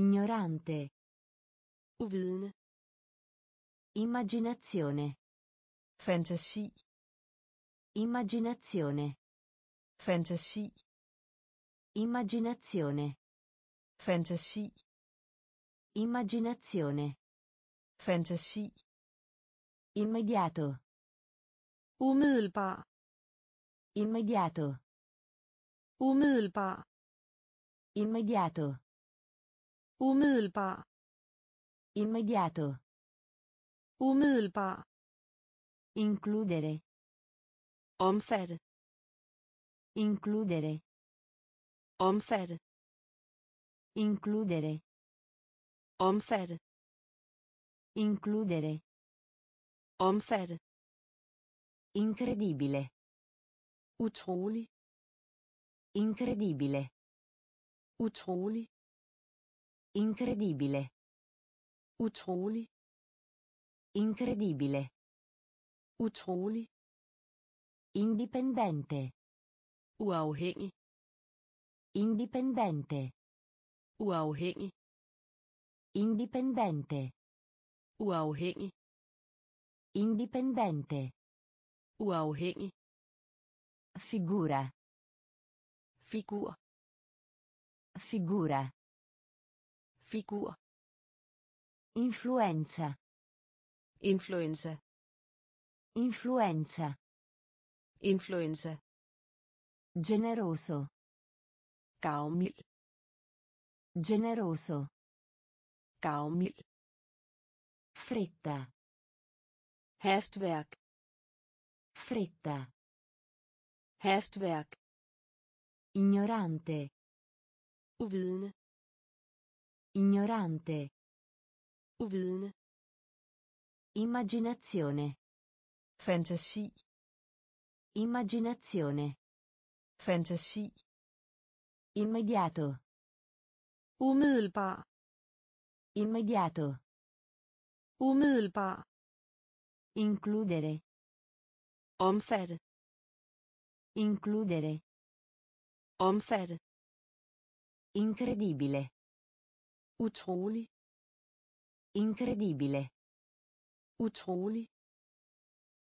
Ignorante. uvidende Immaginazione. fantasi Immaginazione. fantasi Immaginazione. fantasi Immaginazione. fantasi Immediato. umiddelbar Immediato. umiddelbar Immediato. umiddelbar Immediato. umiddelbar Includere. omfatte Includere. Omfatte Includere. Omfatte. Includere. Omfatte. Incredibile. Utrolig. Incredibile. Utrolig. Incredibile. Utrolig. Incredibile. Utrolig. Indipendente. Uafhængig. Indipendente. Uafhængig. Indipendente. Uafhængig. Indipendente. Uafhængig. Figura. Figur. Figura. Figur. Influenza. Influenza. Influenza. Influenza. Generoso. Gavmild. Generoso. Gavmild. Fretta. Hastværk. Fretta. Hastværk. Ignorante. Uvidende. Ignorante. Uvidende. Immaginazione. Fantasi. Immaginazione. Fantasi. Immediato. Umiddelbar. Immediato. Umiddelbar. Includere. Omfatte. Includere. Omfatte. Incredibile. Utrolig. Incredibile. Utrolig.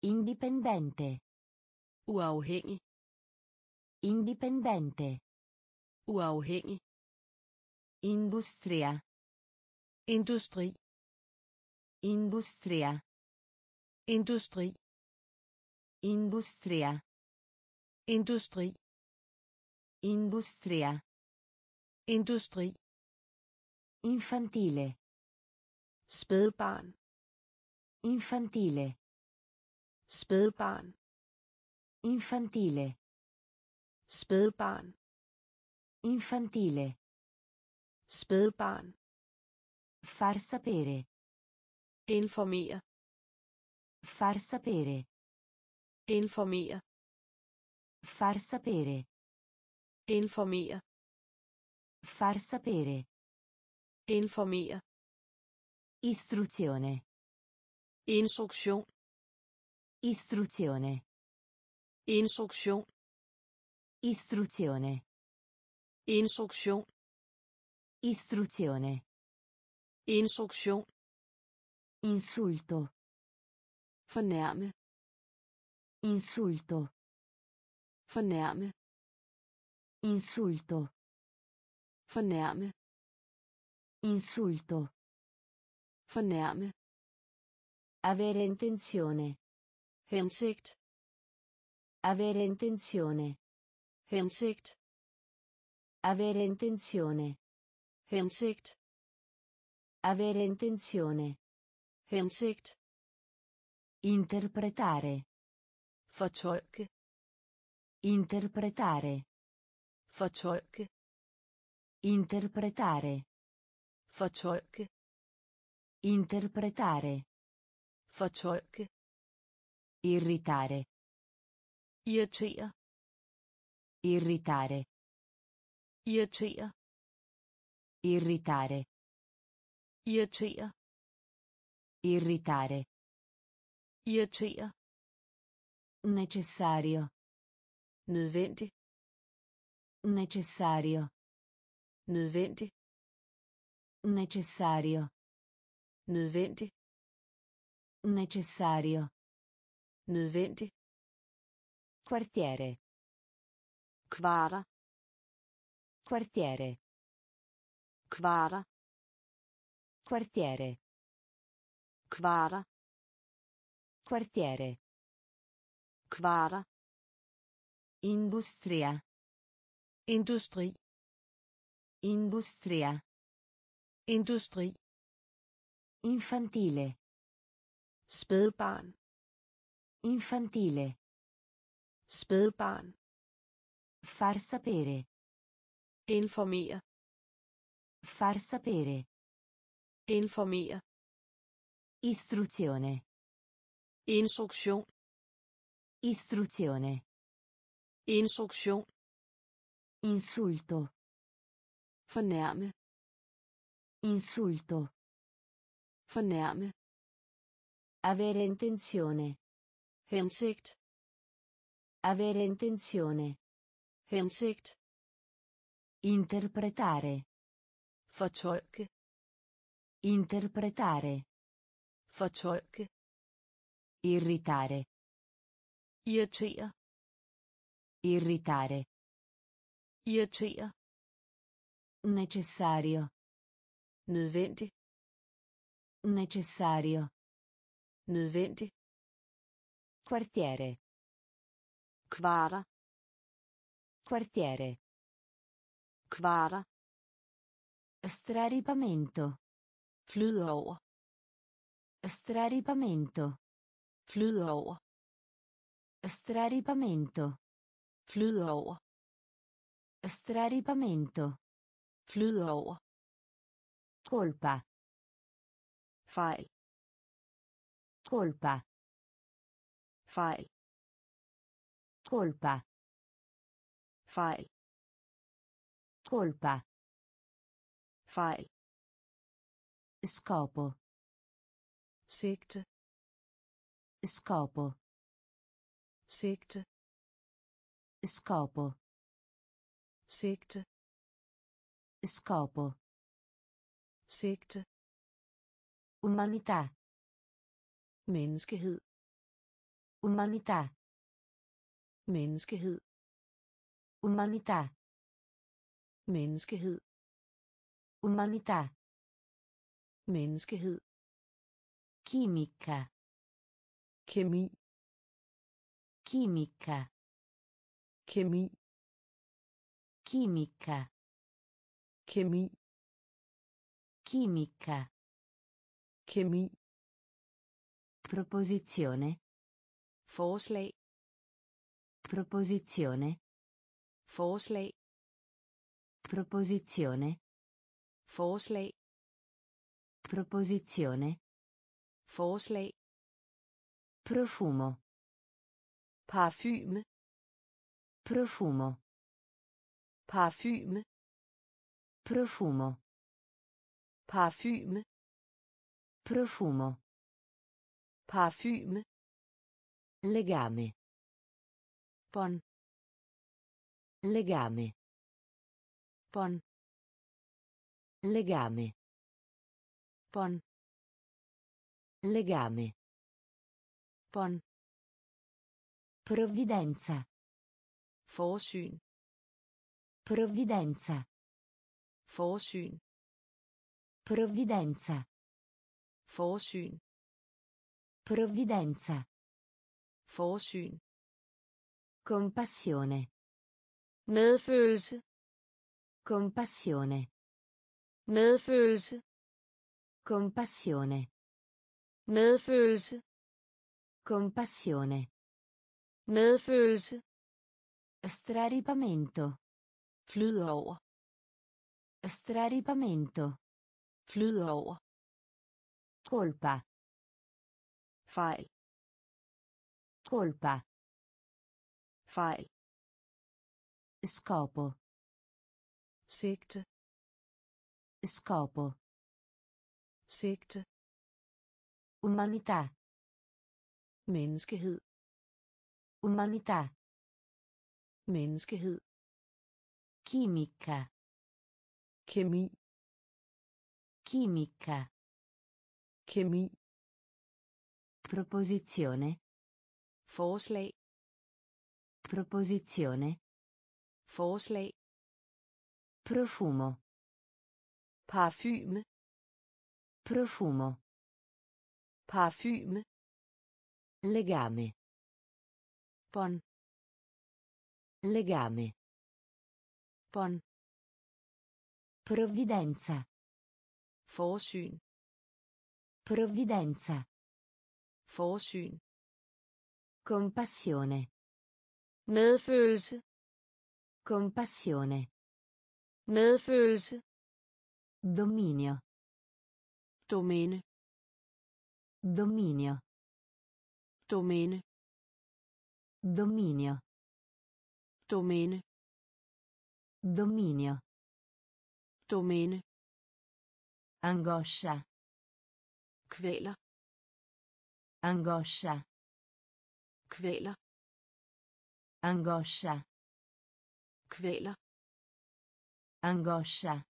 Indipendente. Uafhængig. Indipendente. Uafhængig. Industria. Industri. Industria. Industri. Industria. Industri. Industria. Industri. Infantile. Spædbarn. Infantile. Spædbarn. Infantile. Spædbarn. Infantile. Spædbarn. Far sapere. Informere. Far sapere. Informere. Far sapere. Informere. Far sapere. Informere. Istruzione. Instruktion. Istruzione. Instruktion. Istruzione. Instruktion. Istruzione. Instruktion. Insulto. Fornærme. Insulto. Fornærme. Insulto. Fornærme. Insulto. Fornærme. Avere intenzione. Hensigt. Avere intenzione. Hensigt. Avere intenzione. Hensigt. Avere intenzione. Hensigt. Interpretare. Fortolke. Interpretare. Fortolke. Interpretare. Fortolke. Interpretare. Fortolke. Irritare. Irritere. Irritare. Irritere. Irritare. Irritere. Irritare. Irritere. Necessario. Nødvendig. Necessario. Nødvendig. Necessario. Nødvendig. Necessario. Nødvendig. Quartiere. Kvarter. Quartiere. Kvarter. Quartiere. Kvarter. Quartiere. Kvarter. Industria. Industri. Industria. Industri. Infantile. Spædbarn. Infantile. Spædbarn. Far sapere. Informere. Far sapere. Informere. Istruzione. Instruktion. Istruzione. Instruktion. Insulto. Fornærme. Insulto. Fornærme. Avere intenzione. Hensigt. Avere intenzione. Hensigt. Interpretare. Fortolke. Interpretare. Fortolke. Irritare. Irritere. Irritare. Irritere. Necessario. Nødvendig. Necessario. Nødvendig. Quartiere. Kvarter. Quartiere. Kvarter. Straripamento. Flyde over. Straripamento. Flyde over. Straripamento. Flyde over. Straripamento. Flyde over. Colpa. Fejl. Colpa. Fejl. Colpa. Fejl. Colpa. Fejl. Scopo. Sigte. Scopo. Sigte. Scopo. Sigte. Scopo. Sigte. Umanità. Menneskehed. Umanità. Menneskehed. Umanità. Menneskehed. Umanità. Menneskehed. Chimica. Kemi. Chimica. Kemi. Chimica. Kemi. Chimica. Kemi. Proposizione. Forslag. Proposizione. Forslag. Proposizione. Forslag. Proposizione. Forslag. Profumo. Parfume. Profumo. Parfume. Profumo. Parfume. Profumo. Parfume. Legame. Bånd. Legame. Bånd. Legame. Bånd. Legame. Bånd. Provvidenza. Forsyn. Provvidenza. Forsyn. Provvidenza. Forsyn. Provvidenza. Forsyn. Compassione. Medfølelse. Compassione. Medfølelse. Compassione. Medfølelse. Compassione. Medfølelse. Straripamento. Flyde over. Straripamento. Flyde over. Colpa. Fejl. Colpa. Fejl. Scopo. Sigte. Scopo. Sigte. Umanità. Menneskehed. Umanità. Menneskehed. Chimica. Kemi. Chimica. Kemi. Proposizione. Forslag. Proposizione. Forslag. Profumo. Parfume. Profumo. Parfume. Legame. Bånd. Legame. Bånd. Provvidenza. Forsyn. Provvidenza. Forsyn. Compassione. Medfølelse. Compassione. Medfølelse. Dominio. Domæne. Dominio. Domæne. Dominio. Domæne. Dominio. Domæne. Angoscia. Kvæler. Angoscia. Kvæler. Angoscia. Kvæler. Angoscia.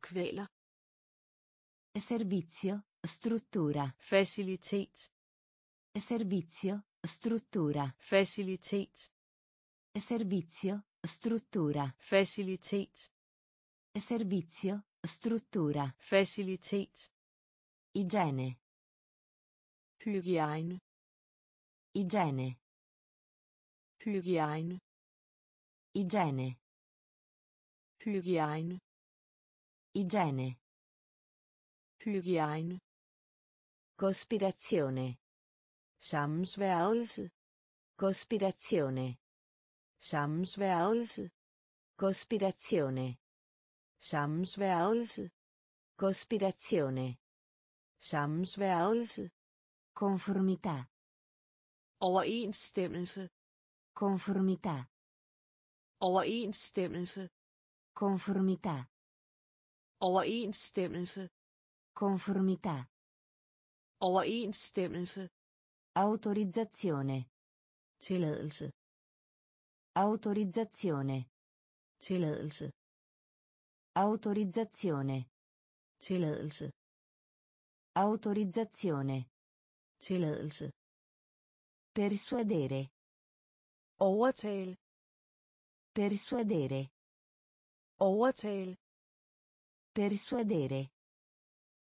Kvæler. Servizio, struttura. Facilitet. Servizio, struttura. Facilitet. Servizio, struttura. Facilitet. Servizio, struttura. Facilitet. Igiene. Hygiejne. Igiene. Hygiejne. Igiene. Hygiejne. Igiene. Hygiejne. Cospirazione. Sammensværgelse. Cospirazione. Sammensværgelse. Cospirazione. Sammensværgelse. Cospirazione. Sammensværgelse. Conformità. Overensstemmelse. Conformità. Overensstemmelse. Conformità. Overensstemmelse. Conformità. Overensstemmelse. Autorizzazione. Tilladelse. Autorizzazione. Tilladelse. Autorizzazione. Tilladelse. Autorizzazione. Tilladelse. Persuadere. Overtale. Persuadere. Overtale. Persuadere.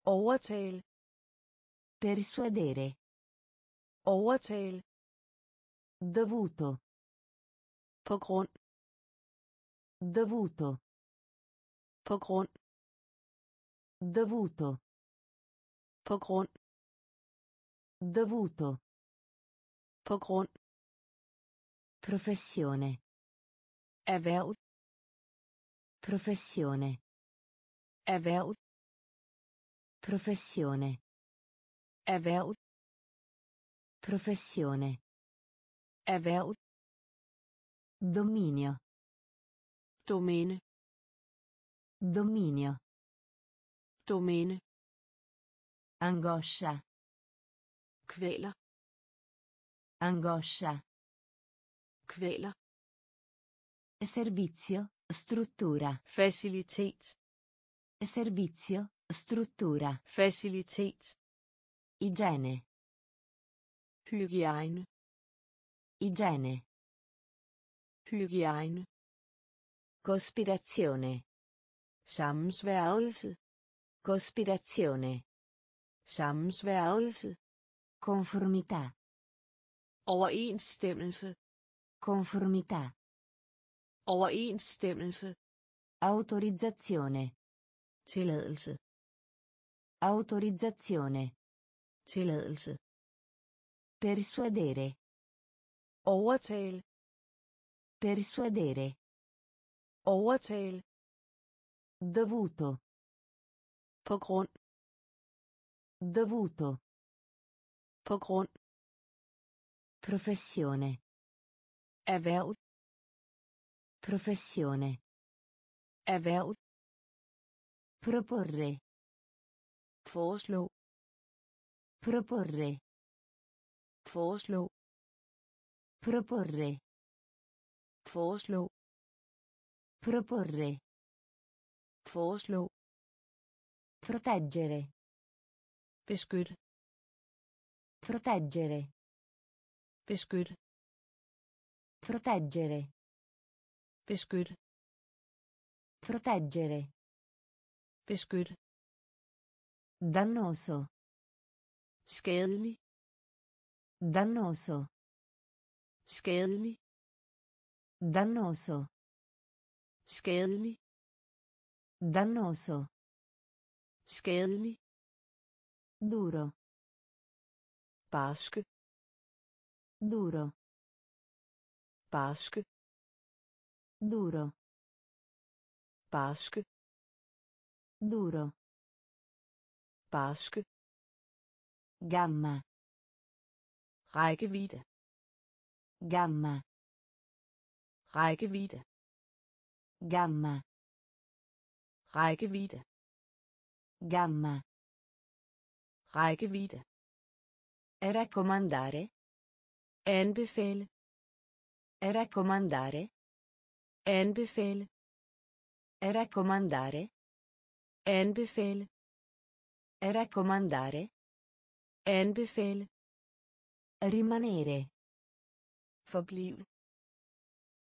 Overtale. Persuadere. Overtale. Dovuto. På grund. Dovuto. På grund. Dovuto. På grund. Dovuto. På grund. Professione. Erhverv. Professione. Erhverv. Professione. Erhverv. Professione. Erhverv. Dominio. Domæne. Dominio. Domæne. Angoscia. Kvæler. Angoscia. Kvæler. Servizio, struttura. Facilitet. Servizio, struttura. Facilitet. Igiene. Hygiejne. Igiene. Hygiejne. Cospirazione. Sammensværgelse. Cospirazione. Sammensværgelse. Conformità. Overensstemmelse. Conformità. Overensstemmelse. Autorizzazione. Tilladelse. Autorizzazione. Tilladelse. Persuadere. Overtale. Persuadere. Overtale. Dovuto. På grund. Dovuto. På grund. Professione. Erhverv. Professione. Erhverv. Proporre. Foreslå. Proporre. Foreslå. Proporre. Foreslå. Proporre. Foreslå. Proteggere. Beskyt. Proteggere. Beskyt. Proteggere. Beskyt. Proteggere. Beskyt. Dannoso. Skadelig. Dannoso. Skadelig. Dannoso. Skadelig. Dannoso. Skadelig. Duro. Barske. Duro. Barske. Duro. Barske. Duro. barske Gamma. rækkevidde Gamma. rækkevidde Gamma. rækkevidde Gamma. rækkevidde Raccomandare. anbefale Raccomandare. Anbefale Raccomandare. anbefale Raccomandare. anbefale Rimanere. forbliv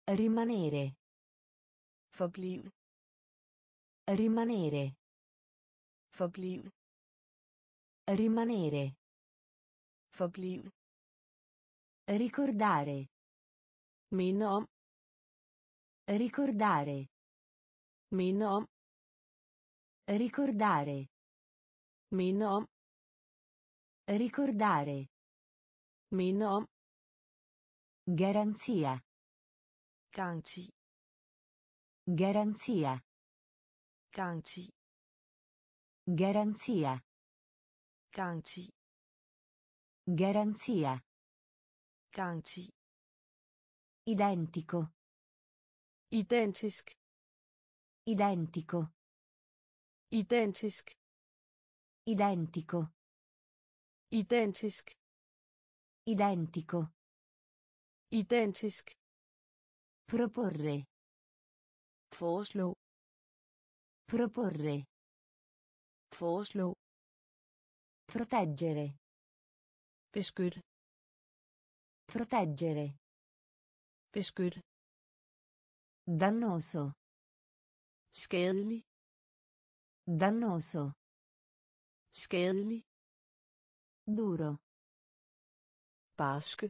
Rimanere. forbliv Rimanere. forbliv Rimanere. forbliv Ricordare. minde om Ricordare. minde om Ricordare. minde om Ricordare. minde om Garanzia. garanti Garanzia. garanti Garanzia. garanti Garanzia. garanti Identico. Identisk Identico. identisk Identico. identisk Identico. identisk Proporre. foreslå Proporre. foreslå Proteggere. beskyt Proteggere. beskyt Dannoso. skadelig Dannoso. skadelig Duro. barske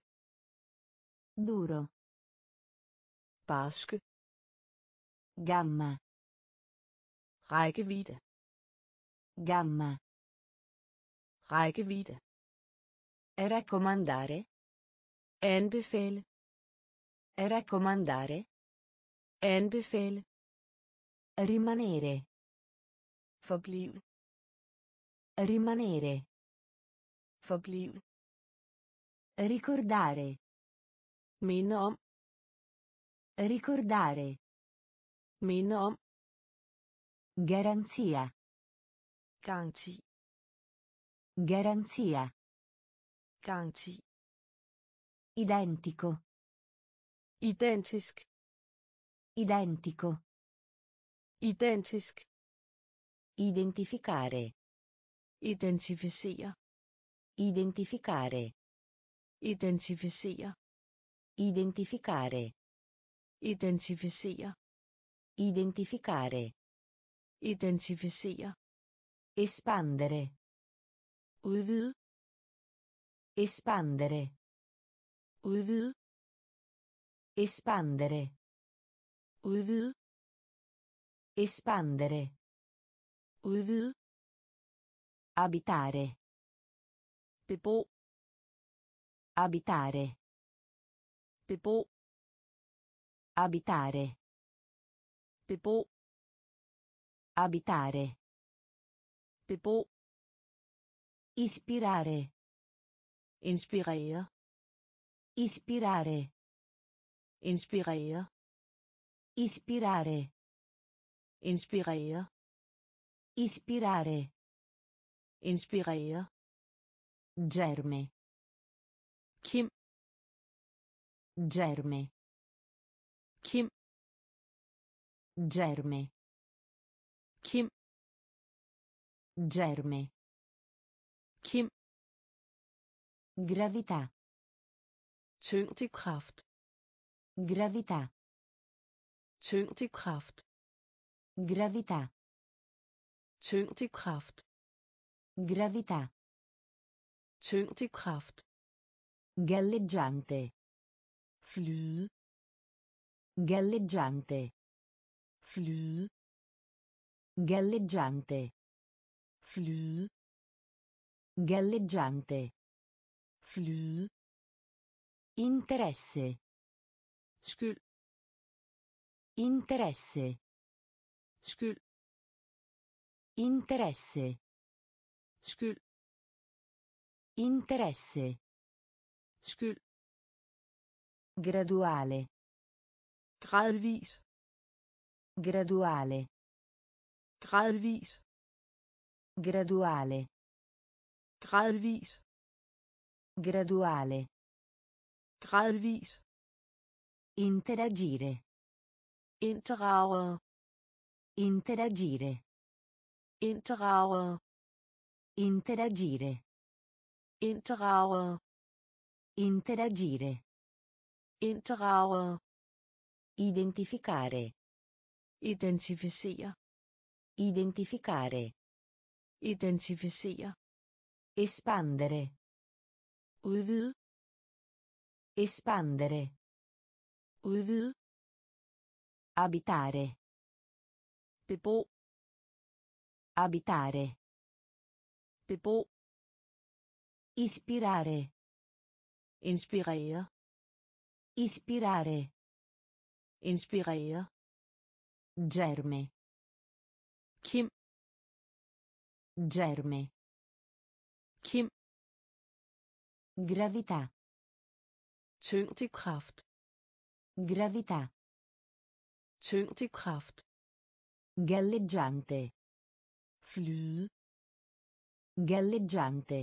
Duro. barske Gamma. rækkevidde Gamma. rækkevidde Raccomandare. anbefale Raccomandare. Anbefale Rimanere. forbliv Rimanere. forbliv Ricordare. minde om Ricordare. minde om Garanzia. garanti Garanzia. garanti Identico. identisk Identico. identisk Identificare. identificere Identificare. identificere Identificare. identificere Identificare. identificere Espandere. udvide Espandere. udvide Espandere. Udvide Espandere. udvide Abitare. bebo Abitare. bebo Abitare. bebo Abitare. bebo Ispirare. inspirere Ispirare. inspirere Ispirare. inspirere Ispirare. inspirere Germe. kim Germe. kim Germe. kim Germe. kim Gravità. tyngdekraft Gravità. Tyngdekraft Gravità. tyngdekraft Gravità. tyngdekraft Galleggiante. flyde Galleggiante. flyde Galleggiante. flyde Galleggiante. flyde Interesse. skyld Interesse. skyld Interesse. skyld Interesse. skyld Graduale. gradvis Graduale. gradvis Graduale. gradvis Graduale. gradvis Interagire. Inddrage Interagire. inddrage Interagire. inddrage Interagire. inddrage Identificare. identificere Identificare. identificere Espandere. udvide Espandere. udvide Abitare. bebo Abitare. bebo Ispirare. inspirere Ispirare. inspirere Germe. kim Germe. kim Gravità. tyngdekraft Gravità. Tyngdekraft Galleggiante. flyde Galleggiante.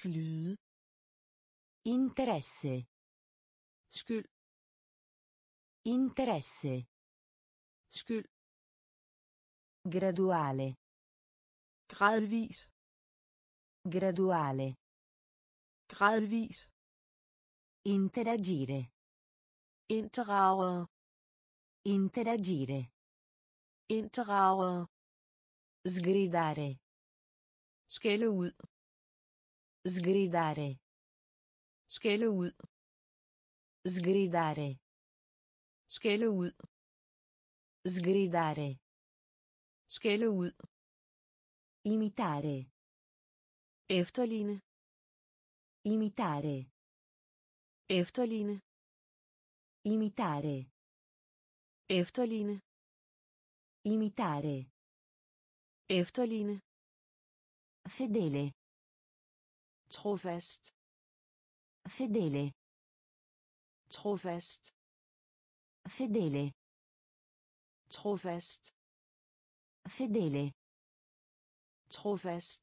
flyde Interesse. skyld Interesse. skyld Graduale. gradvis Graduale. gradvis Interagire. inddrage Interagire. inddrage Sgridare. skælde ud Sgridare. skælde ud Sgridare. skælde ud Sgridare. skælde ud Imitare. efterligne Imitare. efterligne Imitare. Efterligne Imitare. efterligne Fedele. trofast Fedele. trofast Fedele. trofast Fedele. trofast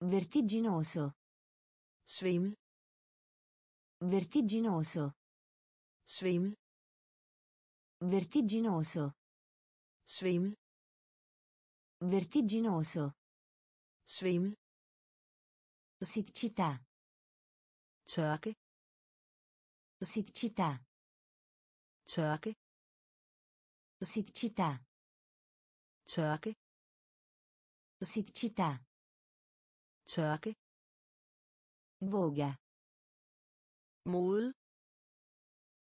Vertiginoso. svimmel Vertiginoso. svimmel Vertiginoso. svimmel Vertiginoso. svimmel Siccità. tørke Siccità. tørke Siccità. tørke Siccità. tørke Voga. mode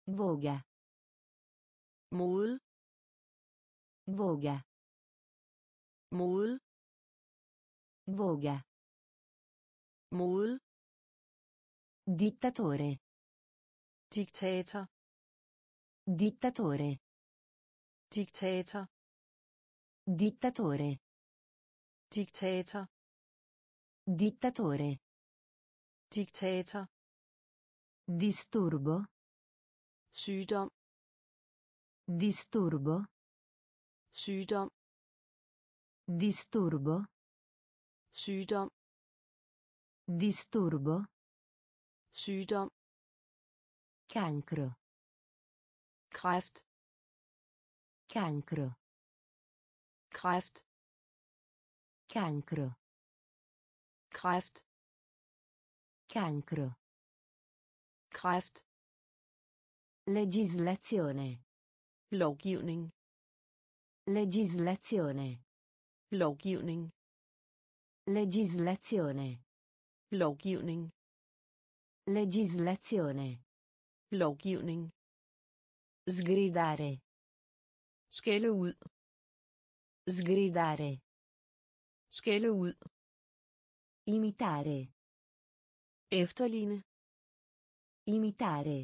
Voga. Mode Voga. mode Voga. mode Dittatore. diktator Dittatore. diktator Dittatore. diktator Dittatore. diktator Disturbo. sygdom Disturbo. sygdom Disturbo. sygdom Disturbo. sygdom Cancro. kræft Cancro. kræft Cancro. kræft Cancro. kræft Legislazione. Lovgivning Legislazione. lovgivning Legislazione. lovgivning Legislazione. lovgivning Sgridare. skælde ud Sgridare. skælde ud Imitare. efterligne Imitare.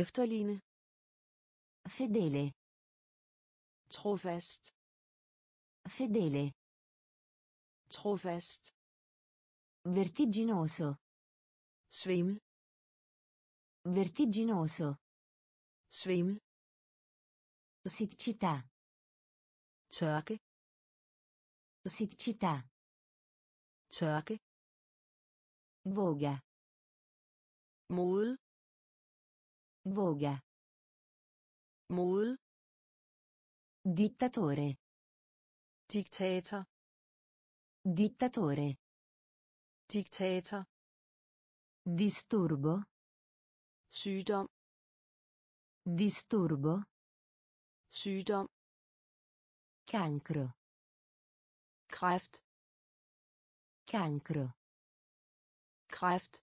efterligne Fedele. trofast Fedele. Trofast. Vertiginoso. Svimmel. Vertiginoso. Svimmel. Siccità. Tørke. Siccità. Tørke. Voga. Mode. Voga. Mode. Dittatore. Diktator. Dittatore. Diktator. Disturbo. Sygdom. Disturbo. Sygdom. Cancro. Kræft. Cancro. Kræft.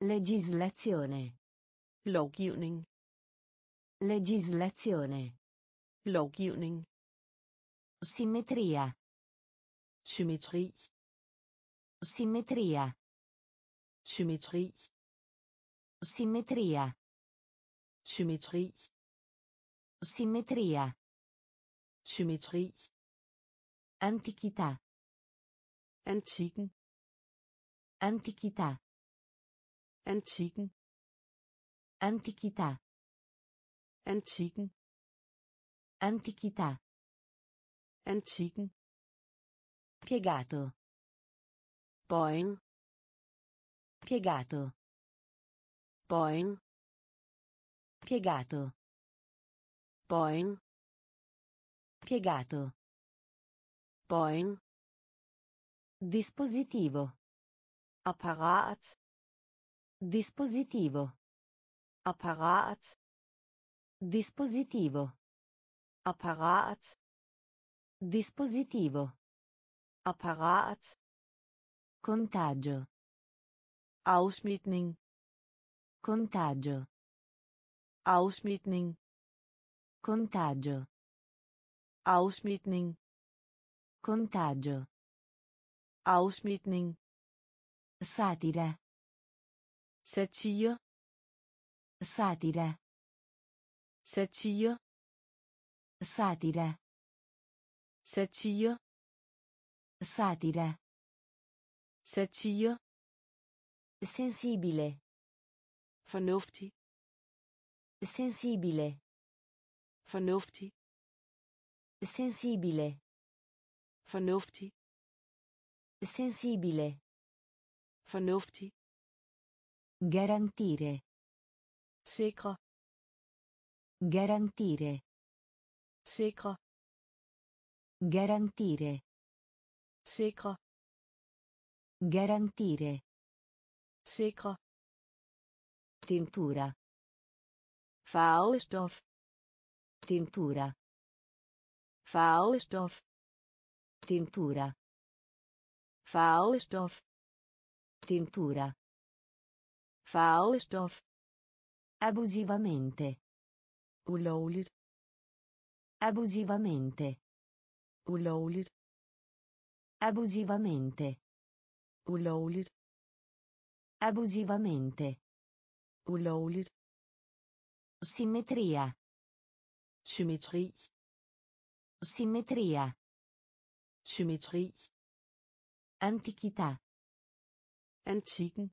Legislazione. Lovgivning. Legislazione. Lovgivning. Simmetria. Symmetri. Simmetria. Symmetri. Simmetria. Symmetri. Simmetria. Symmetri. Antichità. Antikken. Antichità. Antikken. Antichità. Antikken. Antichità. Antikken. Piegato. Bøjen. Piegato. Bøjen. Piegato. Bøjen. Piegato. Bøjen. Dispositivo. Apparat. Dispositivo. Apparat. Dispositivo. Apparat. Dispositivo. Apparat. Contagio. Afsmitning. Contagio. Afsmitning. Contagio. Afsmitning. Contagio. Afsmitning. Satira. Satire. Satira. Satire. Satira. Satire. Satira. Satire. Sensibile. Fornuftig. Sensibile. Fornuftig. Sensibile. Fornuftig. Sensibile. Fornuftig. Garantire. Sikre. Garantire. Sikre. Garantire. Sikre. Garantire. Sikre. Tintura. Farvestof. Tintura. Farvestof. Tintura. Farvestof. Tintura. Farvestof. Abusivamente. Ulovligt. Abusivamente. Ulovligt. Abusivamente. Ulovligt. Abusivamente. Ulovligt. Simmetria. Symmetri. Simmetria. Symmetri. Antichità. Antikken.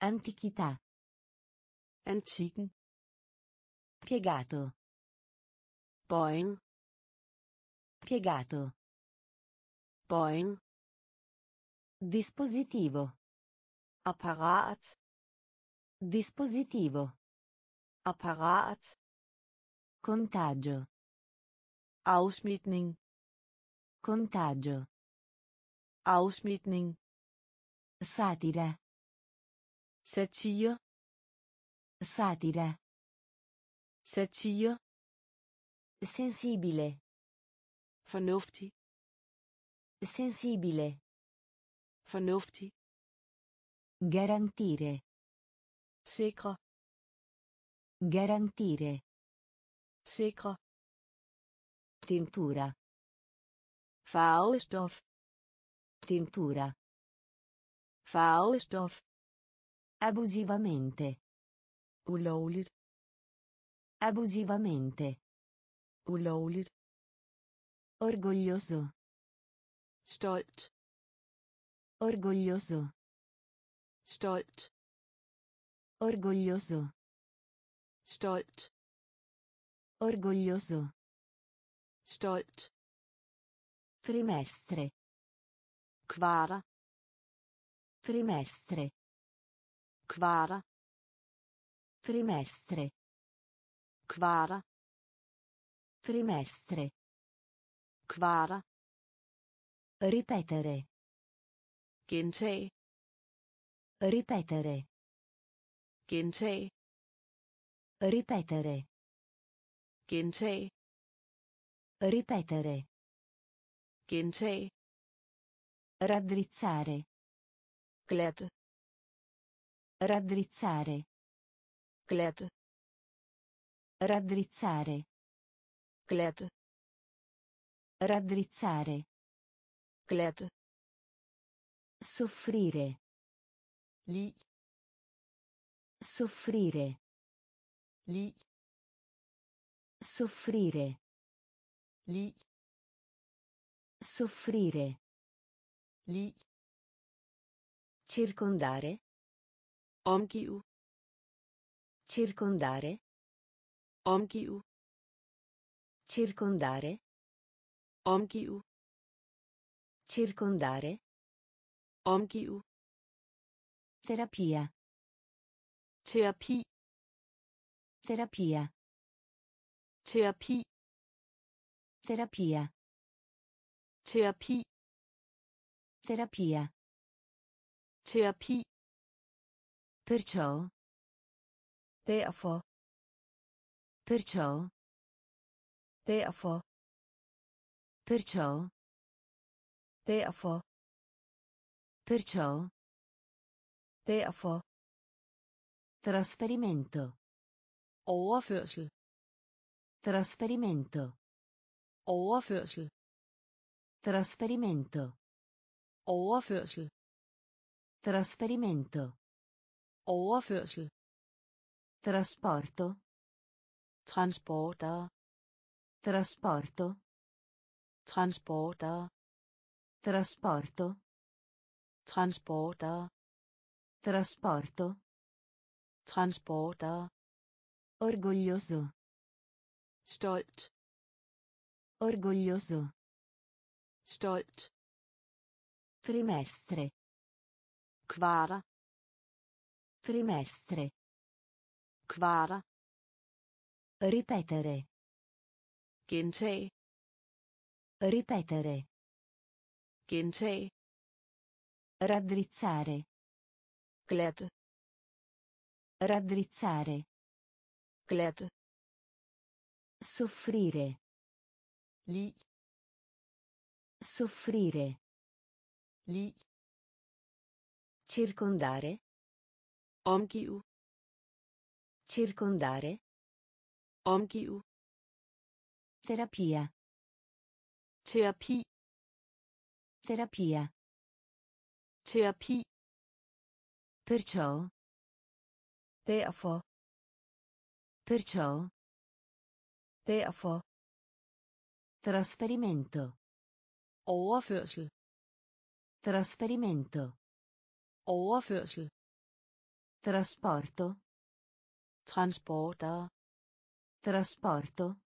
Antichità. Antikken. Piegato. Bøjen. Piegato. Bøjen. Dispositivo. Apparat. Dispositivo. Apparat. Contagio. Afsmitning. Contagio. Afsmitning. Satira. Satire. Satira. Satire. Sensibile. Fornuftig. Sensibile. Fornuftig. Garantire. Sikre. Garantire. Sikre. Tintura. Farvestof. Tintura. Farvestof. Abusivamente. Ulovligt. Abusivamente. Ulovligt. Orgoglioso. Stolt. Orgoglioso. Stolt. Orgoglioso. Stolt. Orgoglioso. Stolt. Trimestre. Kvarter. Trimestre. Kvarter. Trimestre. Kvarter. Trimestre. Kvarter. Ripetere. Gentag. Ripetere. Gentag. Ripetere. Gentag. Ripetere. Gentag. Raddrizzare. Glat. Raddrizzare. Glat. Raddrizzare. Glat. Raddrizzare. Glat. Soffrire. Li. Soffrire. Li. Soffrire. Li. Soffrire. Li. Circondare. Omgive. Circondare. Omgive. Circondare. Omgive. Circondare. Omgive. Terapia. Terapi. Terapia. Terapi. Terapia. Terapi. Terapia. Terapi. Perciò. Derfor. Perciò. Derfor. Perciò. Derfor. Perciò. Derfor. Trasferimento. Overførsel. Trasferimento. Overførsel. Trasferimento. Overførsel. Trasferimento. Overførsel. Trasporto. Transporter. Trasporto. Transporter. Trasporto. Transporter. Trasporto. Transporter. Orgoglioso. Stolt. Orgoglioso. Stolt. Trimestre. Kvarter. Trimestre. Kvarter. Ripetere. Gentag. Ripetere. Gentag. Raddrizzare. Glat. Raddrizzare. Glat. Soffrire. Li. Soffrire. Li. Circondare. Omgive. Circondare. Omgive. Terapia. Terapi. Terapia. Terapi. Perciò. Derfor. Perciò. Derfor. Trasferimento. Overførsel. Trasferimento. Overførsel. Trasporto. Transporter. Trasporto.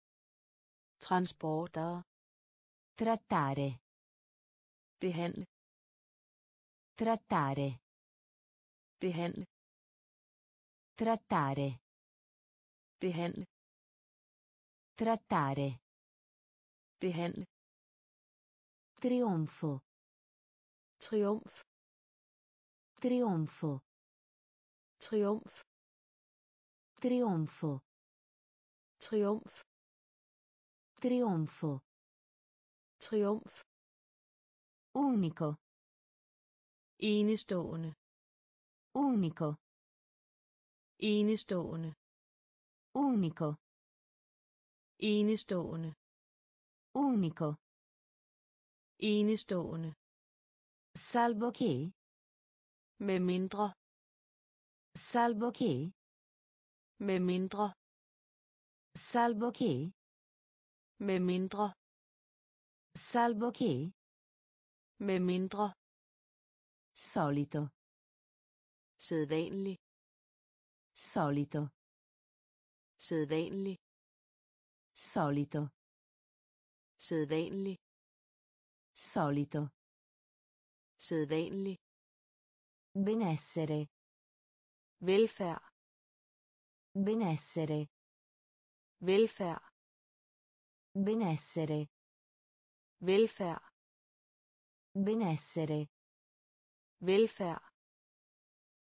Transporter. Trattare. Behandle. Trattare. Behandle. Trattare. Behandle. Trattare. Behandle. Trionfo. Triumf. Trionfo. Triumf. Trionfo. Triumf. Trionfo. Triumf. Unico. Enestående. Unico. Enestående. Unico. Enestående. Unico. Enestående. Salvo che. Med mindre. Salvo che. Med mindre. Salvo che. Med mindre. Salvo che? Med mindre. Solito. Sædvanlig. Solito. Sædvanlig. Solito. Sædvanlig. Solito. Sædvanlig. Benessere. Velfærd. Benessere. Velfærd. Benessere. Velfærd. Benessere. Velfærd.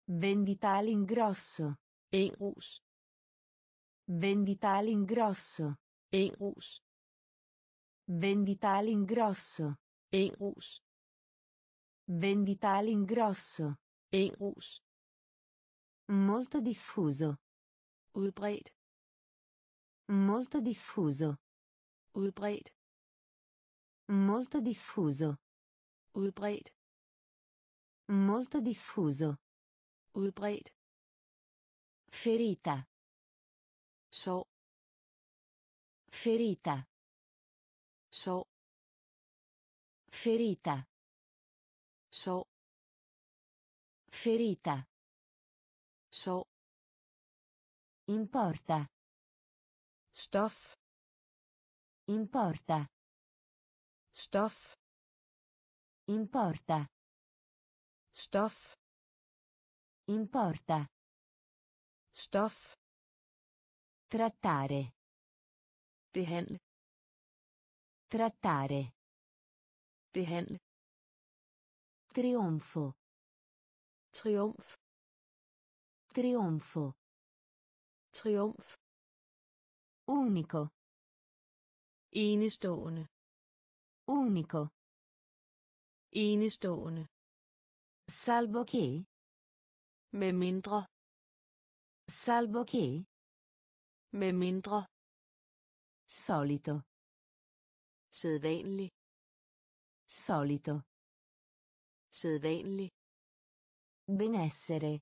Vendita all'ingrosso. Engrus. Vendita all'ingrosso. Engrus. Vendita all'ingrosso. Engrus. Vendita all'ingrosso. Engrus. Molto diffuso. Udbredt. Molto diffuso. Udbredt. Molto diffuso. Udbredt. Molto diffuso. Udbredt. Ferita. Sov. Ferita. Sov. Ferita. Sov. Ferita. Sov. Importa. Stof. Importa. Stof. Importa. Stof. Importa. Stof. Trattare. Behandle. Trattare. Behandle. Trionfo. Triumf. Trionfo. Triumf. Unico. Enestående. Unico. Enestående. Salvo che? Med mindre. Salvo che? Med mindre. Solito. Sædvanlig. Solito. Sædvanlig. Benessere.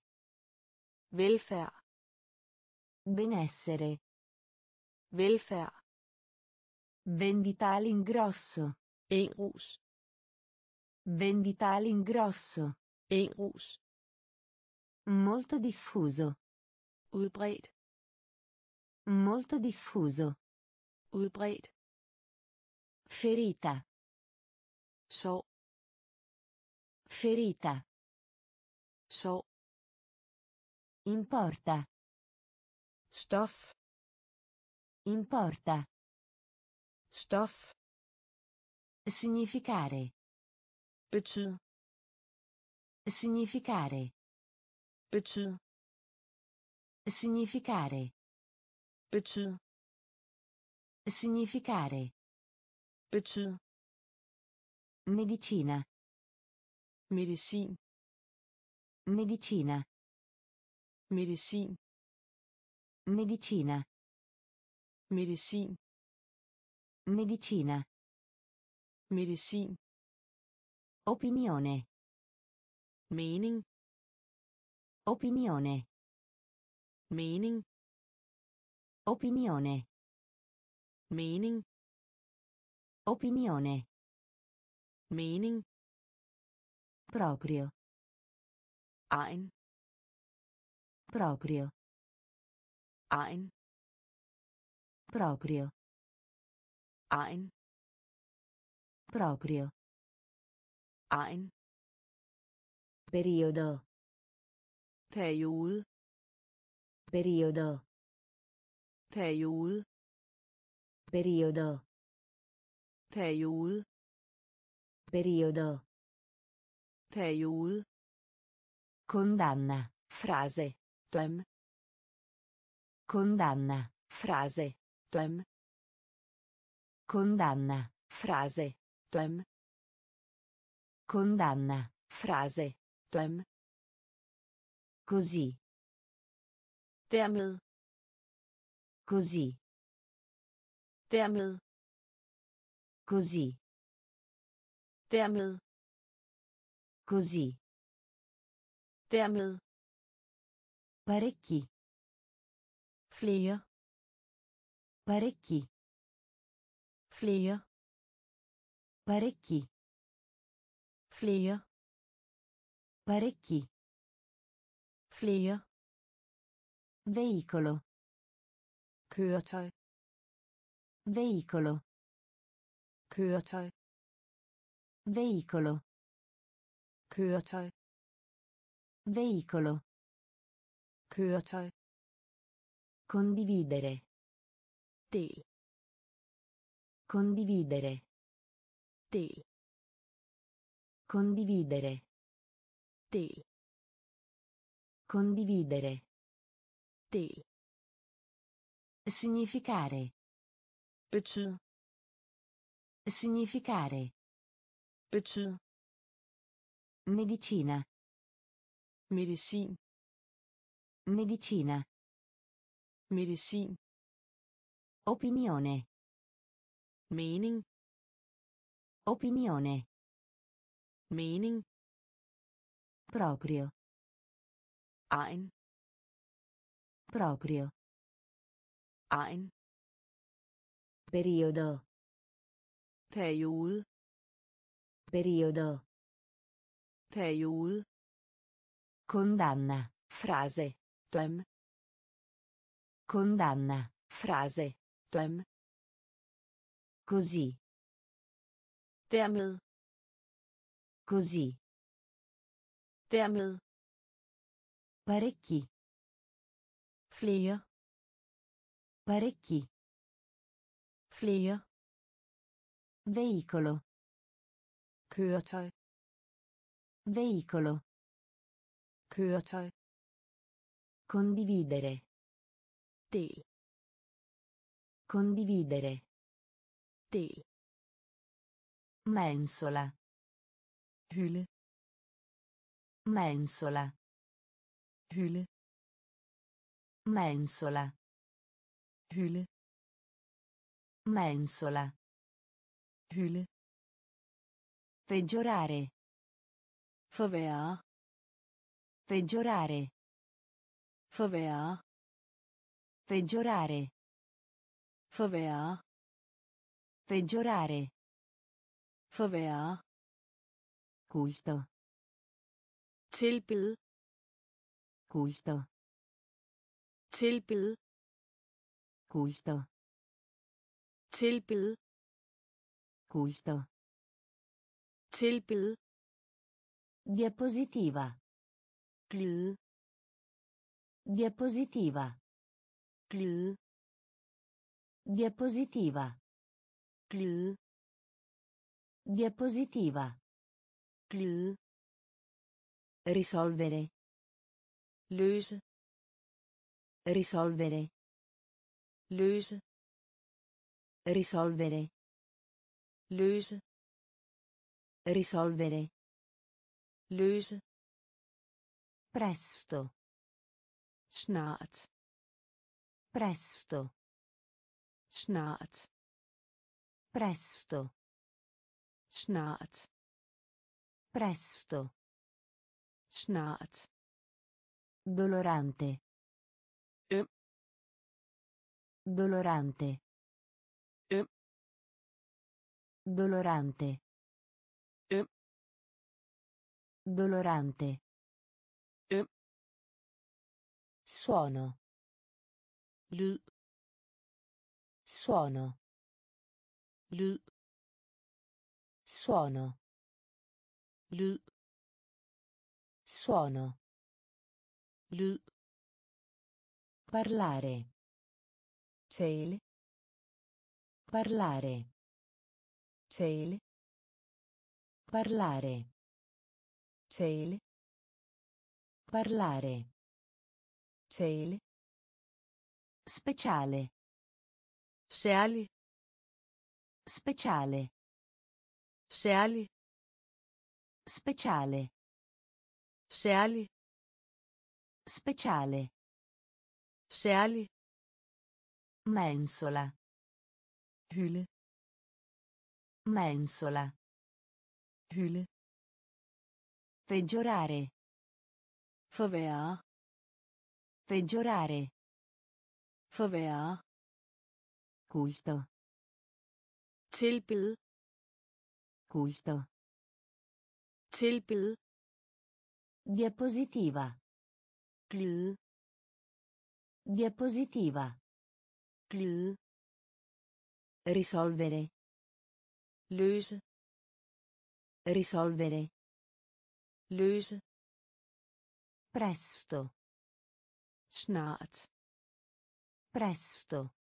Velfærd. Benessere. Velfærd. Vendita all'ingrosso. Engrus. Vendita all'ingrosso. Engrus. Molto diffuso. Udbredt. Molto diffuso. Udbredt. Ferita. Sov. Ferita. Sov. Importa. Stof. Importa. Stof. Significare. Betyd. Significare. Betyd. Significare. Betyd. Significare. Betyd. Medicina. Medicin. Medicina. Medicin. Medicina. Medicin. Medicina. Medicin. Opinione. Mening. Opinione. Mening. Opinione. Mening. Opinione. Mening. Proprio. Egen. Proprio. Egen. Proprio. Egen. Proprio. Egen. Periodo. Periode. Periodo. Periode. Periodo. Periode. Periodo. Periode. Condanna. Frase. Døm. Condanna. Frase. Døm. Condanna. Frase. Døm. Condanna. Frase. Døm. Così. Dermed. Così. Dermed. Così. Dermed. Così. Dermed. Parecchi. Flere. Parecchi. Flere. Parecchi. flere Parecchi. flere Veicolo. køretøj Veicolo. køretøj Veicolo. køretøj Veicolo. køretøj Condividere. Del Condividere. del Condividere. del Condividere. del Significare. betyde Significare. betyde Medicina. medicin Medicina. medicin Opinione. mening Opinione. mening Proprio. egen Proprio. egen Periodo. periode Periodo. periode Condanna. Frase. døm Condanna. Frase. Døm Così. dermed Così. dermed Parecchi. flere Parecchi. flere Veicolo. køretøj Veicolo. køretøj Condividere. del Condividere. del Mensola. hylde Mensola. hylde Mensola. hylde Mensola. hylde Peggiorare. forværre Peggiorare. forværre Peggiorare. Forværre Peggiorare. forværre Culto. tilbede Culto. tilbede Culto. tilbede Culto. tilbede Diapositiva. glide Diapositiva. glide Diapositiva. glide Diapositiva. glide Risolvere. løse Risolvere. løse Risolvere. løse Risolvere. løse Presto. snart Presto. Snart Presto. snart Presto. snart Dolorante. Øm. Dolorante. Øm. Dolorante. Øm. Dolorante. Øm. Suono. lyd Suono. lyd Suono. lyd Suono. lyd Parlare. tale Parlare. tale Parlare. tale Parlare. tale Speciale. Særlig Speciale. særlig Speciale. særlig Speciale. særlig Mensola. hylde Mensola. hylde Peggiorare. forværre Peggiorare. forværre Culto. tilbede Culto. Tilbede. Diapositiva. Glide. Diapositiva. Glide. Risolvere. Løse. Risolvere. Løse. Presto. Snart. Presto.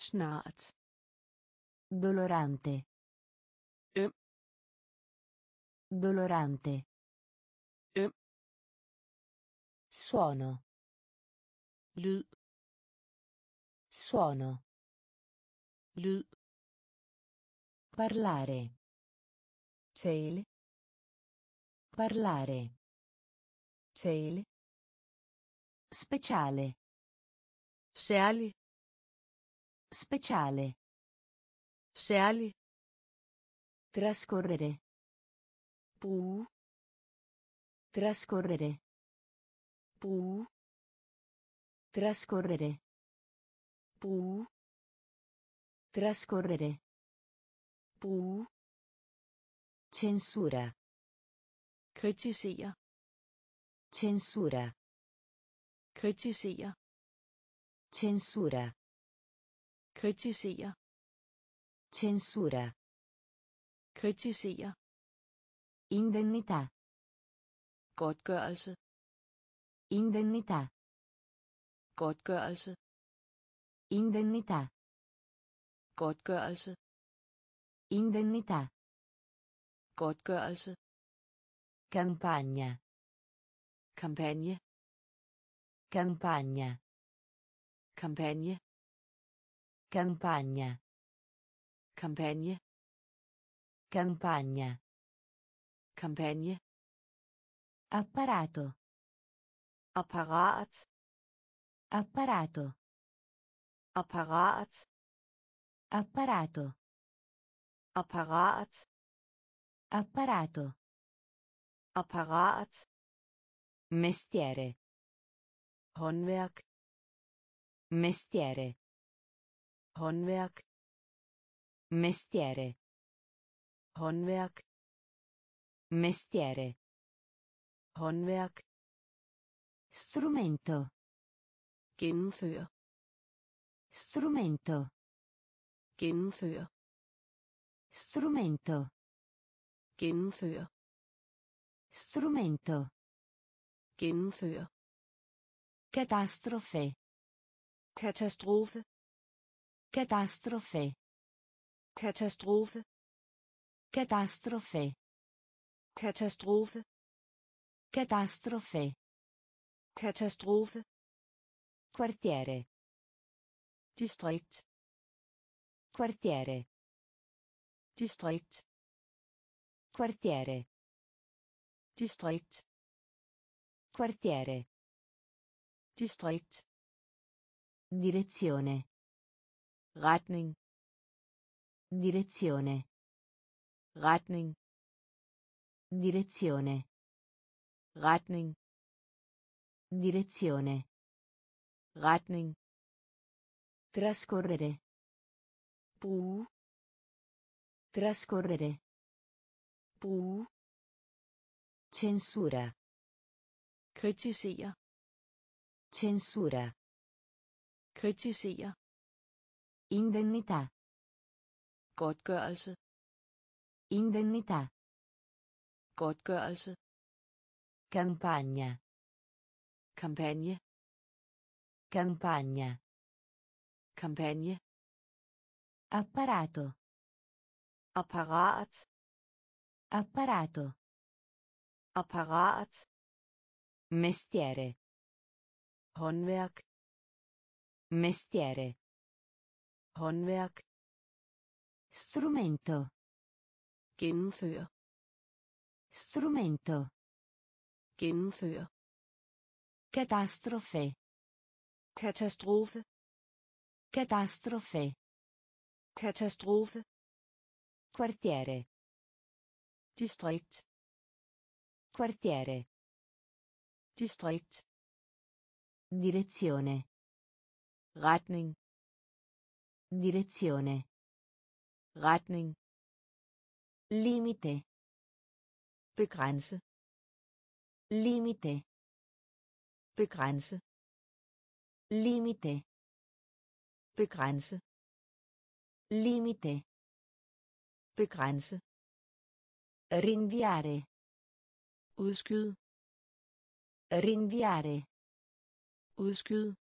Snart. Dolorante. Øm. Dolorante. Øm. Suono. Lyd. Suono. Lyd. Parlare. Tale. Parlare. Tale. Speciale. Særlig. Speciale. Særlig. Trascorrere. Bruge. Trascorrere. Bruge. Trascorrere. Bruge. Trascorrere. Bruge. Censura. Kritisere. Censura. Kritisere. Censura. Kritisere. Censura. Kritisere. Indennità. Godtgørelse. Indennità. Godtgørelse. Indennità. Godtgørelse. Indennità. Godtgørelse. Campagna. Kampagne. Campagna. Kampagne. Campagna. Kampagne. Campagna. Kampagne. Apparato. Apparat. Apparato. Apparat. Apparato. Apparat. Apparato. Apparat. Mestiere. Håndværk. Mestiere. Håndværk. Mestiere. Håndværk. Mestiere. Håndværk. Strumento. Gennemføre. Strumento. Gennemføre. Strumento. Gennemføre. Strumento. Gennemføre. Catastrofe. Katastrofe. Catastrofe. Katastrofe. Catastrofe. Katastrofe. Catastrofe. Katastrofe. Quartiere. Distrikt. Quartiere. Distrikt. Quartiere. Distrikt. Quartiere. Distrikt. Direzione. Retning. Direzione. Retning. Direzione. Retning. Direzione. Retning. Trascorrere. Bruge. Trascorrere. Bruge. Censura. Kritisere. Censura. Kritisere. Indennità. Godtgørelse. Indennità. Godtgørelse. Campagna. Kampagne. Campagna. Kampagne. Apparato. Apparat. Apparato. Apparat. Mestiere. Håndværk. Mestiere. Håndværk. Strumento. Gennemføre. Strumento. Gennemføre. Catastrofe. Katastrofe. Catastrofe. Katastrofe. Quartiere. Distrikt. Quartiere. Distrikt. Direzione. Retning. Direzione. Retning. Limite. begrænse Limite. begrænse Limite. begrænse Limite. begrænse Rinviare. udskyde Rinviare. udskyde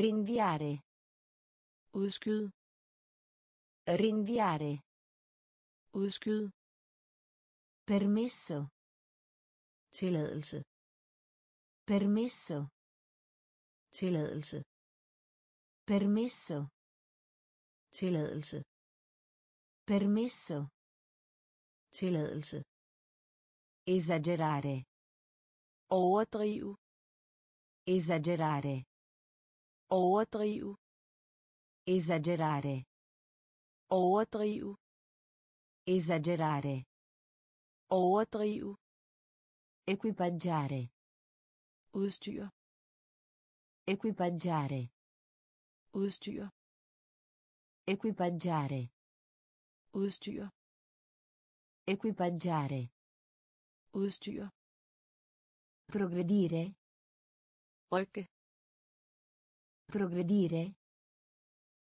Rinviare. Udskyde Rinviare. udskyde Permesso. tilladelse Permesso. tilladelse Permesso. tilladelse Permesso. tilladelse Esagerare. overdrive Esagerare. overdrive Esagerare. overdrive Esagerare. overdrive Equipaggiare. udstyr Equipaggiare. udstyr Equipaggiare. udstyr Equipaggiare. udstyr Progredire. rykke Progredire.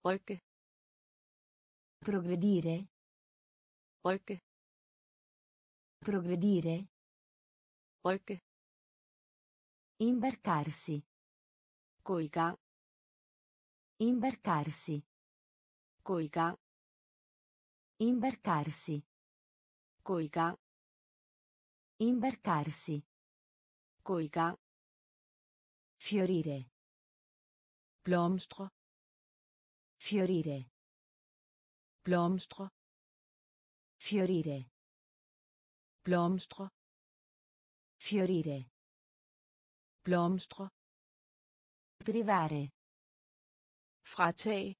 Rykke Progredire. rykke Progredire. rykke Imbarcarsi. gang Imbarcarsi. gang Imbarcarsi. gang Imbarcarsi. gang Fiorire. blomstre Fiorire. blomstre Fiorire. blomstre Fiorire. blomstre Privare. fratage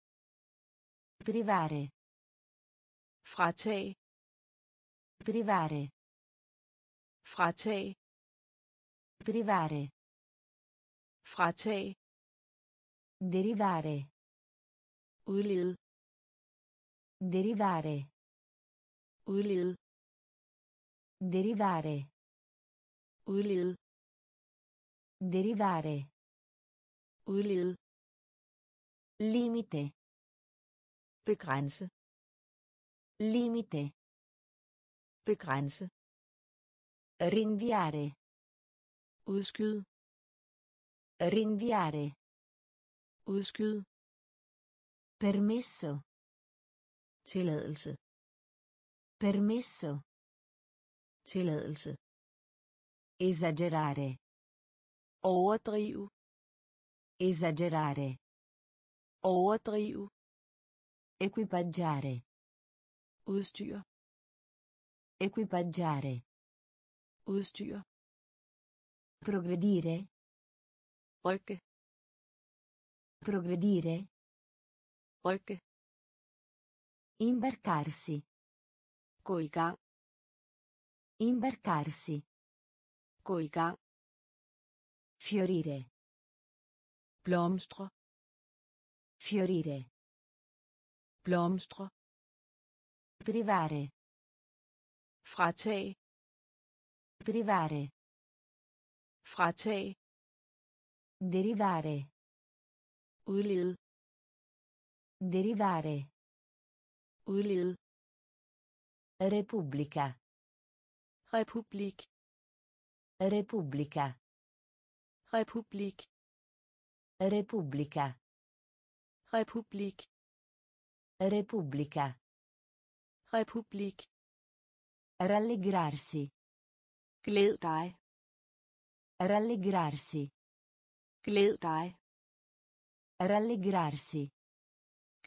Privare. fratage Privare. fratage Privare. fratage Derivare. Udlede Derivare. udlede Derivare. udlede Derivare. udlede Limite. begrænse Limite. begrænse Rinviare. udskyde Rinviare. udskyde Permesso. tilladelse Permesso. tilladelse Esagerare. overdrive Esagerare. overdrive Equipaggiare. udstyr Equipaggiare. udstyr Progredire. rykke Progredire. Rykke Imbarcarsi. gang Imbarcarsi. gang Fiorire. blomstre Fiorire. blomstre Privare. fratage Privare. fratage Derivare. udlede Derivare. udlede Repubblica. republik Repubblica. republik Repubblica. republik Repubblica. republik Rallegrarsi. glæd dig Rallegrarsi. glæd dig Rallegrarsi.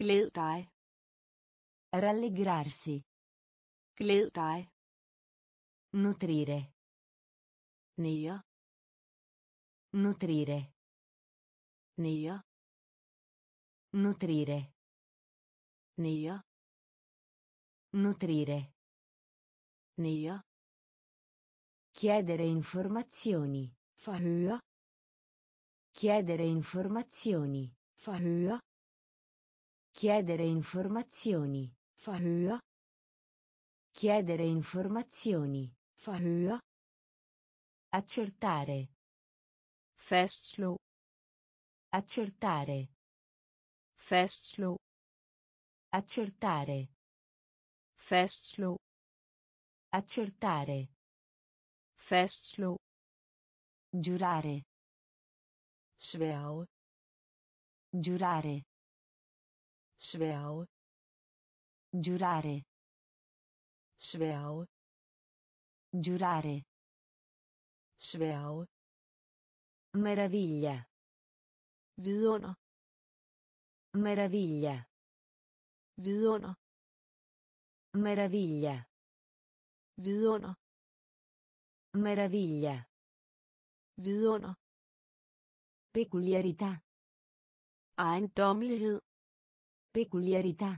Glæd dig Rallegrarsi. glæd dig Nutrire. nære Nutrire. nære Nutrire. nære Nutrire. nære Chiedere informazioni. forhøre Chiedere informazioni. forhøre Chiedere informazioni. forhøre Chiedere informazioni. Forhøre. Accertare. Fastslå. Accertare. Fastslå. Accertare. Fastslå. Accertare. Fastslå. Giurare. Sværge. Giurare. Sværge. Giurare. Sværge. Giurare. Sværge. Meraviglia. Vidunder. Meraviglia. Vidunder. Meraviglia. Vidunder. Meraviglia. Vidunder. Peculiarità. Ejendommelighed. Peculiarità.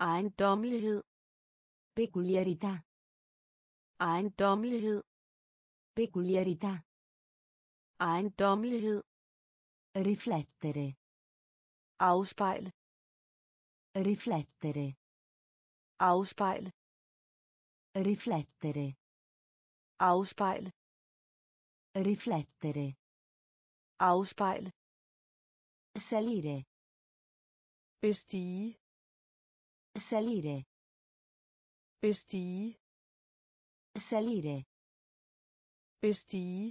Ejendommelighed. Peculiarità. Ejendommelighed. Peculiarità. Ejendommelighed. Riflettere. Afspejle. Riflettere. Afspejle. Riflettere. Afspejle. Riflettere. Afspejle. Salire. Bestige. Salire. Bestige. Salire. Bestige.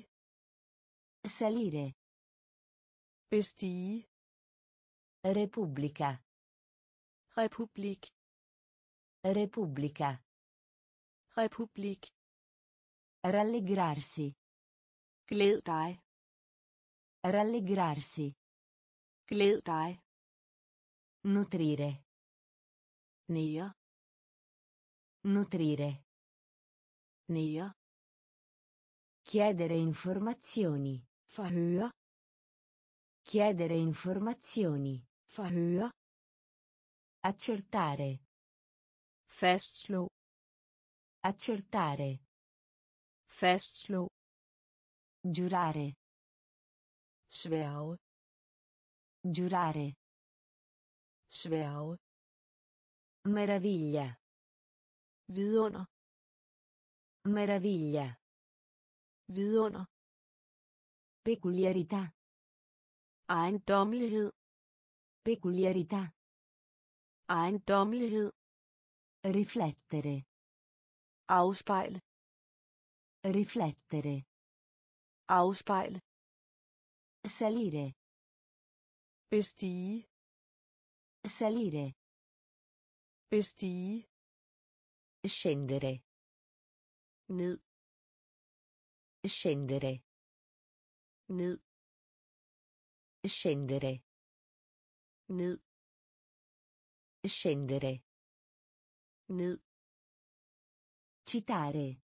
Salire. Bestige. Repubblica. Republik. Repubblica. Republik. Rallegrarsi. Glæd dig. Rallegrarsi. Glæd dig. Nutrire. Nære. Nutrire. Nære. Chiedere informazioni. Forhøre. Chiedere informazioni. Forhøre. Accertare. Fastslå. Accertare. Fastslå. Giurare. Sværge. Giurare. Sværge. Meraviglia. Vidunder. Meraviglia. Vidunder. Peculiarità. Ejendommelighed. Peculiarità. Ejendommelighed. Riflettere. Afspejle. Riflettere. Afspejle. Salire. Bestige. Salire. Bestige. Scendere. Ned. Scendere. Ned. Scendere. Ned. Scendere. Ned. Citare.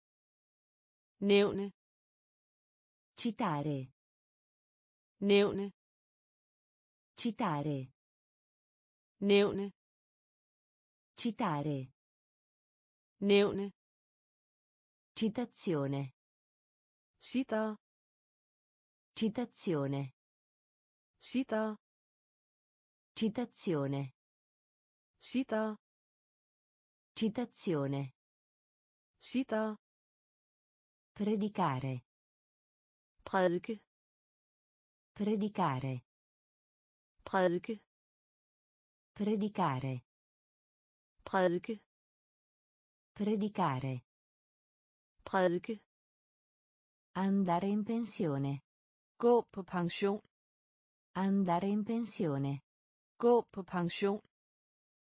Nævne. Citare. Nævne. Citare. Nævne. Citare. Nævne. Citazione. Sitter. Citazione. Sitter. Citazione. Sitter. Citazione. Sitter. Predicare. Prædike. Predicare. Prædike. Predicare. Prædike. Predicare. Prædike. Andare in pensione. Gå på pension. Andare in pensione. Gå på pension.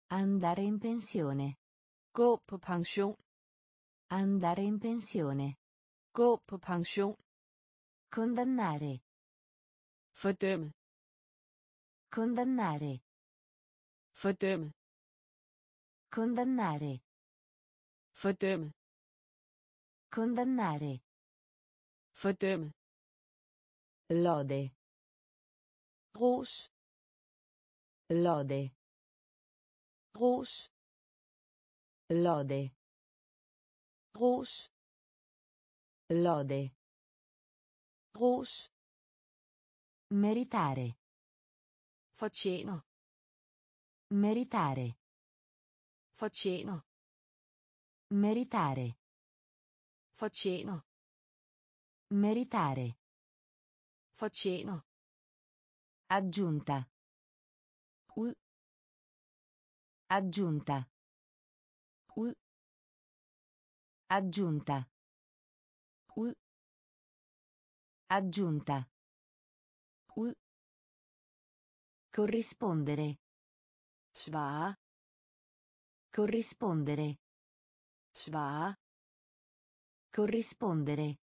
Andare in pensione. Gå på pension. Andare in pensione. Gå på pension. Condannare. Fordømme. Condannare. Fordømme. Condannare. Fordømme. Condannare. Fordømme. Lode. Ros. Lode. Ros. Lode. Ros. Lode. Ros. Meritare. Fortjener. Meritare. Fortjener. Meritare. Fortjener. Meritare. Fortjener. Aggiunta. Ud. Aggiunta. Ud. Aggiunta. Ud. Aggiunta. Ud. Corrispondere. Svare. Corrispondere. Svare. Corrispondere.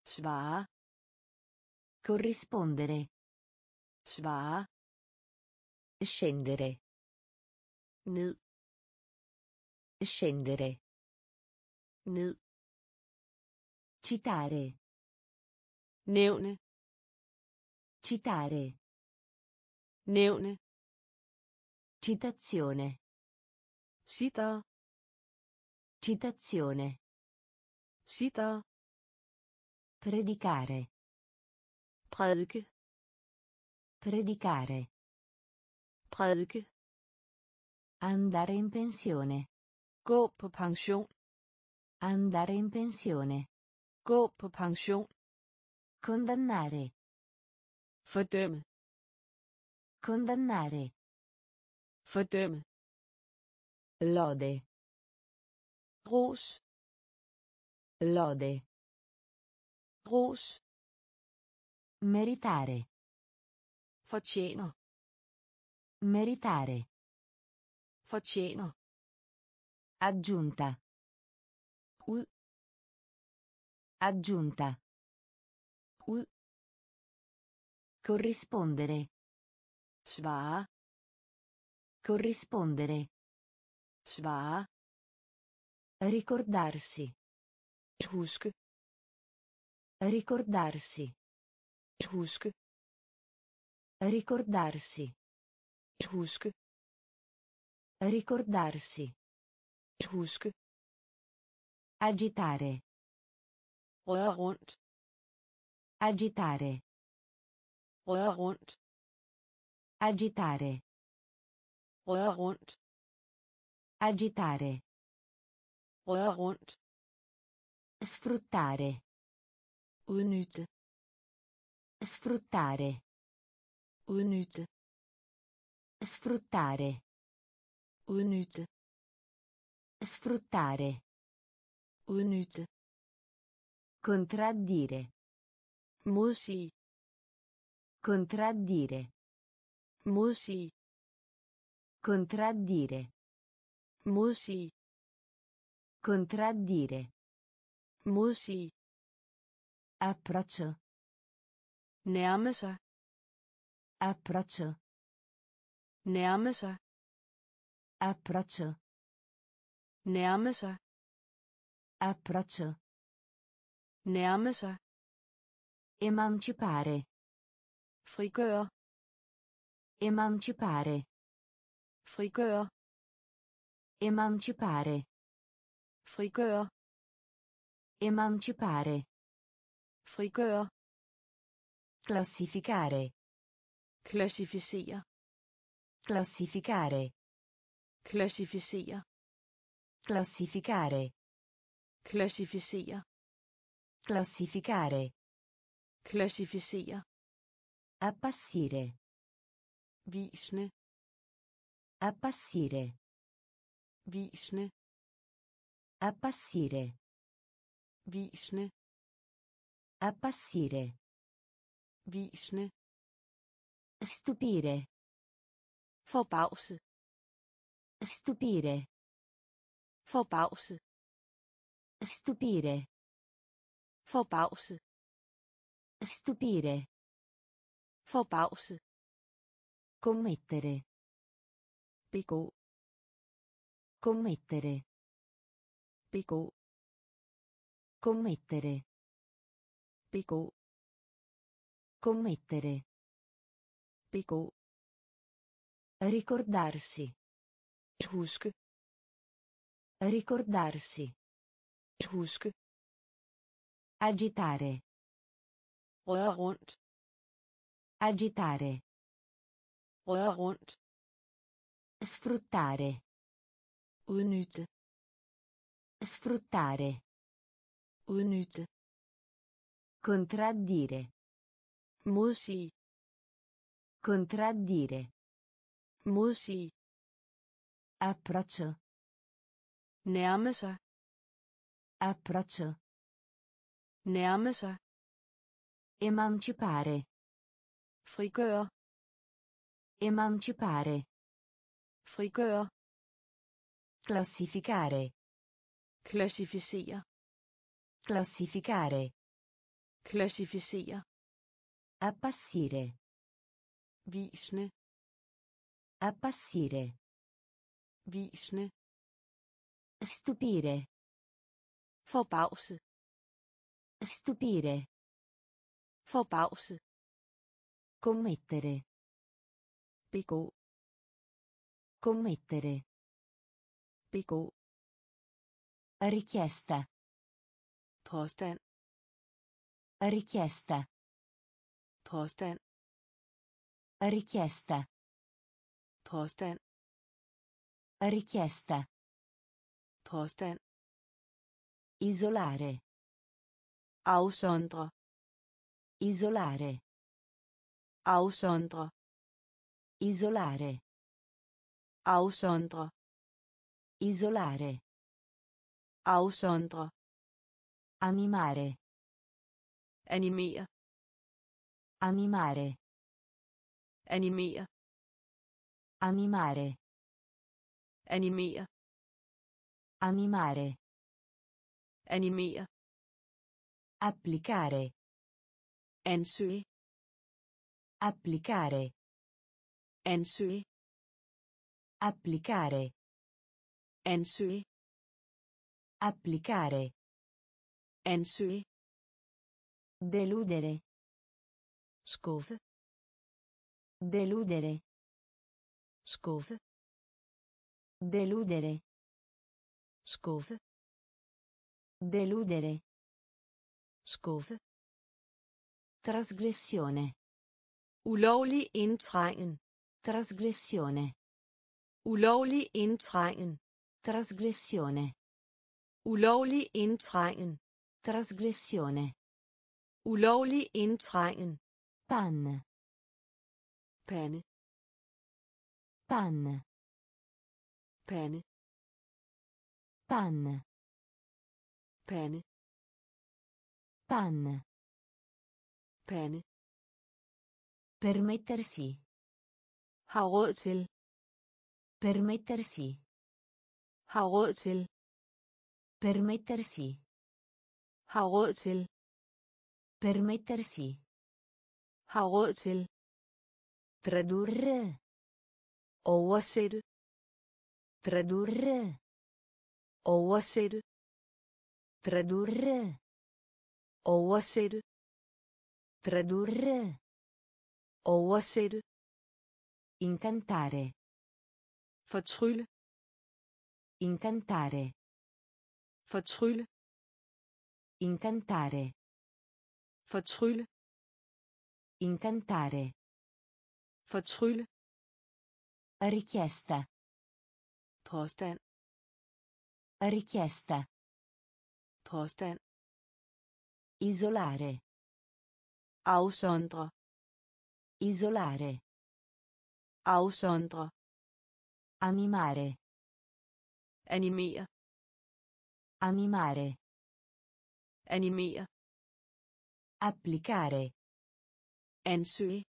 Svare. Corrispondere. Svare. Scendere. Ned. Scendere. Ned. Citare. Nævne. Citare. Nævne. Citazione. Sitter. Citazione. Sitter. Predicare. Prædike. Predicare. Prædike. Andare in pensione. Gå på pension. Andare in pensione. Gå på pension. Condannare. Fordømme. Condannare. Fordømme. Lode. Ros. Lode. Ros. Meritare. Fortjener. Meritare. Fortjener. Aggiunta. Ud. Aggiunta. Ud. Corrispondere. Svare. Corrispondere. Svare. Ricordarsi. Huske. Ricordarsi. Huske. Ricordarsi. Huske. Ricordarsi. Huske. Agitare. Røre rundt. Agitare. Røre rundt. Agitare. Røre rundt. Agitare. Røre rundt. Sfruttare. Udnytte. Sfruttare. Udnytte. Sfruttare. Udnytte. Sfruttare. Udnytte. Contraddire. Modsige. Contraddire. Modsige. Contraddire. Modsige. Contraddire. Modsige. Approccio. Nærme sig. Approccio. Nærme sig. Approccio. Nærme sig. Approccio. Nærme sig. Emancipare. Frigøre. Emancipare. Frigøre. Emancipare. Frigøre. Emancipare. Frigøre. Classificare. Klassificere. Classificare. Klassificere. Classificare. Klassificere. Classificare. Klassificere. Appassire. Visne. Appassire. Visne. Appassire. Visne. Appassire. Visne. Stupire. Forbavse. Stupire. Forbavse. Stupire. Forbavse. Stupire. Forbavse. Commettere. Begå. Commettere. Begå. Commettere. Begå. Commettere. Begå. Ricordarsi. Huske. Ricordarsi. Huske. Agitare. Røre rundt. Agitare. Røre rundt. Sfruttare. Udnytte. Sfruttare. Udnytte. Contraddire. Modsige. Contraddire. Modsige. Approccio. Nærme sig. Approccio. Nærme sig. Emancipare. Frigøre. Emancipare. Frigøre. Classificare. Klassificere. Classificare. Klassificere. Appassire. Visne. Appassire. Visne. Stupire. Forbavse. Stupire. Forbavse. Commettere. Begå. Commettere. Begå. Richiesta. Påstand. Richiesta. Påstand. Richiesta. Påstand. Richiesta. Påstand. Isolare. Afsondre. Isolare. Afsondre. Isolare. Afsondre. Isolare. Afsondre. Animare. Animere. Animare. Animere. Animare. Animere. Animare. Animere. Applicare. Ansøge. Applicare. Ansøge. Applicare. Ansøge. Applicare. Ansøge. Deludere. Skuffe. Deludere. Skuffe. Deludere. Skuffe. Deludere. Skuffe. Trasgressione. Ulovlig indtrængen. Trasgressione. Ulovlig indtrængen. Trasgressione. Ulovlig indtrængen. Trasgressione. Ulovlig indtrængen. Pan. Pande. Pan. Pande. Pan. Pande. Pan. Pande. Permettersi. Har råd til. Permettersi. Har råd til. Permettersi. Har råd til. Permettersi. Har råd til. Tradurre. Oversætte. Tradurre. Oversætte. Tradurre. Oversætte. Tradurre. Oversætte. Incantare. Fortrylle. Incantare. Fortrylle. Incantare. Fortrylle. Incantare. Fortrylle. Richiesta. Påstand. Richiesta. Påstand. Isolare. Afsondre. Isolare. Afsondre. Animare. Animere. Animare. Animere. Applicare. Ansøge.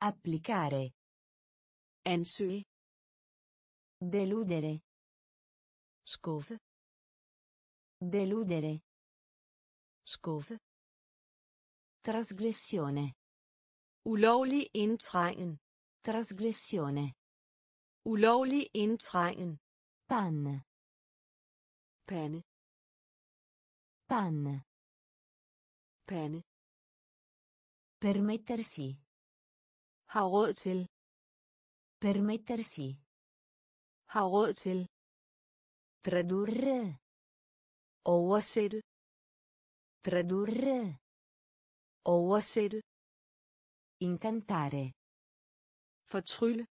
Applicare. Ansøge. Deludere. Skuffe. Deludere. Skuffe. Trasgressione. Ulovlig indtrængen. Trasgressione. Ulovlig indtrængen. Pan. Pande. Pan. Pande. Permettersi. Har råd til. Permettersi. Har råd til. Tradurre. Oversætte. Tradurre. Oversætte. Incantare. Fortrylle.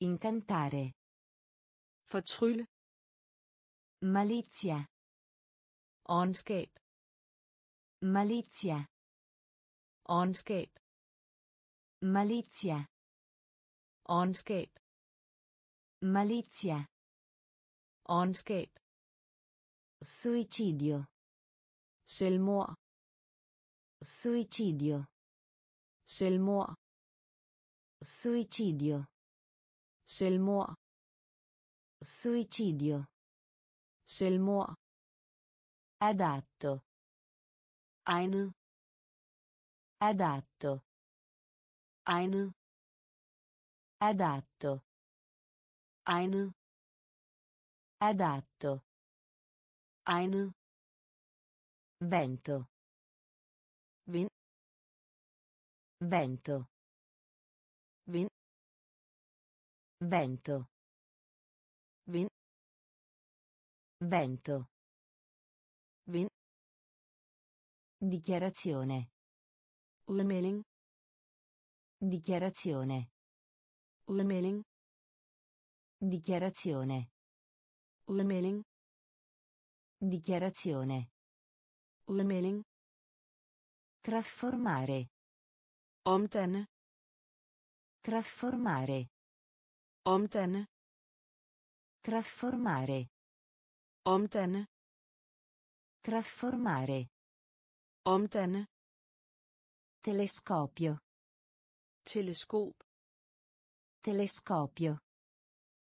Incantare. Fortrylle. Malizia. Ondskab. Malizia. Ondskab. Malizia. Ondskab. Malizia. Ondskab. Suicidio. Selvmord. Suicidio. Selvmord. Suicidio. Selvmord. Suicidio. Selvmord. Adatto. Egnet. Adatto. Egnet. Adatto. Egnet. Adatto. Egnet. Vento. Vind. Vento. Vind. Vento. Vind. Vento. Vind. Dichiarazione. Udmelding. Dichiarazione. Udmelding. Dichiarazione. Udmelding. Dichiarazione. Udmelding. Trasformare. Omdanne. Trasformare. Omdanne. Trasformare. Omdanne. Trasformare. Omdanne. Telescopio. Teleskop. Telescopio.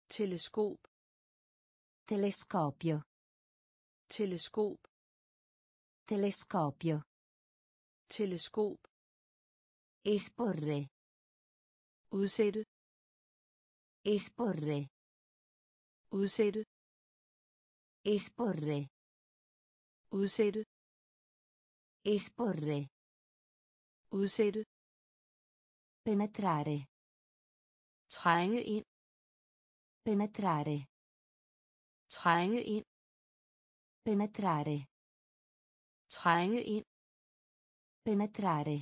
Teleskop. Telescopio. Teleskop. Telescopio. Teleskop. Esporre. Udsætte. Esporre. Udsætte. Esporre. Udsætte. Esporre. Udsætte. Penetrare. Trænge ind. Penetrare. Trænge ind. Penetrare. Trænge ind. Penetrare.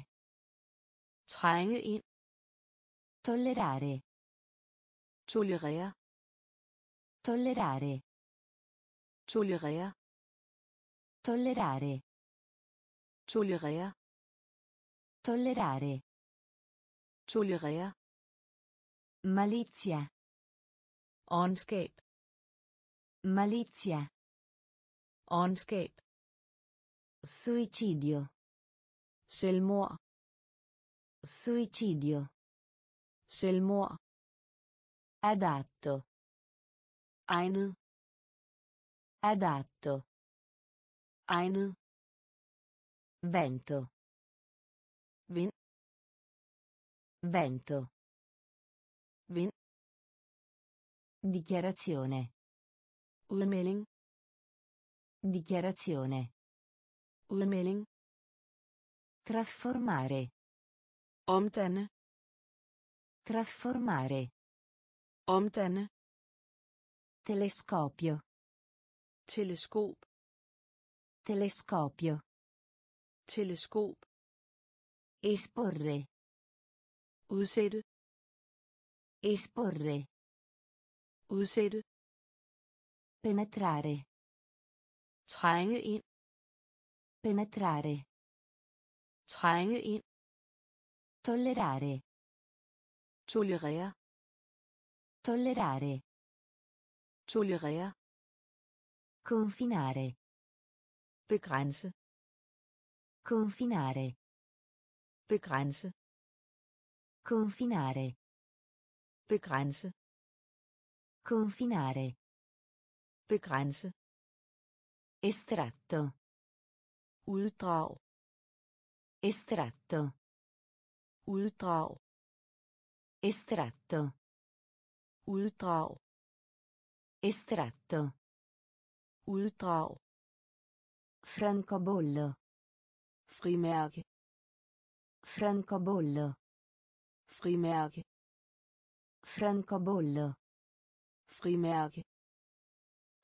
Trænge ind. Tollerare. Tolerere. Tollerare. Tolerere. Tollerare. Tolerere. Tollerare. Tolerere. Malizia. Ondskab. Malizia. Ondskab. Suicidio. Selvmord. Suicidio. Selvmord. Adatto. Egnet. Adatto. Egnet. Vento. Vind. Vento. Vind. Dichiarazione. Udmelding. Dichiarazione. Udmelding. Trasformare. Omdanne. Trasformare. Omdanne. Telescopio. Teleskop. Telescopio. Teleskop. Esporre. Udsætte. Esporre. Udsætte. Penetrare. Trænge ind. Penetrare. Trænge ind. Tollerare. Tolerere. Tollerare. Tolerere. Confinare. Begrænse. Confinare. Begrænse. Confinare. Begrænse. Confinare. Begrænse. Estratto. Uddrag. Estratto. Uddrag. Estratto. Uddrag. Estratto. Uddrag. Francobollo. Frimærke. Francobollo. Frimærke. Francobollo. Frimærke.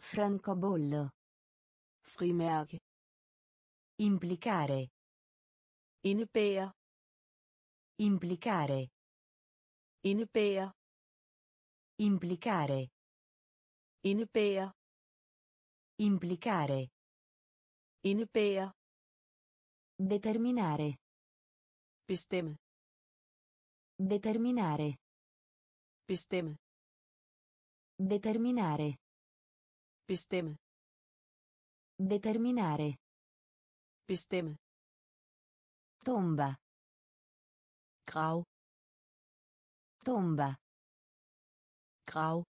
Francobollo. Frimærke. Implicare. Indebærer. Implicare. Indebærer. Implicare. Indebærer. Implicare. Indebærer. Determinare. Bestemme. Determinare. Bestemme. Determinare. Bestemme. Determinare. Bestemme. Tomba. Grav. Tomba. Grav.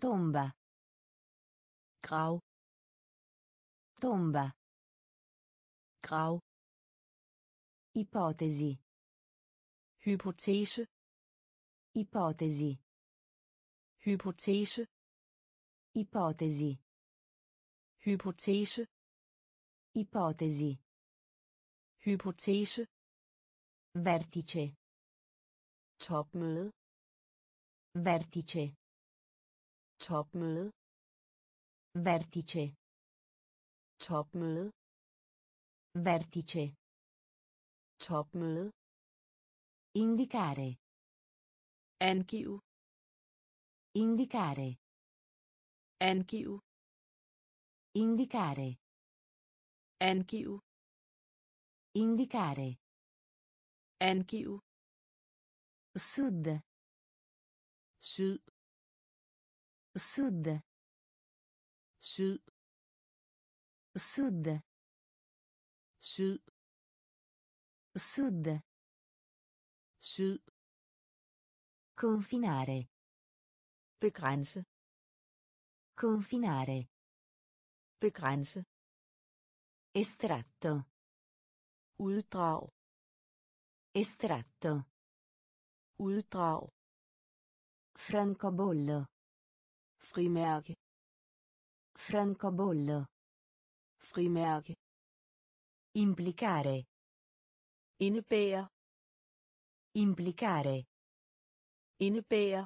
Tomba. Grav. Tomba. Grav. Ipotesi. Hypotese. Ipotesi. Hypotese. Ipotesi. Hypotese. Ipotesi. Hypotese. Vertice. Topmøde. Vertice. Topmøde. Vertice. Topmøde. Vertice. Topmøde. Indicare. Angiv. Indicare. Angiv. Indicare. Angiv. Indicare. Angiv. Sud. Syd. Sud. Syd. Sud. Syd. Sud. Syd. Confinare. Begrænse. Confinare. Begrænse. Estratto. Uddrag. Estratto. Uddrag. Francobollo. Frimærke. Francobollo. Frimærke. Implicare. Indebærer. Implicare. Indebærer.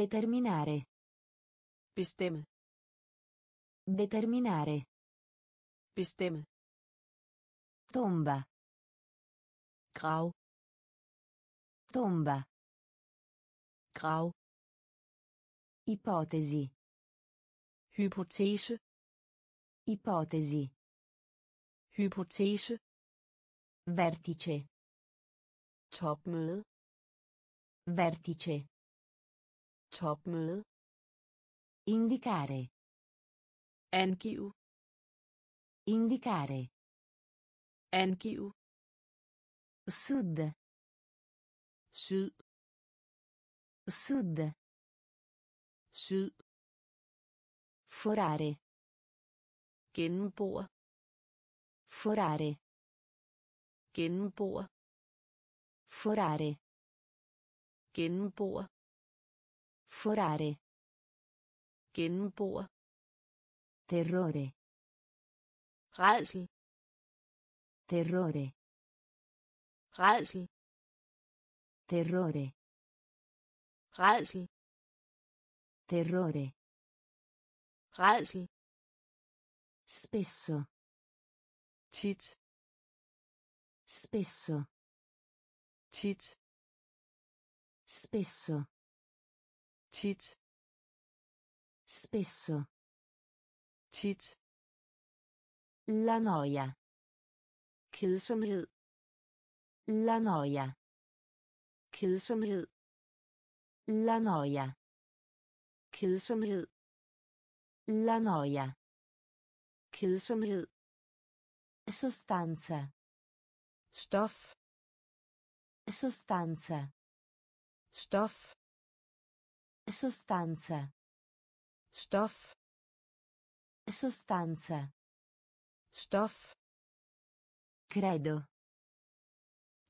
Determinare. Bestemme. Determinare. Bestemme. Tomba. Grav. Tomba. Grav. Ipotesi. Hypotese. Ipotesi. Hypotese. Vertice. Topmøde. Vertice. Topmøde. Indicare. Angiv. Indicare. Angiv. Sud. Syd. Sud. Syd. Forare. Gennembord. Forare. Gennembord. Forare. Gennembord. Forare. Gennembord. Terrore. Rædsel. Terrore. Rædsel. Terrore. Rædsel. Terrore. Rædsel. Spesso. Tit. Spesso. Tit. Spesso. Tit. Spesso. Tit. La noia. Kedsomhed. La noia. Kedsomhed. La noia. Kedsomhed. La noia. Kedsomhed. Sostanza. Stof. Sostanza. Stof. Sostanza. Stof. Sostanza. Stof. Credo.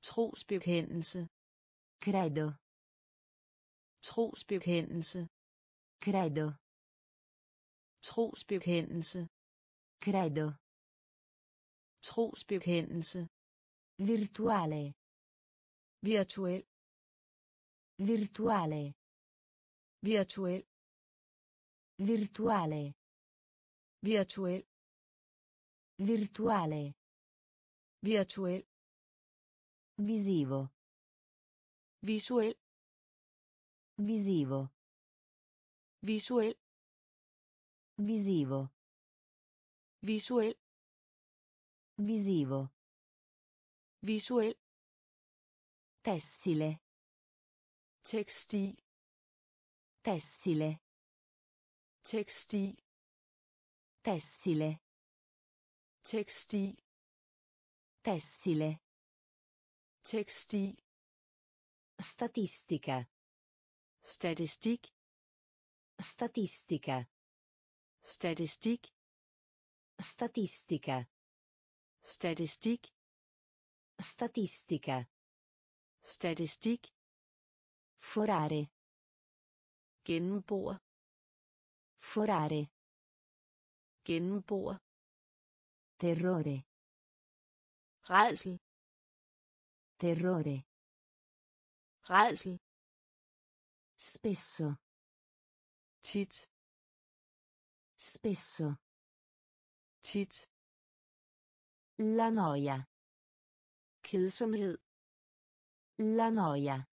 Trosbekendelse. Credo. Trosbekendelse. Credo. Trosbekendelse. Credo. Trosbekendelse. Virtuale. Virtuel. Virtuale. Virtuel. Virtuale. Virtuel. Virtuale. Virtuel. Visivo. Visuel. Visivo. Visuel. Visivo. visuel Visivo. visuel Tessile. tekstil Tessile. tekstil Tessile. tekstil Tessile. tekstil Statistica. Statistik Statistica. statistik Statistica. statistik Statistica. statistik Forare. gennembord Forare. gennembord Terrore. rædsel Terrore. rædsel Spesso. tit Spesso. tit La noia. kedsomhed La noia.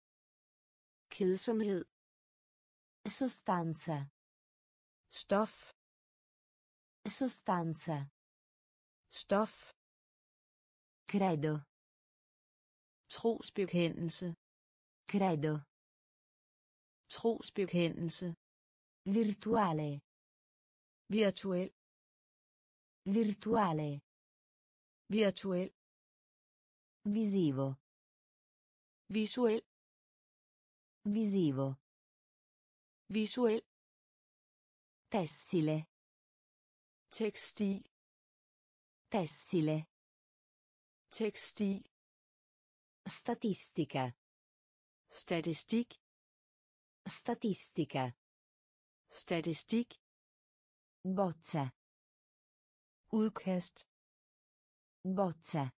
kedsomhed Sostanza. stof Sostanza. stof Credo. trosbekendelse Credo. Trosbekendelse Virtuale. virtuel Virtuale. virtuel Visivo. visuel Visivo. visuel Tessile. tekstil Tessile. tekstil Statistica. statistik Statistica. statistik Bozza. udkast Bozza.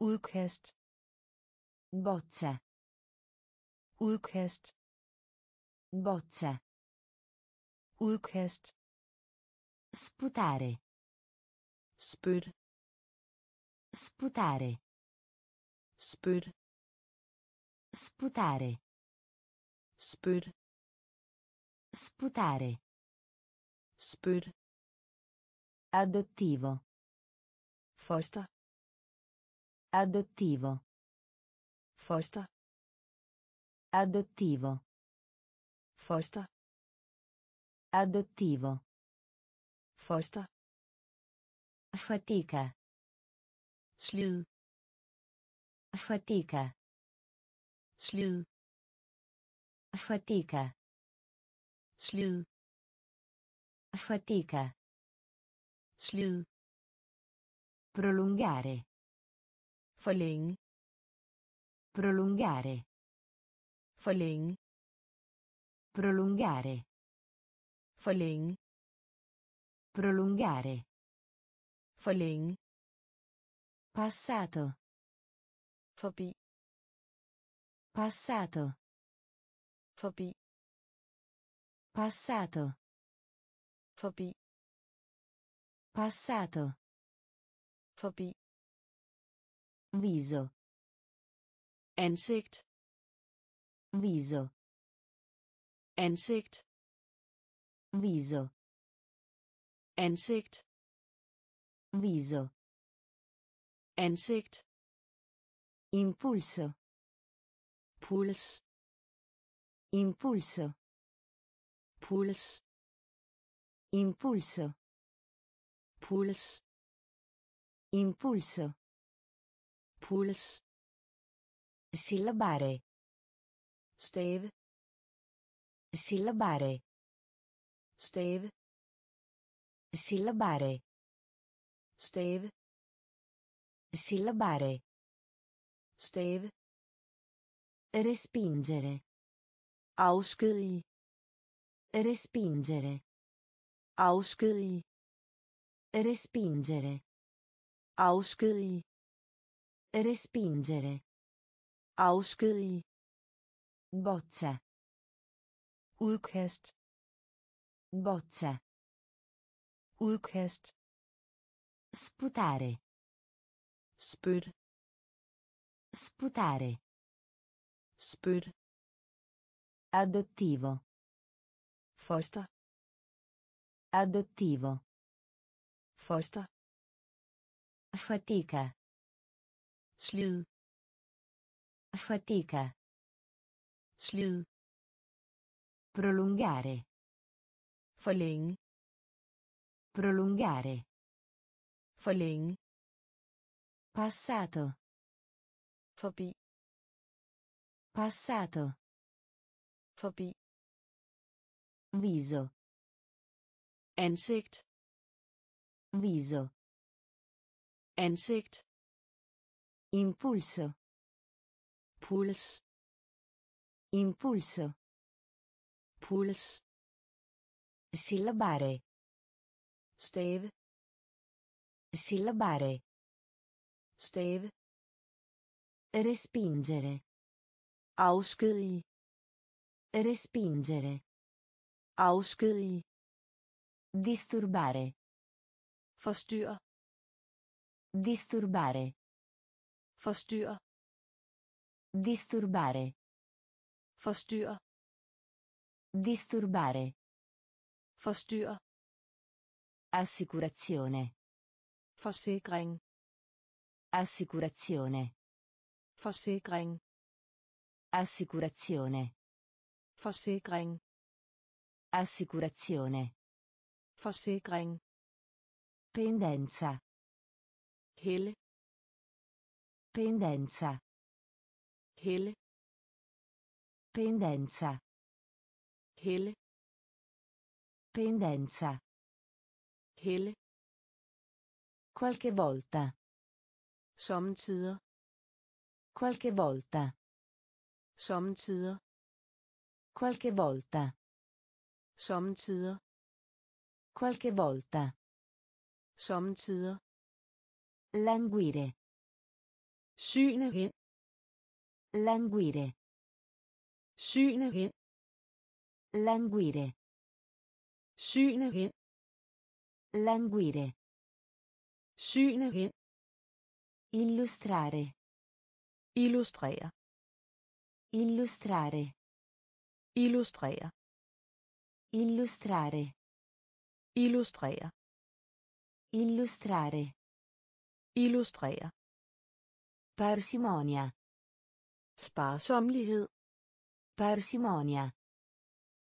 udkast Bozza. udkast Bozza. udkast Sputare. spyt Sputare. spyt Sputare. Spyt Sputare. spyt Adottivo. foster Adottivo. foster Adottivo. foster Adottivo. foster Fatica. slid Fatica. slid Fatica. slid Fatica. slid Prolungare. forlænge Prolungare. forlænge Prolungare. forlænge Prolungare. forlænge Passato. forbi Passato. Forbi Passato. forbi Passato. forbi Viso. ansigt Viso. ansigt Viso. ansigt Viso. ansigt Impulso. puls Impulso. puls Impulso. puls Impulso. puls Sillabare. stave Sillabare. stave Sillabare. stave Sillabare. stave Respingere. Afskedige Respingere. afskedige Respingere. afskedige Respingere. afskedige Bozza. udkast Bozza. udkast Sputare. spyt Sputare. spyt Adottivo. foster Adottivo. Foster. Fatica. Slid. Fatica. Slid. Prolungare. Forlænge. Prolungare. Forlænge. Passato. Forbi. Passato. Forbi. Viso. Ansigt. Viso. Ansigt. Impulso. Puls. Impulso. Puls. Sillabare. Stave. Sillabare. Stave. Respingere. Afskedige. Respingere. Afskedige. Disturbare. Forstyr. Disturbare. Forstyr. Disturbare. Forstyr. Disturbare. Forstyr. Assicurazione. Forsikring. Assicurazione. Forsikring. Assicurazione. Forsikring. Assicurazione. Forsikring. Pendenza. Helle. Pendenza. Helle. Pendenza. Helle. Pendenza. Helle. Qualche volta. Sommetider. Qualche volta. Sommetider. Qualche volta. Sommetider. Qualche volta. Sommetider. Languire. Syne hen. Languire. Syne hen. Languire. Syne hen. Languire. Syne hen. Illustrare. Illustrere. Illustrare. Illustrere. Illustrare. Illustrere. Illustrare. Illustrere. Parsimonia. Sparsommelighed. Parsimonia.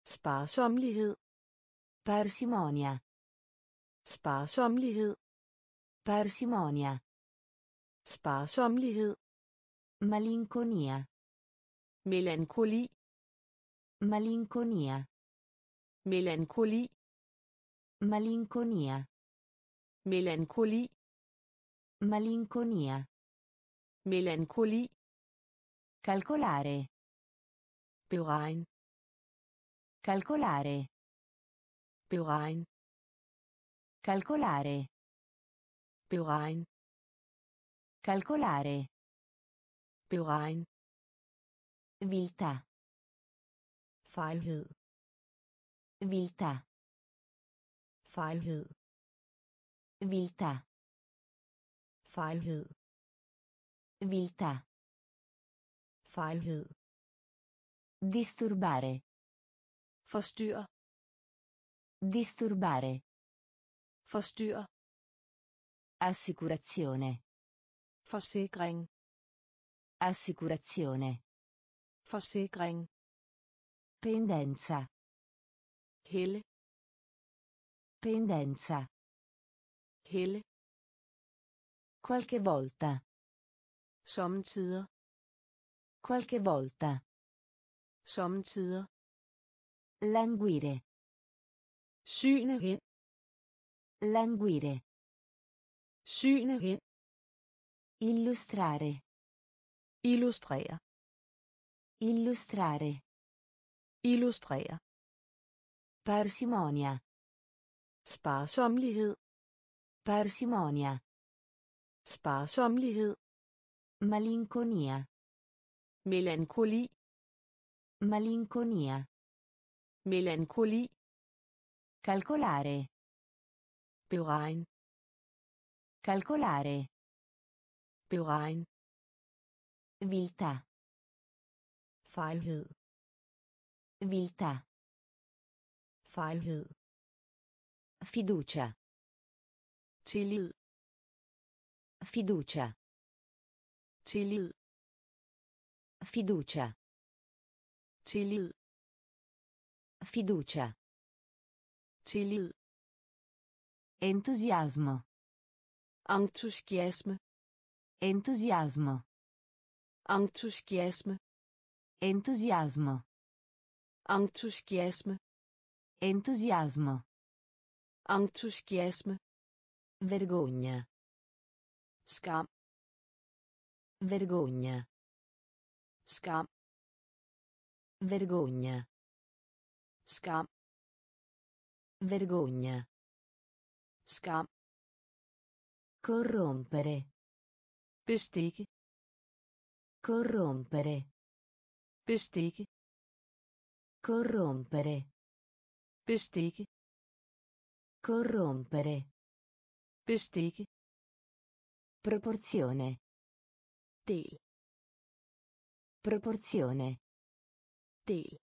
Sparsommelighed. Parsimonia. Sparsommelighed. Parsimonia. Sparsommelighed. Malinconia. Melankoli. Malinconia. Melankoli. Malinconia. Melankoli. Malinconia. Melankoli. Calcolare. Beregn. Calcolare. Beregn. Calcolare. Beregn. Calcolare. Beregn. Viltà. Fejlhed. Viltà. Fejlhed. Viltà. Fejlhed. Viltà. Fejlhed. Disturbare. Forstyr. Disturbare. Forstyr. Assicurazione. Forsikring. Assicurazione. Forsikring. Pendenza. Helle. Pendenza. Helle. Qualche volta. Sommetider. Qualche volta. Sommetider. Languire. Syne hen. Languire. Syne hen. Illustrare. Illustrere. Illustrare. Illustrere. Parsimonia. Sparsomlighed. Parsimonia. Sparsomlighed. Malinconia. Melankoli. Malinconia. Melankoli. Calcolare. Beregn. Calcolare. Beregn. Viltà. Fejlhed. Viltà. Fejlhed. Fiducia. tillid Fiducia. tillid Fiducia. tillid Fiducia. tillid Entusiasmo. entusiasme Entusiasmo. entusiasme Entusiasmo. Entusiasme Entusiasmo. entusiasme Vergogna. skam Vergogna. skam Vergogna. skam Vergogna. skam Corrompere. bestikke Corrompere. bestikke Corrompere. bestikke Corrompere. bestikke Proporzione. del Proporzione. del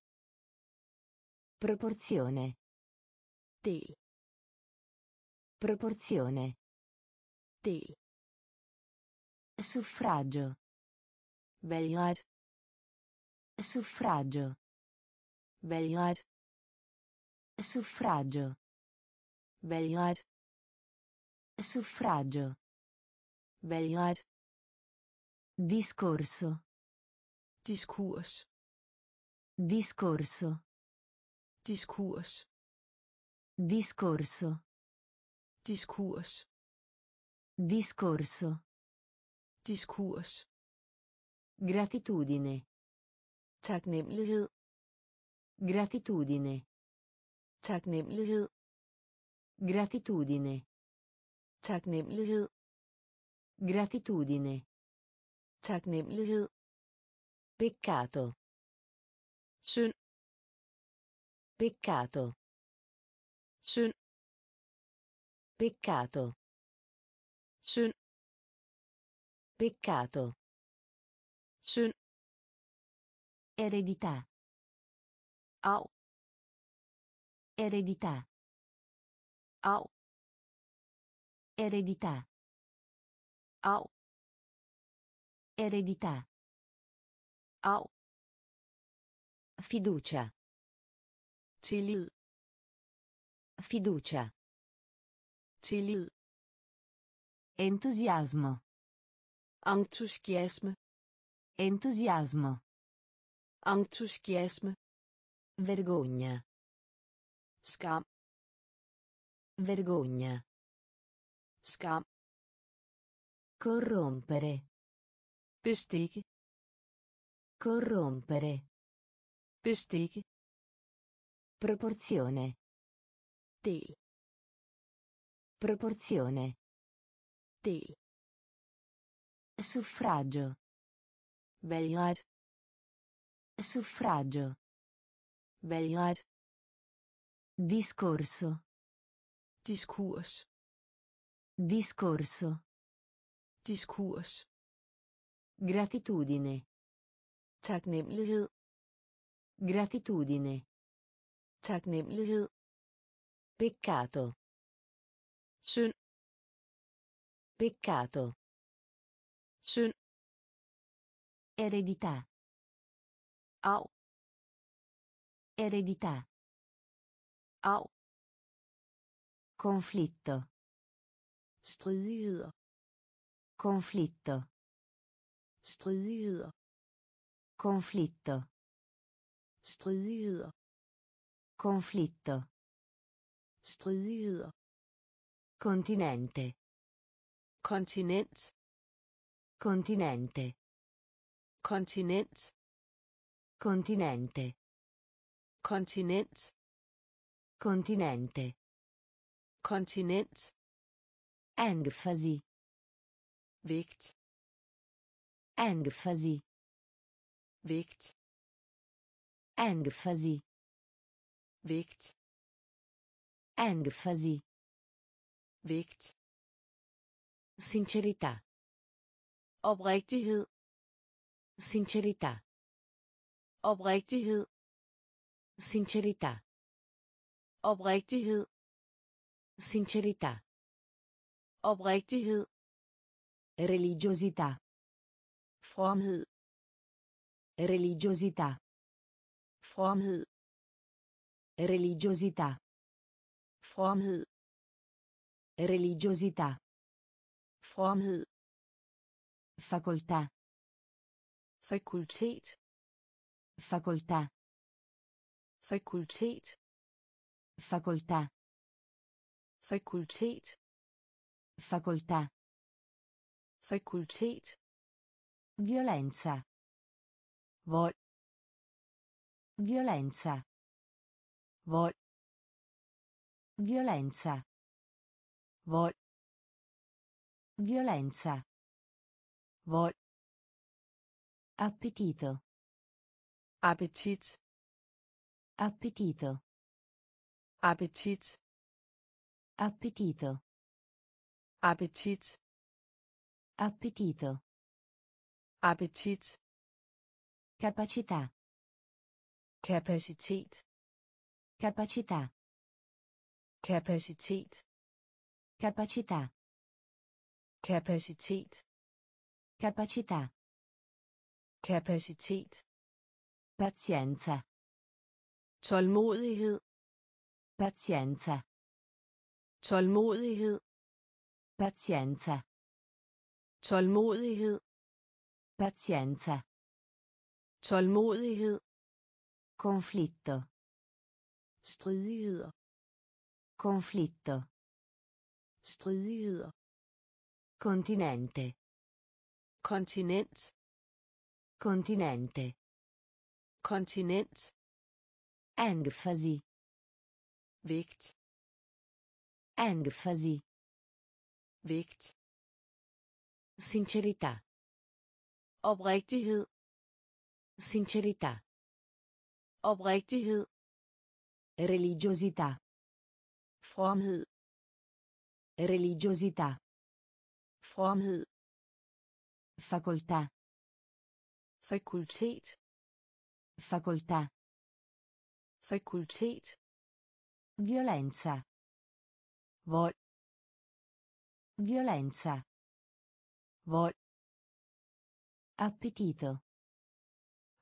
Proporzione. del Proporzione. del Suffragio. valgret Suffragio. Valgret Suffragio. valgret Suffragio. valgret Discorso. diskurs Discorso. diskurs Discorso. diskurs Discorso. diskurs Gratitudine. taknemmelighed Gratitudine. taknemmelighed Gratitudine. taknemmelighed Gratitudine. taknemmelighed Peccato. synd Peccato. synd Peccato. synd Peccato. synd Eredità. Arv Eredità. arv Eredità. arv Eredità. arv Fiducia. tillid Fiducia. tillid Entusiasmo. entusiasme Entusiasmo. entusiasme Vergogna. skam Vergogna. skam Corrompere. bestikke Corrompere. bestikke Proporzione. del Proporzione. del Suffragio. valgret Suffragio. Valgret Discorso. diskurs Discorso. diskurs Gratitudine. taknemmelighed Gratitudine. taknemmelighed Peccato. synd Peccato. synd Eredità. arv Eredità. arv Conflitto. stridigheder Conflitto. stridigheder Conflitto. stridigheder Conflitto. stridigheder Continente. kontinent Continente. kontinent Continente. Kontinent Continente. kontinent Enfasi. vægt Enfasi. vægt Enfasi. vægt Enfasi. vægt Sincerità. oprigtighed Sincerità. oprigtighed Sincerità. oprigtighed Sincerità. Oprigtighed. Religiosità. Fromhed. Religiosità. Fromhed. Religiosità. Fromhed. Religiosità. Fromhed. Facoltà. Fakultet. Facoltà. Fakultet. Facoltà. Fakultet. Facoltà. Fakultet. Violenza. Vold. Violenza. Vold. Violenza. Vold. Violenza. Vold. Appetito. Appetit. Appetito. Appetit. Appetito. Appetit. Appetito. Appetit. Capacità. Kapacitet. Capacità. Kapacitet. Capacità. Kapacitet. Capacità. Kapacitet. Pazienza. Tålmodighed. Pazienza. Tålmodighed. Pazienza. Tålmodighed. Pazienza. Tålmodighed. Conflitto. Stridigheder. Conflitto. Stridigheder. Continente. Kontinent. Continente. Kontinent. Enfasi. Vægt. Enfasi. Vægt. Sincerità. Oprigtighed. Sincerità. Oprigtighed. Religiosità. Fromhed. Religiosità. Fromhed. Facoltà. Fakultet. Facoltà. Fakultet. Violenza. Vold. Violenza. Vold. Appetito.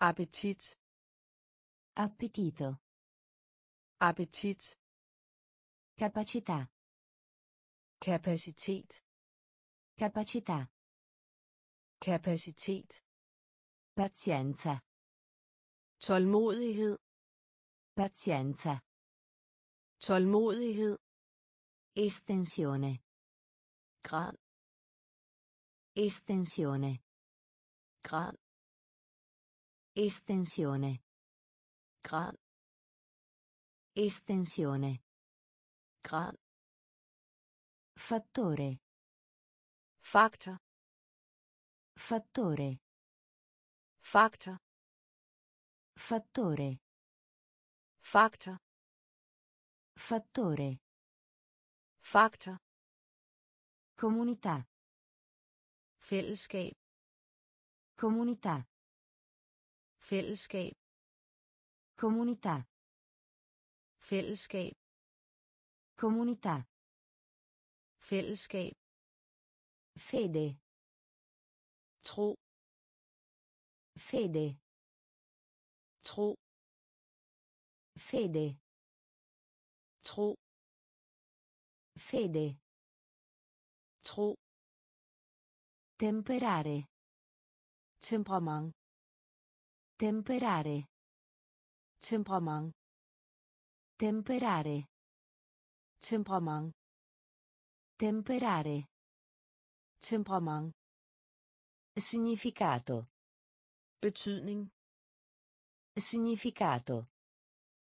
Appetit. Appetito. Appetit. Capacità. Kapacitet. Capacità. Kapacitet. Pazienza. Tålmodighed. Pazienza. Tålmodighed. Estensione. Grad. Estensione. Grad. Estensione. Grad. Estensione. Grad. Fattore. Faktor. Fattore. Faktor. Fattore. Faktor. Fattore. Faktor. Comunità. Fællesskab. Comunità. Fællesskab. Comunità. Fællesskab. Comunità. Fællesskab. Fede. Tro. Fede. Tro. Fede. Tro. Fede. Tro. Temperare. Temperament. Temperare. Temperament. Temperare. Temperament. Temperare. Temperament. Significato. Betydning. Significato.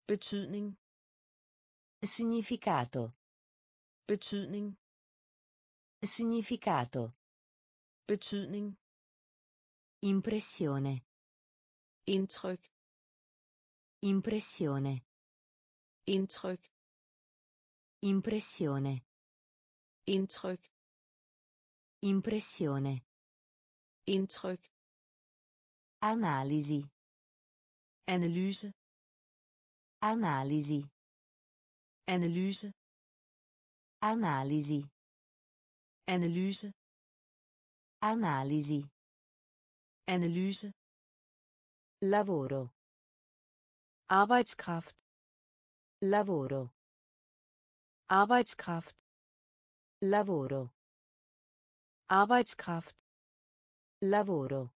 Betydning. Significato. Betydning. Significato. Betydning. Impressione. Indtryk. Impressione. Indtryk. Impressione. Indtryk. Impressione. Indtryk. Analisi. Analyse. Analisi. Analyse. Analisi. Analyse. Analisi. Analyse. Lavoro. Arbejdskraft. Lavoro. Arbejdskraft. Lavoro. Arbejdskraft. Lavoro.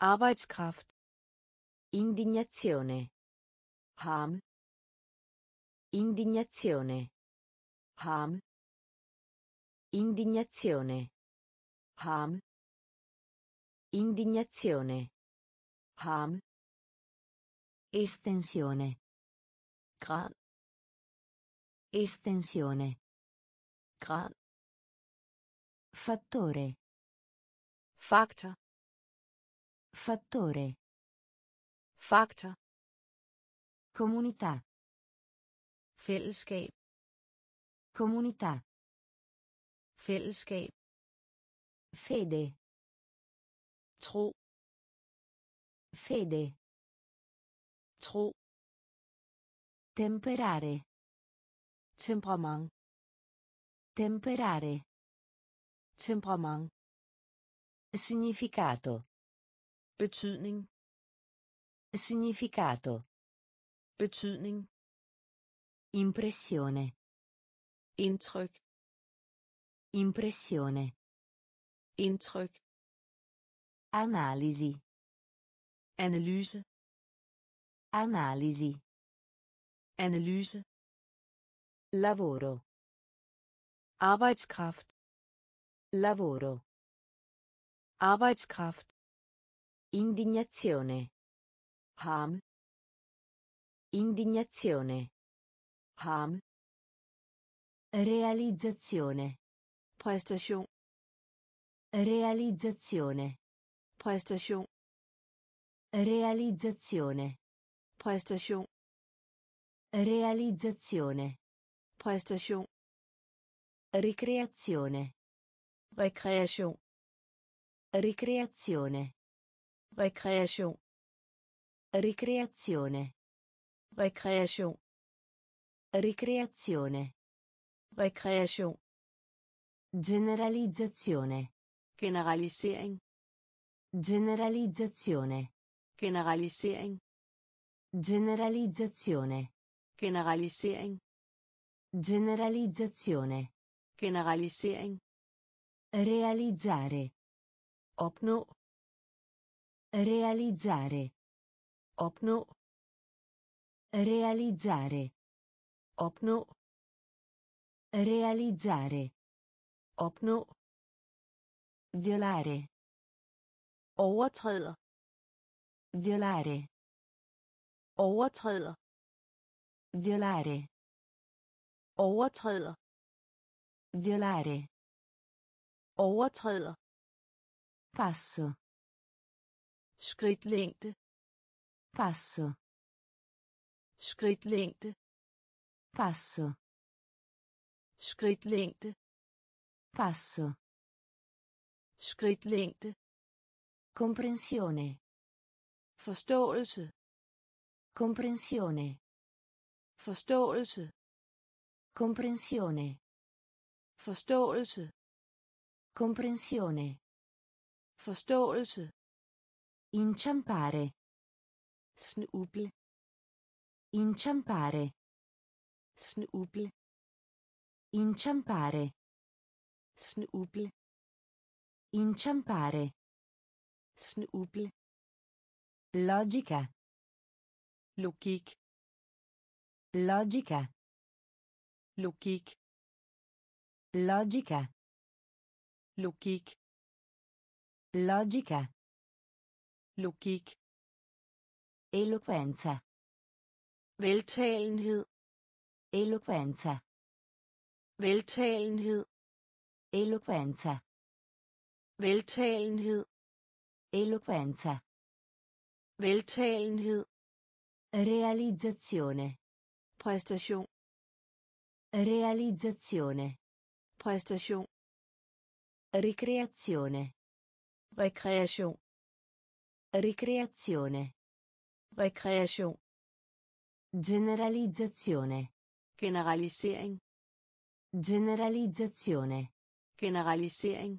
Arbejdskraft. Indignazione. Harme. Indignazione. Harme. Indignazione. Harme. Indignazione. Harme. Estensione. Grad. Estensione. Grad. Fattore. Faktor. Fattore. Faktor. Comunità. Fællesskab. Comunità. Fællesskab. Fede. Tro. Fede. Tro. Temperare. Temperament. Temperare. Temperament. Significato. Betydning. Significato. Betydning. Impressione. Indtryk. Impressione. Indtryk. Analisi. Analyse. Analisi. Analyse. Lavoro. Arbejdskraft. Lavoro. Arbejdskraft. Indignazione. Harme. Indignazione. Harme. Realizzazione. Præstation. Realizzazione. Præstation. Realizzazione. Præstation. Realizzazione. Præstation. Ricreazione. Rekreation. Ricreazione. Rekreation. Ricreazione. Rekreation. Ricreazione. Rekreation. Generalizzazione. Generalisering. Generalizzazione. Generalisering. Generalizzazione. Generalisering. Generalizzazione. Generalisering. Realizzare. Opnå. Realizzare. Opnå. Realizzare. Opnå. Realizzare. Opnå. Violare. Overtræder. Violare. Overtræder. Violare. Overtræder. Violare. Overtræder. Passo. Skridtlængde. Passo. Skridtlængde. Passo. Skridtlængde. Passo. Skridtlængde. Comprensione. Forståelse. Comprensione. Forståelse. Comprensione. Forståelse. Comprensione. Forståelse. Inciampare. Snuble. Inciampare. Snuble. Inciampare. Snuble. Inciampare. Snuble. Logica. Logik. Logica. Logik. Logica. Logik. Logica. Logik. Eloquenza. Veltalenhed. Eloquenza. Veltalenhed. Eloquenza. Veltalenhed. Eloquenza. Veltalenhed. Realizzazione. Præstation. Realizzazione. Præstation. Ricreazione. Rekreation. Ricreazione. Rekreation. Generalizzazione. Generalisering. Generalizzazione. Generalisering.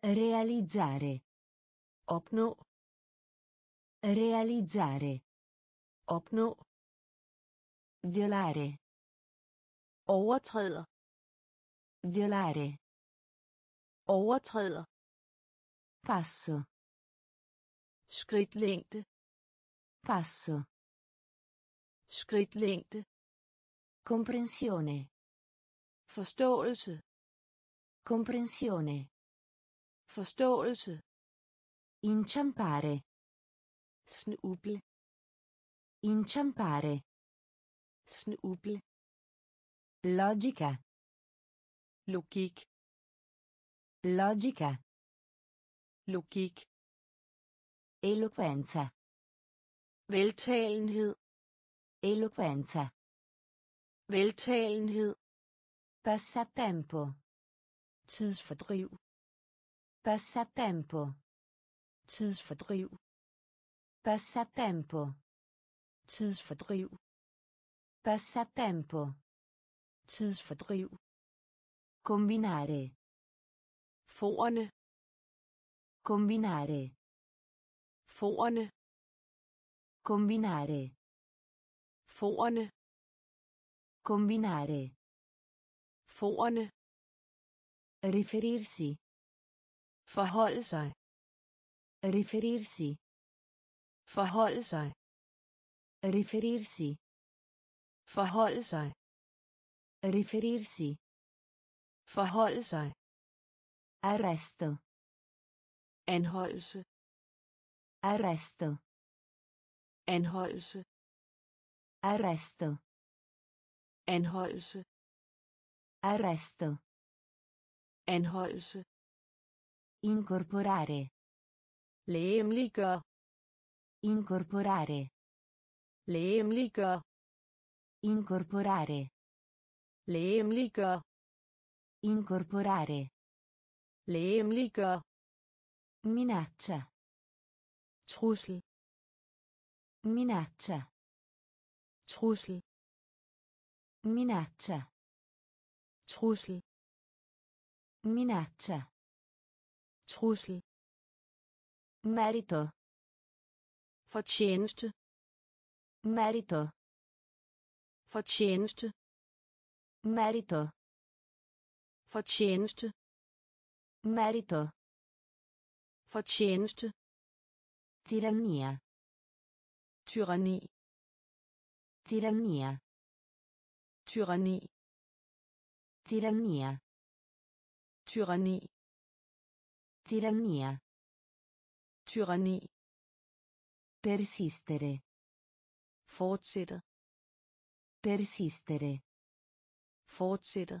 Realizzare. Opnå. Realizzare. Opnå. Violare. Overtræder. Violare. Overtræder. Passo. Skridtlængde. Passo. Skridtlængde. Comprensione. Forståelse. Comprensione. Forståelse. Inciampare. Snuble. Inciampare. Snuble. Logica. Logik. Logica. Logik. Eloquenza. Veltalenhed. Eloquenza. Veltalenhed. Passatempo. Tidsfordriv. Passatempo. Tidsfordriv. Passatempo. Tidsfordriv. Passatempo. Tidsfordriv. Combinare. Forerne. Combinare. Forerne. Combinare. Forerne. Combinare. Forerne. Riferirsi. Forholde sig. Riferirsi. Forholde sig. Riferirsi. Forholde sig. Riferirsi. Forholde sig. Arresto. Anholdelse. Arresto. Anholdelse. Arresto. Anholdelse. Arresto. Anholdelse. Incorporare. Lægemliggør. Incorporare. Lægemliggør. Incorporare. Lægemliggør. Incorporare. Lægemliggør. Minaccia. Trussel. Minaccia. Trussel. Minaccia. Trussel. Minaccia. Trussel. Merito. Fortjeneste. Merito. Fortjeneste. Merito. Fortjeneste. Merito. Fortjeneste. Tirannia. Tyranni. Tirannia. Tyranni. Tirannia. Tyranni. Tirannia. Tyranni. Persistere. Fortsætter. Persistere. Fortsætter.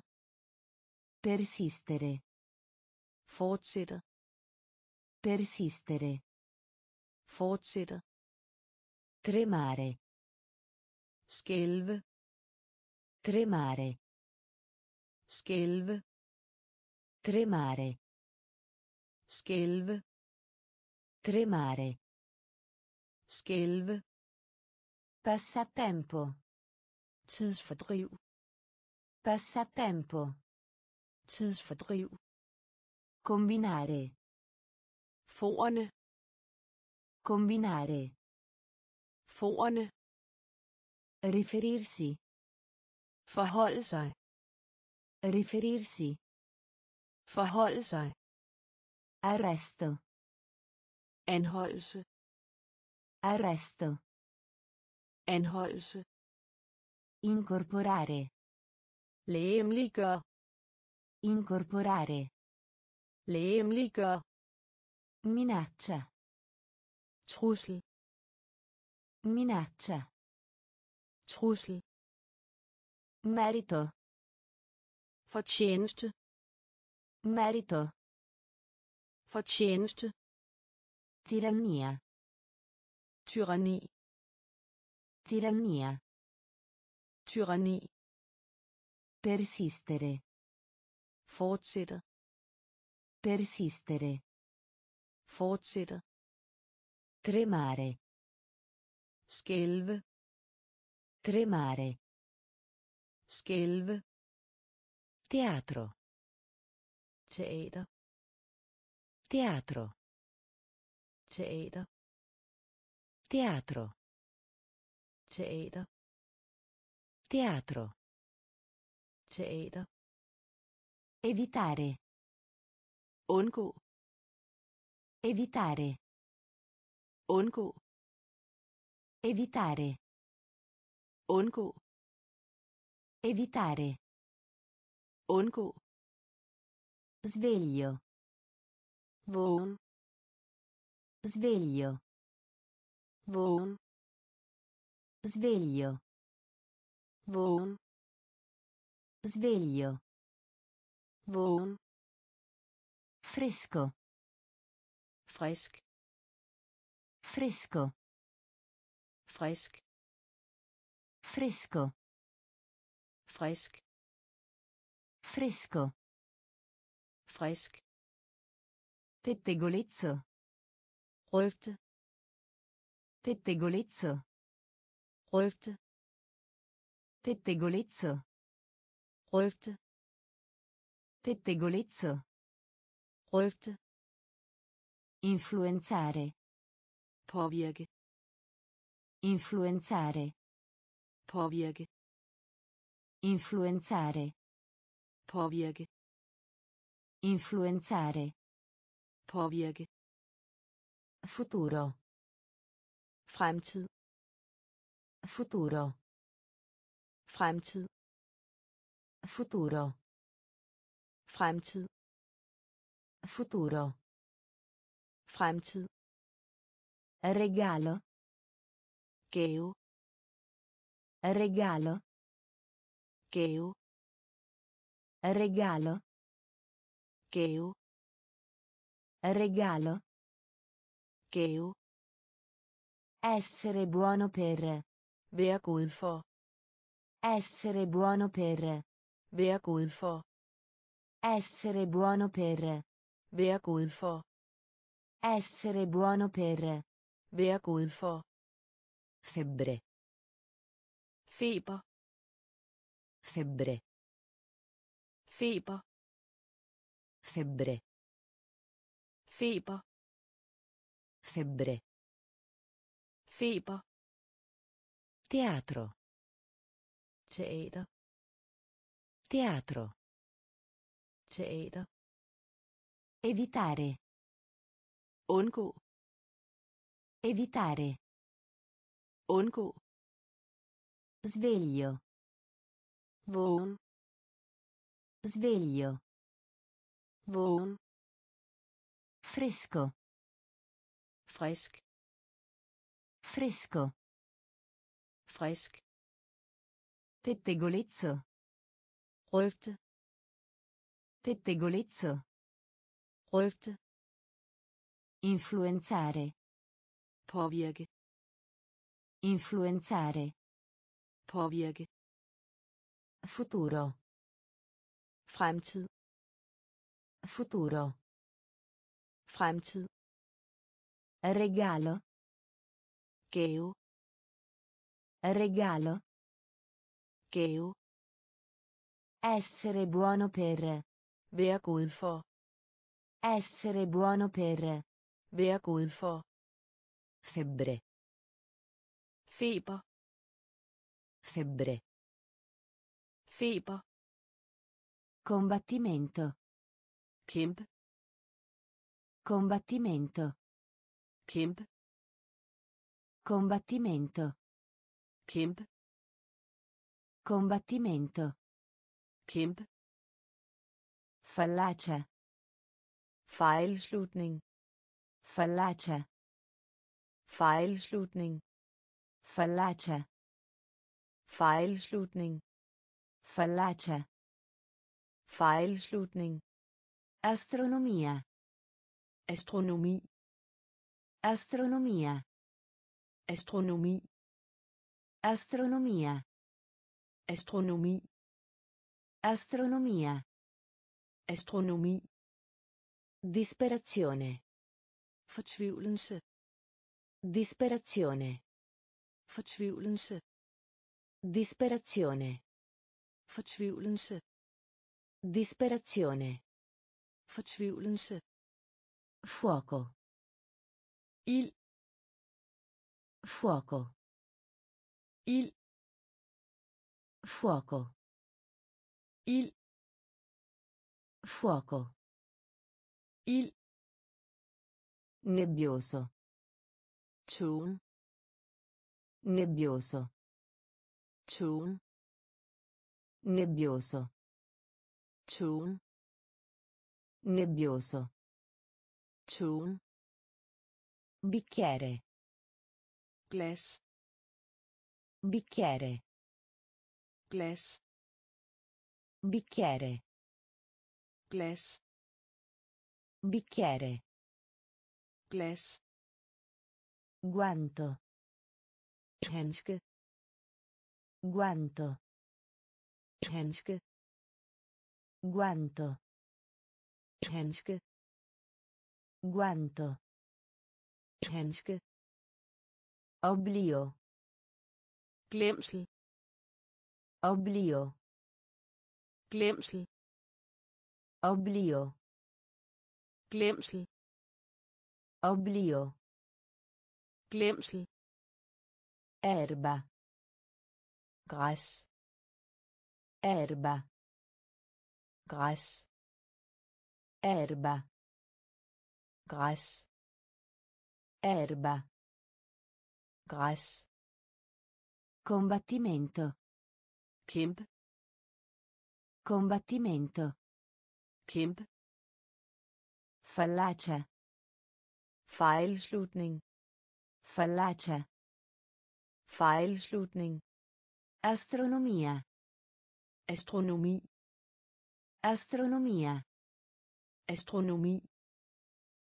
Persistere. Fortsætter. Persistere. Fortsætter. Tremare. Skælve. Tremare. Skælve. Tremare. Skælve. Tremare. Skælve. Passatempo. Tidsfordriv. Passatempo. Tidsfordriv. Combinare. Forerne. Combinare. Forerne. Riferirsi. Forholde sig. Riferirsi. Forholde sig. Arresto. Anholdelse. Arresto. Anholdelse. Incorporare. Lægemliggør. Incorporare. Lægemliggør. Minaccia. Trussel. Minaccia. Trussel. Merito. Fortjeneste. Merito. Fortjeneste. Tirannia. Tyranni. Tirannia. Tyranni. Persistere. Fortsætter. Persistere. Fortsætter. Tremare. Skælve. Tremare. Skælve. Teatro. Teater. Teatro. Teater. Teatro. Teater. Teatro. Teater. Evitare. Undgå. Evitare. Undgå. Evitare. Undgå. Evitare. Undgå. Sveglio. Vågen. Sveglio. Vågen. Sveglio. Vågen. Sveglio. Vågen. Fresco. Frisk. Fresco. Frisk. Fresco. Frisk. Fresco. Frisk. Pettegolezzo. Rygte. Pettegolezzo. Rygte. Pettegolezzo. Rygte. Pettegolezzo. Rygte. Influenzare. Påvirke. Influenzare. Påvirke. Influenzare. Påvirke. Influenzare. Påvirke. Futuro. Fremtid. Futuro. Fremtid. Futuro. Fremtid. Futuro. Fremtid. Regalo. Gave. Regalo. Gave. Regalo. Gave. Regalo. Gave. Essere buono per. Vær god for. Essere buono per. Vær god for. Essere buono per. Vær god for. Essere buono per. Vær god for. Febbre. Feber. Febbre. Feber. Febbre. Feber. Febbre. Feber. Teatro. Teater. Teatro. Teater. Evitare. Undgå. Evitare. Undgå. Sveglio. Vågen. Sveglio. Vågen. Fresco. Frisk. Fresco. Frisk. Pettegolezzo. Rygte. Pettegolezzo. Rygte. Influenzare. Påvirke. Influenzare. Påvirke. Futuro. Fremtid. Futuro. Fremtid. Regalo. Gave. Regalo. Gave. Essere buono per. Vær god for. Essere buono per. Vær god for. Febbre. Feber. Febbre. Feber. Combattimento. Kæmpe. Combattimento. Kæmpe. Combattimento. Kæmpe. Combattimento. Kæmpe. Fallacia. Fejlslutning. Fallacia. Fejlslutning. Fallacia. Fejlslutning. Fallacia. Fejlslutning. Astronomia. Astronomi. Astronomia. Astronomi. Astronomia. Astronomi. Astronomia. Astronomi. Disperazione. Fortvivlelse. Disperazione. Fortvivlelse. Disperazione. Fortvivlelse. Disperazione. Fortvivlelse. Fuoco. Il. Fuoco. Il. Fuoco. Il. Fuoco. Il. Nebbioso. Tone. Nebbioso. Tone. Nebbioso. Tone. Nebbioso. Tone. Bicchiere. Glas. Bicchiere. Glas. Bicchiere. Glas. Bicchiere. Glas. Guanto. Handske. Guanto. Handske. Guanto. Handske. Guanto. Handske. Oblio. Glemsel. Oblio. Glemsel. Oblio. Glemsel. Oblio. Glemsel. Erba. Græs. Erba. Græs. Erba. Græs. Erba. Græs. Combattimento. Kæmpe. Combattimento. Kæmpe. Fallacia. Fejlslutning. Fallacia. Fejlslutning. Astronomia. Astronomi. Astronomia. Astronomi.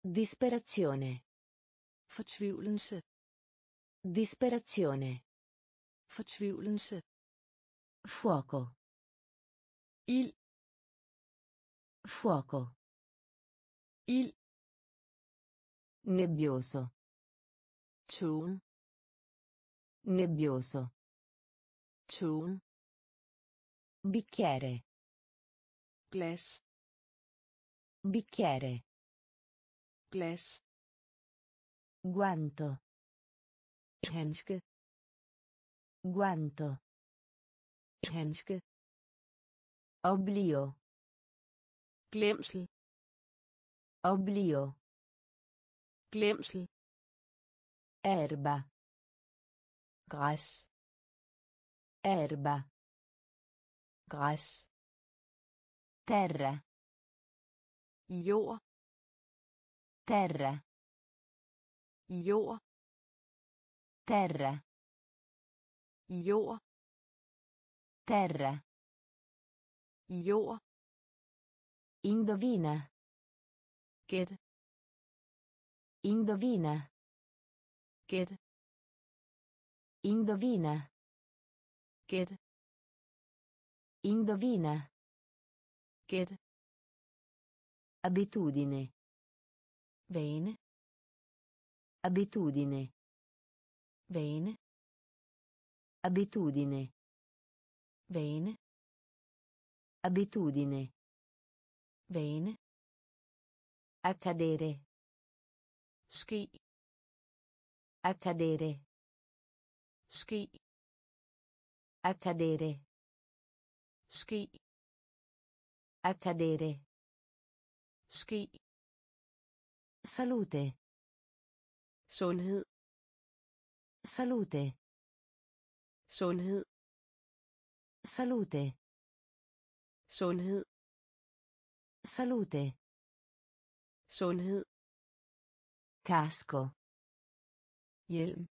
Disperazione. Fortvivlelse. Disperazione. Fortvivlelse. Fuoco. Il. Fuoco. Il. Nebbioso. Tone. Nebbioso. Tone. Bicchiere. Glas. Bicchiere. Glas. Guanto. Handske. Guanto. Handske. Oblio. Glemsel. Oblio. Glemsel. Erba. Græs. Erba. Græs. Terra. Jord. Terra. Jord. Terra. Jord. Terra. Jord. Indovina. Gæt. Indovina. Gæt. Indovina. Gæt. Indovina. Gæt. Abitudine. Vane. Abitudine. Vane. Abitudine. Vane. Abitudine. Vane. Accadere. Ski. Accadere. Ski. Accadere. Ski. Accadere. Ski. Salute. Sundhed. Salute. Sundhed. Salute. Sundhed. Salute. Sundhed. Casco. Hjelm.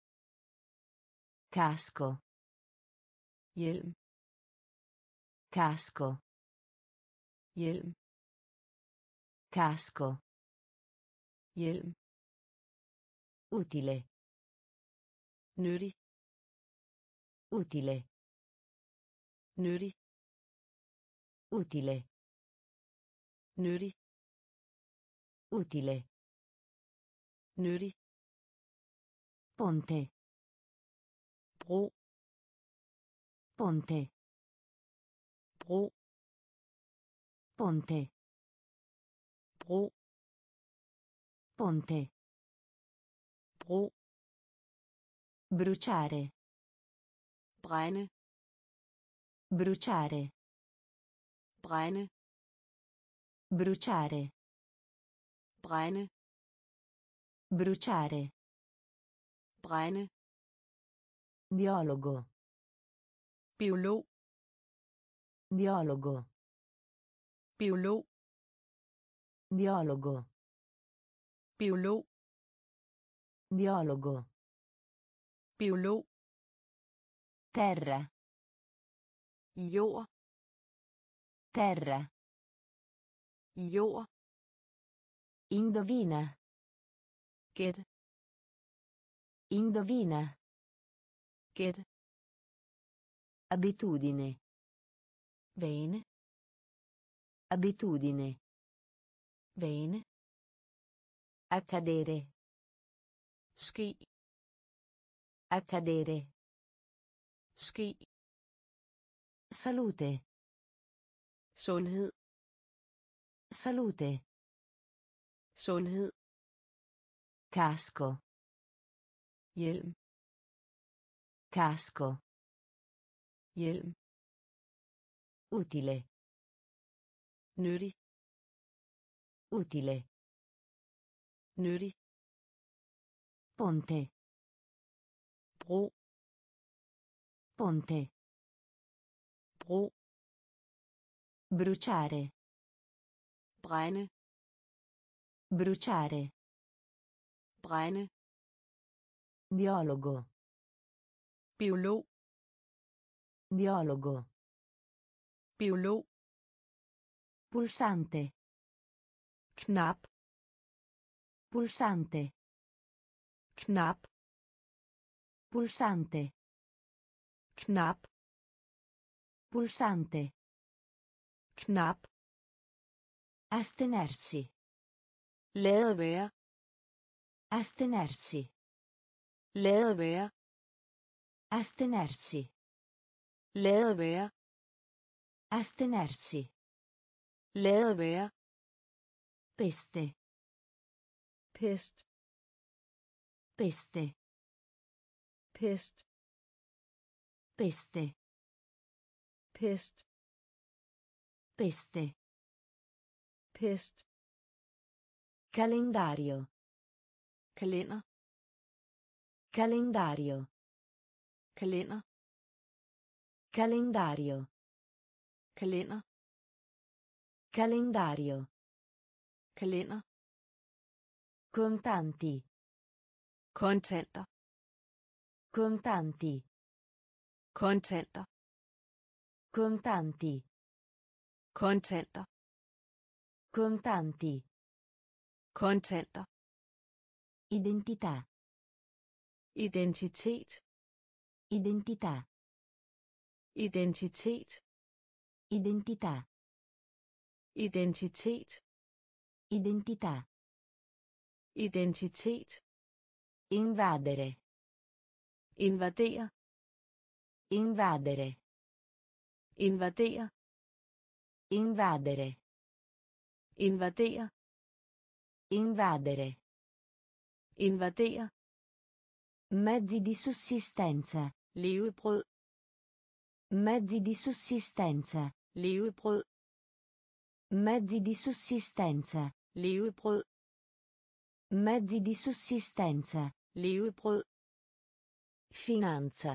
Casco. Hjelm. Casco. Hjelm. Casco. Hjelm. Utile. Nyttig. Utile. Nyttig. Utile. Nyttig. Utile. Nyttig. Ponte. Bro. Ponte. Bro. Ponte. bro Ponte. bro Bruciare. brænde Bruciare. brænde Bruciare. brænde Bruciare. brænde Biologo. Biolog Biologo. biolog Biologo. biolog Biologo. biolog Terra. jord Terra. jord Indovina. gæt Indovina. gæt Abitudine. vane Abitudine. vane Accadere. ski Accadere. ski Salute. sundhed Salute. sundhed Casco. hjelm Casco. Hjelm Utile. nyttig Utile. nyttig Ponte. bro Ponte. bro Bruciare. brænde Bruciare. brænde Biologo. biolog Biologo. biolog Pulsante. knap Pulsante. knap Pulsante. knap Pulsante. knap Astenersi. lade være Astenersi. lade være Astenersi. Lade være Astenersi. lade være Peste. pest Peste. pest Peste. pest Peste. pest Calendario. kalender Calendario. kalender Calendario. kalender Calendario. kalender Contanti. kontanter Contanti. kontanter Contanti. kontanter Contanti. kontanter Identità. identitet Identità. Identitet Identità. identitet Identità. identitet Invadere. invadere Invadere. invadere Invadere. invadere Invadere. invadere Mezzi di sussistenza. levebrød Mezzi di sussistenza. levebrød Mezzi di sussistenza. levebrød Mezzi di sussistenza. levebrød Finanza.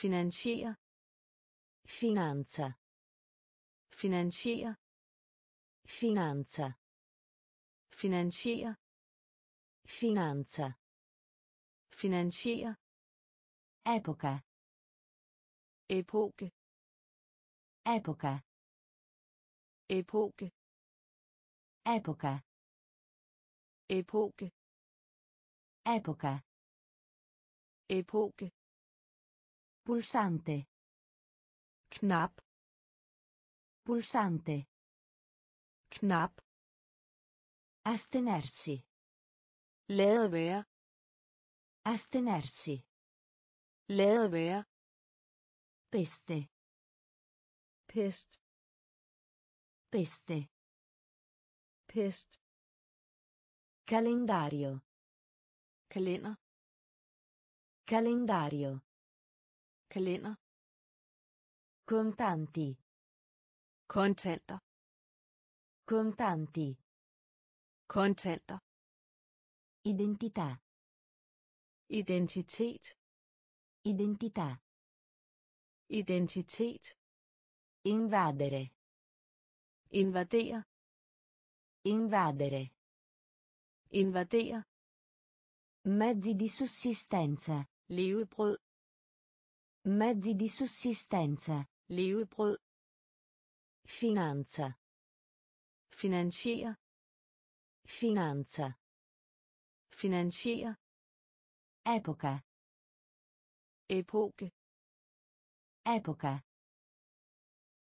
finansiere Finanza. finansiere Finanza. finansiere Finanza. finansiere Epoca. Epoke Epoca. epoke Epoca. epoke Epoca. epoke Pulsante. knap Pulsante. knap Astenersi. lade være Astenersi. lade være Peste. pest Peste. pest Calendario. kalender Calendario. kalender Contanti. kontanter Contanti. kontanter Identità. identitet Identità. Identitet Invadere. invadere Invadere. invadere Mezzi di sussistenza. levebrød Mezzi di sussistenza. levebrød Finanza. finansiere Finanza. finansiere Epoca. epoke Epoca.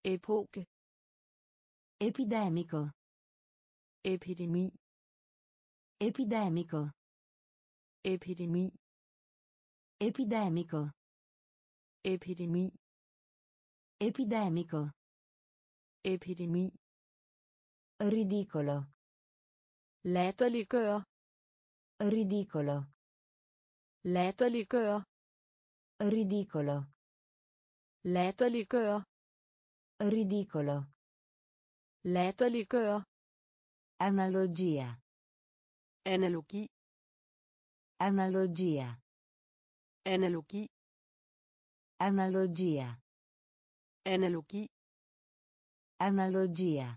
epoke Epidemico. epidemi Epidemico. epidemi Epidemico. epidemi Epidemico. epidemi Ridicolo. latterliggøre Ridicolo. latterliggøre Ridicolo. Latterliggøre Ridicolo. latterliggøre Analogia. analogi Analogia. analogi Analogia. analogi Analogia.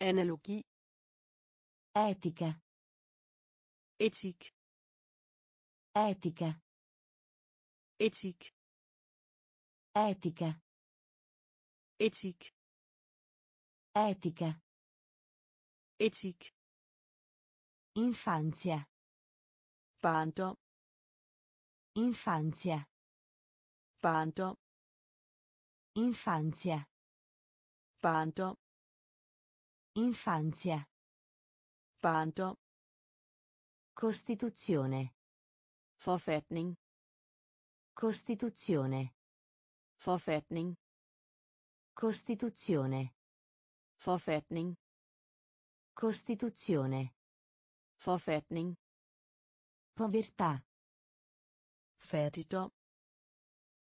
analogi Etica. etik Etica. etik Etica. etik Etica. etik Infanzia. barndom Infanzia. barndom Infanzia. barndom Infanzia. barndom Costituzione. forfatning Costituzione. Forfatning Costituzione. forfatning Costituzione. forfatning Povertà. fattigdom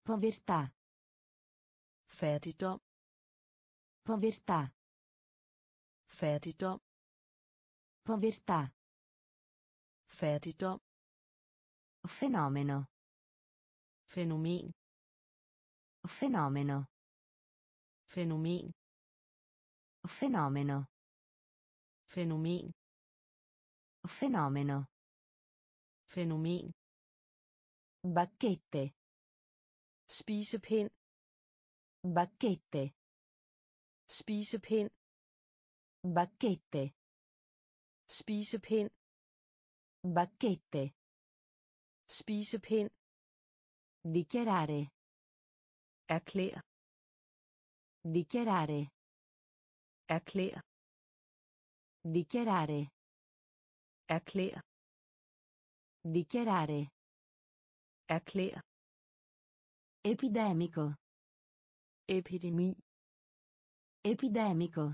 Povertà. fattigdom Povertà. fattigdom Povertà. fattigdom Fenomeno. fænomen Fenomeno. fænomen Fenomeno. fænomen Fenomeno. fænomen Bacchette. spisepind Bacchette. spisepind Bacchette. spisepind Bacchette. spisepind Dichiarare. Erklær Dichiarare. erklær Dichiarare. erklær Dichiarare. erklær Epidemico. epidemi Epidemico.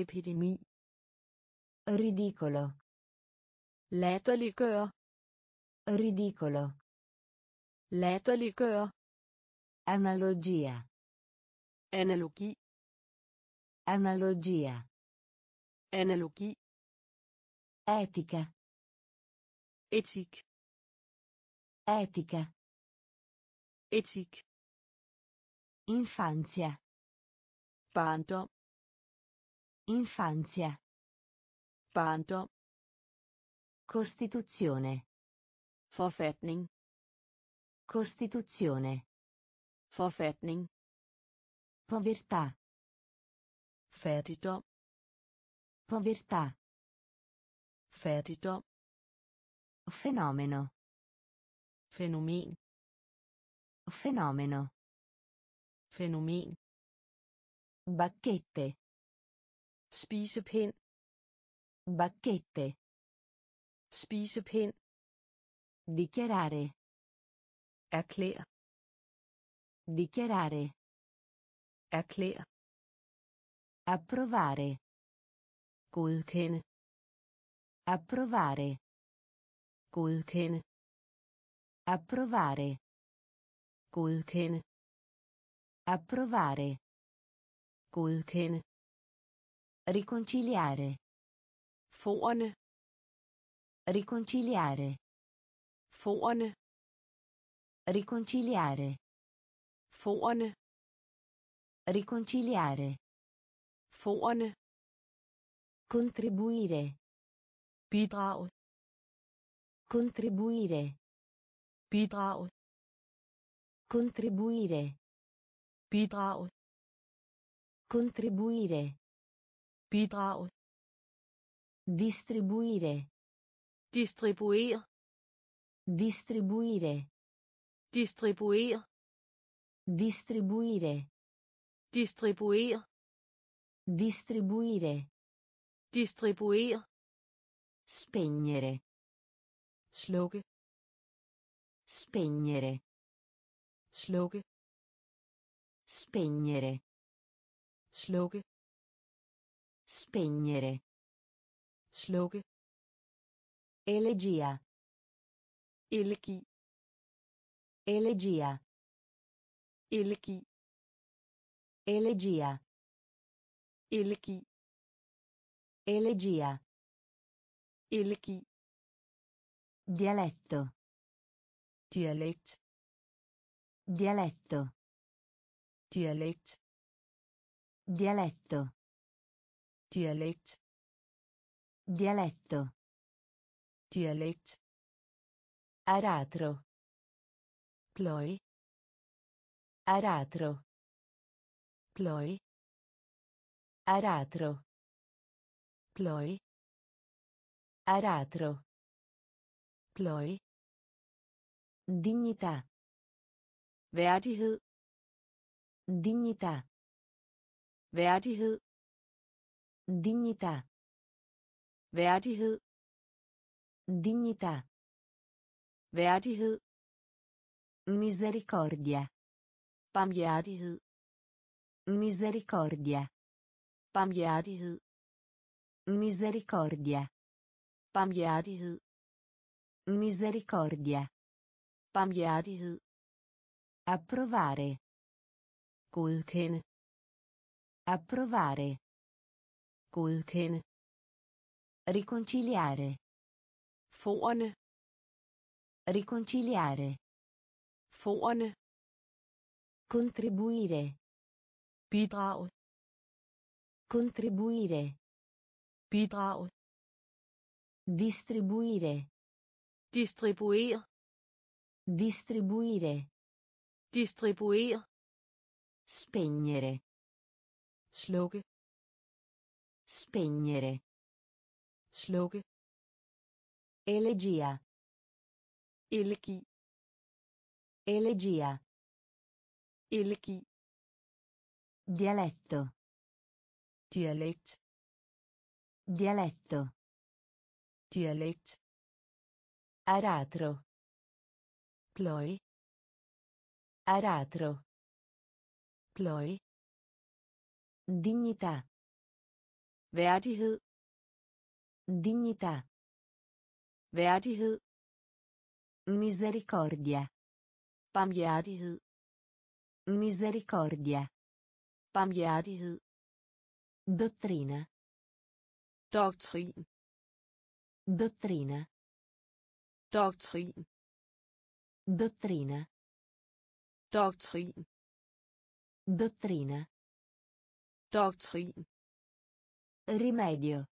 epidemi Ridicolo. latterliggøre Ridicolo. latterliggøre Analogia. analogi Analogia. analogi Etica. etik Etica. etik Infanzia. barndom Infanzia. barndom Costituzione. forfatning Costituzione. Forfatning Povertà. fattigdom Povertà. fattigdom Fenomeno. fænomen Fenomeno. fænomen Bacchette. spisepind Bacchette. spisepind Dichiarare. erklær Dichiarare. erklær Approvare. godkende Approvare. godkende Approvare. godkende Approvare. godkende Riconciliare. forerne Riconciliare. forerne Riconciliare. Forerne Riconciliare. forerne Contribuire. bidrag Contribuire. bidrag Contribuire. bidrag Contribuire. bidrag Distribuire. distribuer Distribuire. distribuer Distribuire. distribuer Distribuire. distribuer Spegnere. slukke Spegnere. slukke Spegnere. slukke Spegnere. slukke Elegia. elegi Elegia. Elegi Elegia. elegi Elegia. elegi Dialetto. dialekt Dialetto. dialekt Dialetto. dialekt Dialetto. dialekt Aratro. pløj Aratro. pløj Aratro. pløj Aratro. pløj Dignità. værdighed Dignità. værdighed Dignità. værdighed Dignità. værdighed Misericordia. Barmhjertighed Misericordia. barmhjertighed Misericordia. barmhjertighed Misericordia. barmhjertighed Approvare. godkende Approvare. godkende Riconciliare. forerne Riconciliare. forerne Contribuire. bidrag Contribuire. bidrag Distribuire. distribuer Distribuire. distribuer Spegnere. slukke Spegnere. slukke Elegia. elegi Elegia. Elegi Dialetto. dialekt Dialetto. dialekt Aratro. pløj Aratro. pløj Dignità. værdighed Dignità. værdighed Misericordia. barmhjertighed Misericordia. barmhjertighed Dottrina. doktrin Dottrina. doktrin Dottrina. doktrin Dottrina. doktrin Rimedio.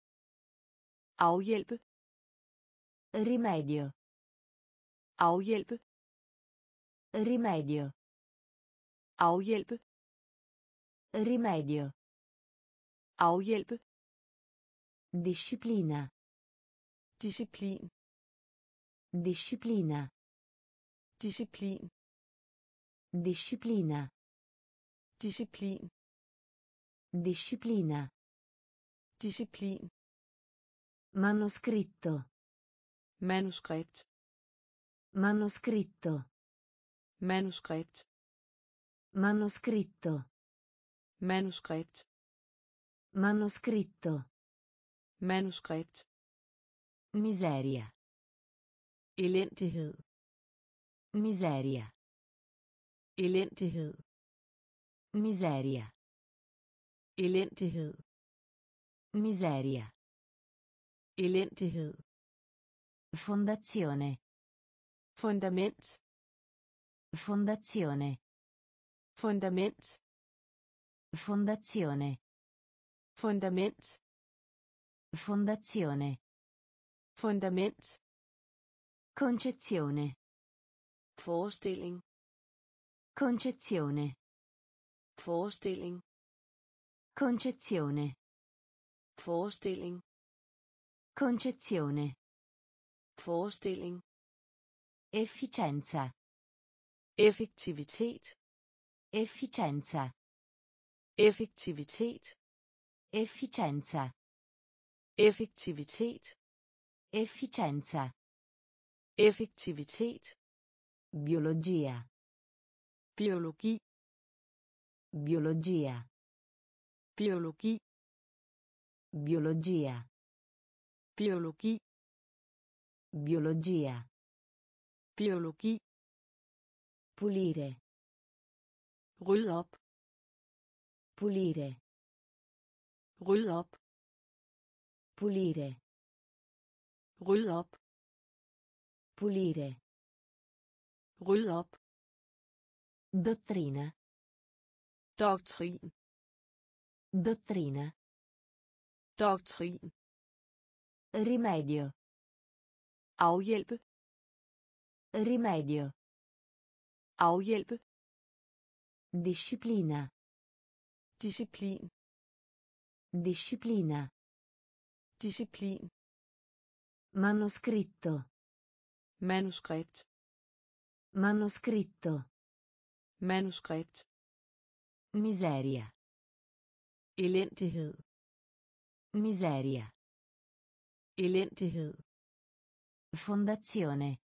afhjælpe Rimedio. afhjælpe Rimedio. Afhjælpe Rimedio. afhjælpe Disciplina. disciplin Disciplina. disciplin Disciplina. disciplin Disciplina. disciplin Manoscritto. manuskript Manoscritto. manuskript Manoscritto. manuskript Manoscritto. Manuskript. Miseria. Elendighed. Miseria. Elendighed. Miseria. Elendighed. Miseria. Elendighed. Fondazione. Fundament. Fondazione. Fundament. Fondazione. Fundament. Fondazione. Fundament. Concezione. Forestilling. Concezione. Forestilling. Concezione. Forestilling. Concezione. Forestilling. Efficienza. Effektivitet. Efficienza. Effektivitet. Efficienza. Effektivitet. Efficienza. Effektivitet. Biologia. Biologi. Biologia. Biologi. Biologia. Biologi. Biologia. Biologi. Pulire. Ryd op. Pulire. Ryd op. Pulire. Ryd op. Pulire. Ryd op. Dottrina. Doktrin. Dottrina. Doktrin. Rimedio. Afhjælpe. Rimedio. Afhjælpe. Disciplina. Disciplin. Disciplina. Disciplin. Manoscritto. Manuskript. Manoscritto. Manuskript. Miseria. Elendighed. Miseria. Elendighed. Fondazione.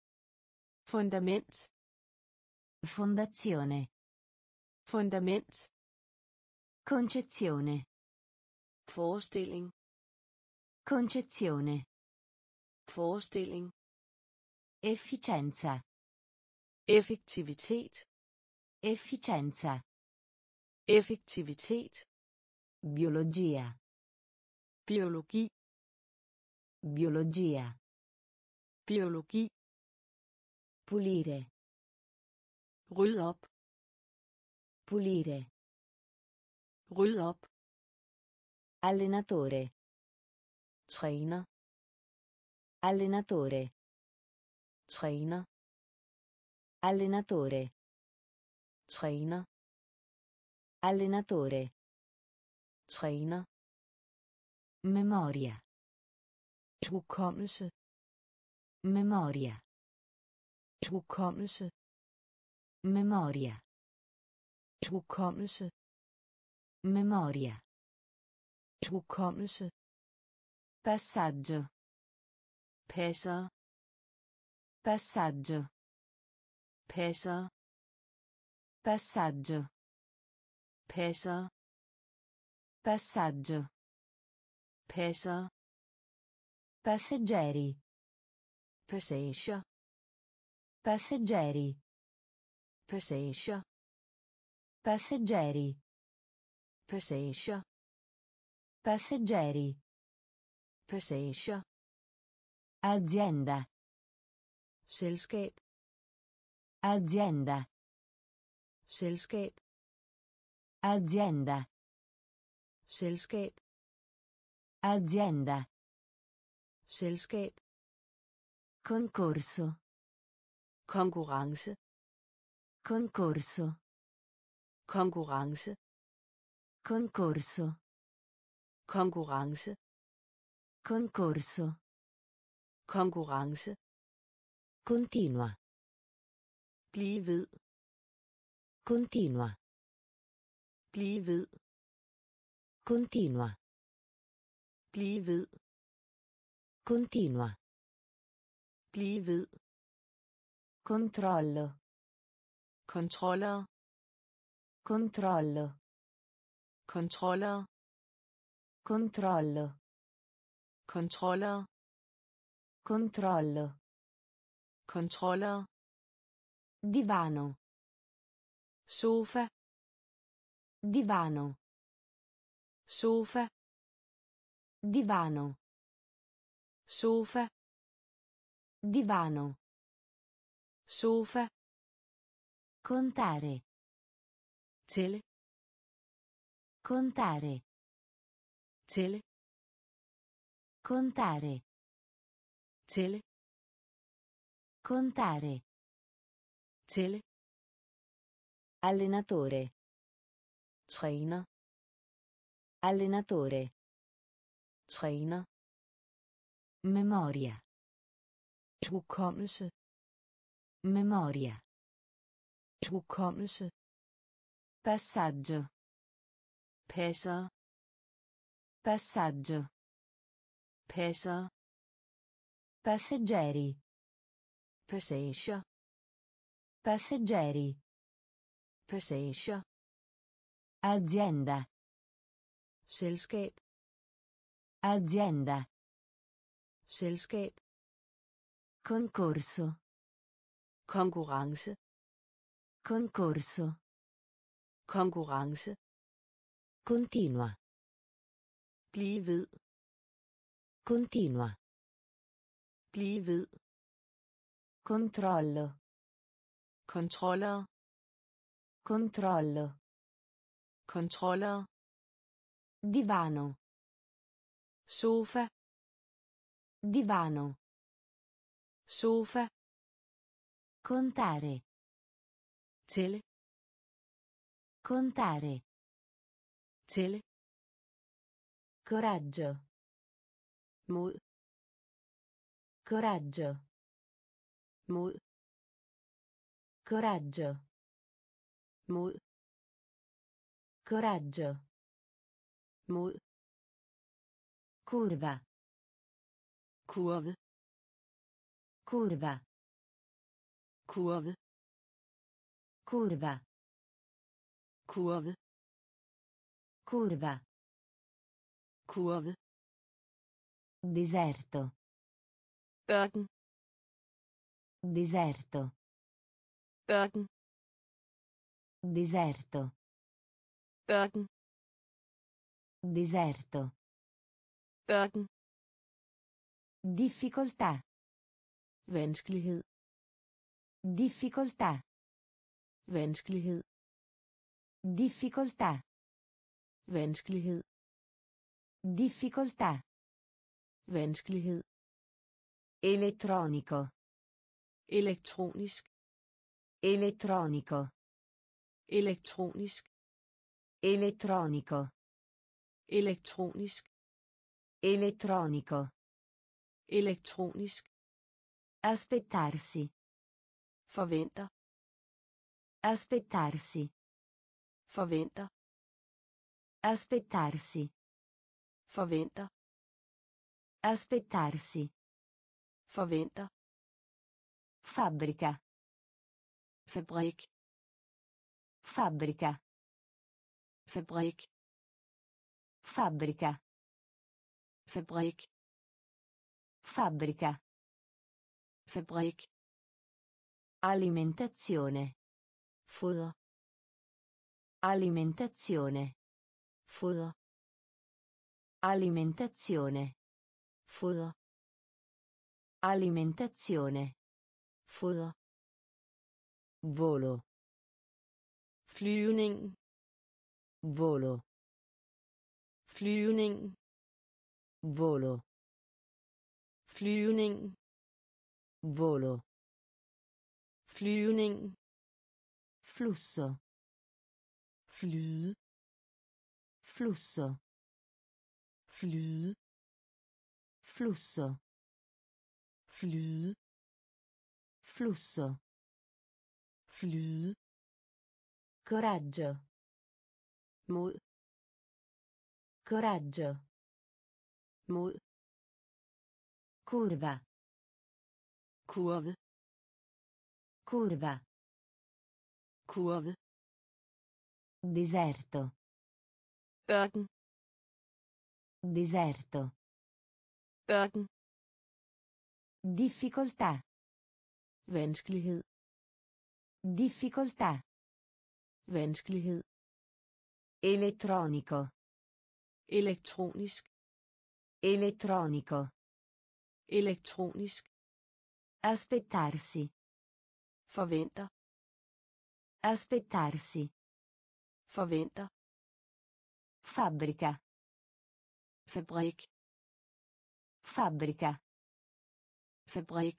Fundament. Fondazione. Fundament. Concezione. Forestilling. Concezione. Forestilling. Efficienza. Effektivitet. Efficienza. Effektivitet. Biologia. Biologi. Biologia. Biologi. Pulire. Ryd op. Pulire. Ryd op. Allenatore. Træner. Allenatore. Træner. Allenatore. Træner. Allenatore. Træner. Memoria. Hukommelse. Memoria. Hukommelse. Memoria. Hukommelse. Memoria. Hukommelse. Passaggio. Passer. Passaggio. Passer. Passaggio. Passer. Passaggio. Passer. Passeggeri. Passage. Passeggeri. Passage. Passeggeri. Passage. Passeggeri. Passage. Azienda. Selskab. Azienda. Selskab. Azienda. Selskab. Azienda. Selskab. Concorso. Konkurrence. Concorso. Konkurrence. Concorso. Konkurrence. Concorso. Konkurrence. Continua. Bliv ved. Continua. Bliv ved. Continua. Bliv ved. Continua. Bliv ved. Controllo. Kontroller. Controllo. Kontroller. Controllo. Kontroller. Controllo. Kontroller. Divano. Sofa. Divano. Sofa. Divano. Sofa. Divano. Sofa. Contare. Tælle. Contare. Tælle. Contare. Tælle. Contare. Tælle. Allenatore. Træner. Allenatore. Træner. Memoria. Hukommelse. Memoria. Hukommelse. Passaggio. Passer. Passaggio. Passer. Passeggeri. Passager. Passeggeri. Passager. Azienda. Selskab. Azienda. Selskab. Concorso. Konkurrence. Concorso. Konkurrence. Continua. Bliv ved. Continua. Bliv ved. Controllo. Kontroller. Controllo. Kontroller. Divano. Sofa. Divano. Sofa. Contare. Tælle. Contare. Tælle. Coraggio. Mod. Coraggio. Mod. Coraggio. Mod. Coraggio. Mod. Curva. Kurve. Curva. Kurve. Curva. Kurve. Curva. Kurve. Deserto. Ørken. Deserto. Ørken. Deserto. Ørken. Deserto. Ørken. Difficoltà. Vanskelighed. Difficoltà. Vanskelighed. Difficoltà. Vanskelighed. Difficoltà. Vanskelighed. Elettronico. Elektronisk. Elettronico. Elektronisk. Elettronico. Elektronisk. Elettronico. Elektronisk. Aspettarsi. Forventer. Aspettarsi. Forventer. Aspettarsi. Forventer. Aspettarsi. Forventer. Fabbrica. Fabrik. Fabbrica. Fabrik. Fabbrica. Fabrik. Fabbrica. Fabrik. Alimentazione. Foder. Alimentazione. Foder. Alimentazione. Foder. Alimentazione. Foder. Volo. Flyvning. Volo. Flyvning. Volo. Flyvning. Volo. Flyvning. Flusso. Flyde. Flusso. Flyde. Flusso. Flyde. Flusso. Flyde. Coraggio. Mod. Coraggio. Mod. Curva. Kurve. Curva. Kurve. Deserto. Ørken. Deserto. ørken Difficoltà. vanskelighed Difficoltà. vanskelighed Elettronico. elektronisk Elettronico. elektronisk Aspettarsi. forventer Aspettarsi. Forventer Fabbrica. fabrik Fabbrica. fabrik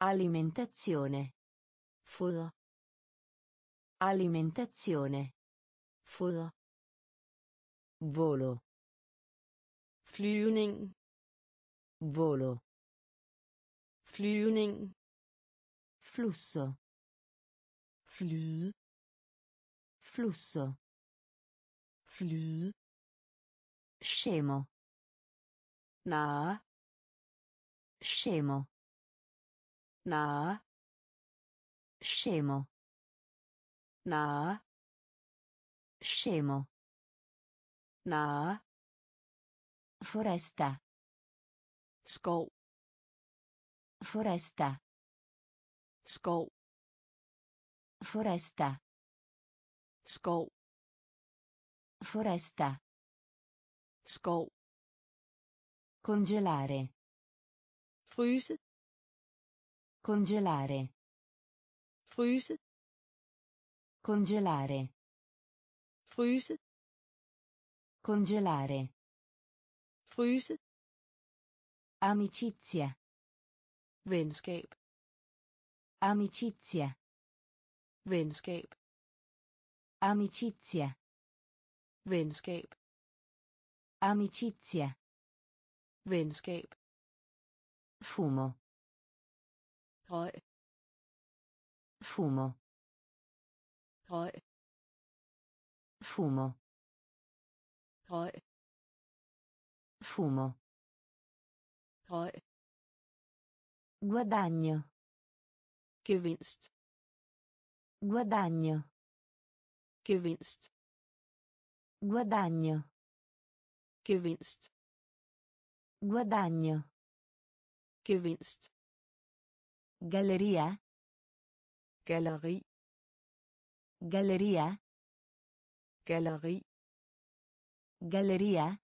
Alimentazione. foder Alimentazione. foder Volo. flyvning Volo. flyvning Flusso. flyde Flusso. flyde Scemo. narre Scemo. narre Scemo. narre Scemo. narre Foresta. skov Foresta. skov Foresta. Skov Foresta. skov Congelare. fryse Congelare. fryse Congelare. fryse Congelare. fryse Amicizia. venskab Amicizia. venskab Amicizia. venskab Amicizia. venskab Fumo. røg Fumo. røg Fumo. røg Fumo. røg Guadagno. gevinst Guadagno. Gevinst Guadagno. gevinst Guadagno. gevinst Galleria. galleri Galleria. galleri Galleria.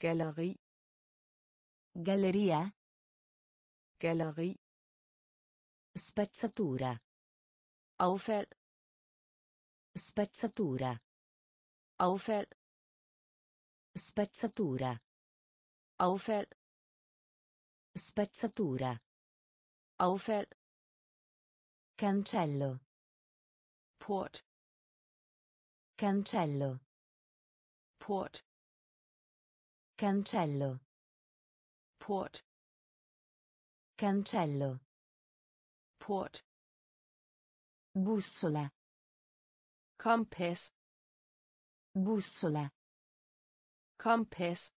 galleri Galleria. galleri Spezzatura. affald Spezzatura. affald Spezzatura. affald Spezzatura. affald Cancello. port Cancello. port Cancello. port Cancello. port Bussola. Kompas Bussola. kompas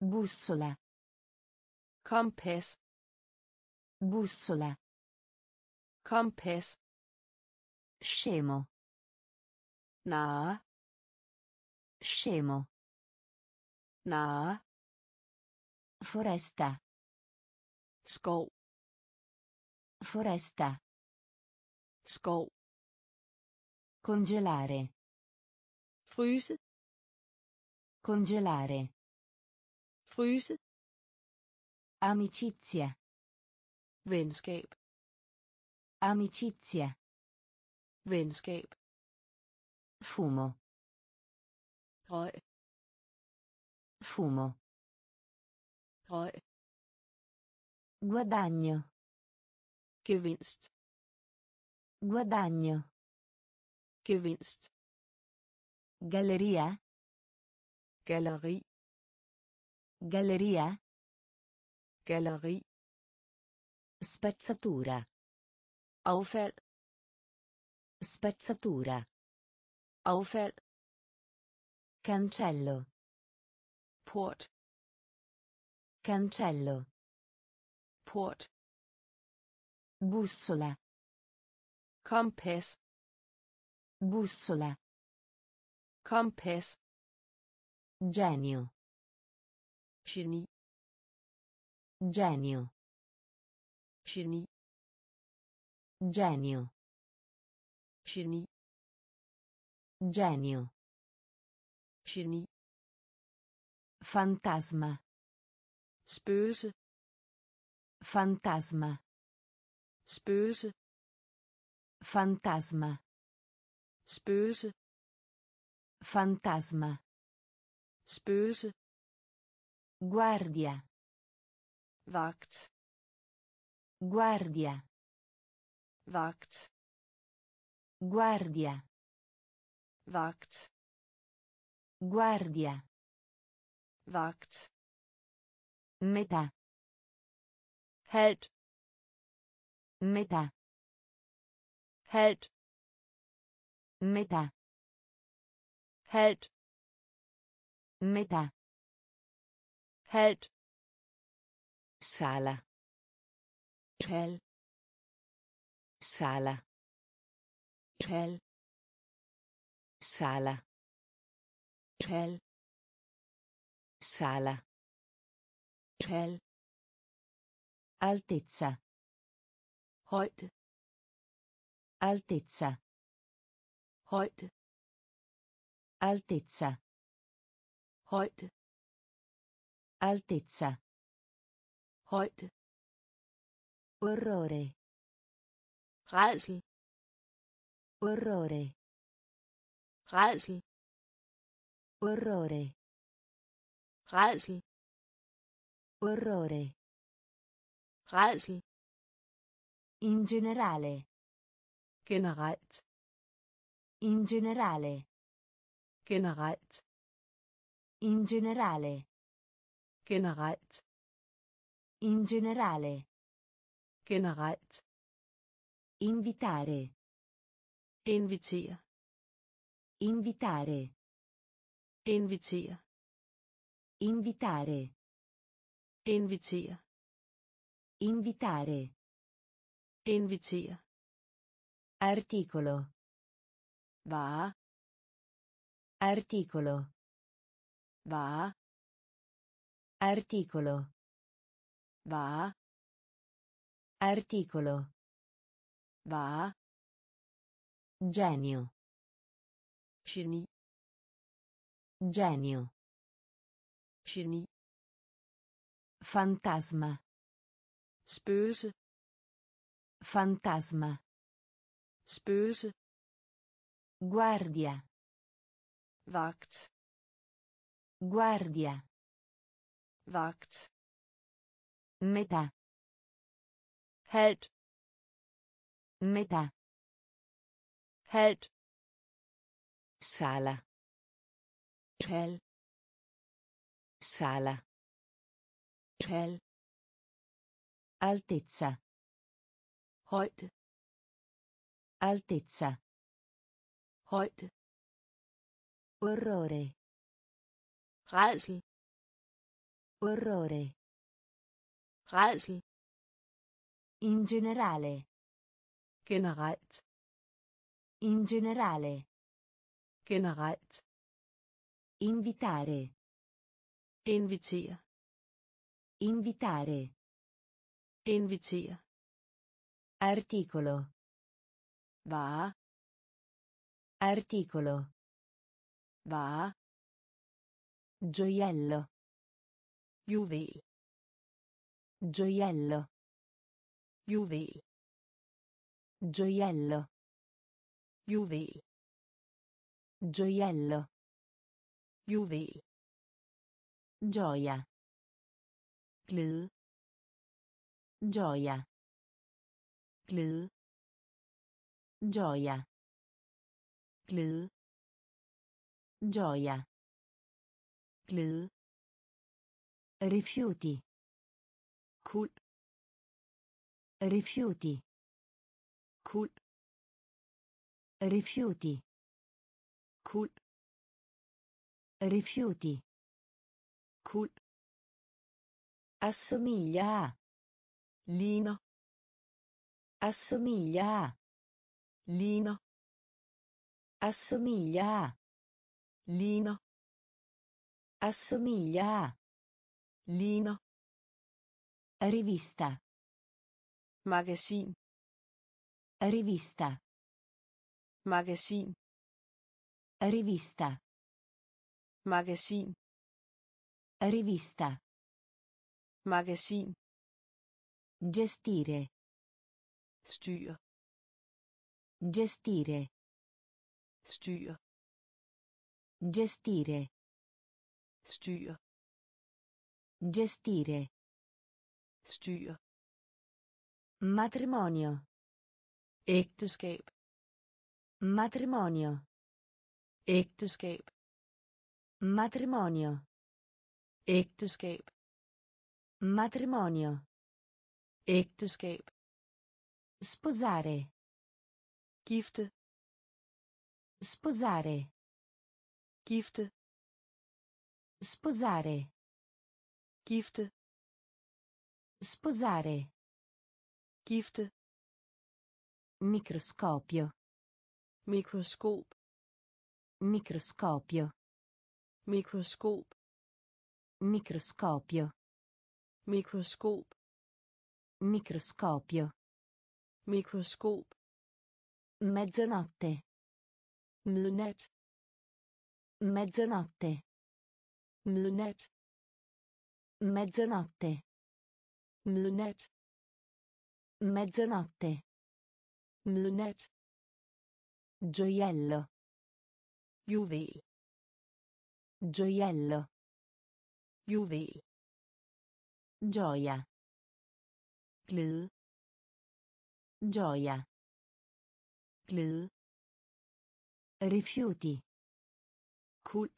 Bussola. kompas Bussola. kompas Scemo. narre Scemo. narre Foresta. skov Foresta. skov Congelare. fryse Congelare. fryse Amicizia. venskab Amicizia. venskab Fumo. røg Fumo. røg Guadagno. gevinst Guadagno. Gevinst Galleria. galleri Galleria. galleri Spezzatura. affald Spezzatura. affald Cancello. port Cancello. port Bussola. kompas Bussola. kompas Genio. geni Genio. geni Genio. geni Genio. geni Fantasma. spøgelse Fantasma. spøgelse Fantasma. Spøgelse Fantasma. spøgelse Guardia. vagt Guardia. vagt Guardia. vagt Guardia. vagt Metà. halvt Metà. halvt Metà. halvt Metà. halvt Sala. hal Sala. hal Sala. hal Sala. hal Altezza. højde Altezza. Højde Altezza. højde Altezza. højde Orrore. rædsel Orrore. rædsel Orrore. rædsel Orrore. rædsel In generale. generelt In generale. generelt In generale. generelt In generale. generelt Invitare. invitere Invitare. invitere Invitare. invitere Invitare. invitere Articolo. Vare Articolo. vare Articolo. vare Articolo. vare Genio. geni Genio. geni Fantasma. spøgelse Fantasma. spøgelse Guardia. vagt Guardia. vagt Metà. halvt Metà. halvt Sala. hal Sala. hal Altezza. højde Altezza. Højde Orrore. rædsel Orrore. rædsel In generale. generelt In generale. generelt Invitare. invitere Invitare. invitere Articolo. vare Articolo. vare Gioiello. juvel Gioiello. juvel Gioiello. juvel Gioiello. juvel Gioia. glæde Gioia. glæde Gioia. Glæde Gioia. glæde Rifiuti. kul Rifiuti. kul Rifiuti. kul Rifiuti. kul Assomiglia a. ligner Assomiglia a. ligner Assomiglia a. ligner Assomiglia a. ligner Rivista. magasin Rivista. magasin Rivista. magasin Rivista. magasin Gestire. styr Gestire. Styr Gestire. styr Gestire. styr Matrimonio. ægteskab Matrimonio. ægteskab Matrimonio. ægteskab Matrimonio. ægteskab Sposare. gifte Sposare. gifte Sposare. gifte Sposare. gifte Microscopio. mikroskop Microscopio. mikroskop Microscopio. mikroskop Microscopio. mikroskop Mezzanotte. Midnat Mezzanotte. midnat Mezzanotte. midnat Mezzanotte. midnat Gioiello. juvel Gioiello. juvel Gioia. glæde Gioia. glæde Rifiuti. kul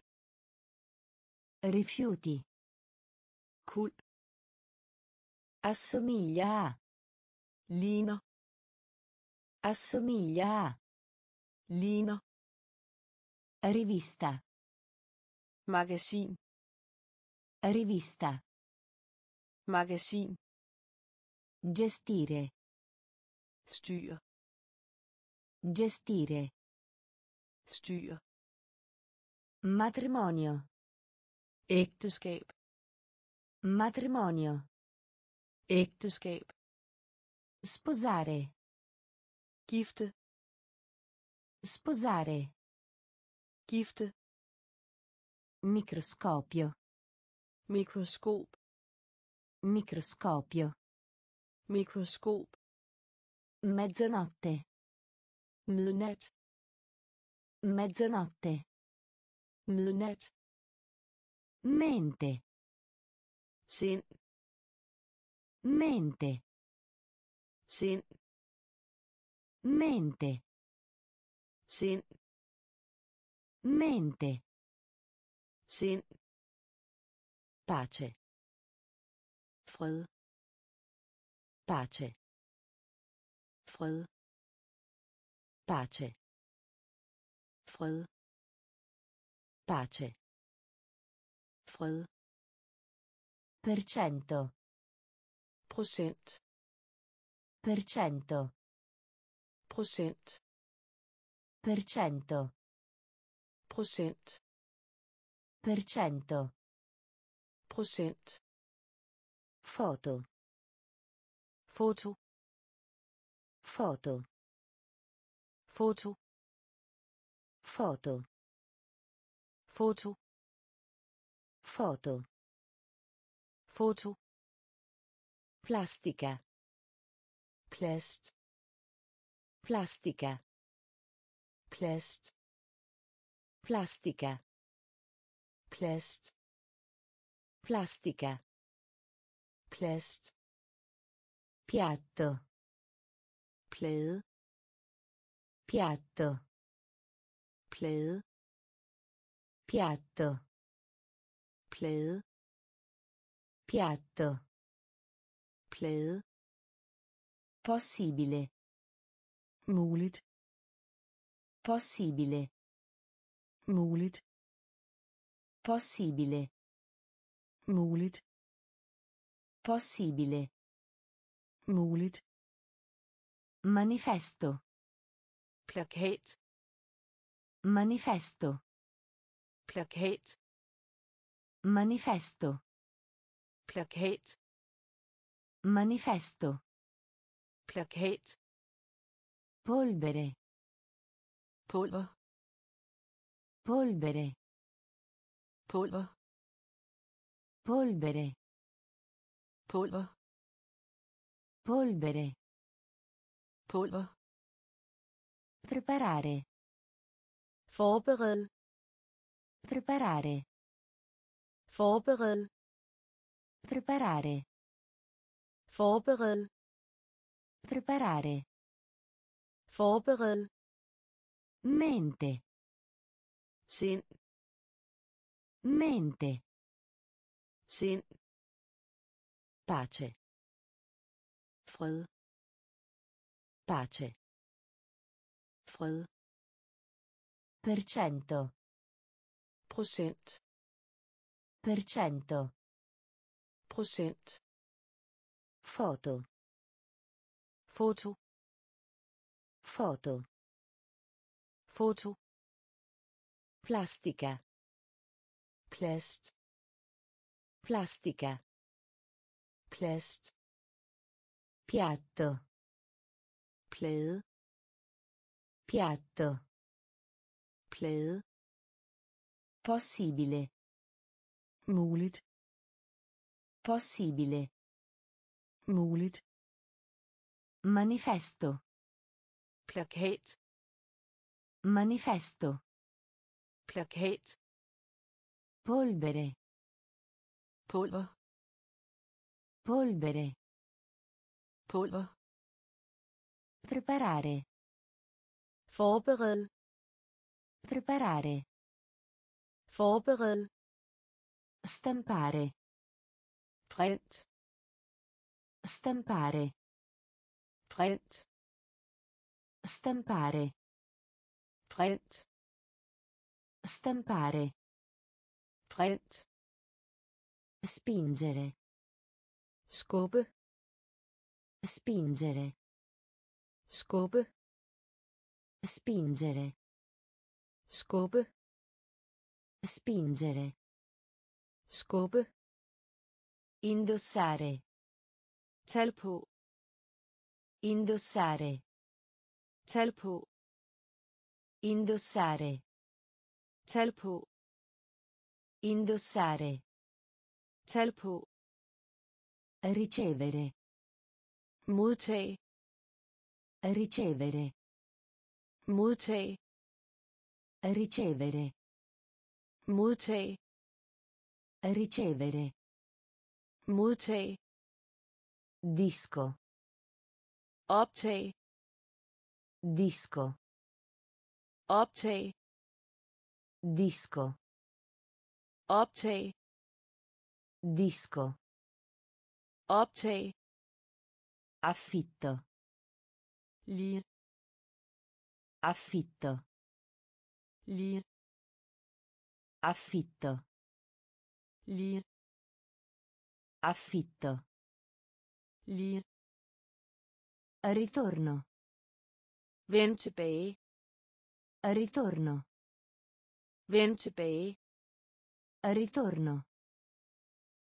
Rifiuti. kul Assomiglia a. ligner Assomiglia a. ligner Rivista. magasin Rivista. magasin Gestire. styr Gestire. Styr Matrimonio. ægteskab Matrimonio. ægteskab Sposare. gifte Sposare. gifte Microscopio. mikroskop Microscopio. mikroskop Mezzanotte. midnat Mezzanotte. midnat Mente. sind Mente. sind Mente. sind Mente. sind Pace. fred Pace. fred Pace. Fred Pace. fred Per cento. procent Per cento. procent Per cento. procent Per cento. procent Foto. foto Foto. foto Foto. foto Foto. foto Plastica. plast Plastica. plast Plastica. plast Plastica. plast Piatto. plade Piatto. Plade Piatto. plade Piatto. plade Possibile. muligt Possibile. muligt Possibile. muligt Possibile. muligt Manifesto. plakat Manifesto. plakat Manifesto. plakat Manifesto. plakat Polvere. pulver Polvere. pulver Polvere. pulver Polvere. pulver Preparare. Forbered Preparare. forbered Preparare. forbered Preparare. forbered Mente. sind Mente. sind Pace. fred Pace. fred Per cento. procent Per cento. procent Foto. foto Foto. foto Plastica. plast Plastica. plast Piatto. plade Piatto. Plade Possibile. muligt Possibile. muligt Manifesto. plakat Manifesto. plakat Polvere. pulver Polvere. pulver Preparare. forbered Preparare. forbered Stampare. print Stampare. print Stampare. print Stampare. print Spingere. skubbe Spingere. skubbe Spingere. Skubbe Spingere. skubbe Indossare. tal på Indossare. tal på Indossare. tal på Indossare. tal på Ricevere. modtag Ricevere. modtag Ricevere. modtag Ricevere. modtag Disco. optag Disco. optag Disco. optag Disco. optag Affitto. lige Affitto. Lige Affitto. lige Affitto. lige Ritorno. vend tilbage Ritorno. vend tilbage Ritorno.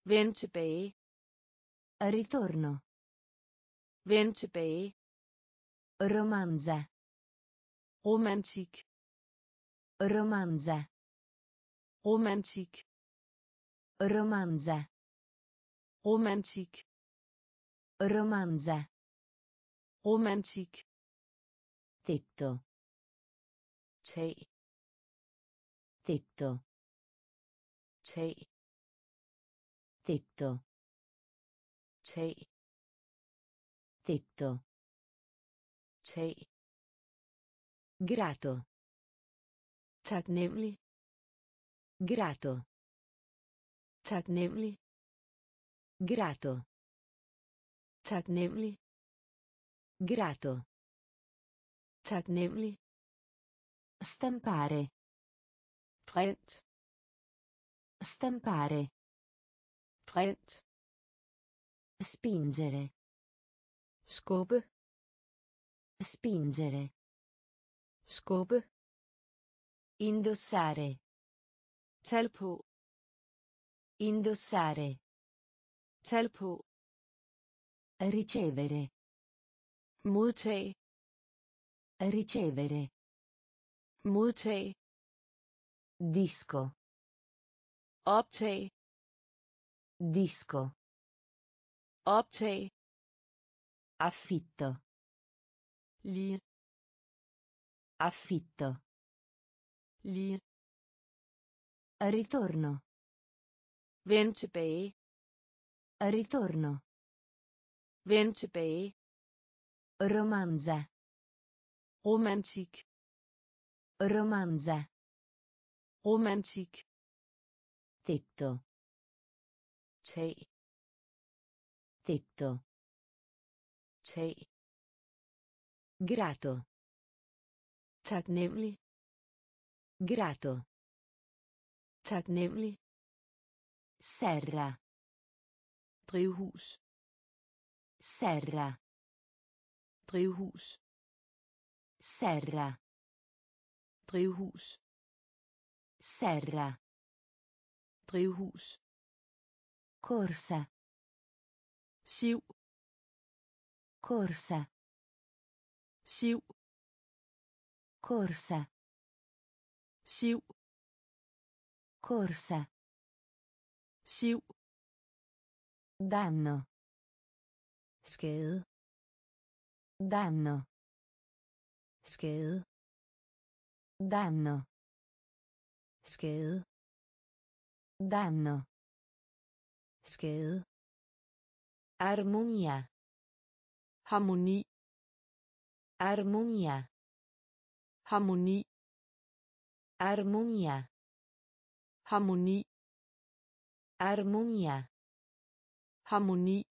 vend tilbage Ritorno. vend tilbage Romanza. romantik Romanza. romantik Romanza. romantik Romanza. romantik Tetto. tag Tetto. tag Tetto. tag Tetto. tag Grato. Taknemmelig Grato. taknemmelig Grato. taknemmelig Grato. taknemmelig Stampare. print Stampare. print Spingere. skubbe Spingere. skubbe Indossare. tal på Indossare. Tal på. Ricevere. Modtag. Ricevere. Modtag. Disco. Optag. Disco. Optag. Affitto. Lige. Affitto. Lige. Ritorno. Vend tilbage. Ritorno. Vend tilbage. Romanza. Romantik. Romanza. Romantik. Tetto. Tag. Tetto. Tag. Grato. Taknemmelig. Grato. Taknemmelig. Serra. Drivhus. Serra. Drivhus. Serra. Drivhus. Serra. Drivhus. Corsa. Siv. Corsa. Siv. Corsa. Siv. Corsa. Siv. Danno. Skade. Danno. Skade. Danno. Skade. Danno. Skade. Armonia. Harmoni. Armonia. Harmoni. Armonia. Harmoni. Armonia. Harmoni.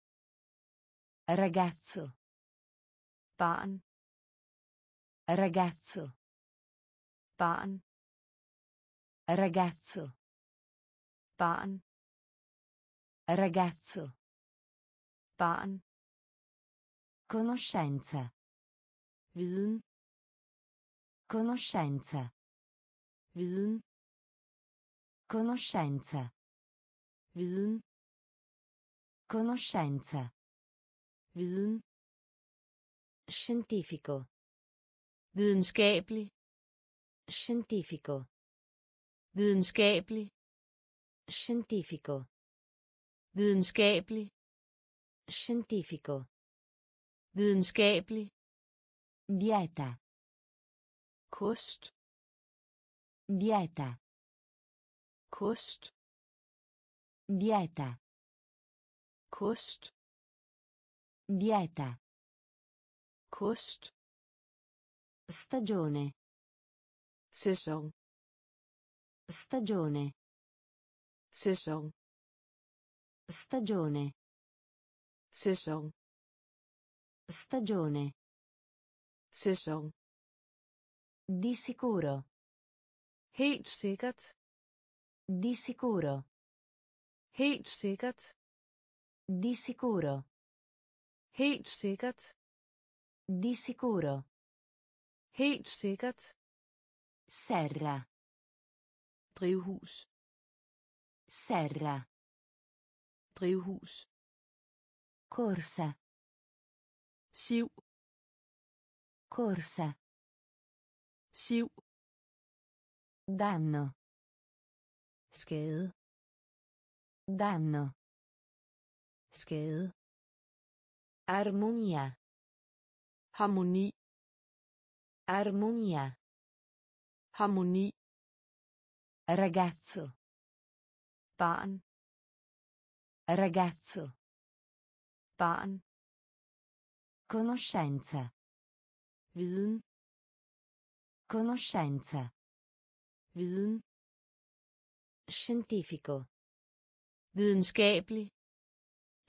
Ragazzo. Barn. Ragazzo. Barn. Ragazzo. Barn. Ragazzo. Barn. Conoscenza. Viden. Conoscenza. Viden. Conoscenza. Viden. Conoscenza. Viden. Scientifico. Videnskabelig. Scientifico. Videnskabelig. Scientifico. Videnskabelig. Scientifico. Videnskabelig. Dieta. Kost. Dieta. Kost. Dieta. Kost. Dieta. Kost. Stagione. Sæson. Stagione. Sæson. Stagione. Sæson. Stagione. Sæson. Di sicuro. Helt sikkert. Di sicuro. Helt sikkert. Di sicuro. Helt sikkert. Di sicuro. Helt sikkert. Serra. Drivhus. Serra. Drivhus. Corsa. Siv. Corsa. Siv. Danno. Skade. Danno. Skade. Armonia. Harmoni. Armonia. Harmoni. Ragazzo. Barn. Ragazzo. Barn. Conoscenza. Viden. Conoscenza. Viden. Scientifico. Videnskabelig.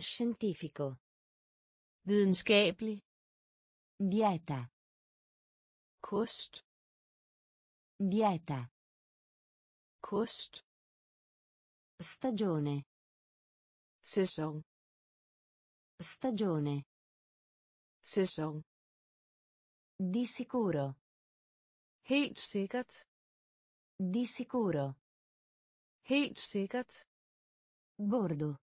Scientifico. Videnskabelig. Dieta. Kost. Dieta. Kost. Stagione. Sæson. Stagione. Sæson. Di sicuro. Helt sikkert. Di sicuro. Helt sikkert. Bordo.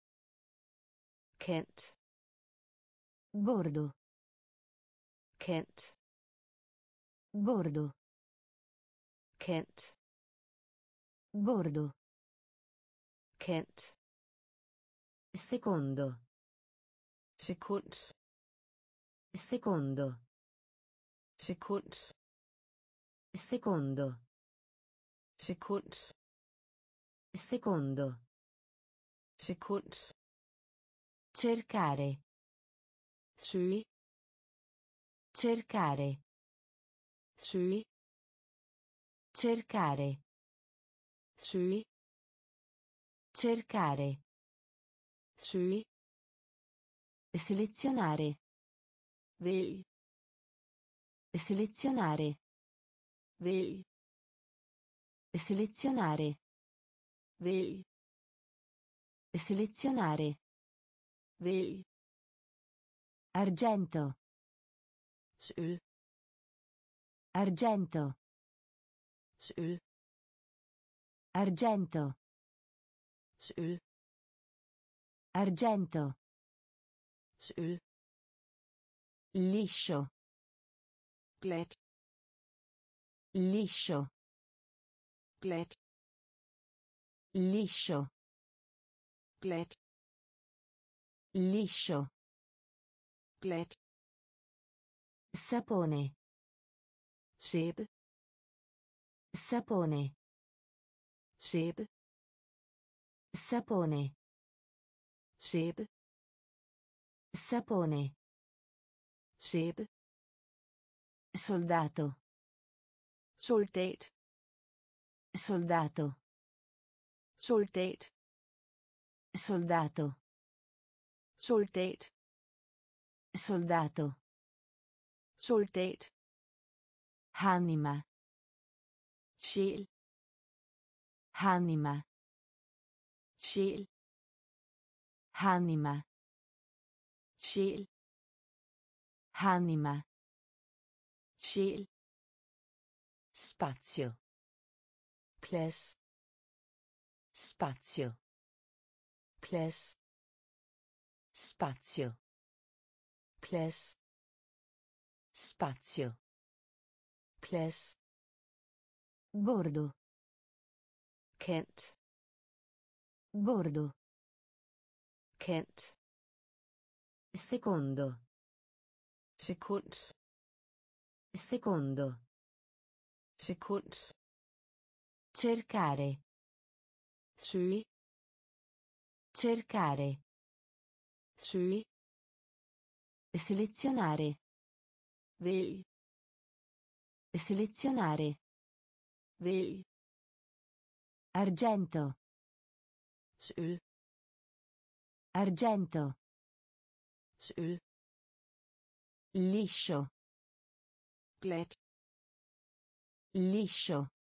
kant Bordo. kant Bordo. kant Bordo. kant Secondo. sekund Secondo. sekund Secondo. Sekund Secondo. sekund Cercare. søge Cercare. søge Cercare. søge Cercare. søge Selezionare. vælg Selezionare. vælg Selezionare. vælg Selezionare. vælg Argento. sølv Argento. sølv Argento. sølv Argento. sølv Liscio. glat Liscio. Glat Liscio. glat Liscio. glat Sapone. sæbe Sapone. sæbe Sapone. sæbe Sapone. sæbe Soldato. soldat Soldato. soldat Soldato. soldat Soldato. soldat Anima. sjæl Anima. sjæl Anima. sjæl Anima. sjæl Spazio. Plads Spazio. plads Spazio. plads Spazio. plads Bordo. kant Bordo. kant Secondo. sekund Secondo. sekund Cercare. søge Cercare. søge Selezionare. vælg Selezionare. vælg Argento. sølv Argento. sølv Liscio. glat Liscio.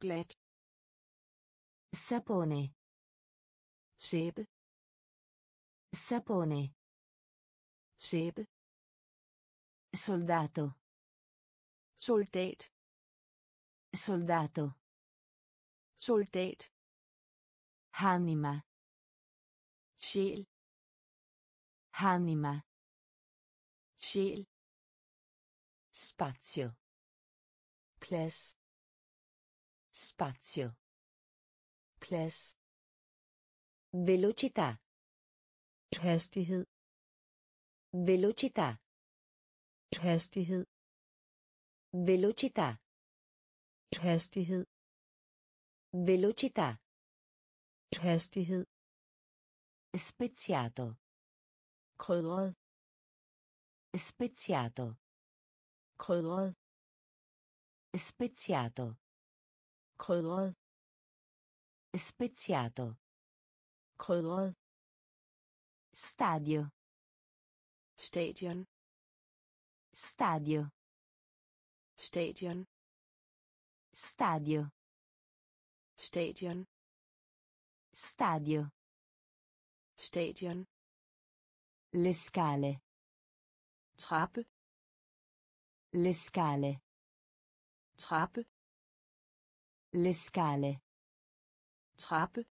Glat Sapone. sæbe Sapone. sæbe Soldato. soldat Soldato. soldat Anima. sjæl Anima. sjæl Spazio. plads Spazio. plads Velocità. hastighed Velocità. hastighed Velocità. hastighed Velocità. hastighed Speziato. krydret Speziato. krydret Speziato. Krydret Speziato. krydret Stadio. stadion Stadio. stadion Stadio. stadion Stadio. stadion Le scale. trappe Le scale. trappe Le scale. trappe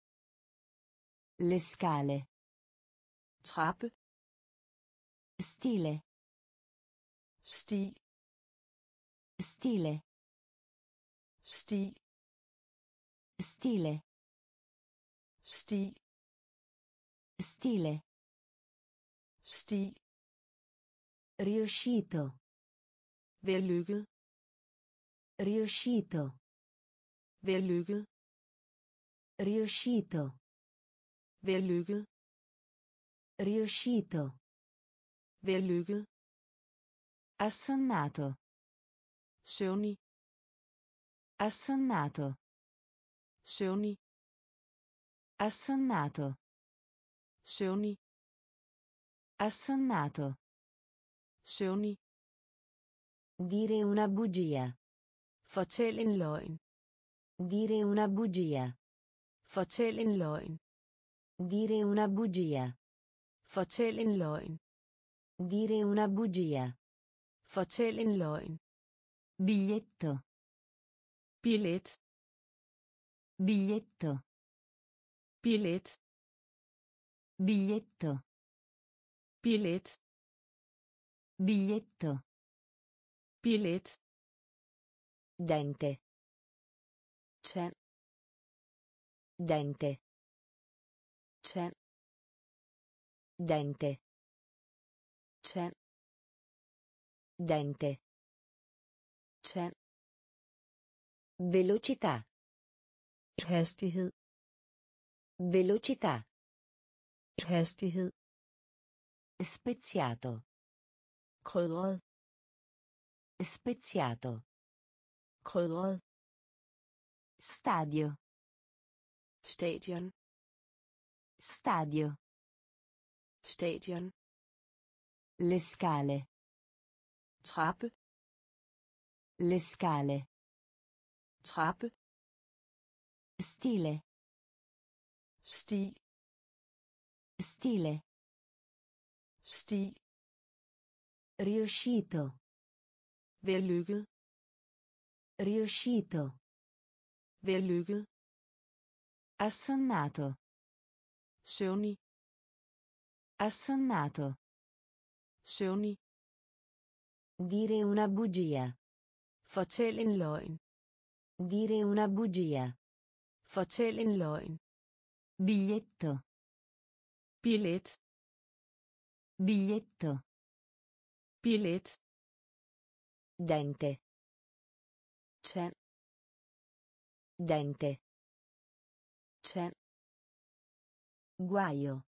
Le scale. trappe Stile. sti Stile. sti Stile. sti Stile. sti Riuscito. vellykket Riuscito. Vellykket Riuscito. vellykket Riuscito. vellykket Assonnato. søvnig Assonnato. søvnig Assonnato. søvnig Assonnato. søvnig Dire una bugia. fortæl en løgn Dire una bugia. fortæl en løgn Dire una bugia. fortæl en løgn Dire una bugia. fortæl en løgn Biglietto. billet Biglietto. billet Biglietto. billet Biglietto. billet Dente. Tand Dente. tand Dente. tand Dente. tand Velocità. hastighed Velocità. hastighed Speziato. krydret Speziato. krydret Stadio. stadion Stadio. stadion Le scale. trappe Le scale. trappe Stile. sti Stile. sti Riuscito. vellykket Riuscito. Vellykket Assonnato. søvnig Assonnato. søvnig Dire una bugia. fortæl en løgn Dire una bugia. fortæl en løgn Biglietto. billet Biglietto. billet Dente. tand Dente. tand Guaio.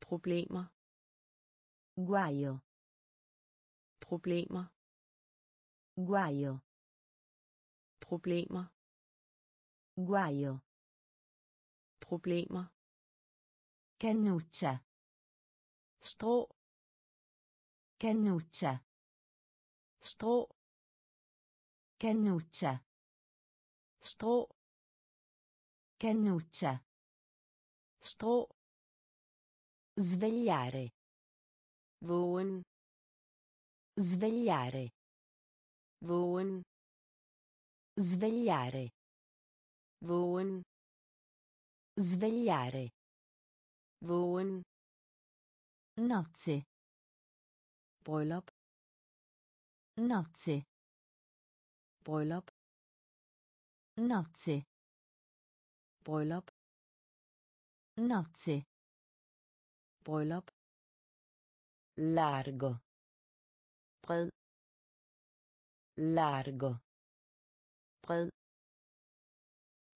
problemer Guaio. problemer Guaio. problemer Guaio. problemer Cannuccia. strå Cannuccia. strå Cannuccia. Strå Cannuccia. strå Svegliare. vågen Svegliare. vågen Svegliare. vågen Svegliare. vågen Nozze. bryllup Nozze. bryllup Nozze. bryllup Nozze. bryllup Largo. bred Largo. bred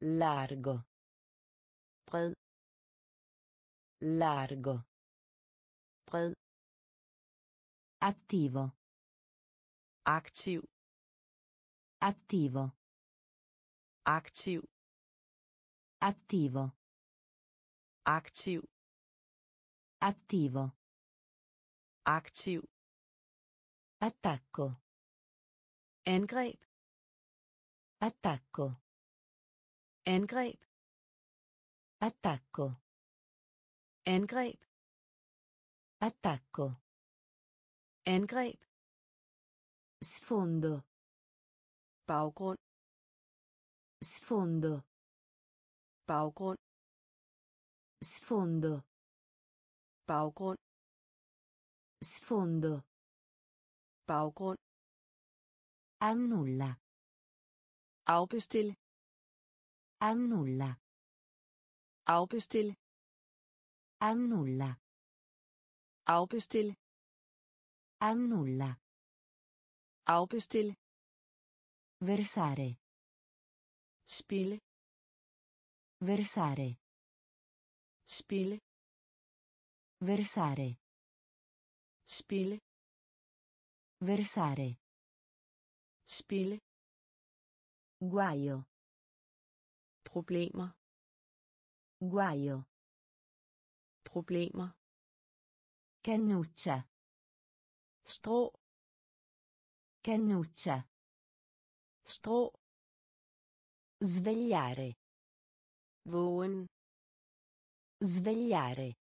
Largo. bred Largo. bred Attivo. aktiv Attivo. Aktiv Attivo. aktiv Attivo. aktiv Attacco. angreb Attacco. angreb Attacco. angreb Attacco. angreb Sfondo. baggrund Sfondo. baggrund Sfondo. baggrund Sfondo. baggrund Annulla. afbestil Annulla. afbestil Annulla. afbestil Annulla. afbestil Versare. Spille Versare. spille Versare. spille Versare. spille Guaio. problemer Guaio. problemer Cannuccia. strå Cannuccia. strå Svegliare. vågen Svegliare.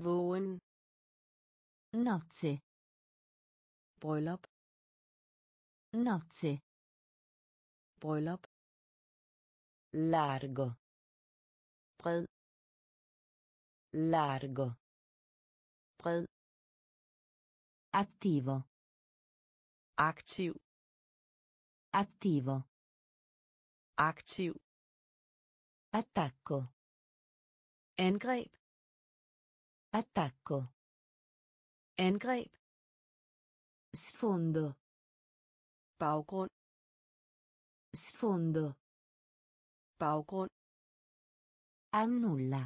vågen Nozze. bryllup Nozze. bryllup Largo. bred Largo. bred Attivo. aktiv Attivo. Aktiv Attacco. angreb Attacco. angreb Sfondo. baggrund Sfondo. baggrund Annulla.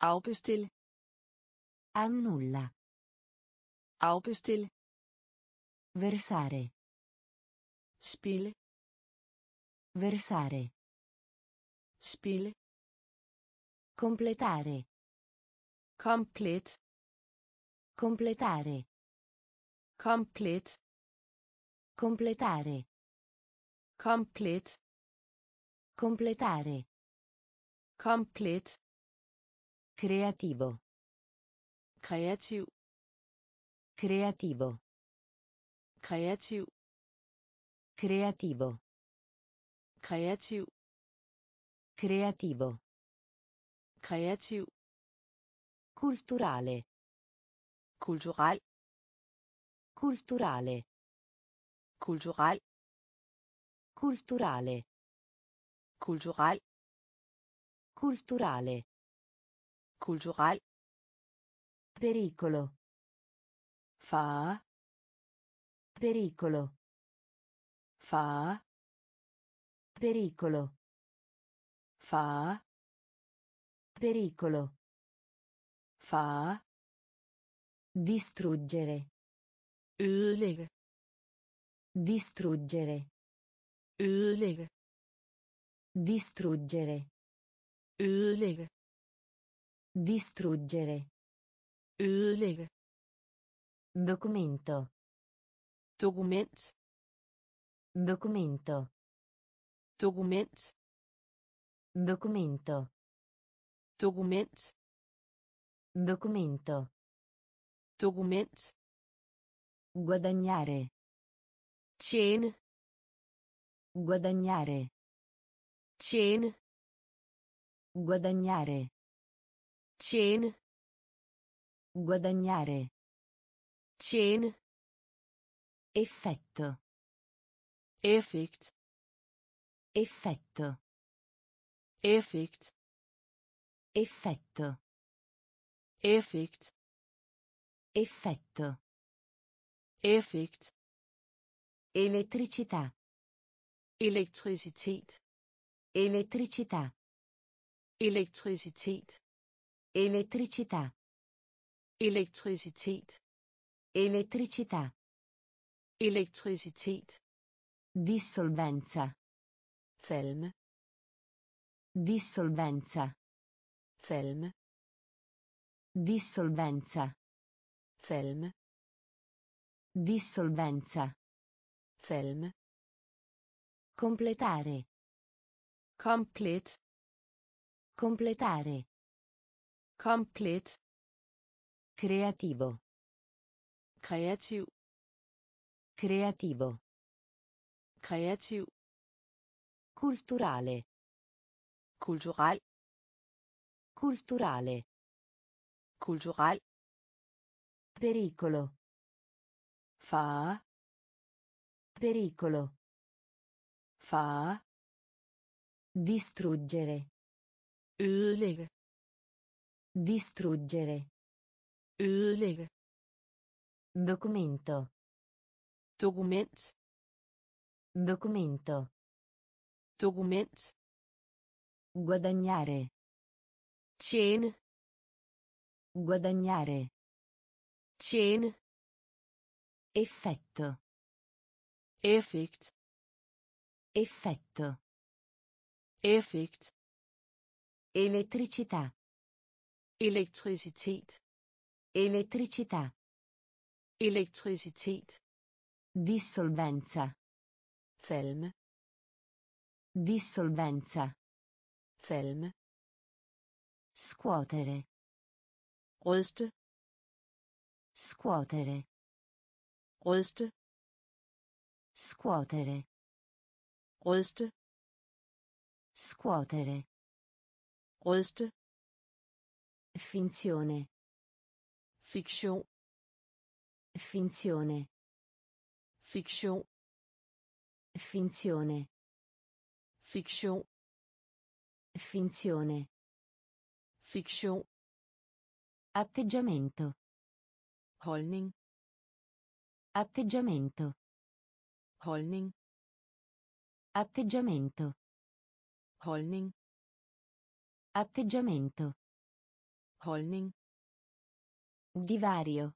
afbestil Annulla. afbestil Versare. spille Versare. spille Completare. komplet Completare. komplet Completare. komplet Completare. komplet Creativo. kreativ Creativo. kreativ Creativo. Kreativ Creativo. kreativ Culturale. kulturel Culturale. kulturel Culturale. kulturel Culturale. kulturel Pericolo. fare Pericolo. fare Pericolo. fare Pericolo. fare Distruggere. ødelægge Distruggere. ødelægge Distruggere. ødelægge Distruggere. ødelægge Documento. dokument Documento. Dokument Documento. dokument Documento. dokument Guadagnare. tjene Guadagnare. tjene Guadagnare. tjene Guadagnare. tjene Effetto. effekt Effetto. effekt Effetto. effekt Effetto. effekt Elettricità. elektricitet Elettricità. elektricitet Elettricità. elektricitet Elettricità. elektricitet Dissolvenza. Falme Dissolvenza. falme Dissolvenza. falme Dissolvenza. falme Completare. komplet Completare. komplet Creativo. kreativ Creativo. kreativ Culturale. kulturel Culturale. Kulturel. Pericolo. Fare. Pericolo. Fare. Distruggere. Ødelægge. Distruggere. Ødelægge. Documento. Dokument. Documento. Dokument. Guadagnare. Tjene. Guadagnare. Tjene. Effetto. Effekt. Effetto. Effekt. Elettricità. Elektricitet. Elettricità. Elektricitet. Dissolvenza. Falme. Dissolvenza. Falme. Scuotere. Ryste. Scuotere. Ryste. Scuotere. Ryste. Scuotere. Ryste. Finzione. Fiktion. Finzione. Fiktion. Finzione. Fiktion. Finzione. Fiktion. Atteggiamento. Holdning. Atteggiamento. Holdning. Atteggiamento. Holdning. Atteggiamento. Holdning. Divario.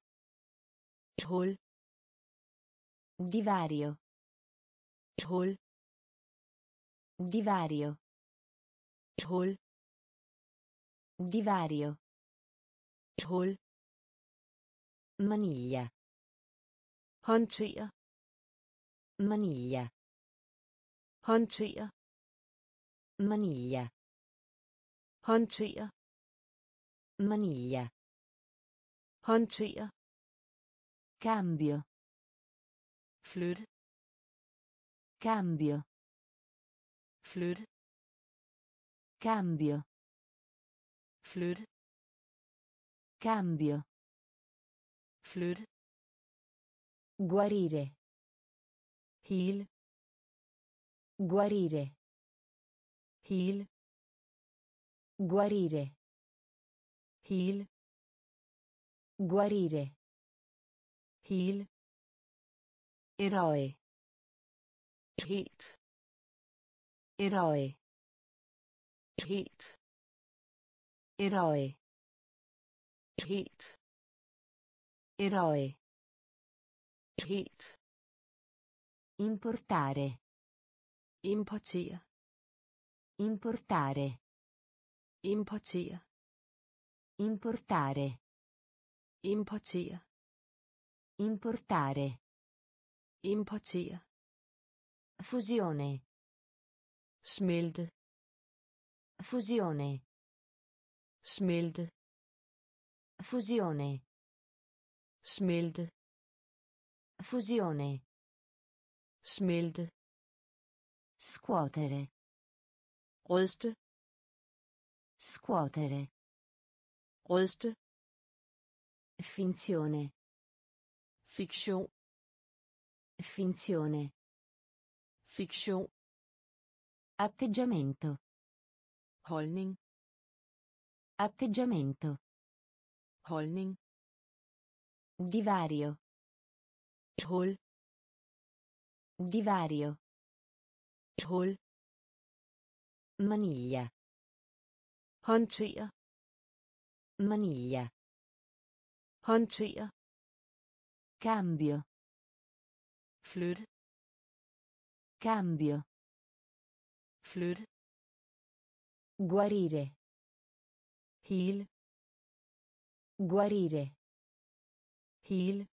Hul. Divario. Hul. Divario. Hul. Divario. Hul. Maniglia. Håndtere. Maniglia. Håndtere. Maniglia. Håndtere. Maniglia. Håndtere. Cambio. Flytte. Cambio. Flytte. Cambio. Flytte. Cambio. Flytte. Guarire. Hele. Guarire. Hele. Guarire. Hele. Guarire. Hele. Eroe. Helt. Eroe. Helt. Eroe. Helt. Eroe. Helt. Importare. Importere. Importare. Importere. Importare. Importere. Importare. Importere. Fusione. Smelte. Fusione. Smelte. Fusione. Smelte. Fusione. Smelte. Scuotere. Ryste. Scuotere. Ryste. Finzione. Fiktion. Finzione. Fiktion. Atteggiamento. Holdning. Atteggiamento. Holdning. Divario. Hul. Divario. Hul. Maniglia. Håndtere. Maniglia. Håndtere. Cambio. Flytte. Cambio. Flytte. Guarire. Hele. Guarire. Hele.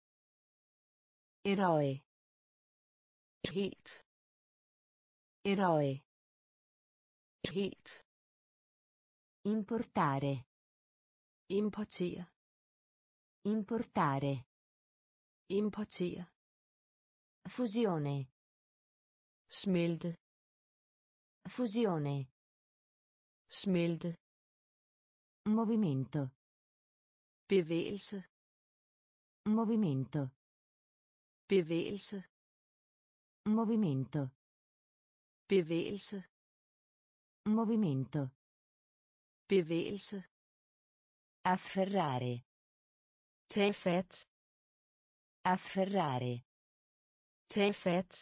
Eroe. Helt. Eroe. Helt. Importare. Importere. Importare. Importere. Fusione. Smelte. Fusione. Smelte. Movimento. bevægelse Movimento. bevægelse Movimento. bevægelse Movimento. bevægelse Afferrare. tag fat Afferrare. tag fat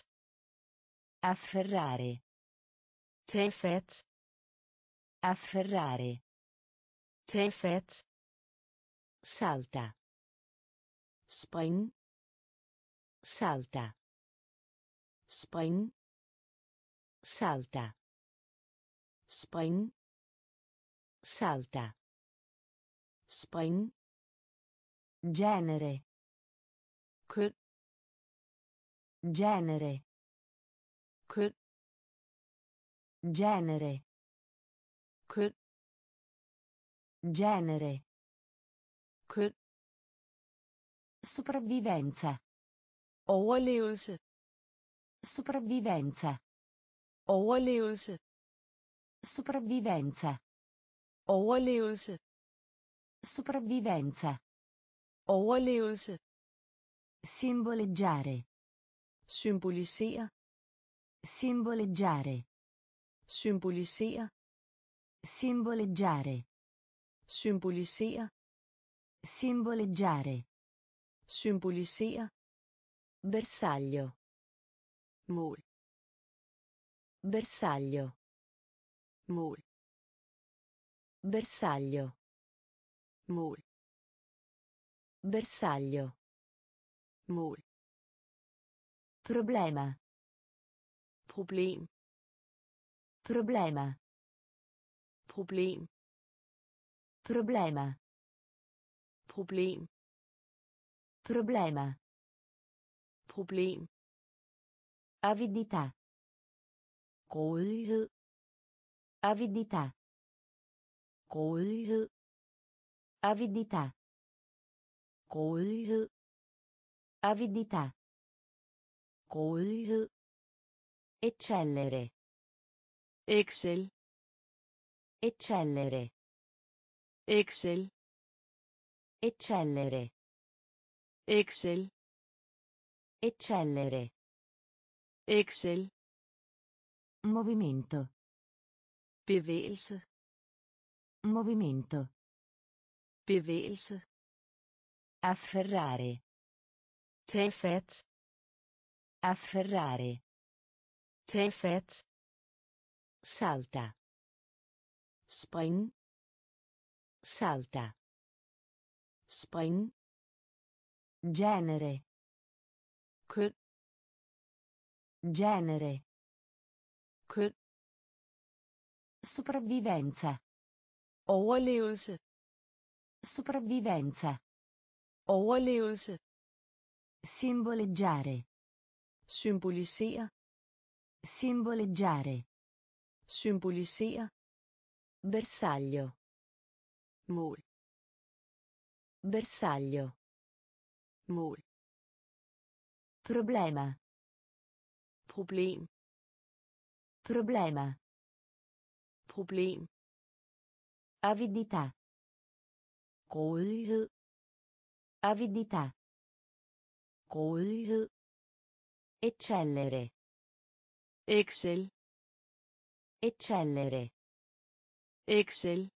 Afferrare. Tag fat Afferrare. tag fat Salta. spring Salta. spring Salta. spring Salta. spring Genere. køn Genere. køn Genere. køn Genere. køn Sopravvivenza. overlevelse Sopravvivenza. overlevelse Sopravvivenza. overlevelse Sopravvivenza. overlevelse Simboleggiare. symbolisere Simboleggiare. Symbolisere Simboleggiare. symbolisere Simboleggiare. symbolisere Bersaglio. mål Bersaglio. mål Bersaglio. mål Bersaglio. mål Problema. problem Problema. problem Problema. problem Problema. problem Avidità. grådighed Avidità. grådighed Avidità. grådighed Avidità. grådighed Eccellere. Excel Eccellere. excel Eccellere. excel Eccellere. excel Movimento. bevægelse Movimento. bevægelse Afferrare. tag fat Afferrare. tag fat Salta. spring Salta. spring Genere. køn Genere. køn Sopravvivenza. overlevelse Sopravvivenza. overlevelse Simboleggiare. symbolisere Simboleggiare. Symbolisere Bersaglio. mål Bersaglio. mål Problema. problem Problema. problem Avidità. grådighed Avidità. grådighed Eccellere. excel Eccellere. excel